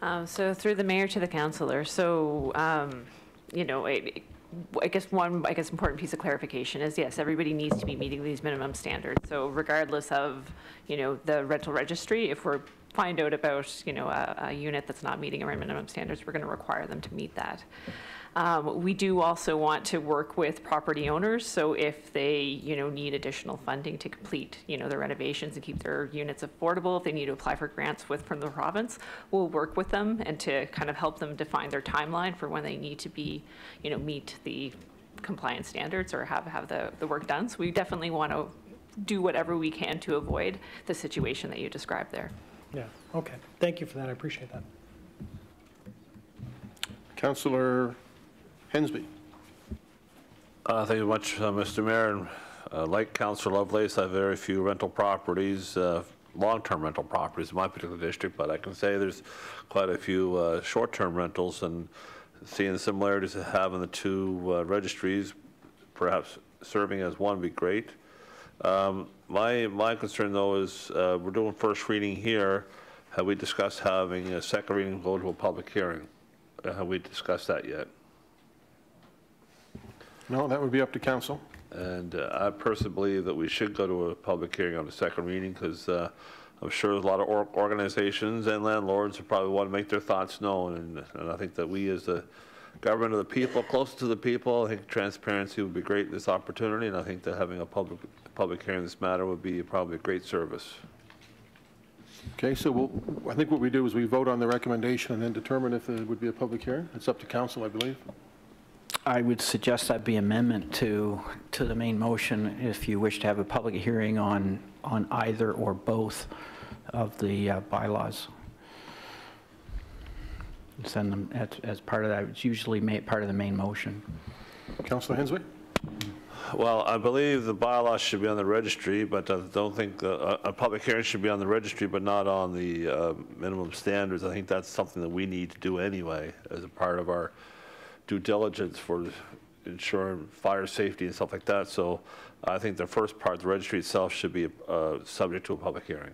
Um, So through the mayor to the councillor, so, um, you know, it- I guess one, I guess important piece of clarification is, yes, everybody needs to be meeting these minimum standards. So regardless of, you know, the rental registry, if we're, find out about, you know, a, a unit that's not meeting our minimum standards, we're going to require them to meet that. Um, We do also want to work with property owners, so if they, you know, need additional funding to complete, you know, their renovations and keep their units affordable, if they need to apply for grants with, from the province, we'll work with them and to kind of help them define their timeline for when they need to be, you know, meet the compliance standards or have, have the, the work done. So we definitely want to do whatever we can to avoid the situation that you described there. Yeah, okay. Thank you for that. I appreciate that. Councillor Hendsbee. Uh, Thank you much, uh, Mr. Mayor. Uh, Like Councillor Lovelace, I have very few rental properties, uh, long-term rental properties in my particular district, but I can say there's quite a few uh, short-term rentals, and seeing the similarities of having the two uh, registries, perhaps serving as one would be great. Um, My, my concern, though, is we're doing first reading here. Have we discussed having a second reading go to a public hearing? Have we discussed that yet? No, that would be up to council. And uh, I personally believe that we should go to a public hearing on the second reading because I'm sure a lot of or- organizations and landlords who probably want to make their thoughts known. And, and I think that we as the government of the people, close to the people, I think transparency would be great in this opportunity. And I think that having a public, public hearing on this matter would be probably a great service. Okay, so we'll, I think what we do is we vote on the recommendation and then determine if it would be a public hearing. It's up to council, I believe. I would suggest that be amendment to, to the main motion if you wish to have a public hearing on, on either or both of the uh, bylaws. Send them as, as part of that, it's usually made part of the main motion. Councillor Hendsbee. Well, I believe the bylaws should be on the registry, but I don't think, uh, a, a public hearing should be on the registry, but not on the uh, minimum standards. I think that's something that we need to do anyway as a part of our due diligence for ensuring fire safety and stuff like that. So I think the first part, the registry itself, should be uh, subject to a public hearing.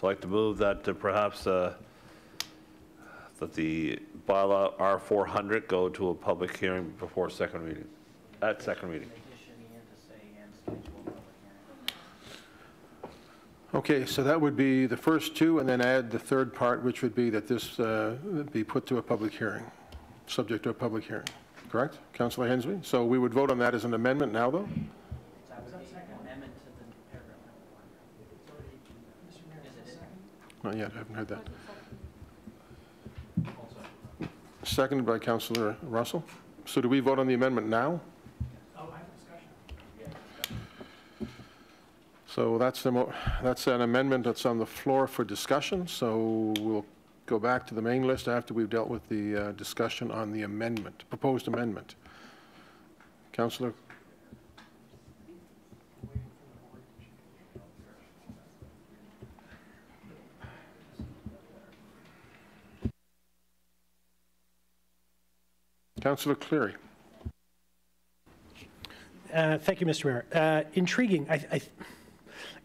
So I'd like to move that uh, perhaps uh, that the bylaw R400 go to a public hearing before second reading, at second reading. Okay, so that would be the first two, and then add the third part, which would be that this uh, be put to a public hearing, subject to a public hearing. Correct? Councillor Hendsbee? So we would vote on that as an amendment now, though? Not yet, I haven't heard that. Seconded by Councillor Russell. So do we vote on the amendment now? So that's the, that's an amendment that's on the floor for discussion, so we'll go back to the main list after we've dealt with the uh, discussion on the amendment, proposed amendment. Councillor? Councillor Cleary? Uh, Thank you, Mr. Mayor. Uh, Intriguing. I- I-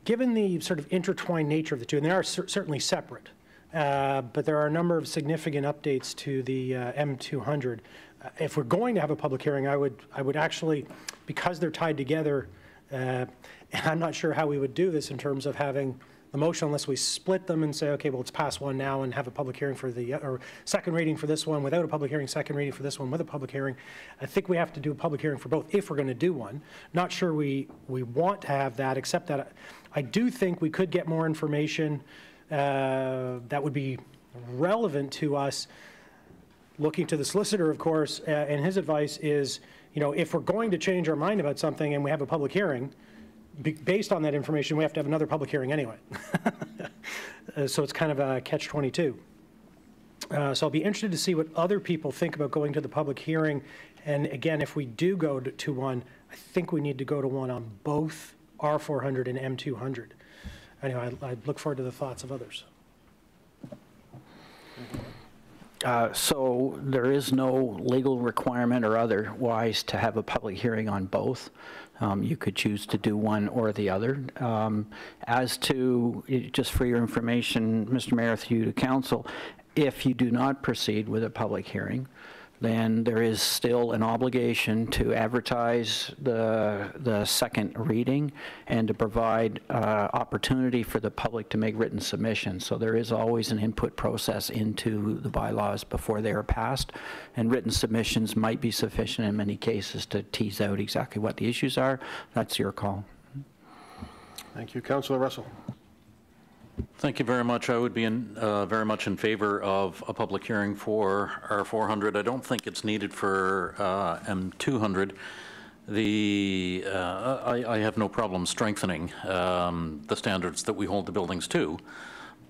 Given the sort of intertwined nature of the two, and they are cer- certainly separate, uh, but there are a number of significant updates to the uh, M200. Uh, If we're going to have a public hearing, I would, I would actually, because they're tied together, uh, and I'm not sure how we would do this in terms of having the motion unless we split them and say, okay, well, let's pass one now and have a public hearing for the, or second reading for this one without a public hearing, second reading for this one with a public hearing. I think we have to do a public hearing for both if we're going to do one. Not sure we, we want to have that, except that I do think we could get more information uh, that would be relevant to us. Looking to the solicitor, of course, uh, and his advice is, you know, if we're going to change our mind about something and we have a public hearing, based on that information, we have to have another public hearing anyway. Uh, So it's kind of a catch-22. Uh, So I'll be interested to see what other people think about going to the public hearing. And again, if we do go to- to one, I think we need to go to one on both R400 and M200. Anyway, I I look forward to the thoughts of others. Uh, So there is no legal requirement or otherwise to have a public hearing on both. Um, You could choose to do one or the other. Um, As to, just for your information, Mr. Mayor, through to council, if you do not proceed with a public hearing, then there is still an obligation to advertise the, the second reading and to provide uh, opportunity for the public to make written submissions. So there is always an input process into the bylaws before they are passed, and written submissions might be sufficient in many cases to tease out exactly what the issues are. That's your call. Thank you. Councillor Russell. Thank you very much. I would be in, uh, very much in favor of a public hearing for R400. I don't think it's needed for uh, M200. The, uh, I, I have no problem strengthening um, the standards that we hold the buildings to.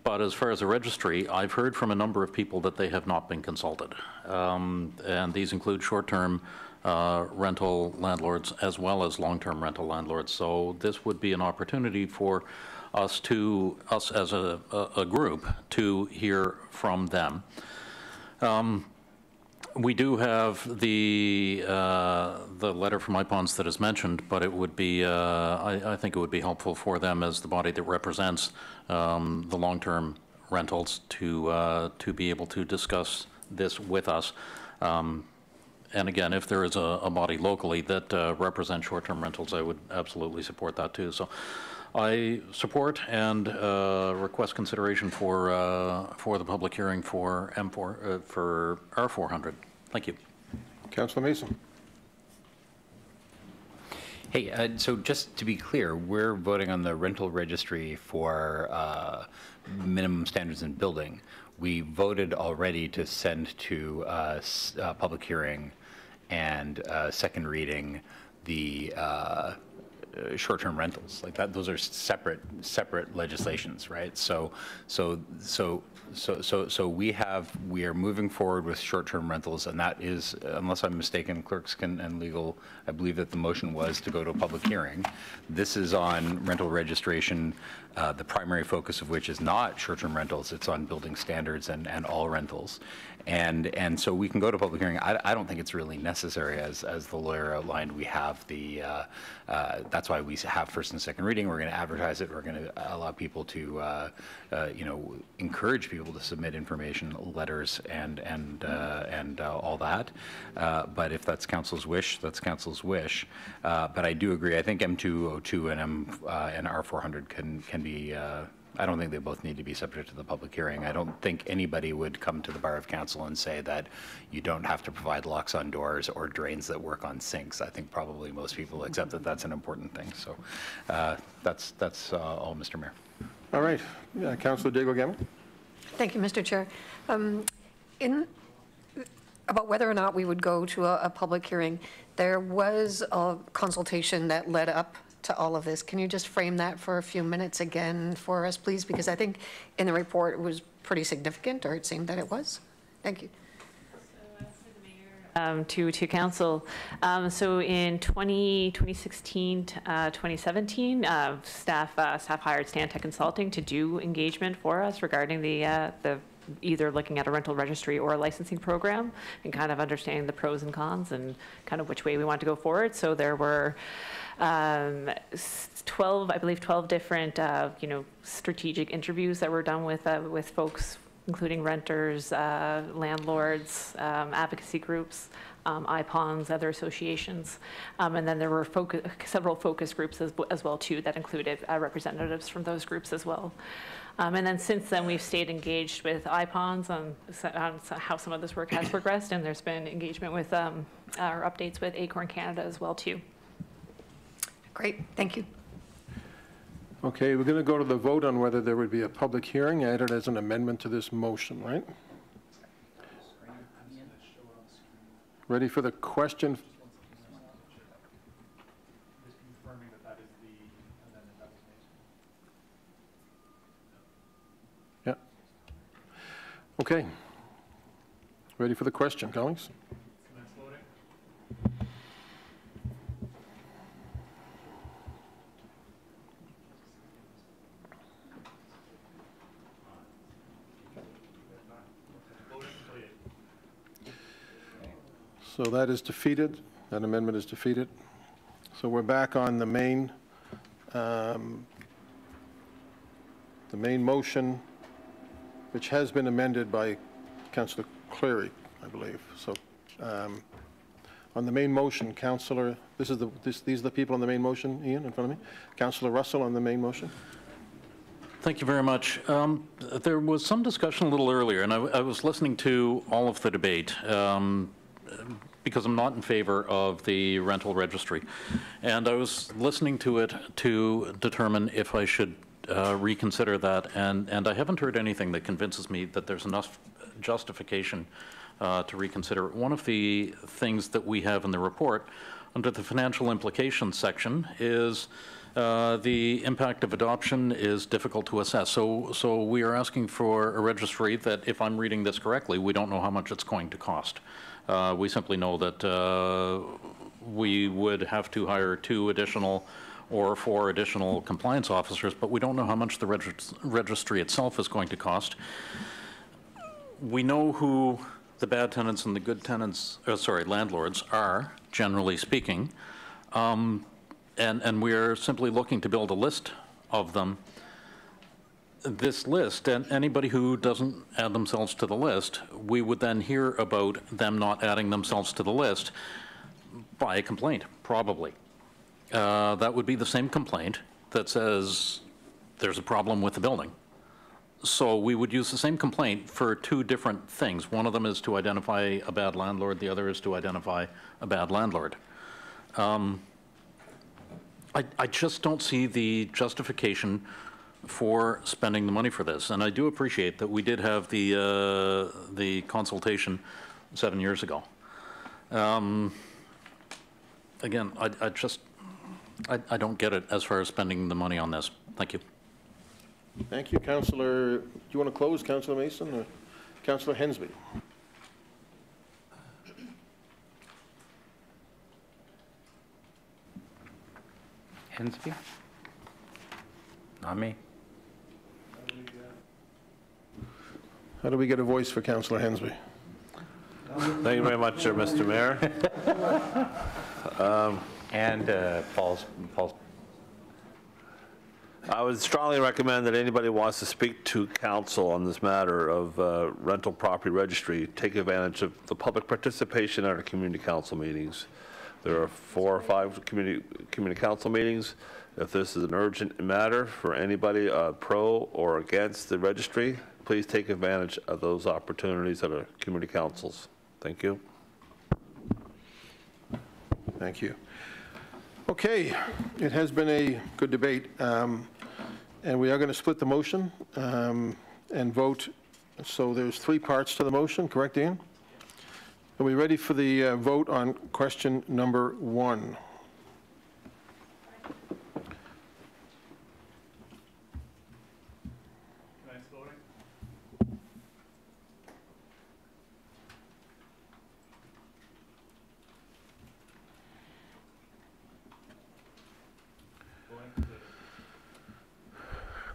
But as far as a registry, I've heard from a number of people that they have not been consulted. Um, And these include short-term uh, rental landlords as well as long-term rental landlords. So this would be an opportunity for us to, us as a, a- group, to hear from them. Um, We do have the, uh, the letter from IPOANS that is mentioned, but it would be, uh, I, I think it would be helpful for them as the body that represents um, the long-term rentals to, uh, to be able to discuss this with us. Um, And again, if there is a, a body locally that uh, represents short-term rentals, I would absolutely support that too. So I support and uh, request consideration for, uh, for the public hearing for M4, uh, for R400. Thank you. Councillor Mason. Hey, uh, so just to be clear, we're voting on the rental registry for uh, minimum standards in building. We voted already to send to uh, s- uh, public hearing and uh, second reading the uh, short-term rentals. Like that, those are separate, separate legislations, right? So, so, so, so, so, so we have, we are moving forward with short-term rentals, and that is, unless I'm mistaken, clerks can, and legal, I believe that the motion was to go to a public hearing. This is on rental registration, uh, the primary focus of which is not short-term rentals, it's on building standards and, and all rentals. And, and so we can go to public hearing. I, I don't think it's really necessary, as, as the lawyer outlined, we have the, uh, uh, that's why we have first and second reading. We're going to advertise it. We're going to allow people to, uh, uh, you know, encourage people to submit information, letters, and, and, uh, and uh, all that. But if that's council's wish, that's council's wish. But I do agree, I think M202 and M, and R400 can, can be, I don't think they both need to be subject to the public hearing. I don't think anybody would come to the Bar of Council and say that you don't have to provide locks on doors or drains that work on sinks. I think probably most people accept that that's an important thing. So uh, that's, that's uh, all, Mr. Mayor. All right. Uh, Councillor Deagle Gammon. Thank you, Mr. Chair. Um, In, about whether or not we would go to a, a public hearing, there was a consultation that led up to all of this. Can you just frame that for a few minutes again for us, please? Because I think in the report it was pretty significant, or it seemed that it was. Thank you. um, to, to council. Um, So in 20, 2016, t- uh, 2017, uh, staff, uh, staff hired Stantec Consulting to do engagement for us regarding the, uh, the, either looking at a rental registry or a licensing program and kind of understanding the pros and cons and kind of which way we want to go forward. So there were um, 12, I believe 12 different, uh, you know, strategic interviews that were done with, uh, with folks including renters, uh, landlords, um, advocacy groups, um, IPOANS, other associations. Um, And then there were several focus groups as, as well too that included uh, representatives from those groups as well. Um, And then since then, we've stayed engaged with IPOANS on, on how some of this work has progressed, and there's been engagement with, um, our updates with Acorn Canada as well too. Great, thank you. Okay, we're going to go to the vote on whether there would be a public hearing added as an amendment to this motion, right? Ready for the question? Yeah. Okay. Ready for the question, colleagues? So that is defeated. That amendment is defeated. So we're back on the main, um, the main motion, which has been amended by Councillor Cleary, I believe. So um, on the main motion, Councillor, this is the, this- these are the people on the main motion, Ian, in front of me? Councillor Russell on the main motion? Thank you very much. Um, There was some discussion a little earlier, and I I was listening to all of the debate, um, because I'm not in favor of the rental registry. And I was listening to it to determine if I should uh, reconsider that, and and I haven't heard anything that convinces me that there's enough justification uh, to reconsider. One of the things that we have in the report, under the financial implications section, is uh, the impact of adoption is difficult to assess. So, so we are asking for a registry that, if I'm reading this correctly, we don't know how much it's going to cost. Uh, We simply know that uh, we would have to hire two additional or four additional compliance officers, but we don't know how much the regis- registry itself is going to cost. We know who the bad tenants and the good tenants, uh, sorry, landlords are, generally speaking. Um, and, and we're simply looking to build a list of them. This list, and anybody who doesn't add themselves to the list, we would then hear about them not adding themselves to the list by a complaint, probably. Uh, That would be the same complaint that says there's a problem with the building. So we would use the same complaint for two different things. One of them is to identify a bad landlord, the other is to identify a bad landlord. Um, I, I just don't see the justification for spending the money for this. And I do appreciate that we did have the, uh, the consultation seven years ago. Um, Again, I, I just, I, I don't get it as far as spending the money on this. Thank you. Thank you, Councillor. Do you want to close, Councillor Mason, or Councillor Hendsbee? Hendsbee? Not me. How do we get a voice for Councillor Hendsbee? Thank you very much, uh, Mr. Mayor. Um, And uh, Paul's, Paul's I would strongly recommend that anybody who wants to speak to council on this matter of uh, rental property registry, take advantage of the public participation at our community council meetings. There are four or five community, community council meetings. If this is an urgent matter for anybody uh, pro or against the registry, please take advantage of those opportunities at our community councils. Thank you. Thank you. Okay, it has been a good debate, um, and we are going to split the motion um, and vote. So there's three parts to the motion, correct, Ian? Are we ready for the uh, vote on question number one?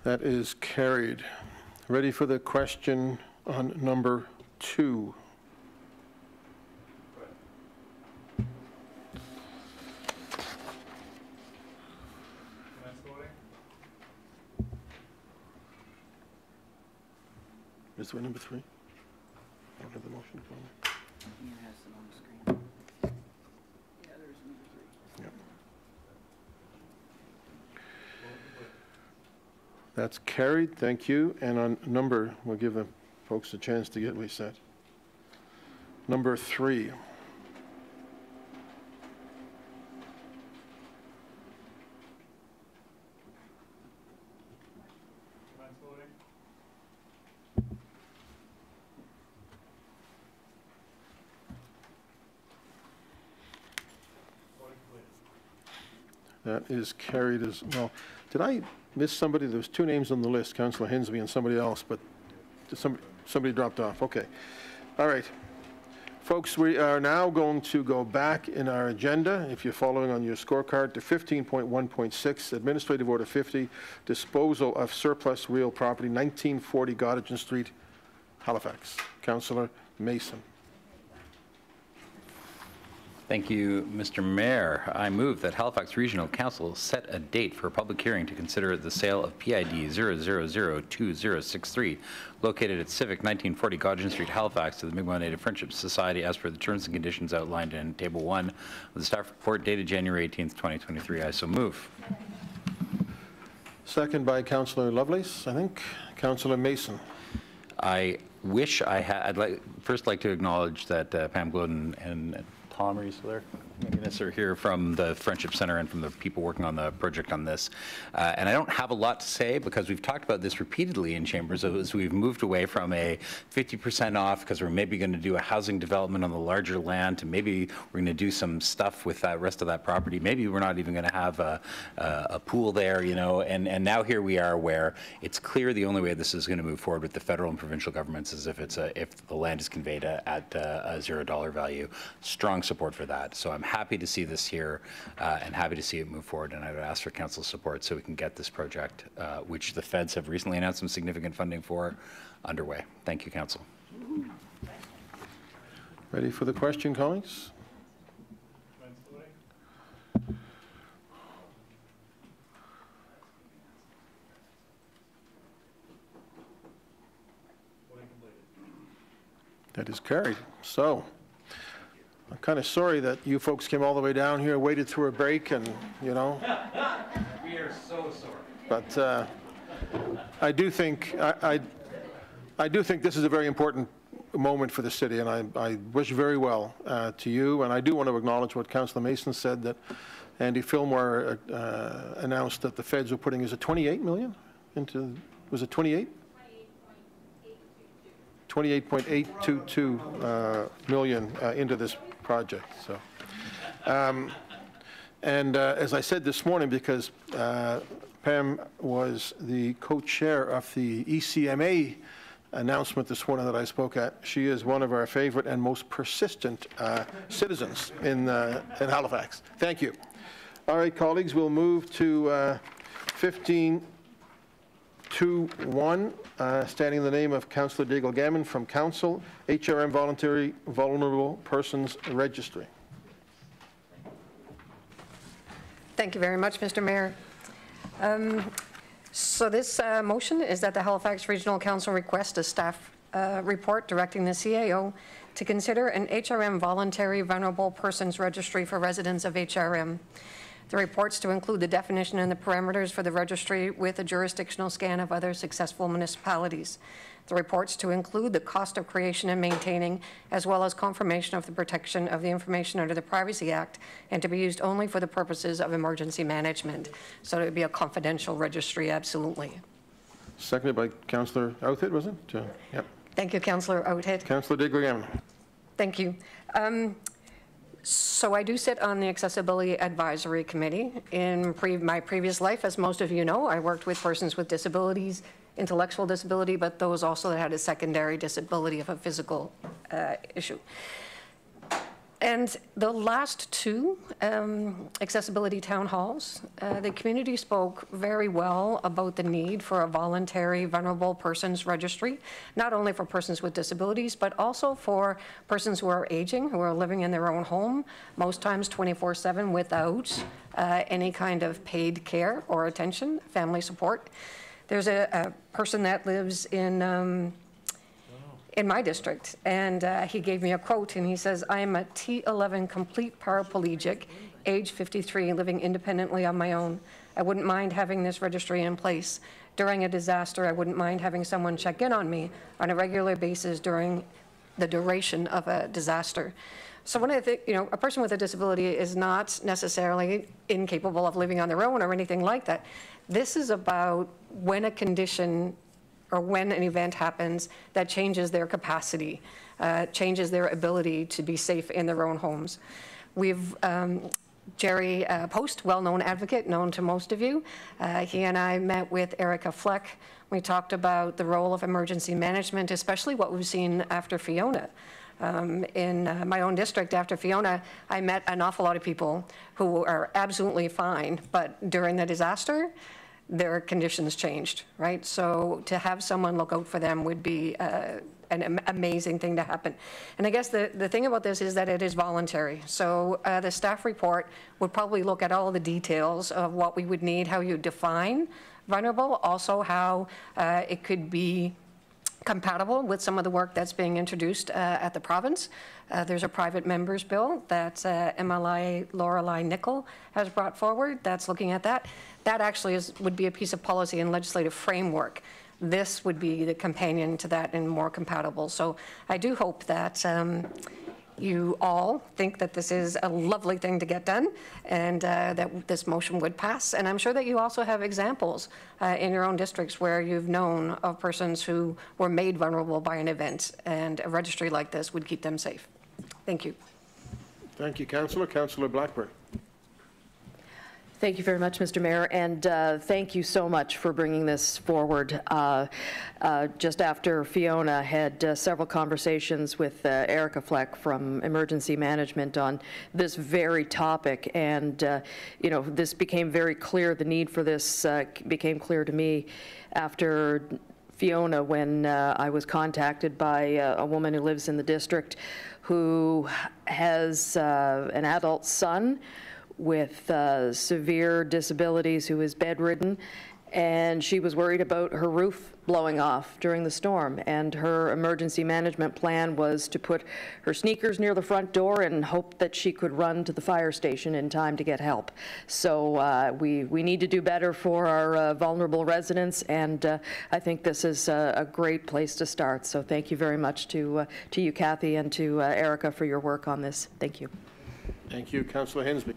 That is carried. Ready for the question on number two? Is there number three? I don't have the motion for me. Yep. That's carried, thank you. And on number, we'll give the folks a chance to get reset. Number three. That is carried as well. Did I miss somebody? There was two names on the list, Councillor Hendsbee and somebody else, but somebody, somebody dropped off, okay. All right. Folks, we are now going to go back in our agenda, if you're following on your scorecard, to 15.1.6, Administrative Order 50, Disposal of Surplus Real Property, 1940 Gottingen Street, Halifax. Councillor Mason. Thank you, Mr. Mayor. I move that Halifax Regional Council set a date for a public hearing to consider the sale of PID 0002063 located at Civic 1940 Gottingen Street, Halifax to the Mi'kmaq Native Friendship Society as per the terms and conditions outlined in Table 1 of the staff report dated January 18th, 2023. I so move. Second by Councillor Lovelace, I think. Councillor Mason. I wish I had, I'd like, first like to acknowledge that uh, Pam Glodden and Tom, are are here from the Friendship Center and from the people working on the project on this. Uh, and I don't have a lot to say because we've talked about this repeatedly in chambers as we've moved away from a 50% off because we're maybe going to do a housing development on the larger land to maybe we're going to do some stuff with that rest of that property. Maybe we're not even going to have a, a, a pool there, you know. And, and now here we are where it's clear the only way this is going to move forward with the federal and provincial governments is if it's a, if the land is conveyed at a, a zero dollar value. Strong support for that. So I'm happy to see this here uh, and happy to see it move forward. And I would ask for council support so we can get this project, uh, which the feds have recently announced some significant funding for, underway. Thank you, council. Ready for the question, colleagues? That is carried. So, I'm kind of sorry that you folks came all the way down here, waited through a break, and, you know, We are so sorry. but uh, I do think, I, I I do think this is a very important moment for the city, and I, I wish very well uh, to you. And I do want to acknowledge what Councillor Mason said, that Andy Fillmore uh, announced that the feds were putting, is it 28 million into, was it 28? 28.822 uh, million uh, into this project, so. Um, And uh, as I said this morning, because uh, Pam was the co-chair of the ECMA announcement this morning that I spoke at, she is one of our favorite and most persistent uh, citizens in, uh, in Halifax. Thank you. All right, colleagues, we'll move to uh, 15 2 1, uh, standing in the name of Councillor Deagle Gammon from Council, HRM Voluntary Vulnerable Persons Registry. Thank you very much, Mr. Mayor. Um, So this uh, motion is that the Halifax Regional Council request a staff uh, report directing the CAO to consider an HRM voluntary vulnerable persons registry for residents of HRM. The reports to include the definition and the parameters for the registry with a jurisdictional scan of other successful municipalities. The reports to include the cost of creation and maintaining, as well as confirmation of the protection of the information under the Privacy Act, and to be used only for the purposes of emergency management. So it would be a confidential registry, absolutely. Seconded by Councillor Outhit, was it? Yep. Thank you, Councillor Outhit. Councillor Deagle Thank you. Um, So I do sit on the Accessibility Advisory Committee. In pre- my previous life, as most of you know, I worked with persons with disabilities, intellectual disability, but those also that had a secondary disability of a physical uh, issue. And the last two um, accessibility town halls, uh, the community spoke very well about the need for a voluntary vulnerable persons registry, not only for persons with disabilities, but also for persons who are aging, who are living in their own home, most times 24/7 without uh, any kind of paid care or attention, family support. There's a, a person that lives in um, in my district, and uh, he gave me a quote, and he says, "I am a T11 complete paraplegic, age 53, living independently on my own. I wouldn't mind having this registry in place. During a disaster, I wouldn't mind having someone check in on me on a regular basis during the duration of a disaster." So when I think, you know, a person with a disability is not necessarily incapable of living on their own or anything like that. This is about when a condition or when an event happens that changes their capacity, uh, changes their ability to be safe in their own homes. We've um, Gerry uh, Post, well-known advocate, known to most of you. Uh, He and I met with Erica Fleck. We talked about the role of emergency management, especially what we've seen after Fiona. Um, In uh, my own district, after Fiona, I met an awful lot of people who are absolutely fine, but during the disaster, their conditions changed, right? So to have someone look out for them would be uh, an am- amazing thing to happen. And I guess the, the thing about this is that it is voluntary. So uh, the staff report would probably look at all the details of what we would need, how you define vulnerable, also how uh, it could be compatible with some of the work that's being introduced uh, at the province. Uh, There's a private members bill that uh, MLA Lorelei Nicoll has brought forward that's looking at that. That actually is, would be a piece of policy and legislative framework. This would be the companion to that and more compatible. So I do hope that um, you all think that this is a lovely thing to get done and uh, that this motion would pass. And I'm sure that you also have examples uh, in your own districts where you've known of persons who were made vulnerable by an event and a registry like this would keep them safe. Thank you. Thank you, Councillor. Councillor Blackburn. Thank you very much, Mr. Mayor, and uh, thank you so much for bringing this forward. Uh, uh, Just after Fiona had uh, several conversations with uh, Erica Fleck from Emergency Management on this very topic, and, uh, you know, this became very clear, the need for this became clear to me after Fiona when uh, I was contacted by uh, a woman who lives in the district who has uh, an adult son with uh, severe disabilities who is bedridden, and she was worried about her roof blowing off during the storm. And her emergency management plan was to put her sneakers near the front door and hope that she could run to the fire station in time to get help. So uh, we, we need to do better for our uh, vulnerable residents, and uh, I think this is a, a great place to start. So thank you very much to, uh, to you, Cathy, and to uh, Erica for your work on this. Thank you. Thank you, Councillor Hendsbee.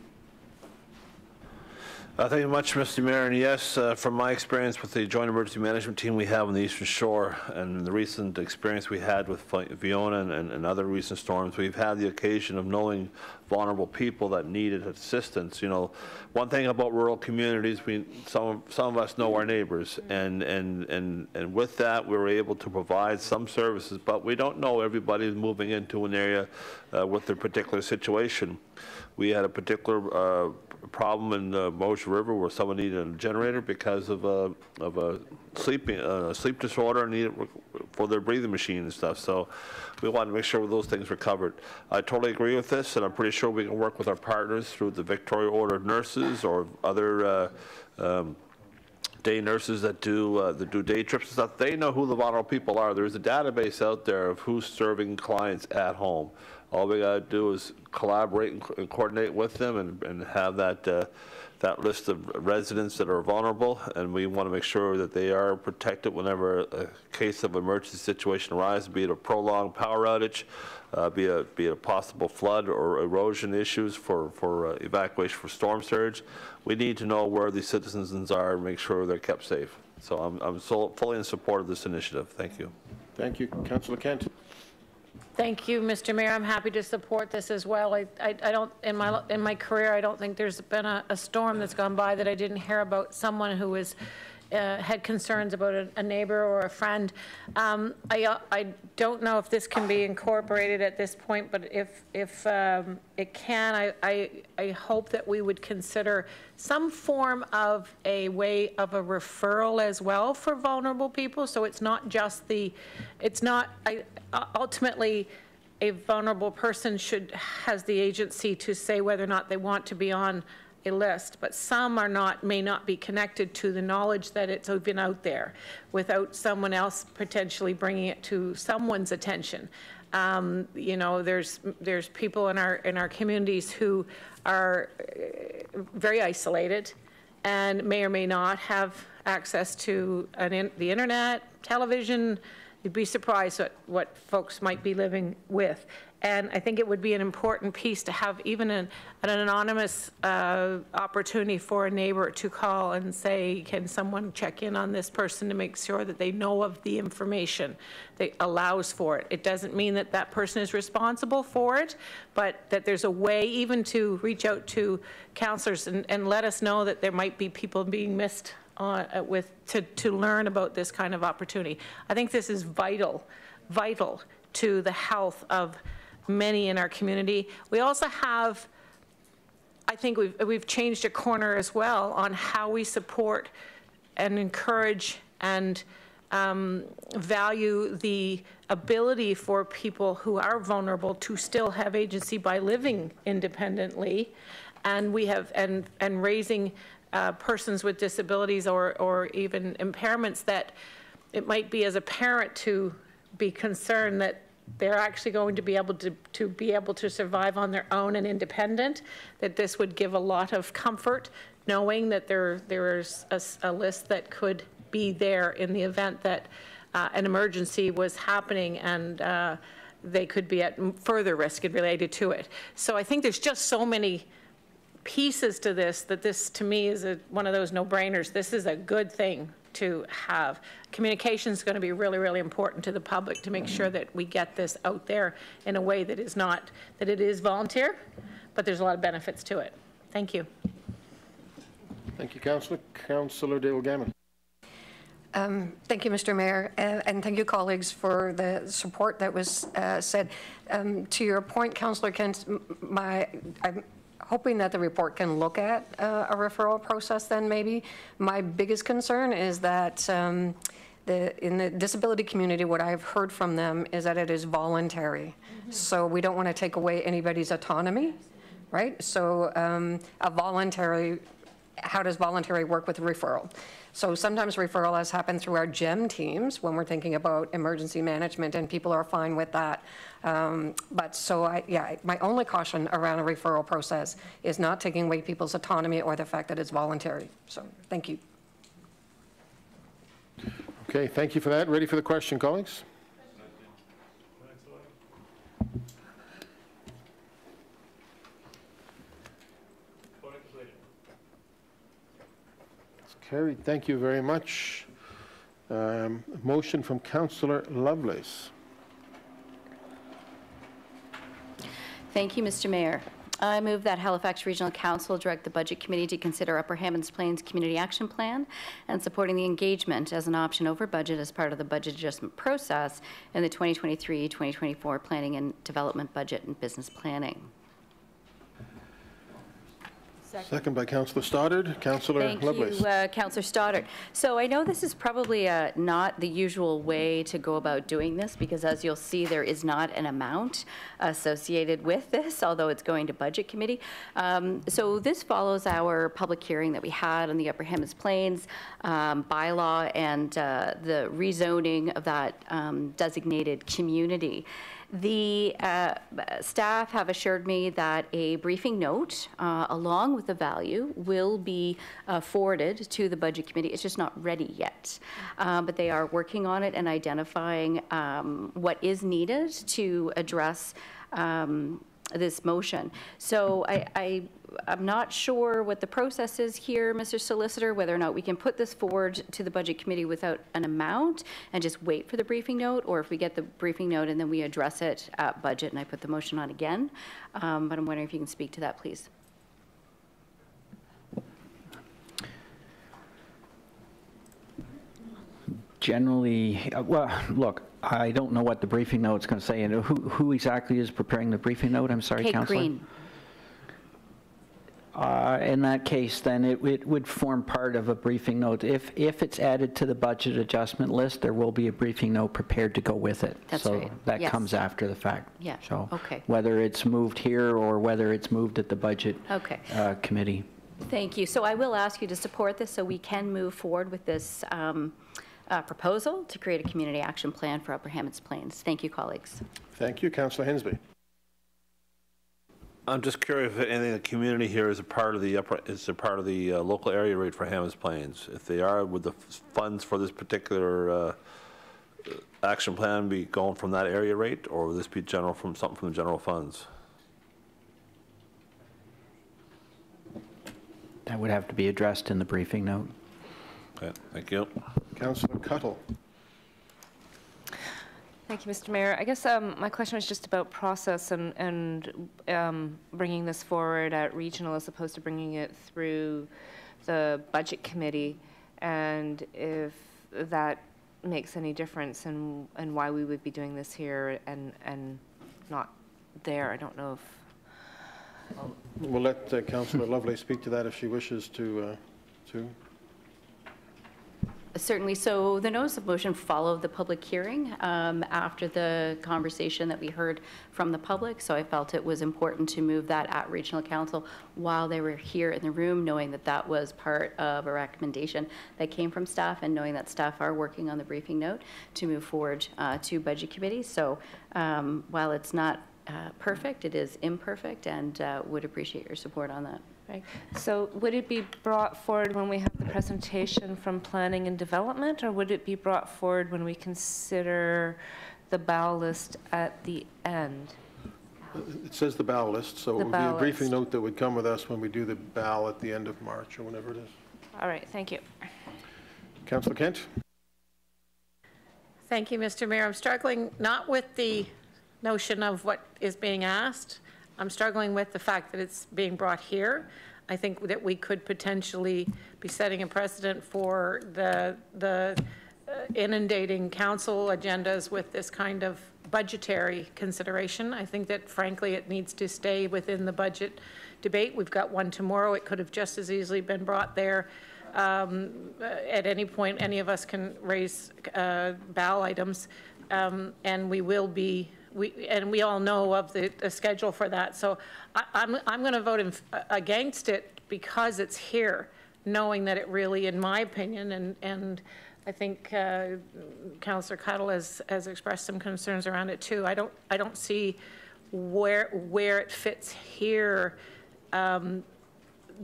Uh, Thank you much, Mr. Mayor. And yes, uh, from my experience with the Joint Emergency Management Team we have on the Eastern Shore and the recent experience we had with Fi- Fiona and- and and other recent storms, we've had the occasion of knowing vulnerable people that needed assistance. You know, one thing about rural communities, we, some, some of us know our neighbors. And, and, and, and with that, we were able to provide some services, but we don't know everybody who's moving into an area uh, with their particular situation. We had a particular uh, problem in the Moser River where someone needed a generator because of a, of a sleeping, uh, sleep disorder and needed for their breathing machine and stuff. So we wanted to make sure those things were covered. I totally agree with this, and I'm pretty sure we can work with our partners through the Victorian Order of Nurses or other uh, um, day nurses that do, uh, that do day trips and stuff, they know who the vulnerable people are. There's a database out there of who's serving clients at home. All we gotta do is collaborate and co- and coordinate with them and, and have that, uh, that list of residents that are vulnerable, and we want to make sure that they are protected whenever a case of emergency situation arises, be it a prolonged power outage, uh, be a, be it a possible flood or erosion issues for, for uh, evacuation for storm surge. We need to know where these citizens are and make sure they're kept safe. So I'm, I'm so- fully in support of this initiative. Thank you. Thank you, Councillor Kent. Thank you, Mr. Mayor. I'm happy to support this as well. I, I I don't, in my, in my career, I don't think there's been a, a storm that's gone by that I didn't hear about someone who was, uh, had concerns about a, a neighbor or a friend. Um, I, I don't know if this can be incorporated at this point, but if, if um, it can, I, I, I hope that we would consider some form of a way of a referral as well for vulnerable people. So it's not just the, it's not, I, ultimately, a vulnerable person should, has the agency to say whether or not they want to be on a list, but some are not, may not be connected to the knowledge that it's been out there without someone else potentially bringing it to someone's attention. Um, You know, there's, there's people in our, in our communities who are uh, very isolated and may or may not have access to in, the internet, television. You'd be surprised at what folks might be living with. And I think it would be an important piece to have even an, an anonymous uh, opportunity for a neighbor to call and say, can someone check in on this person to make sure that they know of the information that allows for it? It doesn't mean that that person is responsible for it, but that there's a way even to reach out to counselors and, and let us know that there might be people being missed uh, with, to, to learn about this kind of opportunity. I think this is vital, vital to the health of many in our community. We also have, I think we've, we've changed a corner as well on how we support and encourage and um, value the ability for people who are vulnerable to still have agency by living independently. And we have, and, and raising uh, persons with disabilities or, or even impairments that it might be as a parent to be concerned that they're actually going to be able to, to be able to survive on their own and independent, that this would give a lot of comfort knowing that there, there's a, a list that could be there in the event that uh, an emergency was happening and uh, they could be at further risk related to it. So I think there's just so many pieces to this that this to me is a, one of those no-brainers. This is a good thing to have. Communication is going to be really, really important to the public to make sure that we get this out there in a way that is not, that it is volunteer, but there's a lot of benefits to it. Thank you. Thank you, Councillor. Councillor Deagle Gammon. Um, Thank you, Mr. Mayor, and and thank you, colleagues, for the support that was uh, said. Um, To your point, Councillor Kent, my, I'm hoping that the report can look at uh, a referral process then maybe. My biggest concern is that um, the, in the disability community, what I've heard from them is that it is voluntary. So we don't want to take away anybody's autonomy, right? So um, a voluntary, how does voluntary work with referral? So sometimes referral has happened through our GEM teams when we're thinking about emergency management, and people are fine with that. Um, But so, I, yeah, my only caution around a referral process is not taking away people's autonomy or the fact that it's voluntary. So, thank you. Okay, thank you for that. Ready for the question, colleagues? Carried. Thank you very much. Um, Motion from Councillor Lovelace. Thank you, Mr. Mayor. I move that Halifax Regional Council direct the Budget Committee to consider Upper Hammonds Plains Community Action Plan and supporting the engagement as an option over budget as part of the budget adjustment process in the 2023-2024 Planning and Development Budget and Business Planning. Second by Councillor Stoddard. Councillor Thank Lovelace. you, uh, Councillor Stoddard. So I know this is probably uh, not the usual way to go about doing this, because as you'll see, there is not an amount associated with this, although it's going to Budget Committee. Um, So this follows our public hearing that we had on the Upper Hammonds Plains um, bylaw and uh, the rezoning of that um, designated community. The uh, staff have assured me that a briefing note, uh, along with the value, will be uh, forwarded to the Budget Committee. It's just not ready yet. Uh, But they are working on it and identifying um, what is needed to address um, this motion. So I, I, I'm not sure what the process is here, Mr. Solicitor, whether or not we can put this forward to the Budget Committee without an amount and just wait for the briefing note, or if we get the briefing note and then we address it at budget and I put the motion on again. Um, But I'm wondering if you can speak to that, please. Generally, uh, well, look, I don't know what the briefing note is going to say, and who who exactly is preparing the briefing note? I'm sorry, Kate Counselor? Green. Uh, In that case, then it it would form part of a briefing note. If if it's added to the budget adjustment list, there will be a briefing note prepared to go with it. That's So right. that Yes. comes after the fact. Yeah, So okay. whether it's moved here or whether it's moved at the Budget Okay. uh, Committee. Thank you. So I will ask you to support this so we can move forward with this um, uh, proposal to create a community action plan for Upper Hammonds Plains. Thank you, colleagues. Thank you, Councillor Hendsbee. I'm just curious if any of the community here is a part of the, upper is a part of the uh, local area rate for Hammonds Plains? If they are, would the f- funds for this particular uh, action plan be going from that area rate, or would this be general from, something from the general funds? That would have to be addressed in the briefing note. Okay, thank you. Councillor Cuttell. Thank you, Mr. Mayor. I guess um, my question was just about process and, and um, bringing this forward at regional as opposed to bringing it through the budget committee, and if that makes any difference and, and why we would be doing this here and, and not there. I don't know if We'll let uh, Councillor Lovelace speak to that if she wishes to, uh, to. Certainly. So the notice of motion followed the public hearing um, after the conversation that we heard from the public. So I felt it was important to move that at regional council while they were here in the room, knowing that that was part of a recommendation that came from staff and knowing that staff are working on the briefing note to move forward uh, to budget committee. So um, while it's not uh, perfect, it is imperfect and uh, would appreciate your support on that. Right. So would it be brought forward when we have the presentation from planning and development, or would it be brought forward when we consider the bow list at the end? It says the bow list, so The it would be a briefing list. note that would come with us when we do the bow at the end of March or whenever it is. All right, thank you. Councillor Kent? Thank you, Mr. Mayor. I'm struggling not with the notion of what is being asked. I'm struggling with the fact that it's being brought here. I think that we could potentially be setting a precedent for the, the uh, inundating council agendas with this kind of budgetary consideration. I think that frankly, it needs to stay within the budget debate. We've got one tomorrow. It could have just as easily been brought there. Um, uh, At any point, any of us can raise uh, BAL items, um, and we will be, we, and we all know of the, the schedule for that. So I, I'm, I'm going to vote in, against it because it's here, knowing that it really, in my opinion, and, and I think uh, Councillor Cuttell has, has expressed some concerns around it too. I don't, I don't see where, where it fits here, um,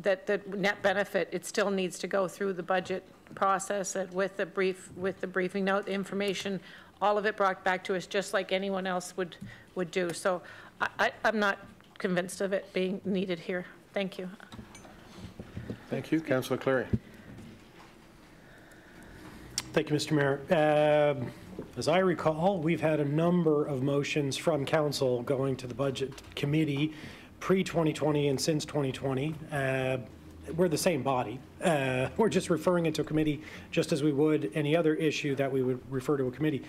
that the net benefit, it still needs to go through the budget process with the brief, with the briefing note, the information, all of it brought back to us, just like anyone else would, would do. So I, I, I'm not convinced of it being needed here. Thank you. Thank you. Councillor Cleary. Thank you, Mr. Mayor. Um, As I recall, we've had a number of motions from council going to the Budget Committee pre-2020 and since 2020. Uh, We're the same body. Uh, We're just referring it to a committee, just as we would any other issue that we would refer to a committee.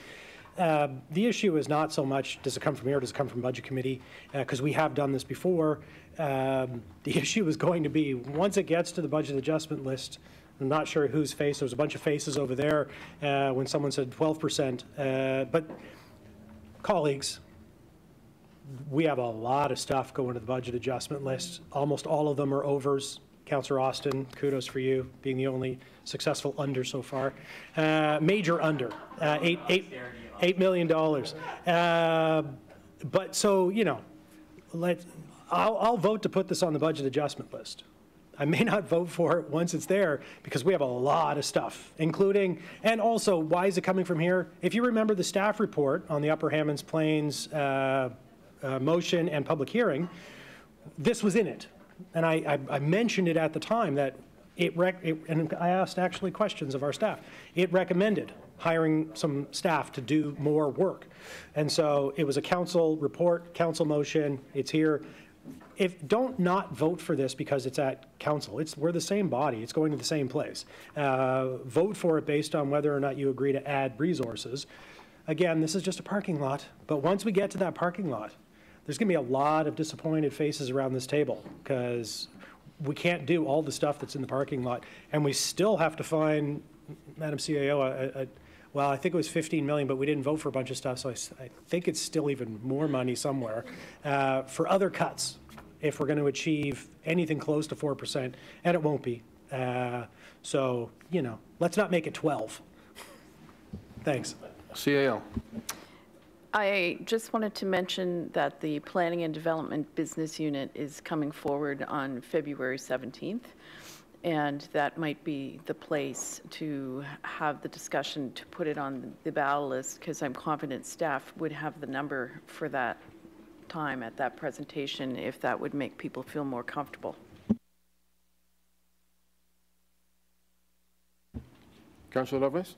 Uh, The issue is not so much, does it come from here, does it come from Budget Committee? Because we have done this before. Um, The issue is going to be, once it gets to the budget adjustment list, I'm not sure whose face, there was a bunch of faces over there uh, when someone said 12%. uh, But colleagues, we have a lot of stuff going to the budget adjustment list. Almost all of them are overs. Counselor Austin, kudos for you, being the only successful under so far. Uh, Major under, uh, eight, eight, $8 million. Uh, But so, you know, let, I'll, I'll vote to put this on the budget adjustment list. I may not vote for it once it's there because we have a lot of stuff, including, and also, why is it coming from here? If you remember the staff report on the Upper Hammonds Plains uh, uh, motion and public hearing, this was in it. And I, I, I mentioned it at the time that it, rec, it, and I asked actually questions of our staff. It recommended hiring some staff to do more work. And so it was a council report, council motion, it's here if, don't not vote for this because it's at council. It's, we're the same body. It's going to the same place. Uh, Vote for it based on whether or not you agree to add resources. Again, this is just a parking lot, but once we get to that parking lot, there's going to be a lot of disappointed faces around this table because we can't do all the stuff that's in the parking lot, and we still have to find, Madam CAO, a- a- well, I think it was 15 million, but we didn't vote for a bunch of stuff, so I think it's still even more money somewhere uh, for other cuts if we're going to achieve anything close to 4%, and it won't be. Uh, So, you know, let's not make it 12. Thanks. CAO. I just wanted to mention that the Planning and Development Business Unit is coming forward on February 17th. And that might be the place to have the discussion, to put it on the ballot list, because I'm confident staff would have the number for that time at that presentation, if that would make people feel more comfortable. Councillor Lovelace?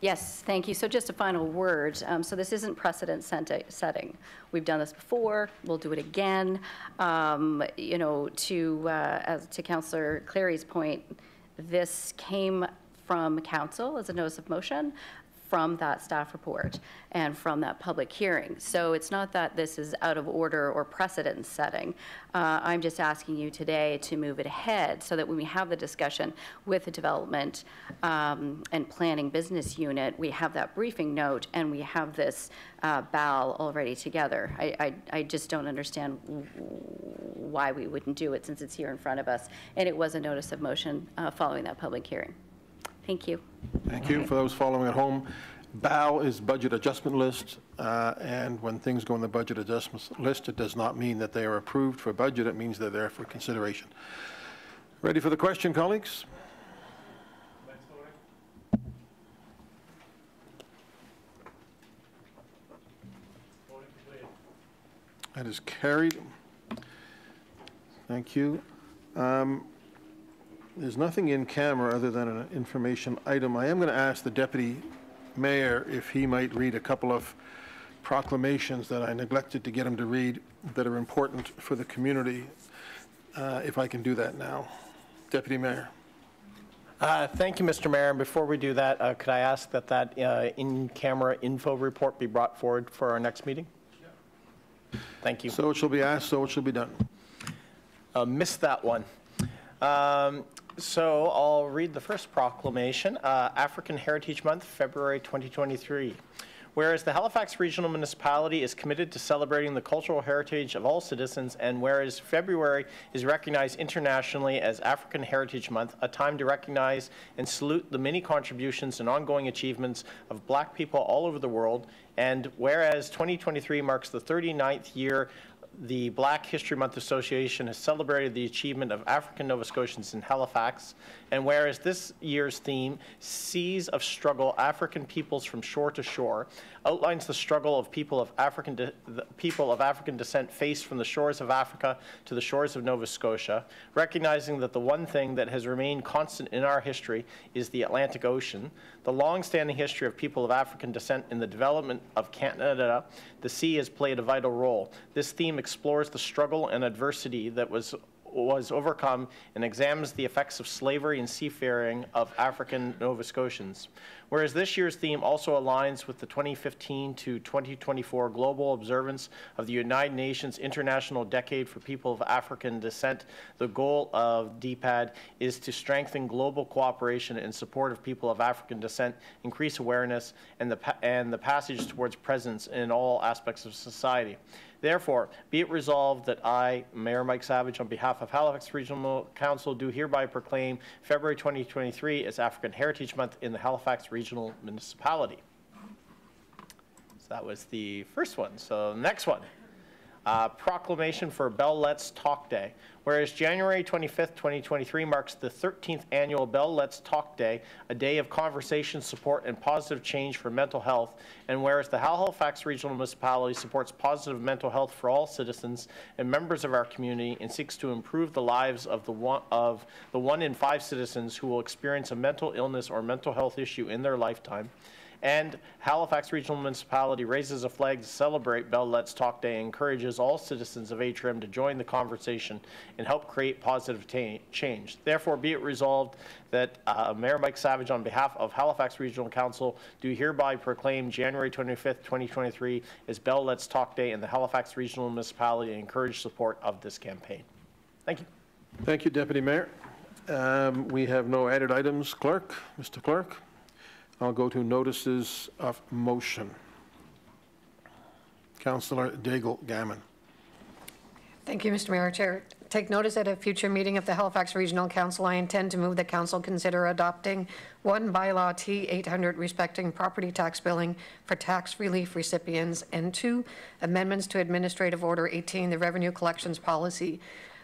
Yes, thank you. So just a final word. Um, So this isn't precedent setting. We've done this before, we'll do it again. Um, You know, to, uh, as to Councillor Cleary's point, this came from council as a notice of motion from that staff report and from that public hearing. So it's not that this is out of order or precedent setting. Uh, I'm just asking you today to move it ahead so that when we have the discussion with the development um, and planning business unit, we have that briefing note and we have this uh, BAL already together. I, I, I just don't understand why we wouldn't do it since it's here in front of us. And it was a notice of motion uh, following that public hearing. Thank you. Thank you. For those following at home, BAL is Budget Adjustment List, uh, and when things go on the Budget Adjustment List, it does not mean that they are approved for budget, it means they're there for consideration. Ready for the question, colleagues? That is carried. Thank you. Um, There's nothing in camera other than an information item. I am going to ask the deputy mayor if he might read a couple of proclamations that I neglected to get him to read that are important for the community, uh, if I can do that now. Deputy Mayor. Uh, Thank you, Mr. Mayor. And before we do that, uh, could I ask that that uh, in-camera info report be brought forward for our next meeting? Thank you. So it shall be asked, so it shall be done. Uh, Missed that one. Um, So I'll read the first proclamation, uh, African Heritage Month, February 2023. Whereas the Halifax Regional Municipality is committed to celebrating the cultural heritage of all citizens, and whereas February is recognized internationally as African Heritage Month, a time to recognize and salute the many contributions and ongoing achievements of black people all over the world, and whereas 2023 marks the 39th year the Black History Month Association has celebrated the achievement of African Nova Scotians in Halifax, and whereas this year's theme, Seas of Struggle, African Peoples from Shore to Shore, outlines the struggle of people of African, people of African descent faced from the shores of Africa to the shores of Nova Scotia, recognizing that the one thing that has remained constant in our history is the Atlantic Ocean, the long-standing history of people of African descent in the development of Canada, the sea has played a vital role. This theme explores the struggle and adversity that was was overcome and examines the effects of slavery and seafaring of African Nova Scotians. Whereas this year's theme also aligns with the 2015 to 2024 global observance of the United Nations International Decade for People of African Descent, the goal of DPAD is to strengthen global cooperation in support of people of African descent, increase awareness, and the, and the passage towards presence in all aspects of society. Therefore, be it resolved that I, Mayor Mike Savage, on behalf of Halifax Regional Council, do hereby proclaim February 2023 as African Heritage Month in the Halifax Regional Municipality. So that was the first one. So next one. Uh, proclamation for Bell Let's Talk Day. Whereas January 25th, 2023 marks the 13th annual Bell Let's Talk Day, a day of conversation, support, and positive change for mental health. And whereas the Halifax Regional Municipality supports positive mental health for all citizens and members of our community and seeks to improve the lives of the one, of the one in five citizens who will experience a mental illness or mental health issue in their lifetime. And Halifax Regional Municipality raises a flag to celebrate Bell Let's Talk Day and encourages all citizens of HRM to join the conversation and help create positive change. Therefore, be it resolved that uh, Mayor Mike Savage, on behalf of Halifax Regional Council, do hereby proclaim January 25th, 2023 as Bell Let's Talk Day in the Halifax Regional Municipality and encourage support of this campaign. Thank you. Thank you, Deputy Mayor. Um, We have no added items. Clerk, Mr. Clerk, I'll go to notices of motion. Councillor Deagle Gammon. Thank you, Mr. Mayor. Chair, take notice at a future meeting of the Halifax Regional Council, I intend to move the council consider adopting one bylaw T 800 respecting property tax billing for tax relief recipients, and two amendments to Administrative Order 18, the revenue collections policy.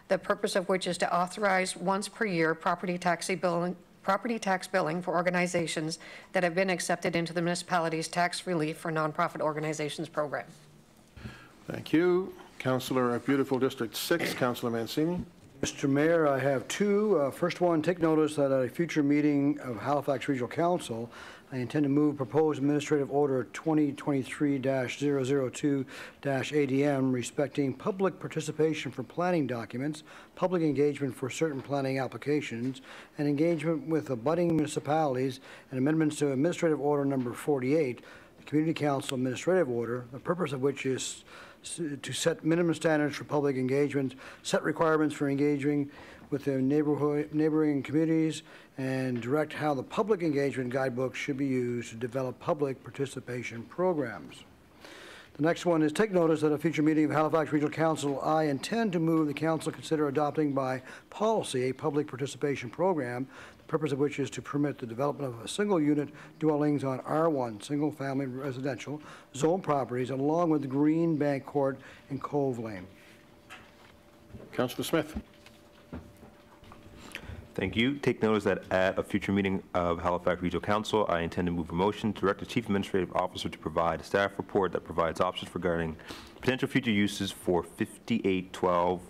the purpose of which is to authorize once per year property tax billing, property tax billing for organizations that have been accepted into the municipality's tax relief for nonprofit organizations program. Thank you. Councillor of Beautiful District 6, Councillor Mancini. Mr. Mayor, I have two. Uh, First one, take notice that at a future meeting of Halifax Regional Council, I intend to move proposed administrative order 2023-002-ADM respecting public participation for planning documents, public engagement for certain planning applications, and engagement with abutting municipalities, and amendments to administrative order number 48, the Community Council Administrative Order, the purpose of which is to set minimum standards for public engagement, set requirements for engaging with their neighborhood, neighboring communities, and direct how the public engagement guidebook should be used to develop public participation programs. The next one is take notice that at a future meeting of Halifax Regional Council, I intend to move the council consider adopting by policy a public participation program, the purpose of which is to permit the development of a single-unit dwellings on R1, single-family residential zone properties along with Green Bank Court and Cove Lane. Councillor Smith. Thank you. Take notice that at a future meeting of Halifax Regional Council, I intend to move a motion to direct the Chief Administrative Officer to provide a staff report that provides options regarding potential future uses for 5812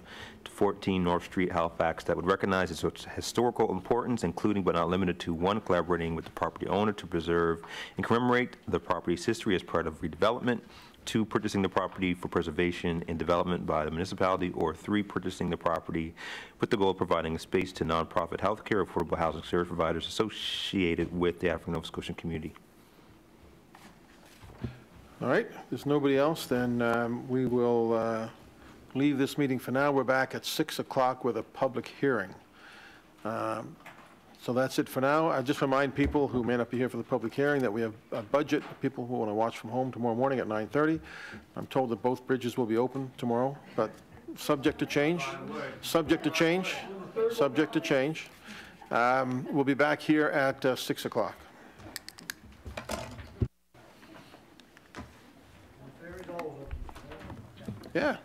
to 14 North Street, Halifax, that would recognize its historical importance, including but not limited to, one, collaborating with the property owner to preserve and commemorate the property's history as part of redevelopment, two, purchasing the property for preservation and development by the municipality, or three, purchasing the property with the goal of providing a space to nonprofit healthcare, affordable housing service providers associated with the African Nova Scotian community. All right, there's nobody else, then um, we will uh, leave this meeting for now. We're back at 6 o'clock with a public hearing. Um, So that's it for now. I just remind people who may not be here for the public hearing that we have a budget, people who want to watch from home tomorrow morning at 9:30. I'm told that both bridges will be open tomorrow, but subject to change, subject to change, subject to change. Um, We'll be back here at uh, 6 o'clock. Yeah.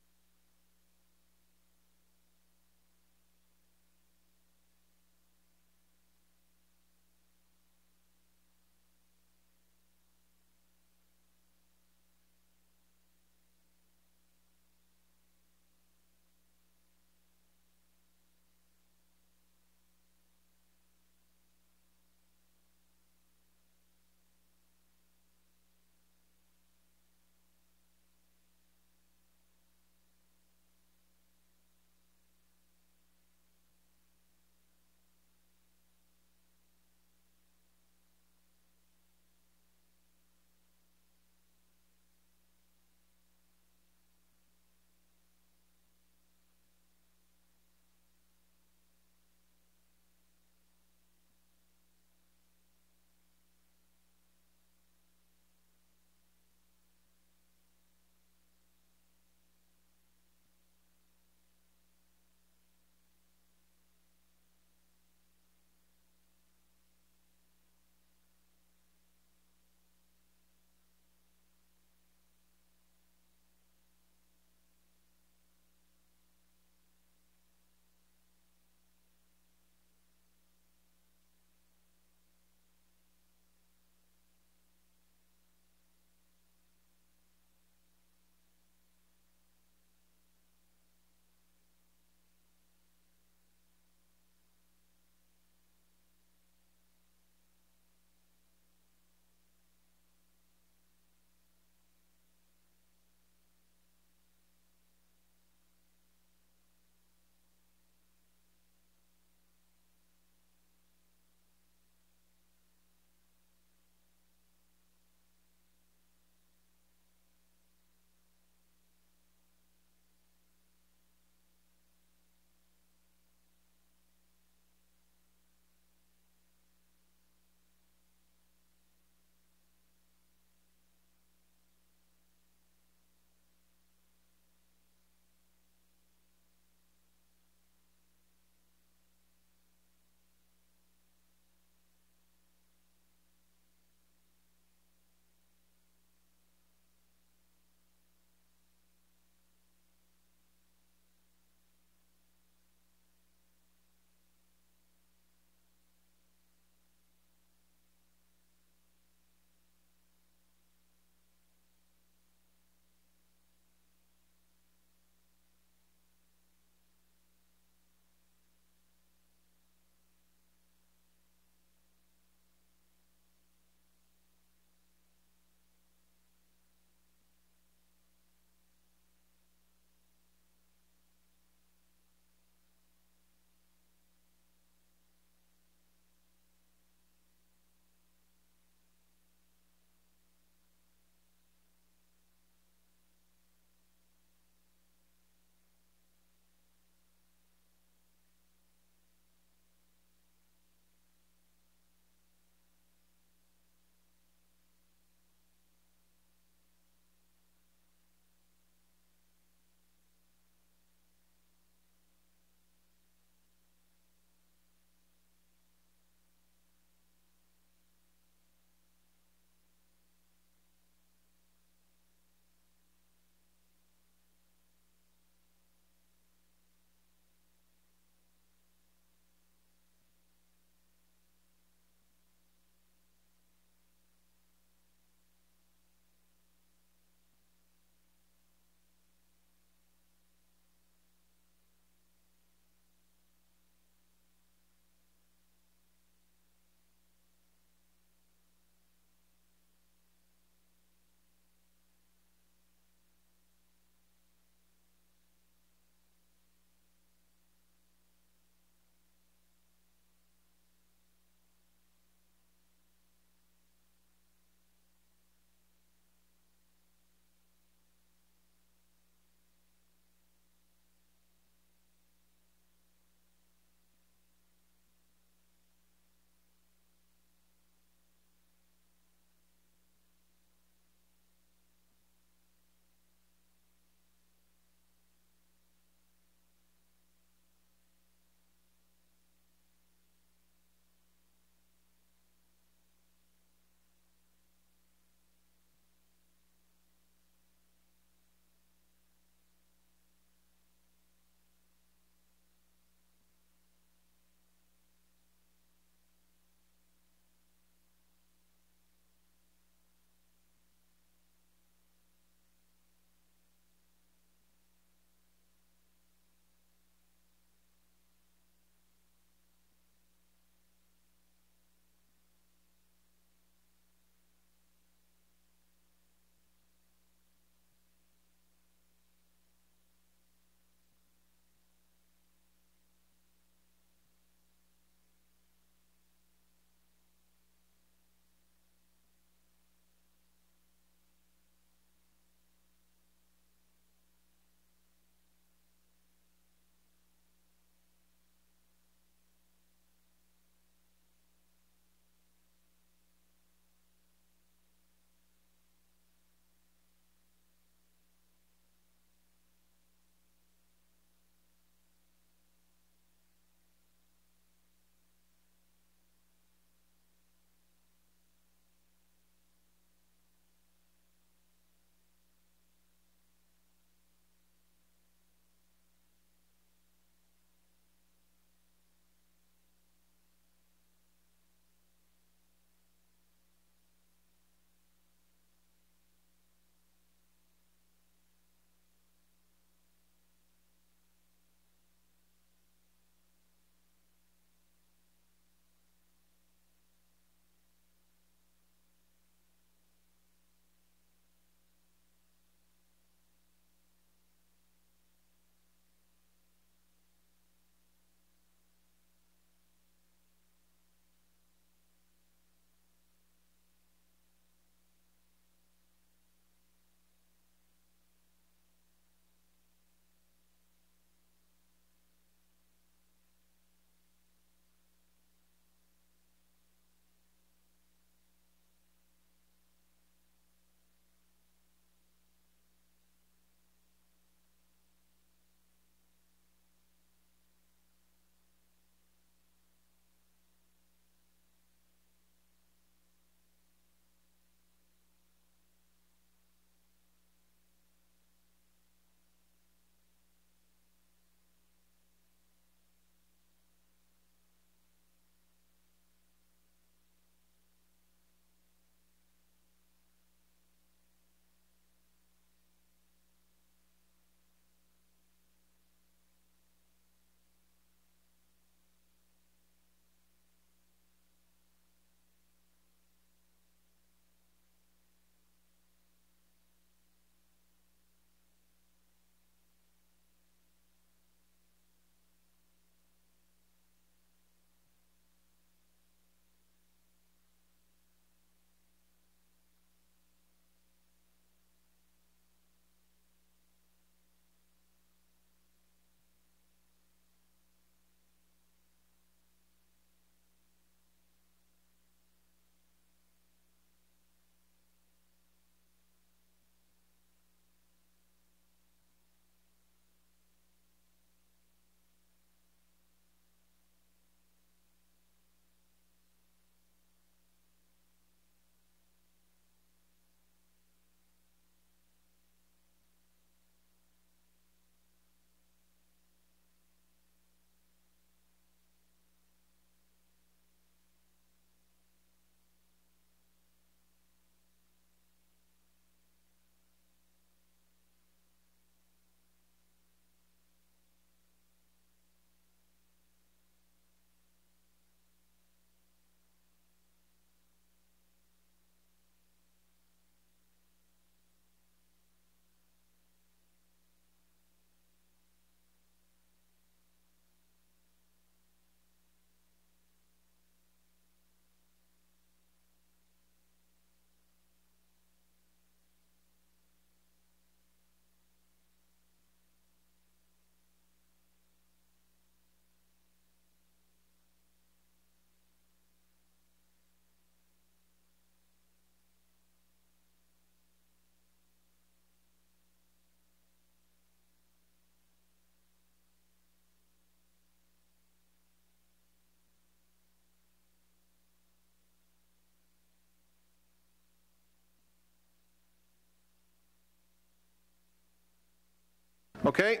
Okay.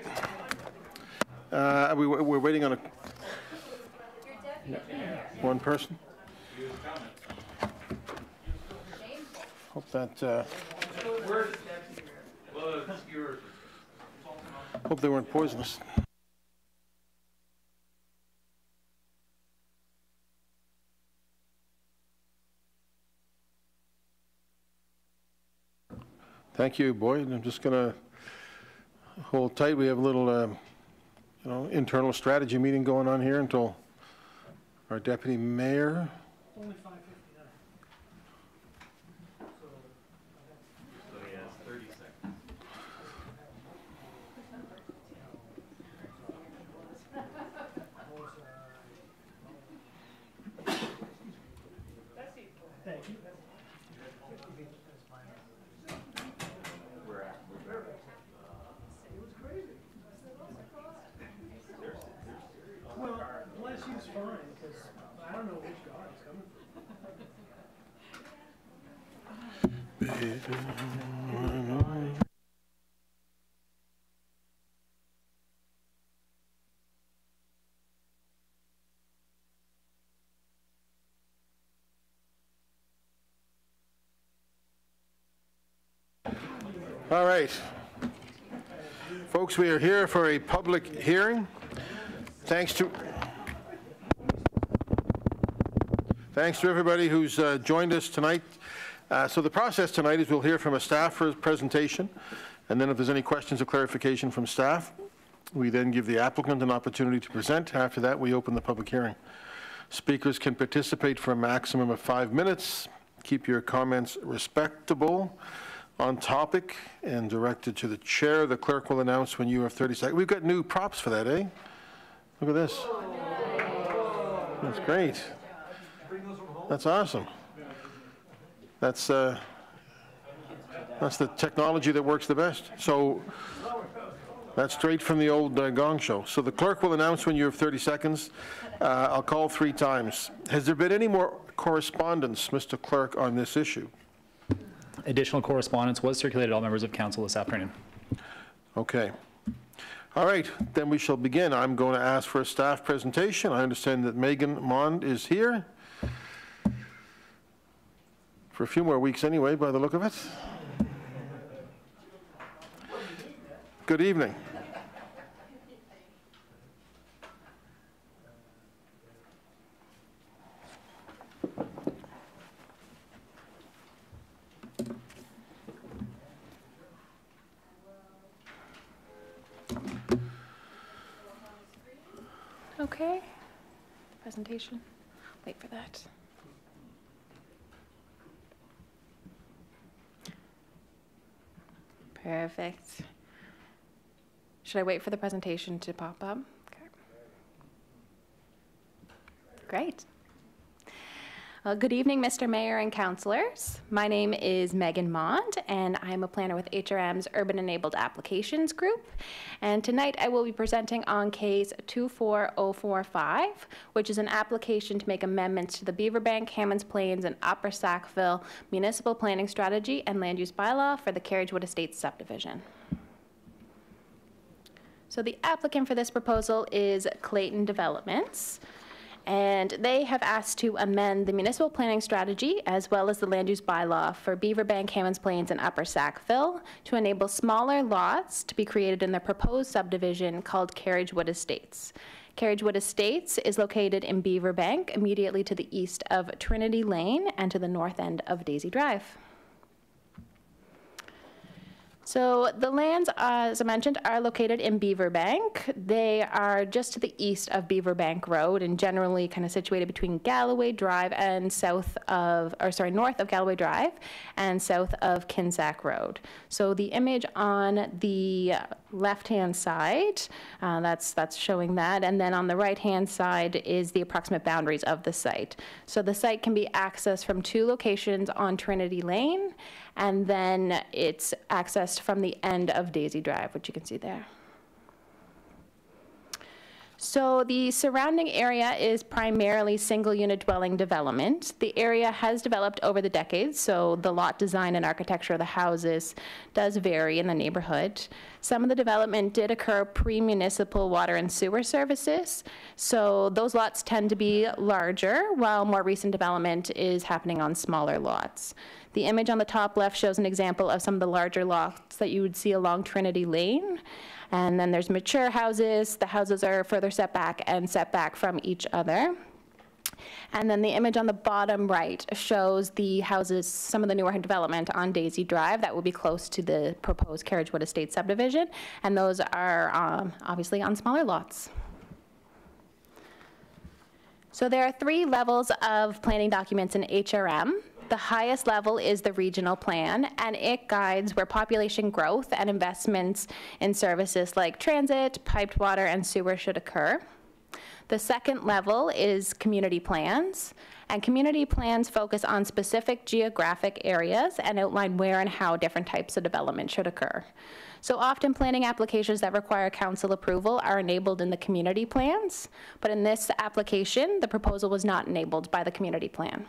Uh, we, we're waiting on a, one person? Hope that, uh, hope they weren't poisonous. Thank you, Boyd. I'm just going to hold tight. We have a little, um, you know, internal strategy meeting going on here until our deputy mayor. Thank All right. Folks, we are here for a public hearing. Thanks to, thanks to everybody who's uh, joined us tonight. Uh, So the process tonight is we'll hear from a staff presentation, and then if there's any questions or clarification from staff, we then give the applicant an opportunity to present. After that, we open the public hearing. Speakers can participate for a maximum of five minutes. Keep your comments respectable, on topic, and directed to the chair. The clerk will announce when you have 30 seconds. We've got new props for that, eh? Look at this. That's great. That's awesome. That's, uh, that's the technology that works the best. So that's straight from the old uh, Gong Show. So the clerk will announce when you have 30 seconds. Uh, I'll call three times. Has there been any more correspondence, Mr. Clerk, on this issue? Additional correspondence was circulated to all members of council this afternoon. Okay. All right, then we shall begin. I'm going to ask for a staff presentation. I understand that Megan Mond is here. For a few more weeks anyway, by the look of it. Good evening. Okay. Presentation. Wait for that. Perfect. Should I wait for the presentation to pop up? Okay. Great. Well, good evening, Mr. Mayor and councilors. My name is Megan Mond, and I'm a planner with HRM's Urban Enabled Applications Group. And tonight I will be presenting on case 24045, which is an application to make amendments to the Beaverbank, Hammonds Plains, and Upper Sackville Municipal Planning Strategy and Land Use Bylaw for the Carriagewood Estates subdivision. So the applicant for this proposal is Clayton Developments. And they have asked to amend the municipal planning strategy as well as the land use bylaw for Beaverbank, Hammonds Plains, and Upper Sackville to enable smaller lots to be created in the proposed subdivision called Carriagewood Estates. Carriagewood Estates is located in Beaverbank, immediately to the east of Trinity Lane and to the north end of Daisy Drive. So the lands, as I mentioned, are located in Beaverbank. They are just to the east of Beaverbank Road and generally kind of situated between Galloway Drive and south of, or sorry, north of Galloway Drive and south of Kinsac Road. So the image on the left-hand side, uh, that's, that's showing that, and then on the right-hand side is the approximate boundaries of the site. So the site can be accessed from two locations on Trinity Lane, and then it's accessed from the end of Daisy Drive, which you can see there. So the surrounding area is primarily single-unit dwelling development. The area has developed over the decades, so the lot design and architecture of the houses does vary in the neighborhood. Some of the development did occur pre-municipal water and sewer services, so those lots tend to be larger, while more recent development is happening on smaller lots. The image on the top left shows an example of some of the larger lots that you would see along Trinity Lane. And then there's mature houses. The houses are further set back and set back from each other. And then the image on the bottom right shows the houses, some of the newer development on Daisy Drive that will be close to the proposed Carriagewood Estate subdivision. And those are um, obviously on smaller lots. So there are three levels of planning documents in HRM. The highest level is the regional plan, and it guides where population growth and investments in services like transit, piped water, and sewer should occur. The second level is community plans, and community plans focus on specific geographic areas and outline where and how different types of development should occur. So often planning applications that require council approval are enabled in the community plans, but in this application, the proposal was not enabled by the community plan.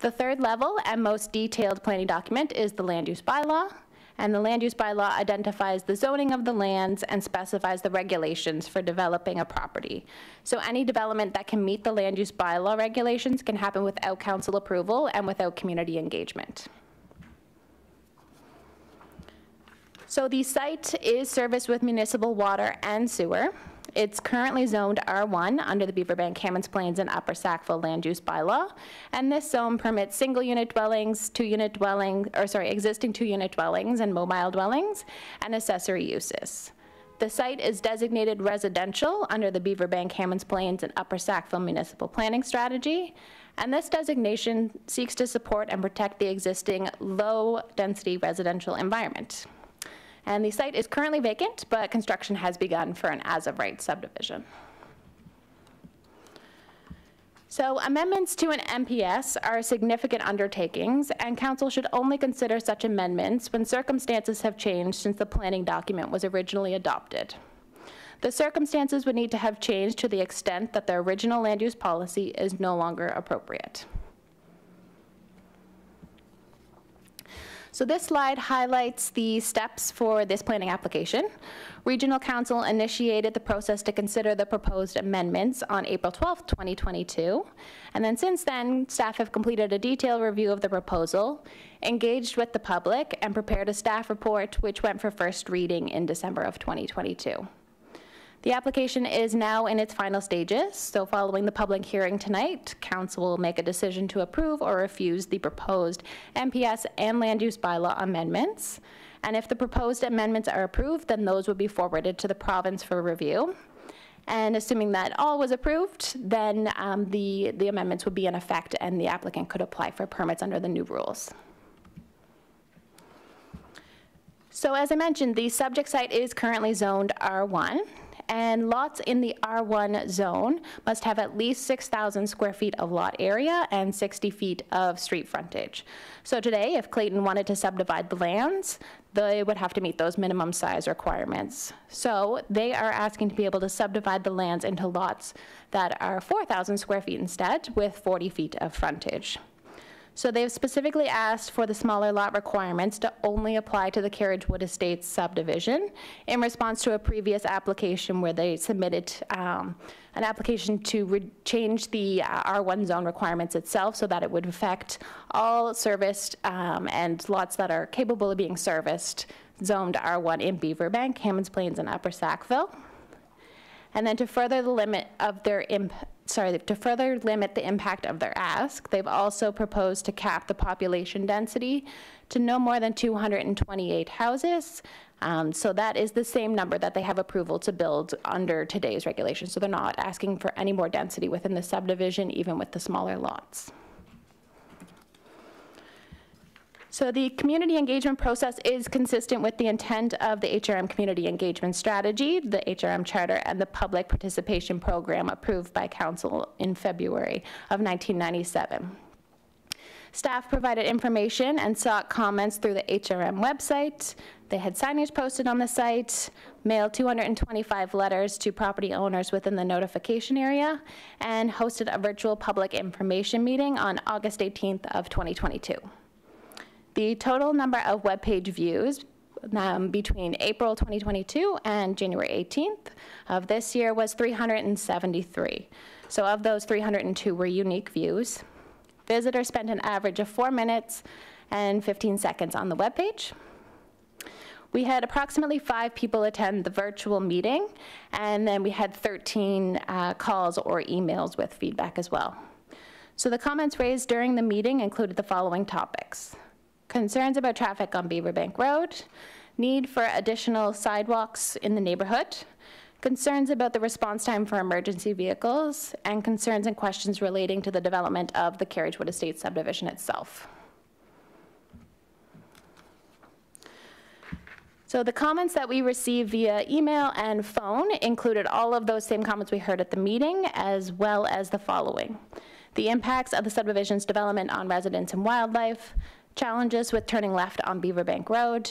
The third level and most detailed planning document is the land use bylaw. And the land use bylaw identifies the zoning of the lands and specifies the regulations for developing a property. So any development that can meet the land use bylaw regulations can happen without council approval and without community engagement. So the site is serviced with municipal water and sewer. It's currently zoned R1 under the Beaverbank Hammonds Plains and Upper Sackville Land Use Bylaw, and this zone permits single-unit dwellings, two-unit dwelling, or sorry, existing two-unit dwellings and mobile dwellings, and accessory uses. The site is designated residential under the Beaverbank Hammonds Plains and Upper Sackville Municipal Planning Strategy, and this designation seeks to support and protect the existing low-density residential environment. And the site is currently vacant, but construction has begun for an as-of-right subdivision. So amendments to an MPS are significant undertakings, and council should only consider such amendments when circumstances have changed since the planning document was originally adopted. The circumstances would need to have changed to the extent that the original land use policy is no longer appropriate. So this slide highlights the steps for this planning application. Regional Council initiated the process to consider the proposed amendments on April 12, 2022. And then since then, staff have completed a detailed review of the proposal, engaged with the public, and prepared a staff report which went for first reading in December of 2022. The application is now in its final stages, so following the public hearing tonight, council will make a decision to approve or refuse the proposed MPS and land use bylaw amendments. And if the proposed amendments are approved, then those would be forwarded to the province for review. And assuming that all was approved, then um, the, the amendments would be in effect and the applicant could apply for permits under the new rules. So as I mentioned, the subject site is currently zoned R1 and lots in the R1 zone must have at least 6,000 square feet of lot area and 60 feet of street frontage. So today, if Clayton wanted to subdivide the lands, they would have to meet those minimum size requirements. So they are asking to be able to subdivide the lands into lots that are 4,000 square feet instead with 40 feet of frontage. So they've specifically asked for the smaller lot requirements to only apply to the Carriagewood Estates subdivision in response to a previous application where they submitted um, an application to change the uh, R1 zone requirements itself so that it would affect all serviced um, and lots that are capable of being serviced zoned R1 in Beaverbank, Hammonds Plains, and Upper Sackville. And then to further the limit of their impact sorry, to further limit the impact of their ask, they've also proposed to cap the population density to no more than 228 houses. Um, so that is the same number that they have approval to build under today's regulations. So they're not asking for any more density within the subdivision, even with the smaller lots. So the community engagement process is consistent with the intent of the HRM community engagement strategy, the HRM charter, and the public participation program approved by council in February of 1997. Staff provided information and sought comments through the HRM website. They had signage posted on the site, mailed 225 letters to property owners within the notification area, and hosted a virtual public information meeting on August 18th of 2022. The total number of web page views um, between April 2022 and January 18th of this year was 373. So of those, 302 were unique views. Visitors spent an average of four minutes and 15 seconds on the web page. We had approximately five people attend the virtual meeting, and then we had 13 uh, calls or emails with feedback as well. So the comments raised during the meeting included the following topics concerns about traffic on Beaverbank Road, need for additional sidewalks in the neighborhood, concerns about the response time for emergency vehicles, and concerns and questions relating to the development of the Carriagewood Estates subdivision itself. So the comments that we received via email and phone included all of those same comments we heard at the meeting, as well as the following. The impacts of the subdivision's development on residents and wildlife, challenges with turning left on Beaverbank Road,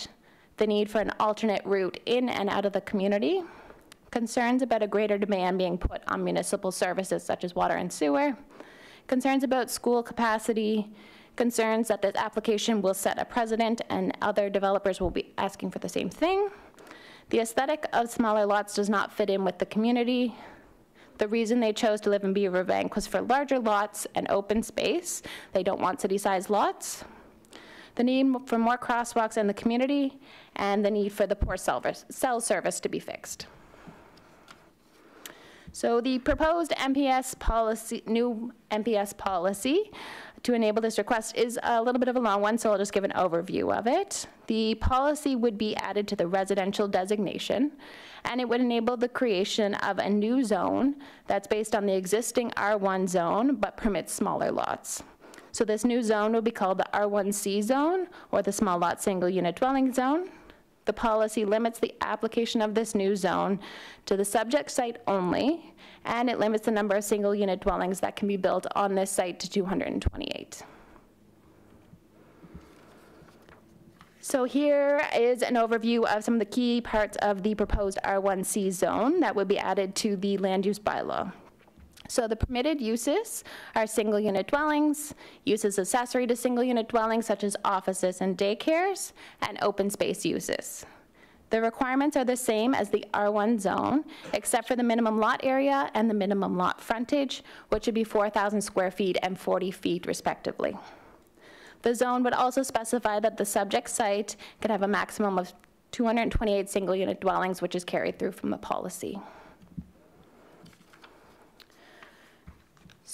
the need for an alternate route in and out of the community, concerns about a greater demand being put on municipal services such as water and sewer, concerns about school capacity, concerns that this application will set a precedent and other developers will be asking for the same thing. The aesthetic of smaller lots does not fit in with the community. The reason they chose to live in Beaverbank was for larger lots and open space. They don't want city-sized lots. The need for more crosswalks in the community and the need for the poor cell service to be fixed. So the proposed MPS policy, new MPS policy to enable this request is a little bit of a long one, so I'll just give an overview of it. The policy would be added to the residential designation, and it would enable the creation of a new zone that's based on the existing R1 zone, but permits smaller lots. So this new zone will be called the R1C zone, or the small lot single unit dwelling zone. The policy limits the application of this new zone to the subject site only, and it limits the number of single unit dwellings that can be built on this site to 228. So here is an overview of some of the key parts of the proposed R1C zone that would be added to the land use bylaw. So the permitted uses are single unit dwellings, uses accessory to single unit dwellings such as offices and daycares, and open space uses. The requirements are the same as the R1 zone, except for the minimum lot area and the minimum lot frontage, which would be 4,000 square feet and 40 feet respectively. The zone would also specify that the subject site could have a maximum of 228 single unit dwellings, which is carried through from the policy.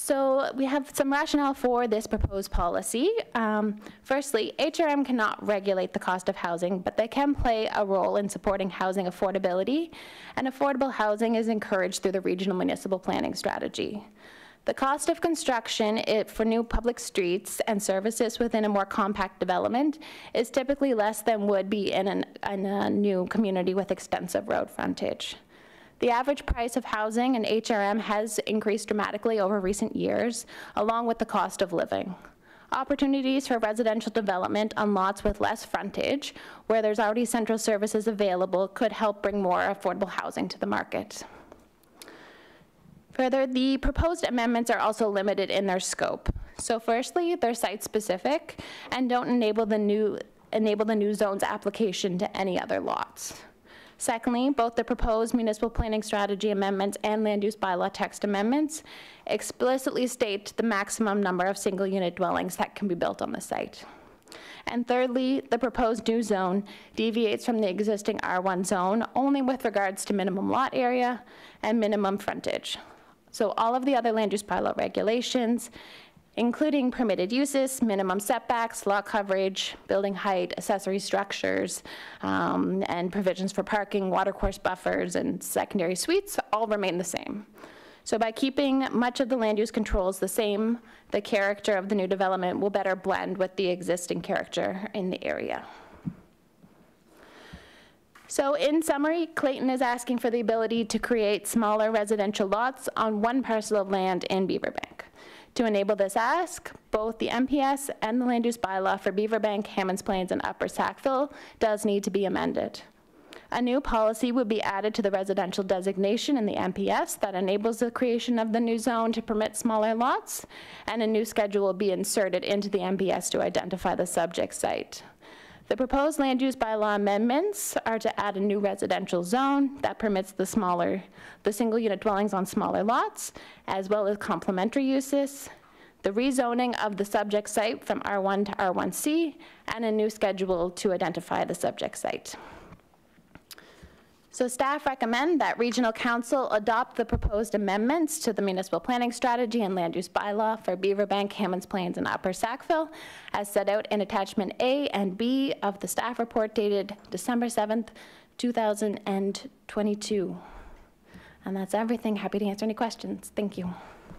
So we have some rationale for this proposed policy. Um, firstly, HRM cannot regulate the cost of housing, but they can play a role in supporting housing affordability, and affordable housing is encouraged through the regional municipal planning strategy. The cost of construction it, for new public streets and services within a more compact development is typically less than would be in, an, in a new community with extensive road frontage. The average price of housing in HRM has increased dramatically over recent years, along with the cost of living. Opportunities for residential development on lots with less frontage, where there's already central services available, could help bring more affordable housing to the market. Further, the proposed amendments are also limited in their scope. So firstly, they're site-specific and don't enable the new enable the new zone's application to any other lots. Secondly, both the proposed municipal planning strategy amendments and land use bylaw text amendments explicitly state the maximum number of single unit dwellings that can be built on the site. And thirdly, the proposed new zone deviates from the existing R1 zone only with regards to minimum lot area and minimum frontage. So all of the other land use bylaw regulations including permitted uses, minimum setbacks, lot coverage, building height, accessory structures, um, and provisions for parking, watercourse buffers, and secondary suites all remain the same. So by keeping much of the land use controls the same, the character of the new development will better blend with the existing character in the area. So in summary, Clayton is asking for the ability to create smaller residential lots on one parcel of land in Beaverbank. To enable this ask, both the MPS and the land use bylaw for Beaverbank, Hammonds Plains, and Upper Sackville does need to be amended. A new policy would be added to the residential designation in the MPS that enables the creation of the new zone to permit smaller lots, and a new schedule will be inserted into the MPS to identify the subject site. The proposed land use bylaw amendments are to add a new residential zone that permits the smaller, the single-unit dwellings on smaller lots, as well as complementary uses, the rezoning of the subject site from R1 to R1C, and a new schedule to identify the subject site. So staff recommend that Regional Council adopt the proposed amendments to the municipal planning strategy and land use bylaw for Beaverbank, Hammonds Plains, and Upper Sackville, as set out in attachment A and B of the staff report dated December 7th, 2022. And that's everything. Happy to answer any questions. Thank you.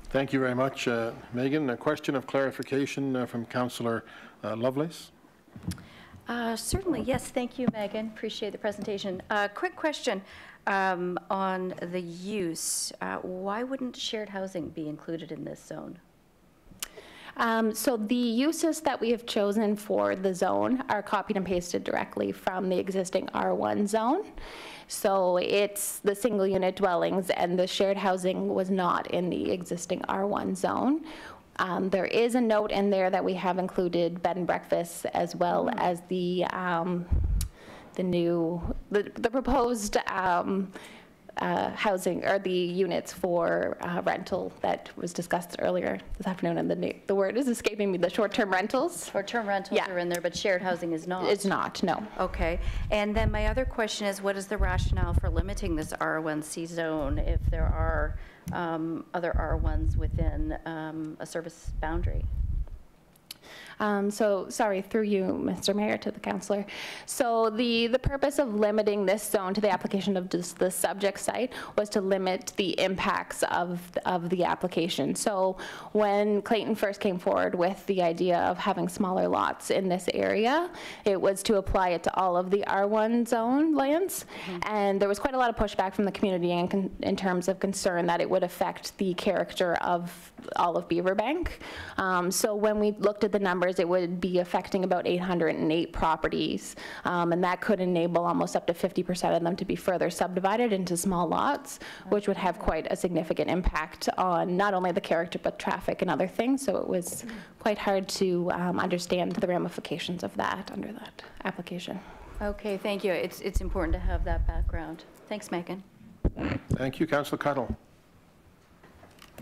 Thank you very much, uh, Megan. A question of clarification uh, from Councillor uh, Lovelace. Uh, Certainly, yes, thank you, Megan, appreciate the presentation. Uh, Quick question um, on the use. Uh, Why wouldn't shared housing be included in this zone? Um, So the uses that we have chosen for the zone are copied and pasted directly from the existing R1 zone. So it's the single-unit dwellings, and the shared housing was not in the existing R1 zone. Um, There is a note in there that we have included bed and breakfasts as well as the, um, the new, the the proposed um, uh, housing, or the units for uh, rental that was discussed earlier this afternoon, and the, new- the word is escaping me, the short-term rentals. Short-term rentals Yeah. are in there, but shared housing is not? It's not, no. Okay. And then my other question is, what is the rationale for limiting this R1C zone if there are um, other R1s within um, a service boundary? Um, So, sorry, through you, Mr. Mayor, to the counselor. So the, the purpose of limiting this zone to the application of just the subject site was to limit the impacts of, of the application. So when Clayton first came forward with the idea of having smaller lots in this area, it was to apply it to all of the R1 zone lands. And there was quite a lot of pushback from the community in, in terms of concern that it would affect the character of all of Beaverbank. Um, So when we looked at the numbers, it would be affecting about 808 properties, um, and that could enable almost up to 50% of them to be further subdivided into small lots, which would have quite a significant impact on not only the character, but traffic and other things. So it was quite hard to um, understand the ramifications of that under that application. Okay, thank you. It's, it's important to have that background. Thanks, Megan. Thank you, Councillor Cuttell.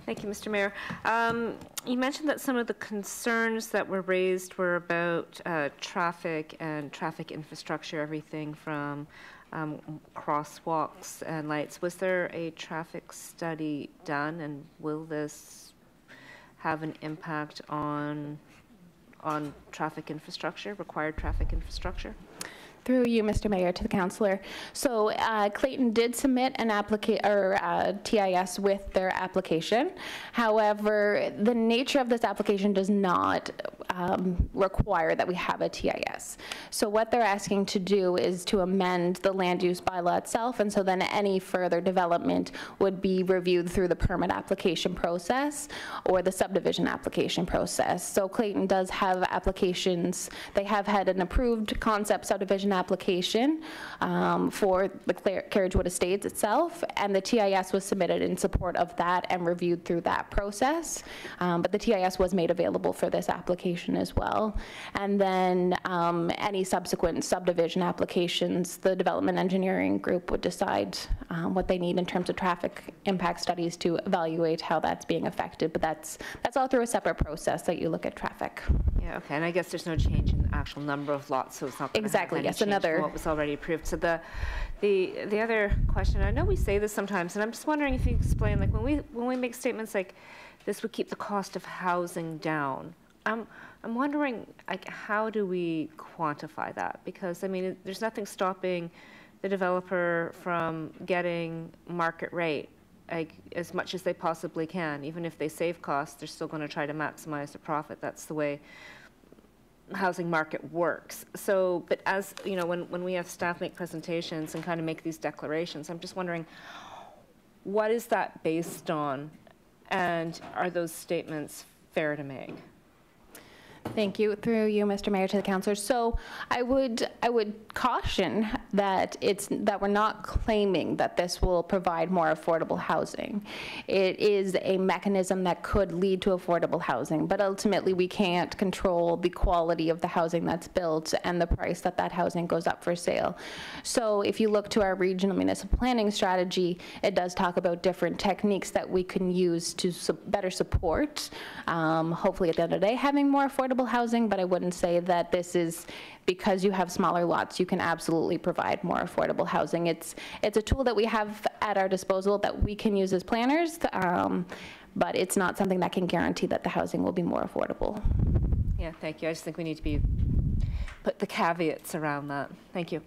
Thank you, Mr. Mayor. Um, You mentioned that some of the concerns that were raised were about uh, traffic and traffic infrastructure, everything from um, crosswalks and lights. Was there a traffic study done, and will this have an impact on, on traffic infrastructure, required traffic infrastructure? Through you, Mr. Mayor, to the counselor. So uh, Clayton did submit an applica, or uh, TIS with their application. However, the nature of this application does not um, require that we have a TIS. So what they're asking to do is to amend the land use bylaw itself, and so then any further development would be reviewed through the permit application process or the subdivision application process. So Clayton does have applications, they have had an approved concept subdivision application um, for the Carriagewood Estates itself, and the TIS was submitted in support of that and reviewed through that process. Um, But the TIS was made available for this application as well. And then um, any subsequent subdivision applications, the development engineering group would decide um, what they need in terms of traffic impact studies to evaluate how that's being affected. But that's, that's all through a separate process that you look at traffic. Yeah, okay, and I guess there's no change in the actual number of lots, so it's not going to have Exactly, yes, another- what was already approved. So the, the, the other question, I know we say this sometimes, and I'm just wondering if you explain, like, when we, when we make statements like, this would keep the cost of housing down, I'm, I'm wondering, like, how do we quantify that? Because, I mean, it- there's nothing stopping the developer from getting market rate, like, as much as they possibly can. Even if they save costs, they're still going to try to maximize the profit. That's the way housing market works. So, but as, you know, when, when we have staff make presentations and kind of make these declarations, I'm just wondering, what is that based on? And are those statements fair to make? Thank you. Through you, Mr. Mayor, to the councilors. So I would, I would caution that it's, that we're not claiming that this will provide more affordable housing. It is a mechanism that could lead to affordable housing, but ultimately, we can't control the quality of the housing that's built and the price that that housing goes up for sale. So if you look to our regional municipal planning strategy, it does talk about different techniques that we can use to better support, um, hopefully at the end of the day, having more affordable housing, but I wouldn't say that this is, because you have smaller lots, you can absolutely provide more affordable housing. It's, it's a tool that we have at our disposal that we can use as planners, um, but it's not something that can guarantee that the housing will be more affordable. Yeah, thank you. I just think we need to be, put the caveats around that. Thank you.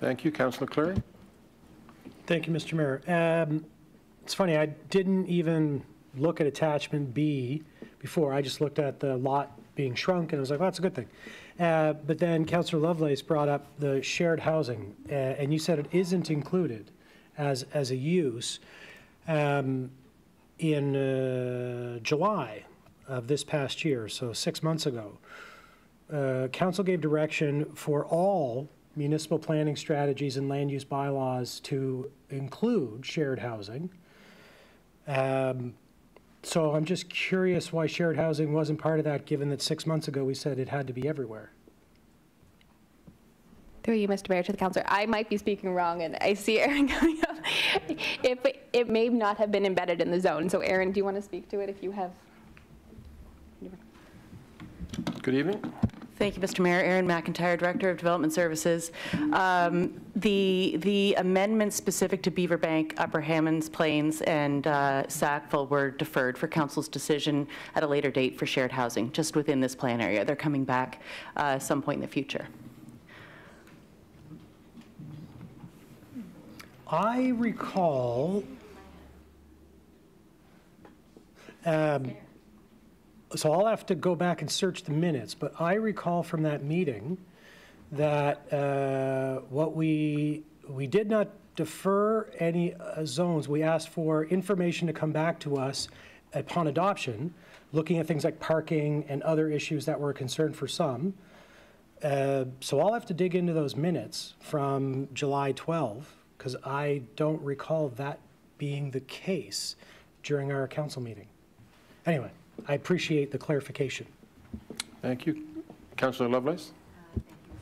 Thank you. Councillor Cleary? Thank you, Mr. Mayor. Um, It's funny, I didn't even look at attachment B before. I just looked at the lot being shrunk, and I was like, well, that's a good thing. Uh, But then Councillor Lovelace brought up the shared housing, uh, and you said it isn't included as, as a use. Um, In uh, July of this past year, so six months ago, uh, council gave direction for all municipal planning strategies and land use bylaws to include shared housing. Um, So I'm just curious why shared housing wasn't part of that, given that six months ago we said it had to be everywhere. Through you, Mr. Mayor, to the councilor, I might be speaking wrong, and I see Aaron coming up. If, it may not have been embedded in the zone, so Aaron, do you want to speak to it if you have? Good evening. Thank you, Mr. Mayor. Erin McIntyre, Director of Development Services. Um, The the amendments specific to Beaver Bank, Upper Hammonds Plains, and uh, Sackville were deferred for council's decision at a later date for shared housing, just within this plan area. They're coming back uh, some point in the future. I recall, um, so I'll have to go back and search the minutes, but I recall from that meeting that uh, what we, we did not defer any uh, zones. We asked for information to come back to us upon adoption, looking at things like parking and other issues that were a concern for some. Uh, So I'll have to dig into those minutes from July 12, because I don't recall that being the case during our council meeting. Anyway, I appreciate the clarification. Thank you. Councillor Lovelace?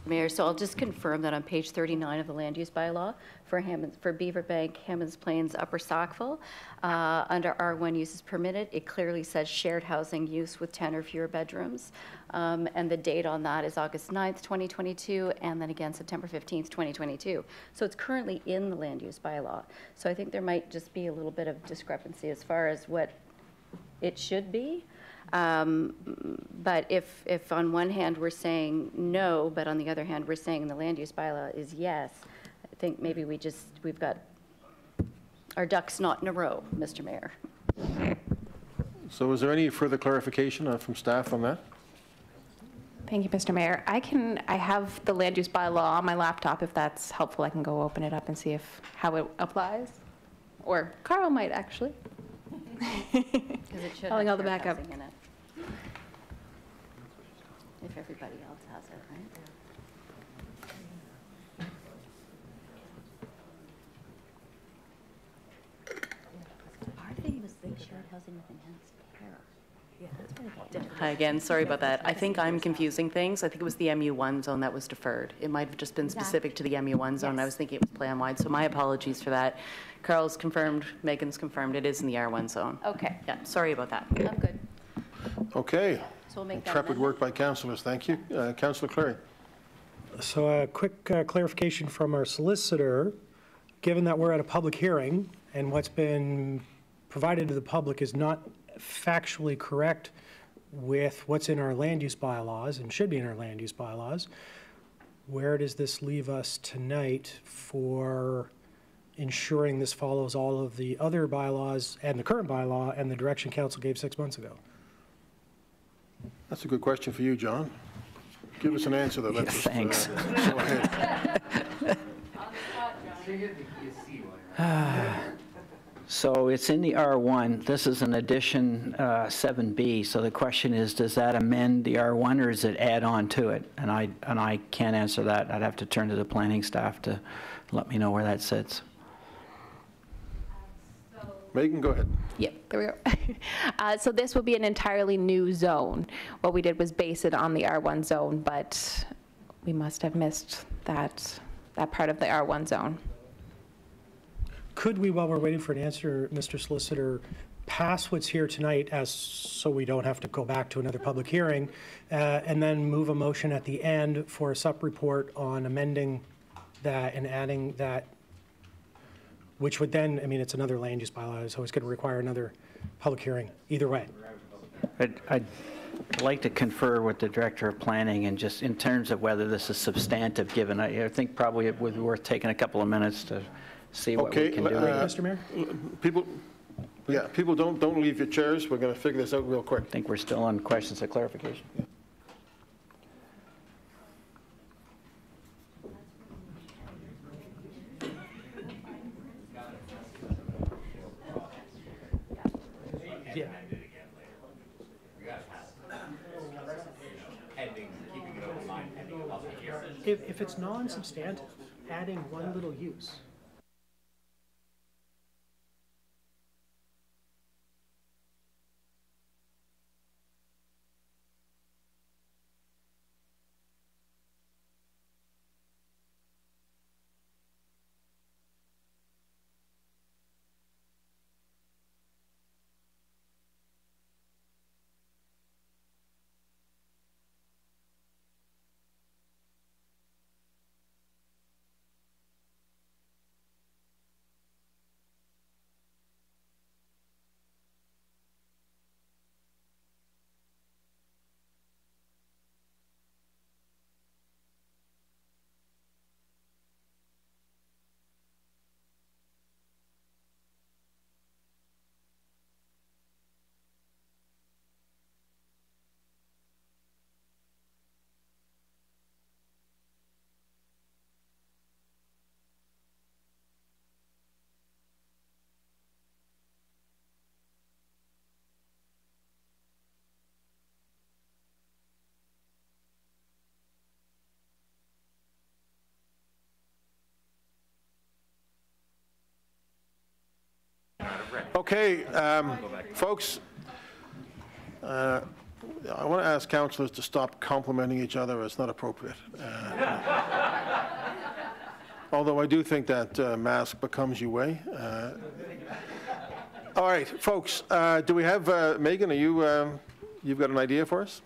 Mayor, so I'll just confirm that on page 39 of the land use bylaw for Hammonds, for Beaver Bank, Hammonds Plains, Upper Sackville, uh, under R1 uses permitted, it clearly says shared housing use with 10 or fewer bedrooms. Um, And the date on that is August 9th, 2022, and then again September 15th, 2022. So it's currently in the land use bylaw. So I think there might just be a little bit of discrepancy as far as what it should be. Um, But if, if on one hand we're saying no, but on the other hand, we're saying the land use bylaw is yes, I think maybe we just, we've got our ducks not in a row, Mr. Mayor. So is there any further clarification uh, from staff on that? Thank you, Mr. Mayor. I can, I have the land use bylaw on my laptop. If that's helpful, I can go open it up and see if, how it applies. Or Carl might, actually. Because it should Calling have all the shared backup. housing in it. If everybody else has it, right? Our thing was the shared housing with enhanced care. Yeah, that's what I did. Hi again, sorry about that. I think I'm confusing things. I think it was the MU1 zone that was deferred. It might have just been specific to the MU1 zone. I was thinking it was plan-wide, so my apologies for that. Carl's confirmed, Megan's confirmed, it is in the R1 zone. Okay. Yeah, sorry about that. I'm good. Okay. So we'll make that Intrepid amendment. work by councillors, thank you. Uh, Councillor Cleary? So a quick uh, clarification from our solicitor, given that we're at a public hearing and what's been provided to the public is not factually correct with what's in our land use bylaws and should be in our land use bylaws, where does this leave us tonight for ensuring this follows all of the other bylaws and the current bylaw and the direction council gave six months ago? That's a good question for you, John. give us an answer that lets us. uh, Thanks. go ahead. So it's in the R1. This is an addition, uh, 7B. So the question is, does that amend the R1 or does it add on to it? And I, and I can't answer that. I'd have to turn to the planning staff to let me know where that sits. Megan, go ahead. Yep, there we go. Uh, So this will be an entirely new zone. What we did was base it on the R1 zone, but we must have missed that, that part of the R1 zone. Could we, while we're waiting for an answer, Mr. Solicitor, pass what's here tonight as, so we don't have to go back to another public hearing, uh, and then move a motion at the end for a sup-report on amending that and adding that, which would then, I mean, it's another land use bylaw, so it's going to require another public hearing, either way. I'd, I'd like to confer with the Director of Planning and just in terms of whether this is substantive, given, I I think probably it would be worth taking a couple of minutes to see what we Okay, can do. uh, Mr. Mayor? People, yeah, people don't, don't leave your chairs. We're going to figure this out real quick. I think we're still on questions of clarification. Yeah. If, if it's non-substantive, adding one little use, Okay, um, folks, uh, I want to ask councillors to stop complimenting each other. It's not appropriate. Uh, Although I do think that uh, mask becomes you way. Uh, All right, folks, uh, do we have, uh, Megan, are you, um, you've got an idea for us?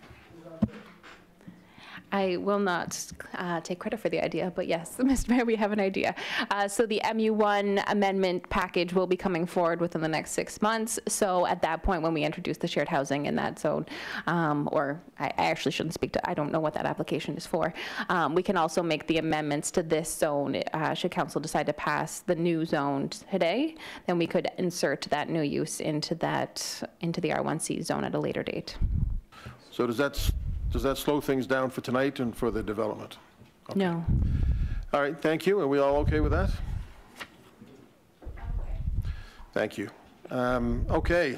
I will not uh, take credit for the idea, but yes, Mr. Mayor, we have an idea. Uh, So the MU1 amendment package will be coming forward within the next six months. So at that point, when we introduce the shared housing in that zone, um, or I I actually shouldn't speak to, I don't know what that application is for, um, we can also make the amendments to this zone. uh, Should council decide to pass the new zone today, then we could insert that new use into that, into the R1C zone at a later date. So does that, does that slow things down for tonight and for the development? No. All right, thank you. Are we all okay with that? Thank you. Um, Okay.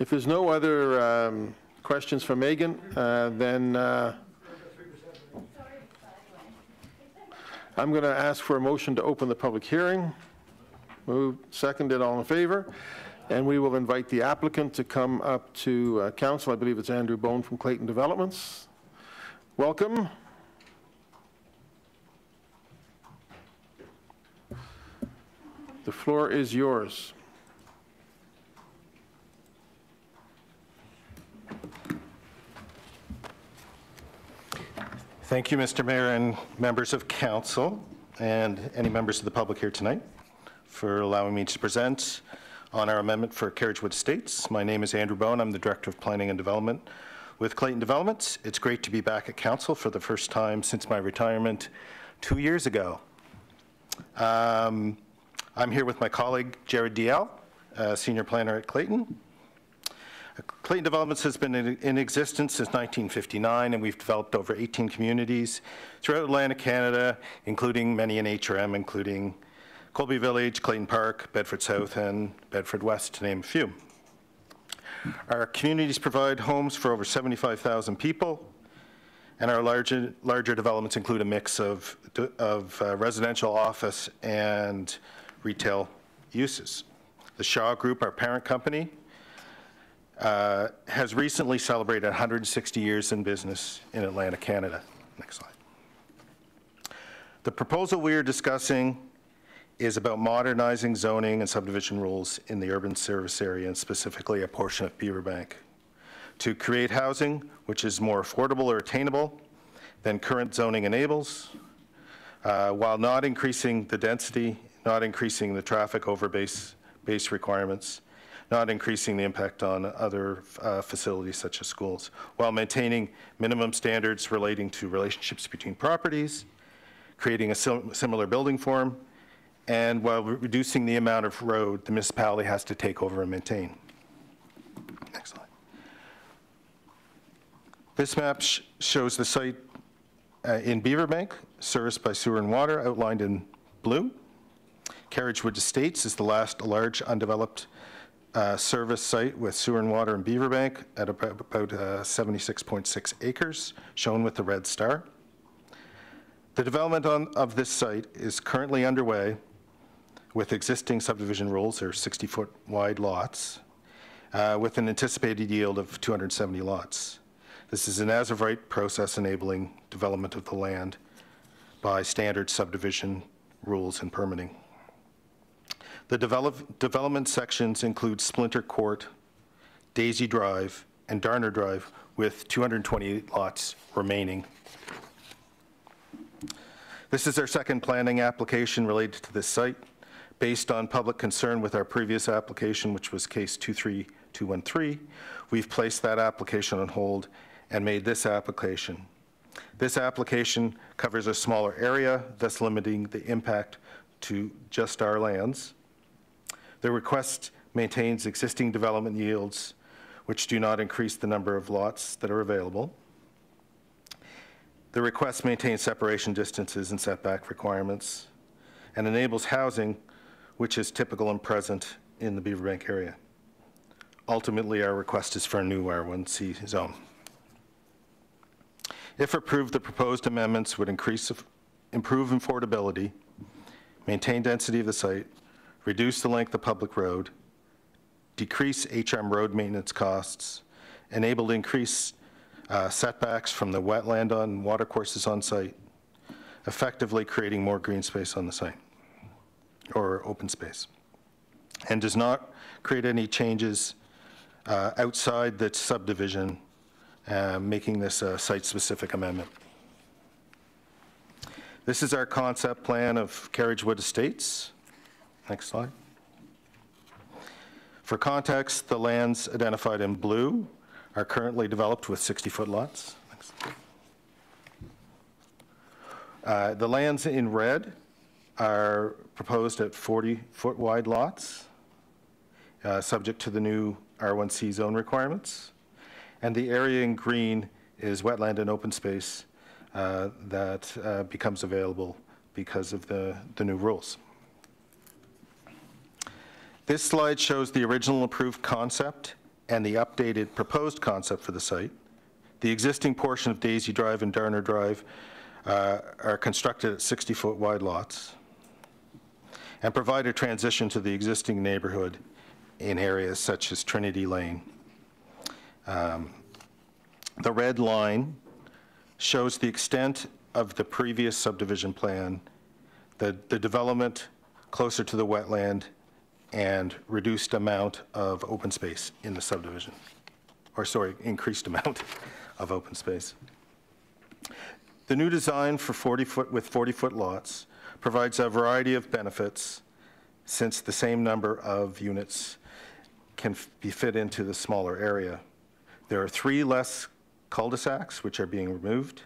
If there's no other um, questions for Megan, uh, then uh, I'm going to ask for a motion to open the public hearing. Moved, seconded, all in favor? And we will invite the applicant to come up to uh, council. I believe it's Andrew Bone from Clayton Developments. Welcome. The floor is yours. Thank you, Mr. Mayor and members of council, and any members of the public here tonight, for allowing me to present on our amendment for Carriagewood Estates. My name is Andrew Bone. I'm the Director of Planning and Development with Clayton Developments. It's great to be back at council for the first time since my retirement two years ago. Um, I'm here with my colleague Jared Dial, uh, Senior Planner at Clayton. Clayton Developments has been in in existence since 1959, and we've developed over 18 communities throughout Atlantic Canada, including many in HRM, including Colby Village, Clayton Park, Bedford South, and Bedford West, to name a few. Our communities provide homes for over 75,000 people, and our larger, larger developments include a mix of, of uh, residential, office, and retail uses. The Shaw Group, our parent company, uh, has recently celebrated 160 years in business in Atlantic Canada. Next slide. The proposal we are discussing is about modernizing zoning and subdivision rules in the urban service area and specifically a portion of Beaverbank to create housing which is more affordable or attainable than current zoning enables, uh, while not increasing the density, not increasing the traffic over base, base requirements, not increasing the impact on other uh, facilities such as schools, while maintaining minimum standards relating to relationships between properties, creating a sim similar building form, and while reducing the amount of road the municipality has to take over and maintain. Next slide. This map sh shows the site uh, in Beaverbank, serviced by sewer and water, outlined in blue. Carriagewood Estates is the last large undeveloped uh, service site with sewer and water in Beaverbank at about, about uh, 76.6 acres, shown with the red star. The development on, of this site is currently underway with existing subdivision rules, they're 60-foot wide lots, uh, with an anticipated yield of 270 lots. This is an as-of-right process enabling development of the land by standard subdivision rules and permitting. The develop, development sections include Splinter Court, Daisy Drive, and Darner Drive, with 228 lots remaining. This is our second planning application related to this site based on public concern with our previous application, which was case 23213, we've placed that application on hold and made this application. This application covers a smaller area, thus limiting the impact to just our lands. The request maintains existing development yields, which do not increase the number of lots that are available. The request maintains separation distances and setback requirements and enables housing which is typical and present in the Beaverbank area. Ultimately, our request is for a new R1C zone. If approved, the proposed amendments would increase, improve affordability, maintain density of the site, reduce the length of public road, decrease HM road maintenance costs, enable to increase uh, setbacks from the wetland on watercourses on site, effectively creating more green space on the site or open space, and does not create any changes uh, outside the subdivision, uh, making this a site-specific amendment. This is our concept plan of Carriagewood Estates. Next slide. For context, the lands identified in blue are currently developed with 60-foot lots. Uh, the lands in red are proposed at 40-foot wide lots, uh, subject to the new R1C zone requirements. And the area in green is wetland and open space uh, that uh, becomes available because of the, the new rules. This slide shows the original approved concept and the updated proposed concept for the site. The existing portion of Daisy Drive and Darner Drive uh, are constructed at 60-foot wide lots and provide a transition to the existing neighborhood in areas such as Trinity Lane. Um, the red line shows the extent of the previous subdivision plan, the, the development closer to the wetland, and reduced amount of open space in the subdivision, or sorry, increased amount of open space. The new design for 40 foot with 40 foot lots provides a variety of benefits since the same number of units can be fit into the smaller area. There are three less cul-de-sacs which are being removed.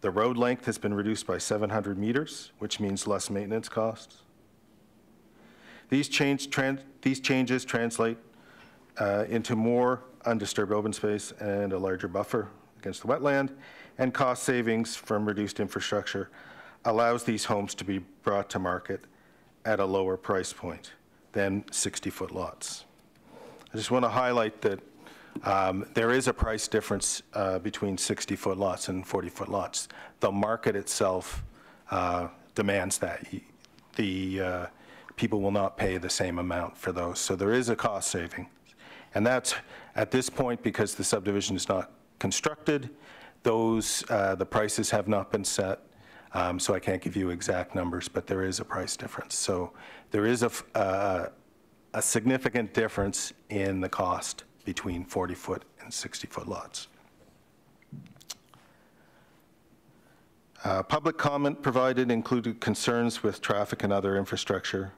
The road length has been reduced by 700 meters, which means less maintenance costs. These, change, trans, these changes translate uh, into more undisturbed open space and a larger buffer against the wetland, and cost savings from reduced infrastructure allows these homes to be brought to market at a lower price point than 60-foot lots. I just want to highlight that um, there is a price difference uh, between 60-foot lots and 40-foot lots. The market itself uh, demands that. The uh, people will not pay the same amount for those, so there is a cost saving. And that's, at this point, because the subdivision is not constructed, those, uh, the prices have not been set, um, so I can't give you exact numbers, but there is a price difference. So there is a, uh, a significant difference in the cost between 40-foot and 60-foot lots. Uh, Public comment provided included concerns with traffic and other infrastructure.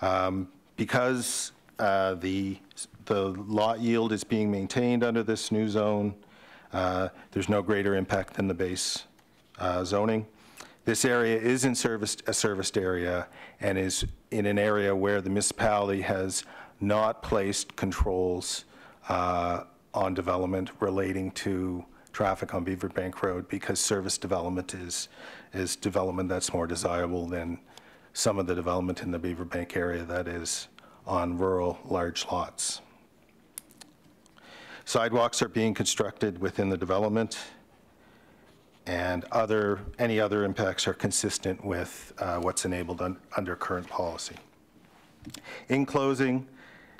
Um, Because uh, the, the lot yield is being maintained under this new zone, uh, there's no greater impact than the base uh, zoning. This area is in serviced, a serviced area and is in an area where the municipality has not placed controls uh, on development relating to traffic on Beaverbank Road because service development is, is development that's more desirable than some of the development in the Beaverbank area that is on rural large lots. Sidewalks are being constructed within the development, and other, any other impacts are consistent with uh, what's enabled un- under current policy. In closing,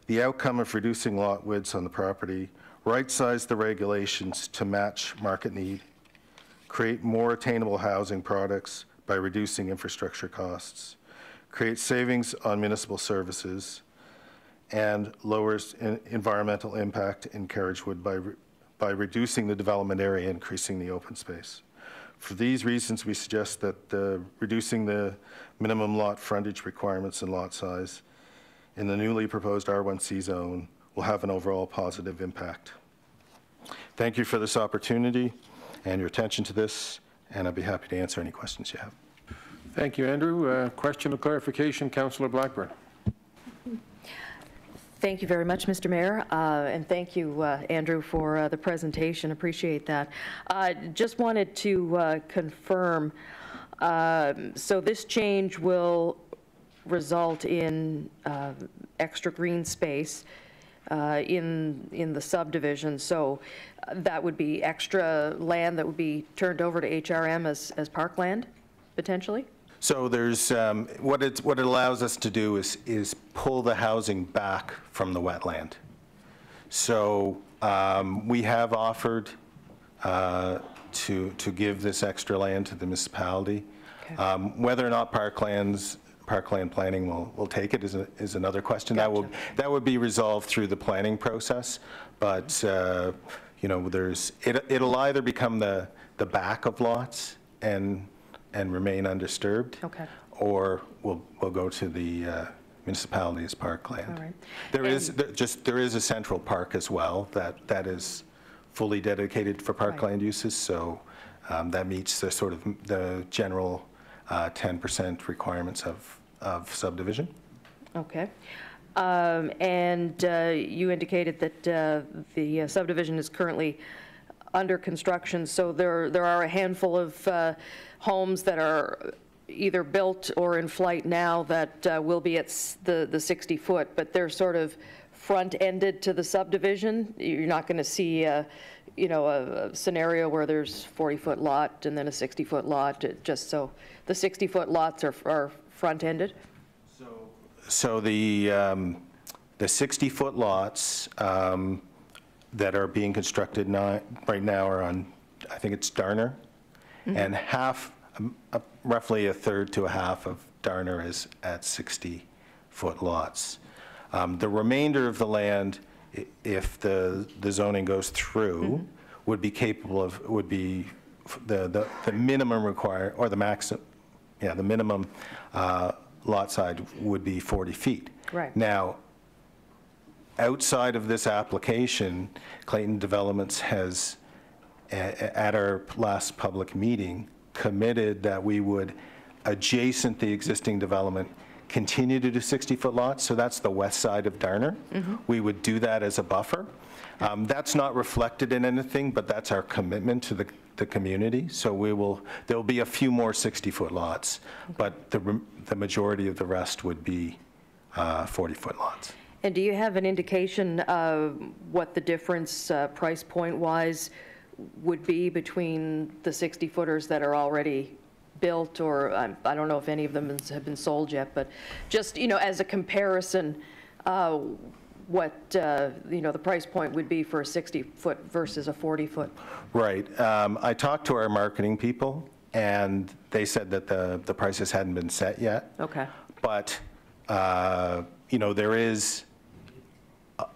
the outcome of reducing lot widths on the property, right-size the regulations to match market need, create more attainable housing products by reducing infrastructure costs, create savings on municipal services, and lowers en- environmental impact in Carriagewood by, re- by reducing the development area, increasing the open space. For these reasons, we suggest that uh, reducing the minimum lot frontage requirements and lot size in the newly proposed R1C zone will have an overall positive impact. Thank you for this opportunity and your attention to this, and I'd be happy to answer any questions you have. Thank you, Andrew. Uh, Question or clarification, Councillor Blackburn? Thank you very much, Mr. Mayor, uh, and thank you, uh, Andrew, for uh, the presentation. Appreciate that. Uh, Just wanted to uh, confirm, um, so this change will result in uh, extra green space in, in the subdivision, so that would be extra land that would be turned over to HRM as, as parkland, potentially? So there's, um, what it, what it allows us to do is, is pull the housing back from the wetland. So um, we have offered uh, to, to give this extra land to the municipality. Um, Whether or not parklands, parkland planning will, will take it is, a- is another question. That will, that would be resolved through the planning process, but, uh, you know, there's, it, it'll either become the, the back of lots and, and remain undisturbed. Okay. Or we'll, we'll go to the uh, municipality's parkland. All right. There is, there- just, there is a central park as well that, that is fully dedicated for parkland uses, so um, that meets the sort of, the general uh, 10% requirements of, of subdivision. Okay. Um, And uh, you indicated that uh, the uh, subdivision is currently under construction, so there, there are a handful of uh, homes that are either built or in flight now that uh, will be at the, the 60-foot, but they're sort of front-ended to the subdivision. You're not going to see, uh, you know, a a scenario where there's 40-foot lot and then a 60-foot lot, it- just so the 60-foot lots are, are front-ended? So the, um, the 60-foot lots um, that are being constructed now, right now are on, I think it's Darner, and half, um, uh, roughly a third to a half of Darner is at 60-foot lots. Um, The remainder of the land, if the the zoning goes through, would be capable of, would be f- the, the the minimum require, or the maximum, yeah, the minimum uh, lot size would be 40 feet. Right. Now, outside of this application, Clayton Developments has, at our last public meeting, committed that we would, adjacent the existing development, continue to do 60-foot lots, so that's the west side of Darner. We would do that as a buffer. Um, That's not reflected in anything, but that's our commitment to the, the community. So we will, there'll be a few more 60-foot lots, but the, the majority of the rest would be 40-foot lots. And do you have an indication of what the difference, uh, price point-wise, would be between the 60-footers that are already built, or, um, I don't know if any of them have been sold yet, but just, you know, as a comparison, uh, what, uh, you know, the price point would be for a 60-foot versus a 40-foot? Right. Um, I talked to our marketing people, and they said that the, the prices hadn't been set yet. Okay. But, uh, you know, there is a-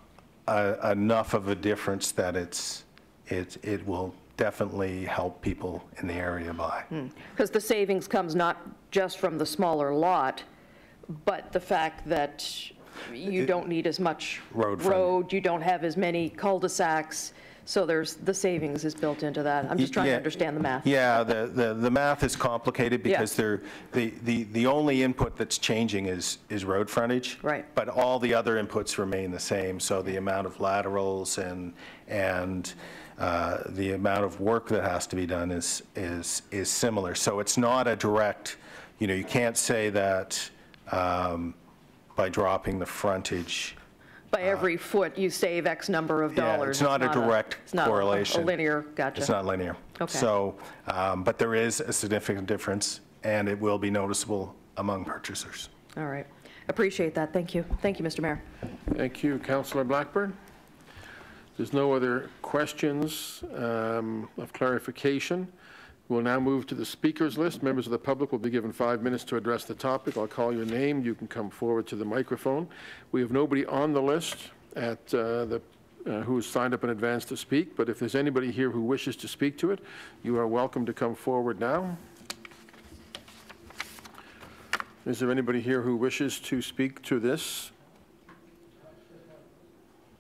a- enough of a difference that it's, it, it will definitely help people in the area buy. Hmm. Because the savings comes not just from the smaller lot, but the fact that you don't need as much Road road, you don't have as many cul-de-sacs, so there's, the savings is built into that. I'm just trying to Yeah. understand the math. Yeah, the, the, the math is complicated because they're, the, the, the only input that's changing is, is road frontage. Right. But all the other inputs remain the same, so the amount of laterals and, and uh, the amount of work that has to be done is, is, is similar. So it's not a direct, you know, you can't say that um, by dropping the frontage, By every foot, you save X number of Uh, yeah, dollars. it's not a direct it's not a- correlation. A linear, gotcha. It's not linear. Okay. So, um, but there is a significant difference, and it will be noticeable among purchasers. All right. Appreciate that. Thank you. Thank you, Mr. Mayor. Thank you, Councillor Blackburn. There's no other questions um, of clarification. We'll now move to the speakers list. Members of the public will be given five minutes to address the topic. I'll call your name. You can come forward to the microphone. We have nobody on the list at uh, the, uh, who has signed up in advance to speak, but if there's anybody here who wishes to speak to it, you are welcome to come forward now. Is there anybody here who wishes to speak to this?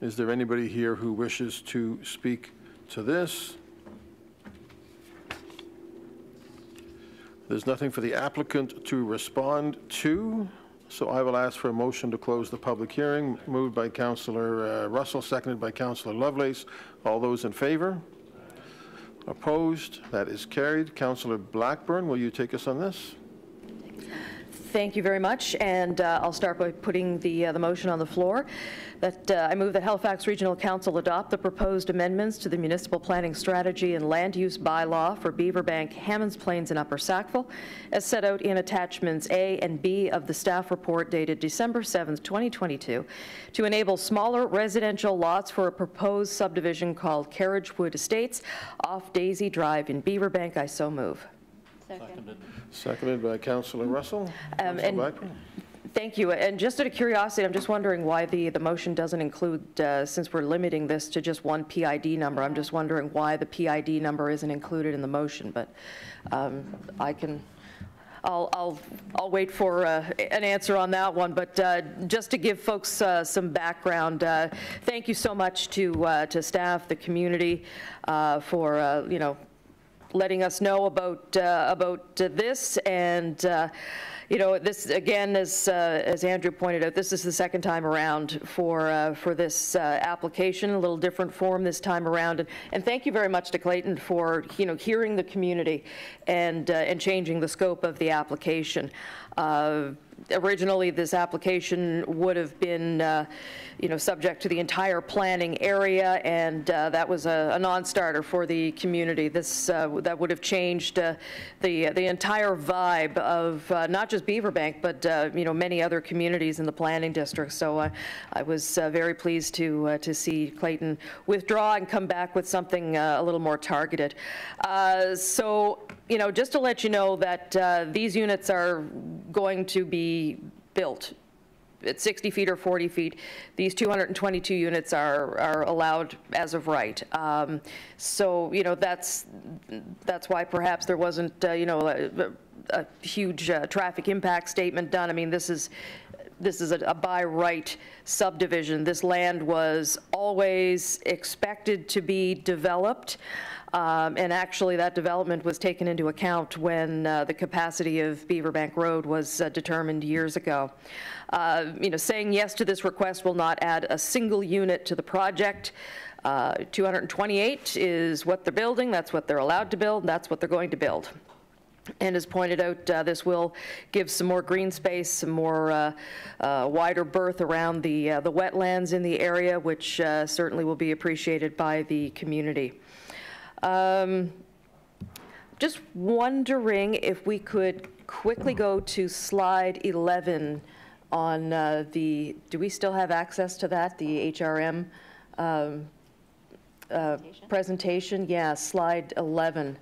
Is there anybody here who wishes to speak to this? There's nothing for the applicant to respond to, so I will ask for a motion to close the public hearing, moved by Councillor uh, Russell, seconded by Councillor Lovelace. All those in favor? Opposed? That is carried. Councillor Blackburn, will you take us on this? Thank you very much, and uh, I'll start by putting the, uh, the motion on the floor, that uh, I move that Halifax Regional Council adopt the proposed amendments to the municipal planning strategy and land use bylaw for Beaverbank, Hammonds Plains, and Upper Sackville, as set out in attachments A and B of the staff report dated December 7, 2022, to enable smaller residential lots for a proposed subdivision called Carriagewood Estates off Daisy Drive in Beaverbank. I so move. Seconded by Councillor Russell. Um, Councillor and- Blackburn? Thank you. And just out of curiosity, I'm just wondering why the, the motion doesn't include, uh, since we're limiting this to just one PID number, I'm just wondering why the PID number isn't included in the motion, but um, I can, I'll, I'll, I'll wait for uh, an answer on that one. But uh, just to give folks uh, some background, uh, thank you so much to, uh, to staff, the community, uh, for, you know, letting us know about, about this. And, you know, this, again, as, uh, as Andrew pointed out, this is the second time around for, uh, for this uh, application, a little different form this time around. And, and thank you very much to Clayton for, you know, hearing the community and, uh, and changing the scope of the application. Originally, this application would have been, uh, you know, subject to the entire planning area, and uh, that was a a non-starter for the community. This, uh, that would have changed uh, the, the entire vibe of uh, not just Beaverbank, but, uh, you know, many other communities in the planning district. So I was very pleased to, to see Clayton withdraw and come back with something a little more targeted. So, you know, just to let you know that uh, these units are going to be built at 60 feet or 40 feet. These 222 units are, are allowed as of right. Um, So, you know, that's, that's why perhaps there wasn't, uh, you know, a, a huge uh, traffic impact statement done. I mean, this is this is a a by right subdivision. This land was always expected to be developed, um, and actually, that development was taken into account when uh, the capacity of Beaverbank Road was uh, determined years ago. Uh, You know, saying yes to this request will not add a single unit to the project. Uh, 228 is what they're building, that's what they're allowed to build, that's what they're going to build. And as pointed out, uh, this will give some more green space, some more uh, uh, wider berth around the, uh, the wetlands in the area, which uh, certainly will be appreciated by the community. Um, Just wondering if we could quickly go to slide 11 on uh, the, do we still have access to that, the HRM um, uh, presentation? Yeah, slide 11.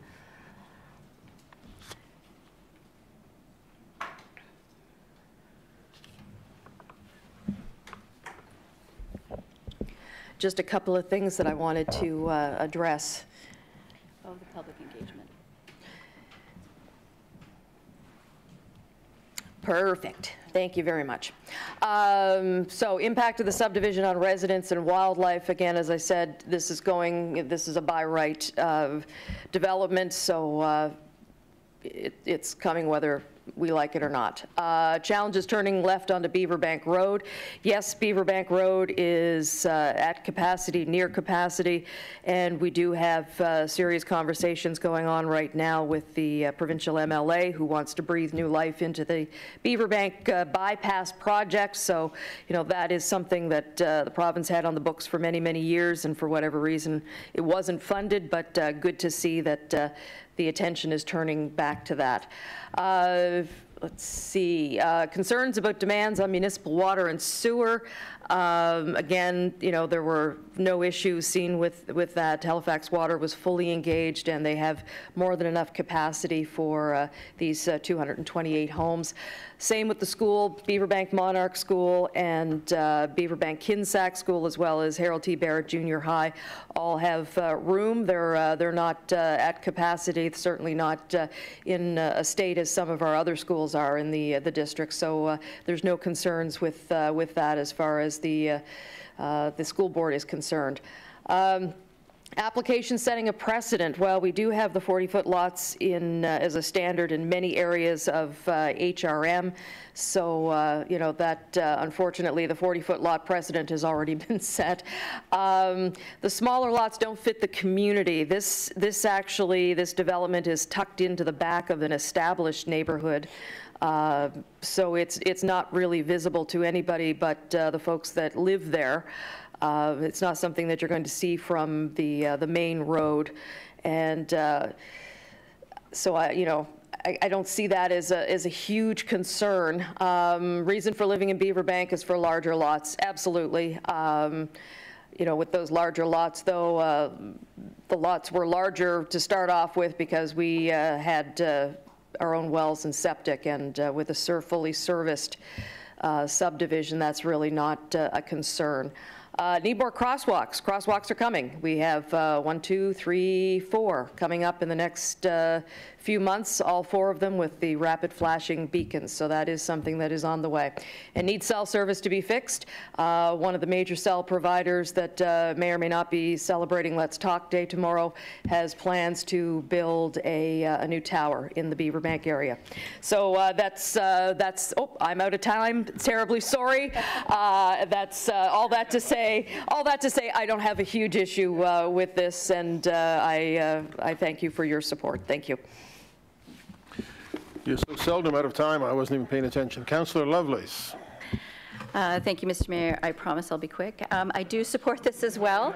Just a couple of things that I wanted to uh, address. Oh, the public engagement. Perfect. Thank you very much. Um, So impact of the subdivision on residents and wildlife, again, as I said, this is going, this is a by right uh, development, so uh, it- it's coming whether we like it or not. Uh, Challenges turning left onto Beaverbank Road. Yes, Beaverbank Road is uh, at capacity, near capacity, and we do have uh, serious conversations going on right now with the uh, provincial MLA who wants to breathe new life into the Beaverbank uh, bypass project. So, you know, that is something that uh, the province had on the books for many, many years, and for whatever reason, it wasn't funded, but good to see that the attention is turning back to that. Uh, Let's see, uh, concerns about demands on municipal water and sewer. Um, Again, you know, there were no issues seen with, with that. Halifax Water was fully engaged, and they have more than enough capacity for uh, these uh, 228 homes. Same with the school, Beaverbank Monarch School and uh, Beaverbank Kinsac School, as well as Harold T. Barrett Junior High, all have uh, room. They're, uh, they're not uh, at capacity, certainly not in a state as some of our other schools are in the, the district. So there's no concerns with, with that as far as the, uh, uh, the school board is concerned. Um, Application setting a precedent, well, we do have the 40-foot lots in, uh, as a standard in many areas of uh, HRM, so, uh, you know, that, uh, unfortunately, the 40-foot lot precedent has already been set. Um, The smaller lots don't fit the community. This, this actually, this development is tucked into the back of an established neighborhood, uh, so it's, it's not really visible to anybody but uh, the folks that live there. Uh, It's not something that you're going to see from the, uh, the main road. And uh, so I, you know, I, don't see that as a, as a huge concern. Um, Reason for living in Beaverbank is for larger lots, absolutely. Um, You know, with those larger lots, though, uh, the lots were larger to start off with because we uh, had uh, our own wells and septic, and uh, with a ser- fully serviced uh, subdivision, that's really not uh, a concern. Uh, Need more crosswalks. Crosswalks are coming. We have uh, one, two, three, four coming up in the next uh, few months, all four of them with the rapid flashing beacons. So that is something that is on the way. And needs cell service to be fixed. Uh, One of the major cell providers that uh, may or may not be celebrating Let's Talk Day tomorrow has plans to build a, uh, a new tower in the Beaverbank area. So uh, that's, uh, that's, oh, I'm out of time, terribly sorry. That's all that to say, all that to say, I don't have a huge issue with this, and I, I thank you for your support. Thank you. You're so seldom out of time, I wasn't even paying attention. Councillor Lovelace. Uh, Thank you, Mr. Mayor. I promise I'll be quick. Um, I do support this as well.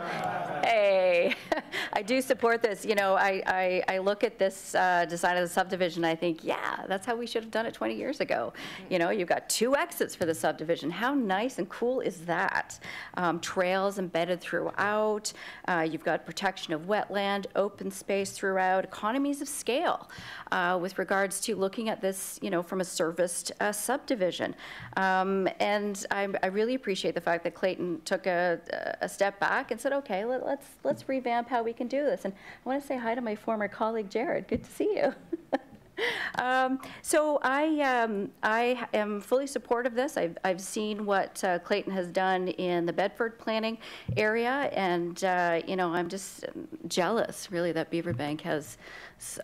Hey, I do support this. You know, I, I, I look at this uh, design of the subdivision, I think, yeah, that's how we should have done it 20 years ago. You know, you've got two exits for the subdivision. How nice and cool is that? Um, Trails embedded throughout. Uh, You've got protection of wetland, open space throughout, economies of scale uh, with regards to looking at this, you know, from a serviced uh, subdivision. Um, And I, I really appreciate the fact that Clayton took a, a step back and said, okay, let, let's, let's revamp how we can do this. And I want to say hi to my former colleague, Jared. Good to see you. Um, So I, um, I am fully supportive of this. I've, I've seen what uh, Clayton has done in the Bedford planning area, and, uh, you know, I'm just jealous, really, that Beaverbank has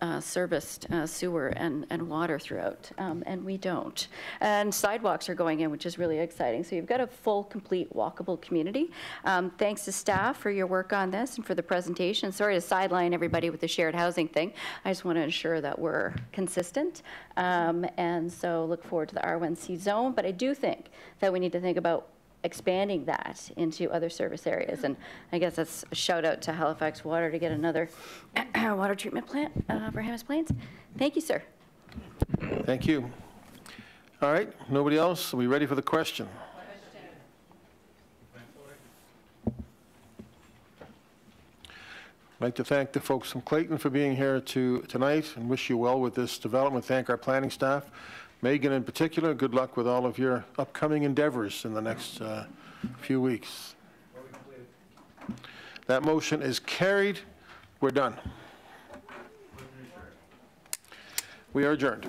uh, serviced uh, sewer and, and water throughout, um, and we don't. And sidewalks are going in, which is really exciting. So you've got a full, complete, walkable community. Um, Thanks to staff for your work on this and for the presentation. Sorry to sideline everybody with the shared housing thing. I just want to ensure that we're consistent. Um, And so look forward to the R1C zone. But I do think that we need to think about expanding that into other service areas. And I guess that's a shout out to Halifax Water to get another water treatment plant uh, for Hammonds Plains. Thank you, sir. Thank you. All right, nobody else? Are we ready for the question? I'd like to thank the folks from Clayton for being here to, tonight and wish you well with this development. Thank our planning staff. Megan in particular, good luck with all of your upcoming endeavors in the next uh, few weeks. That motion is carried. We're done. We are adjourned.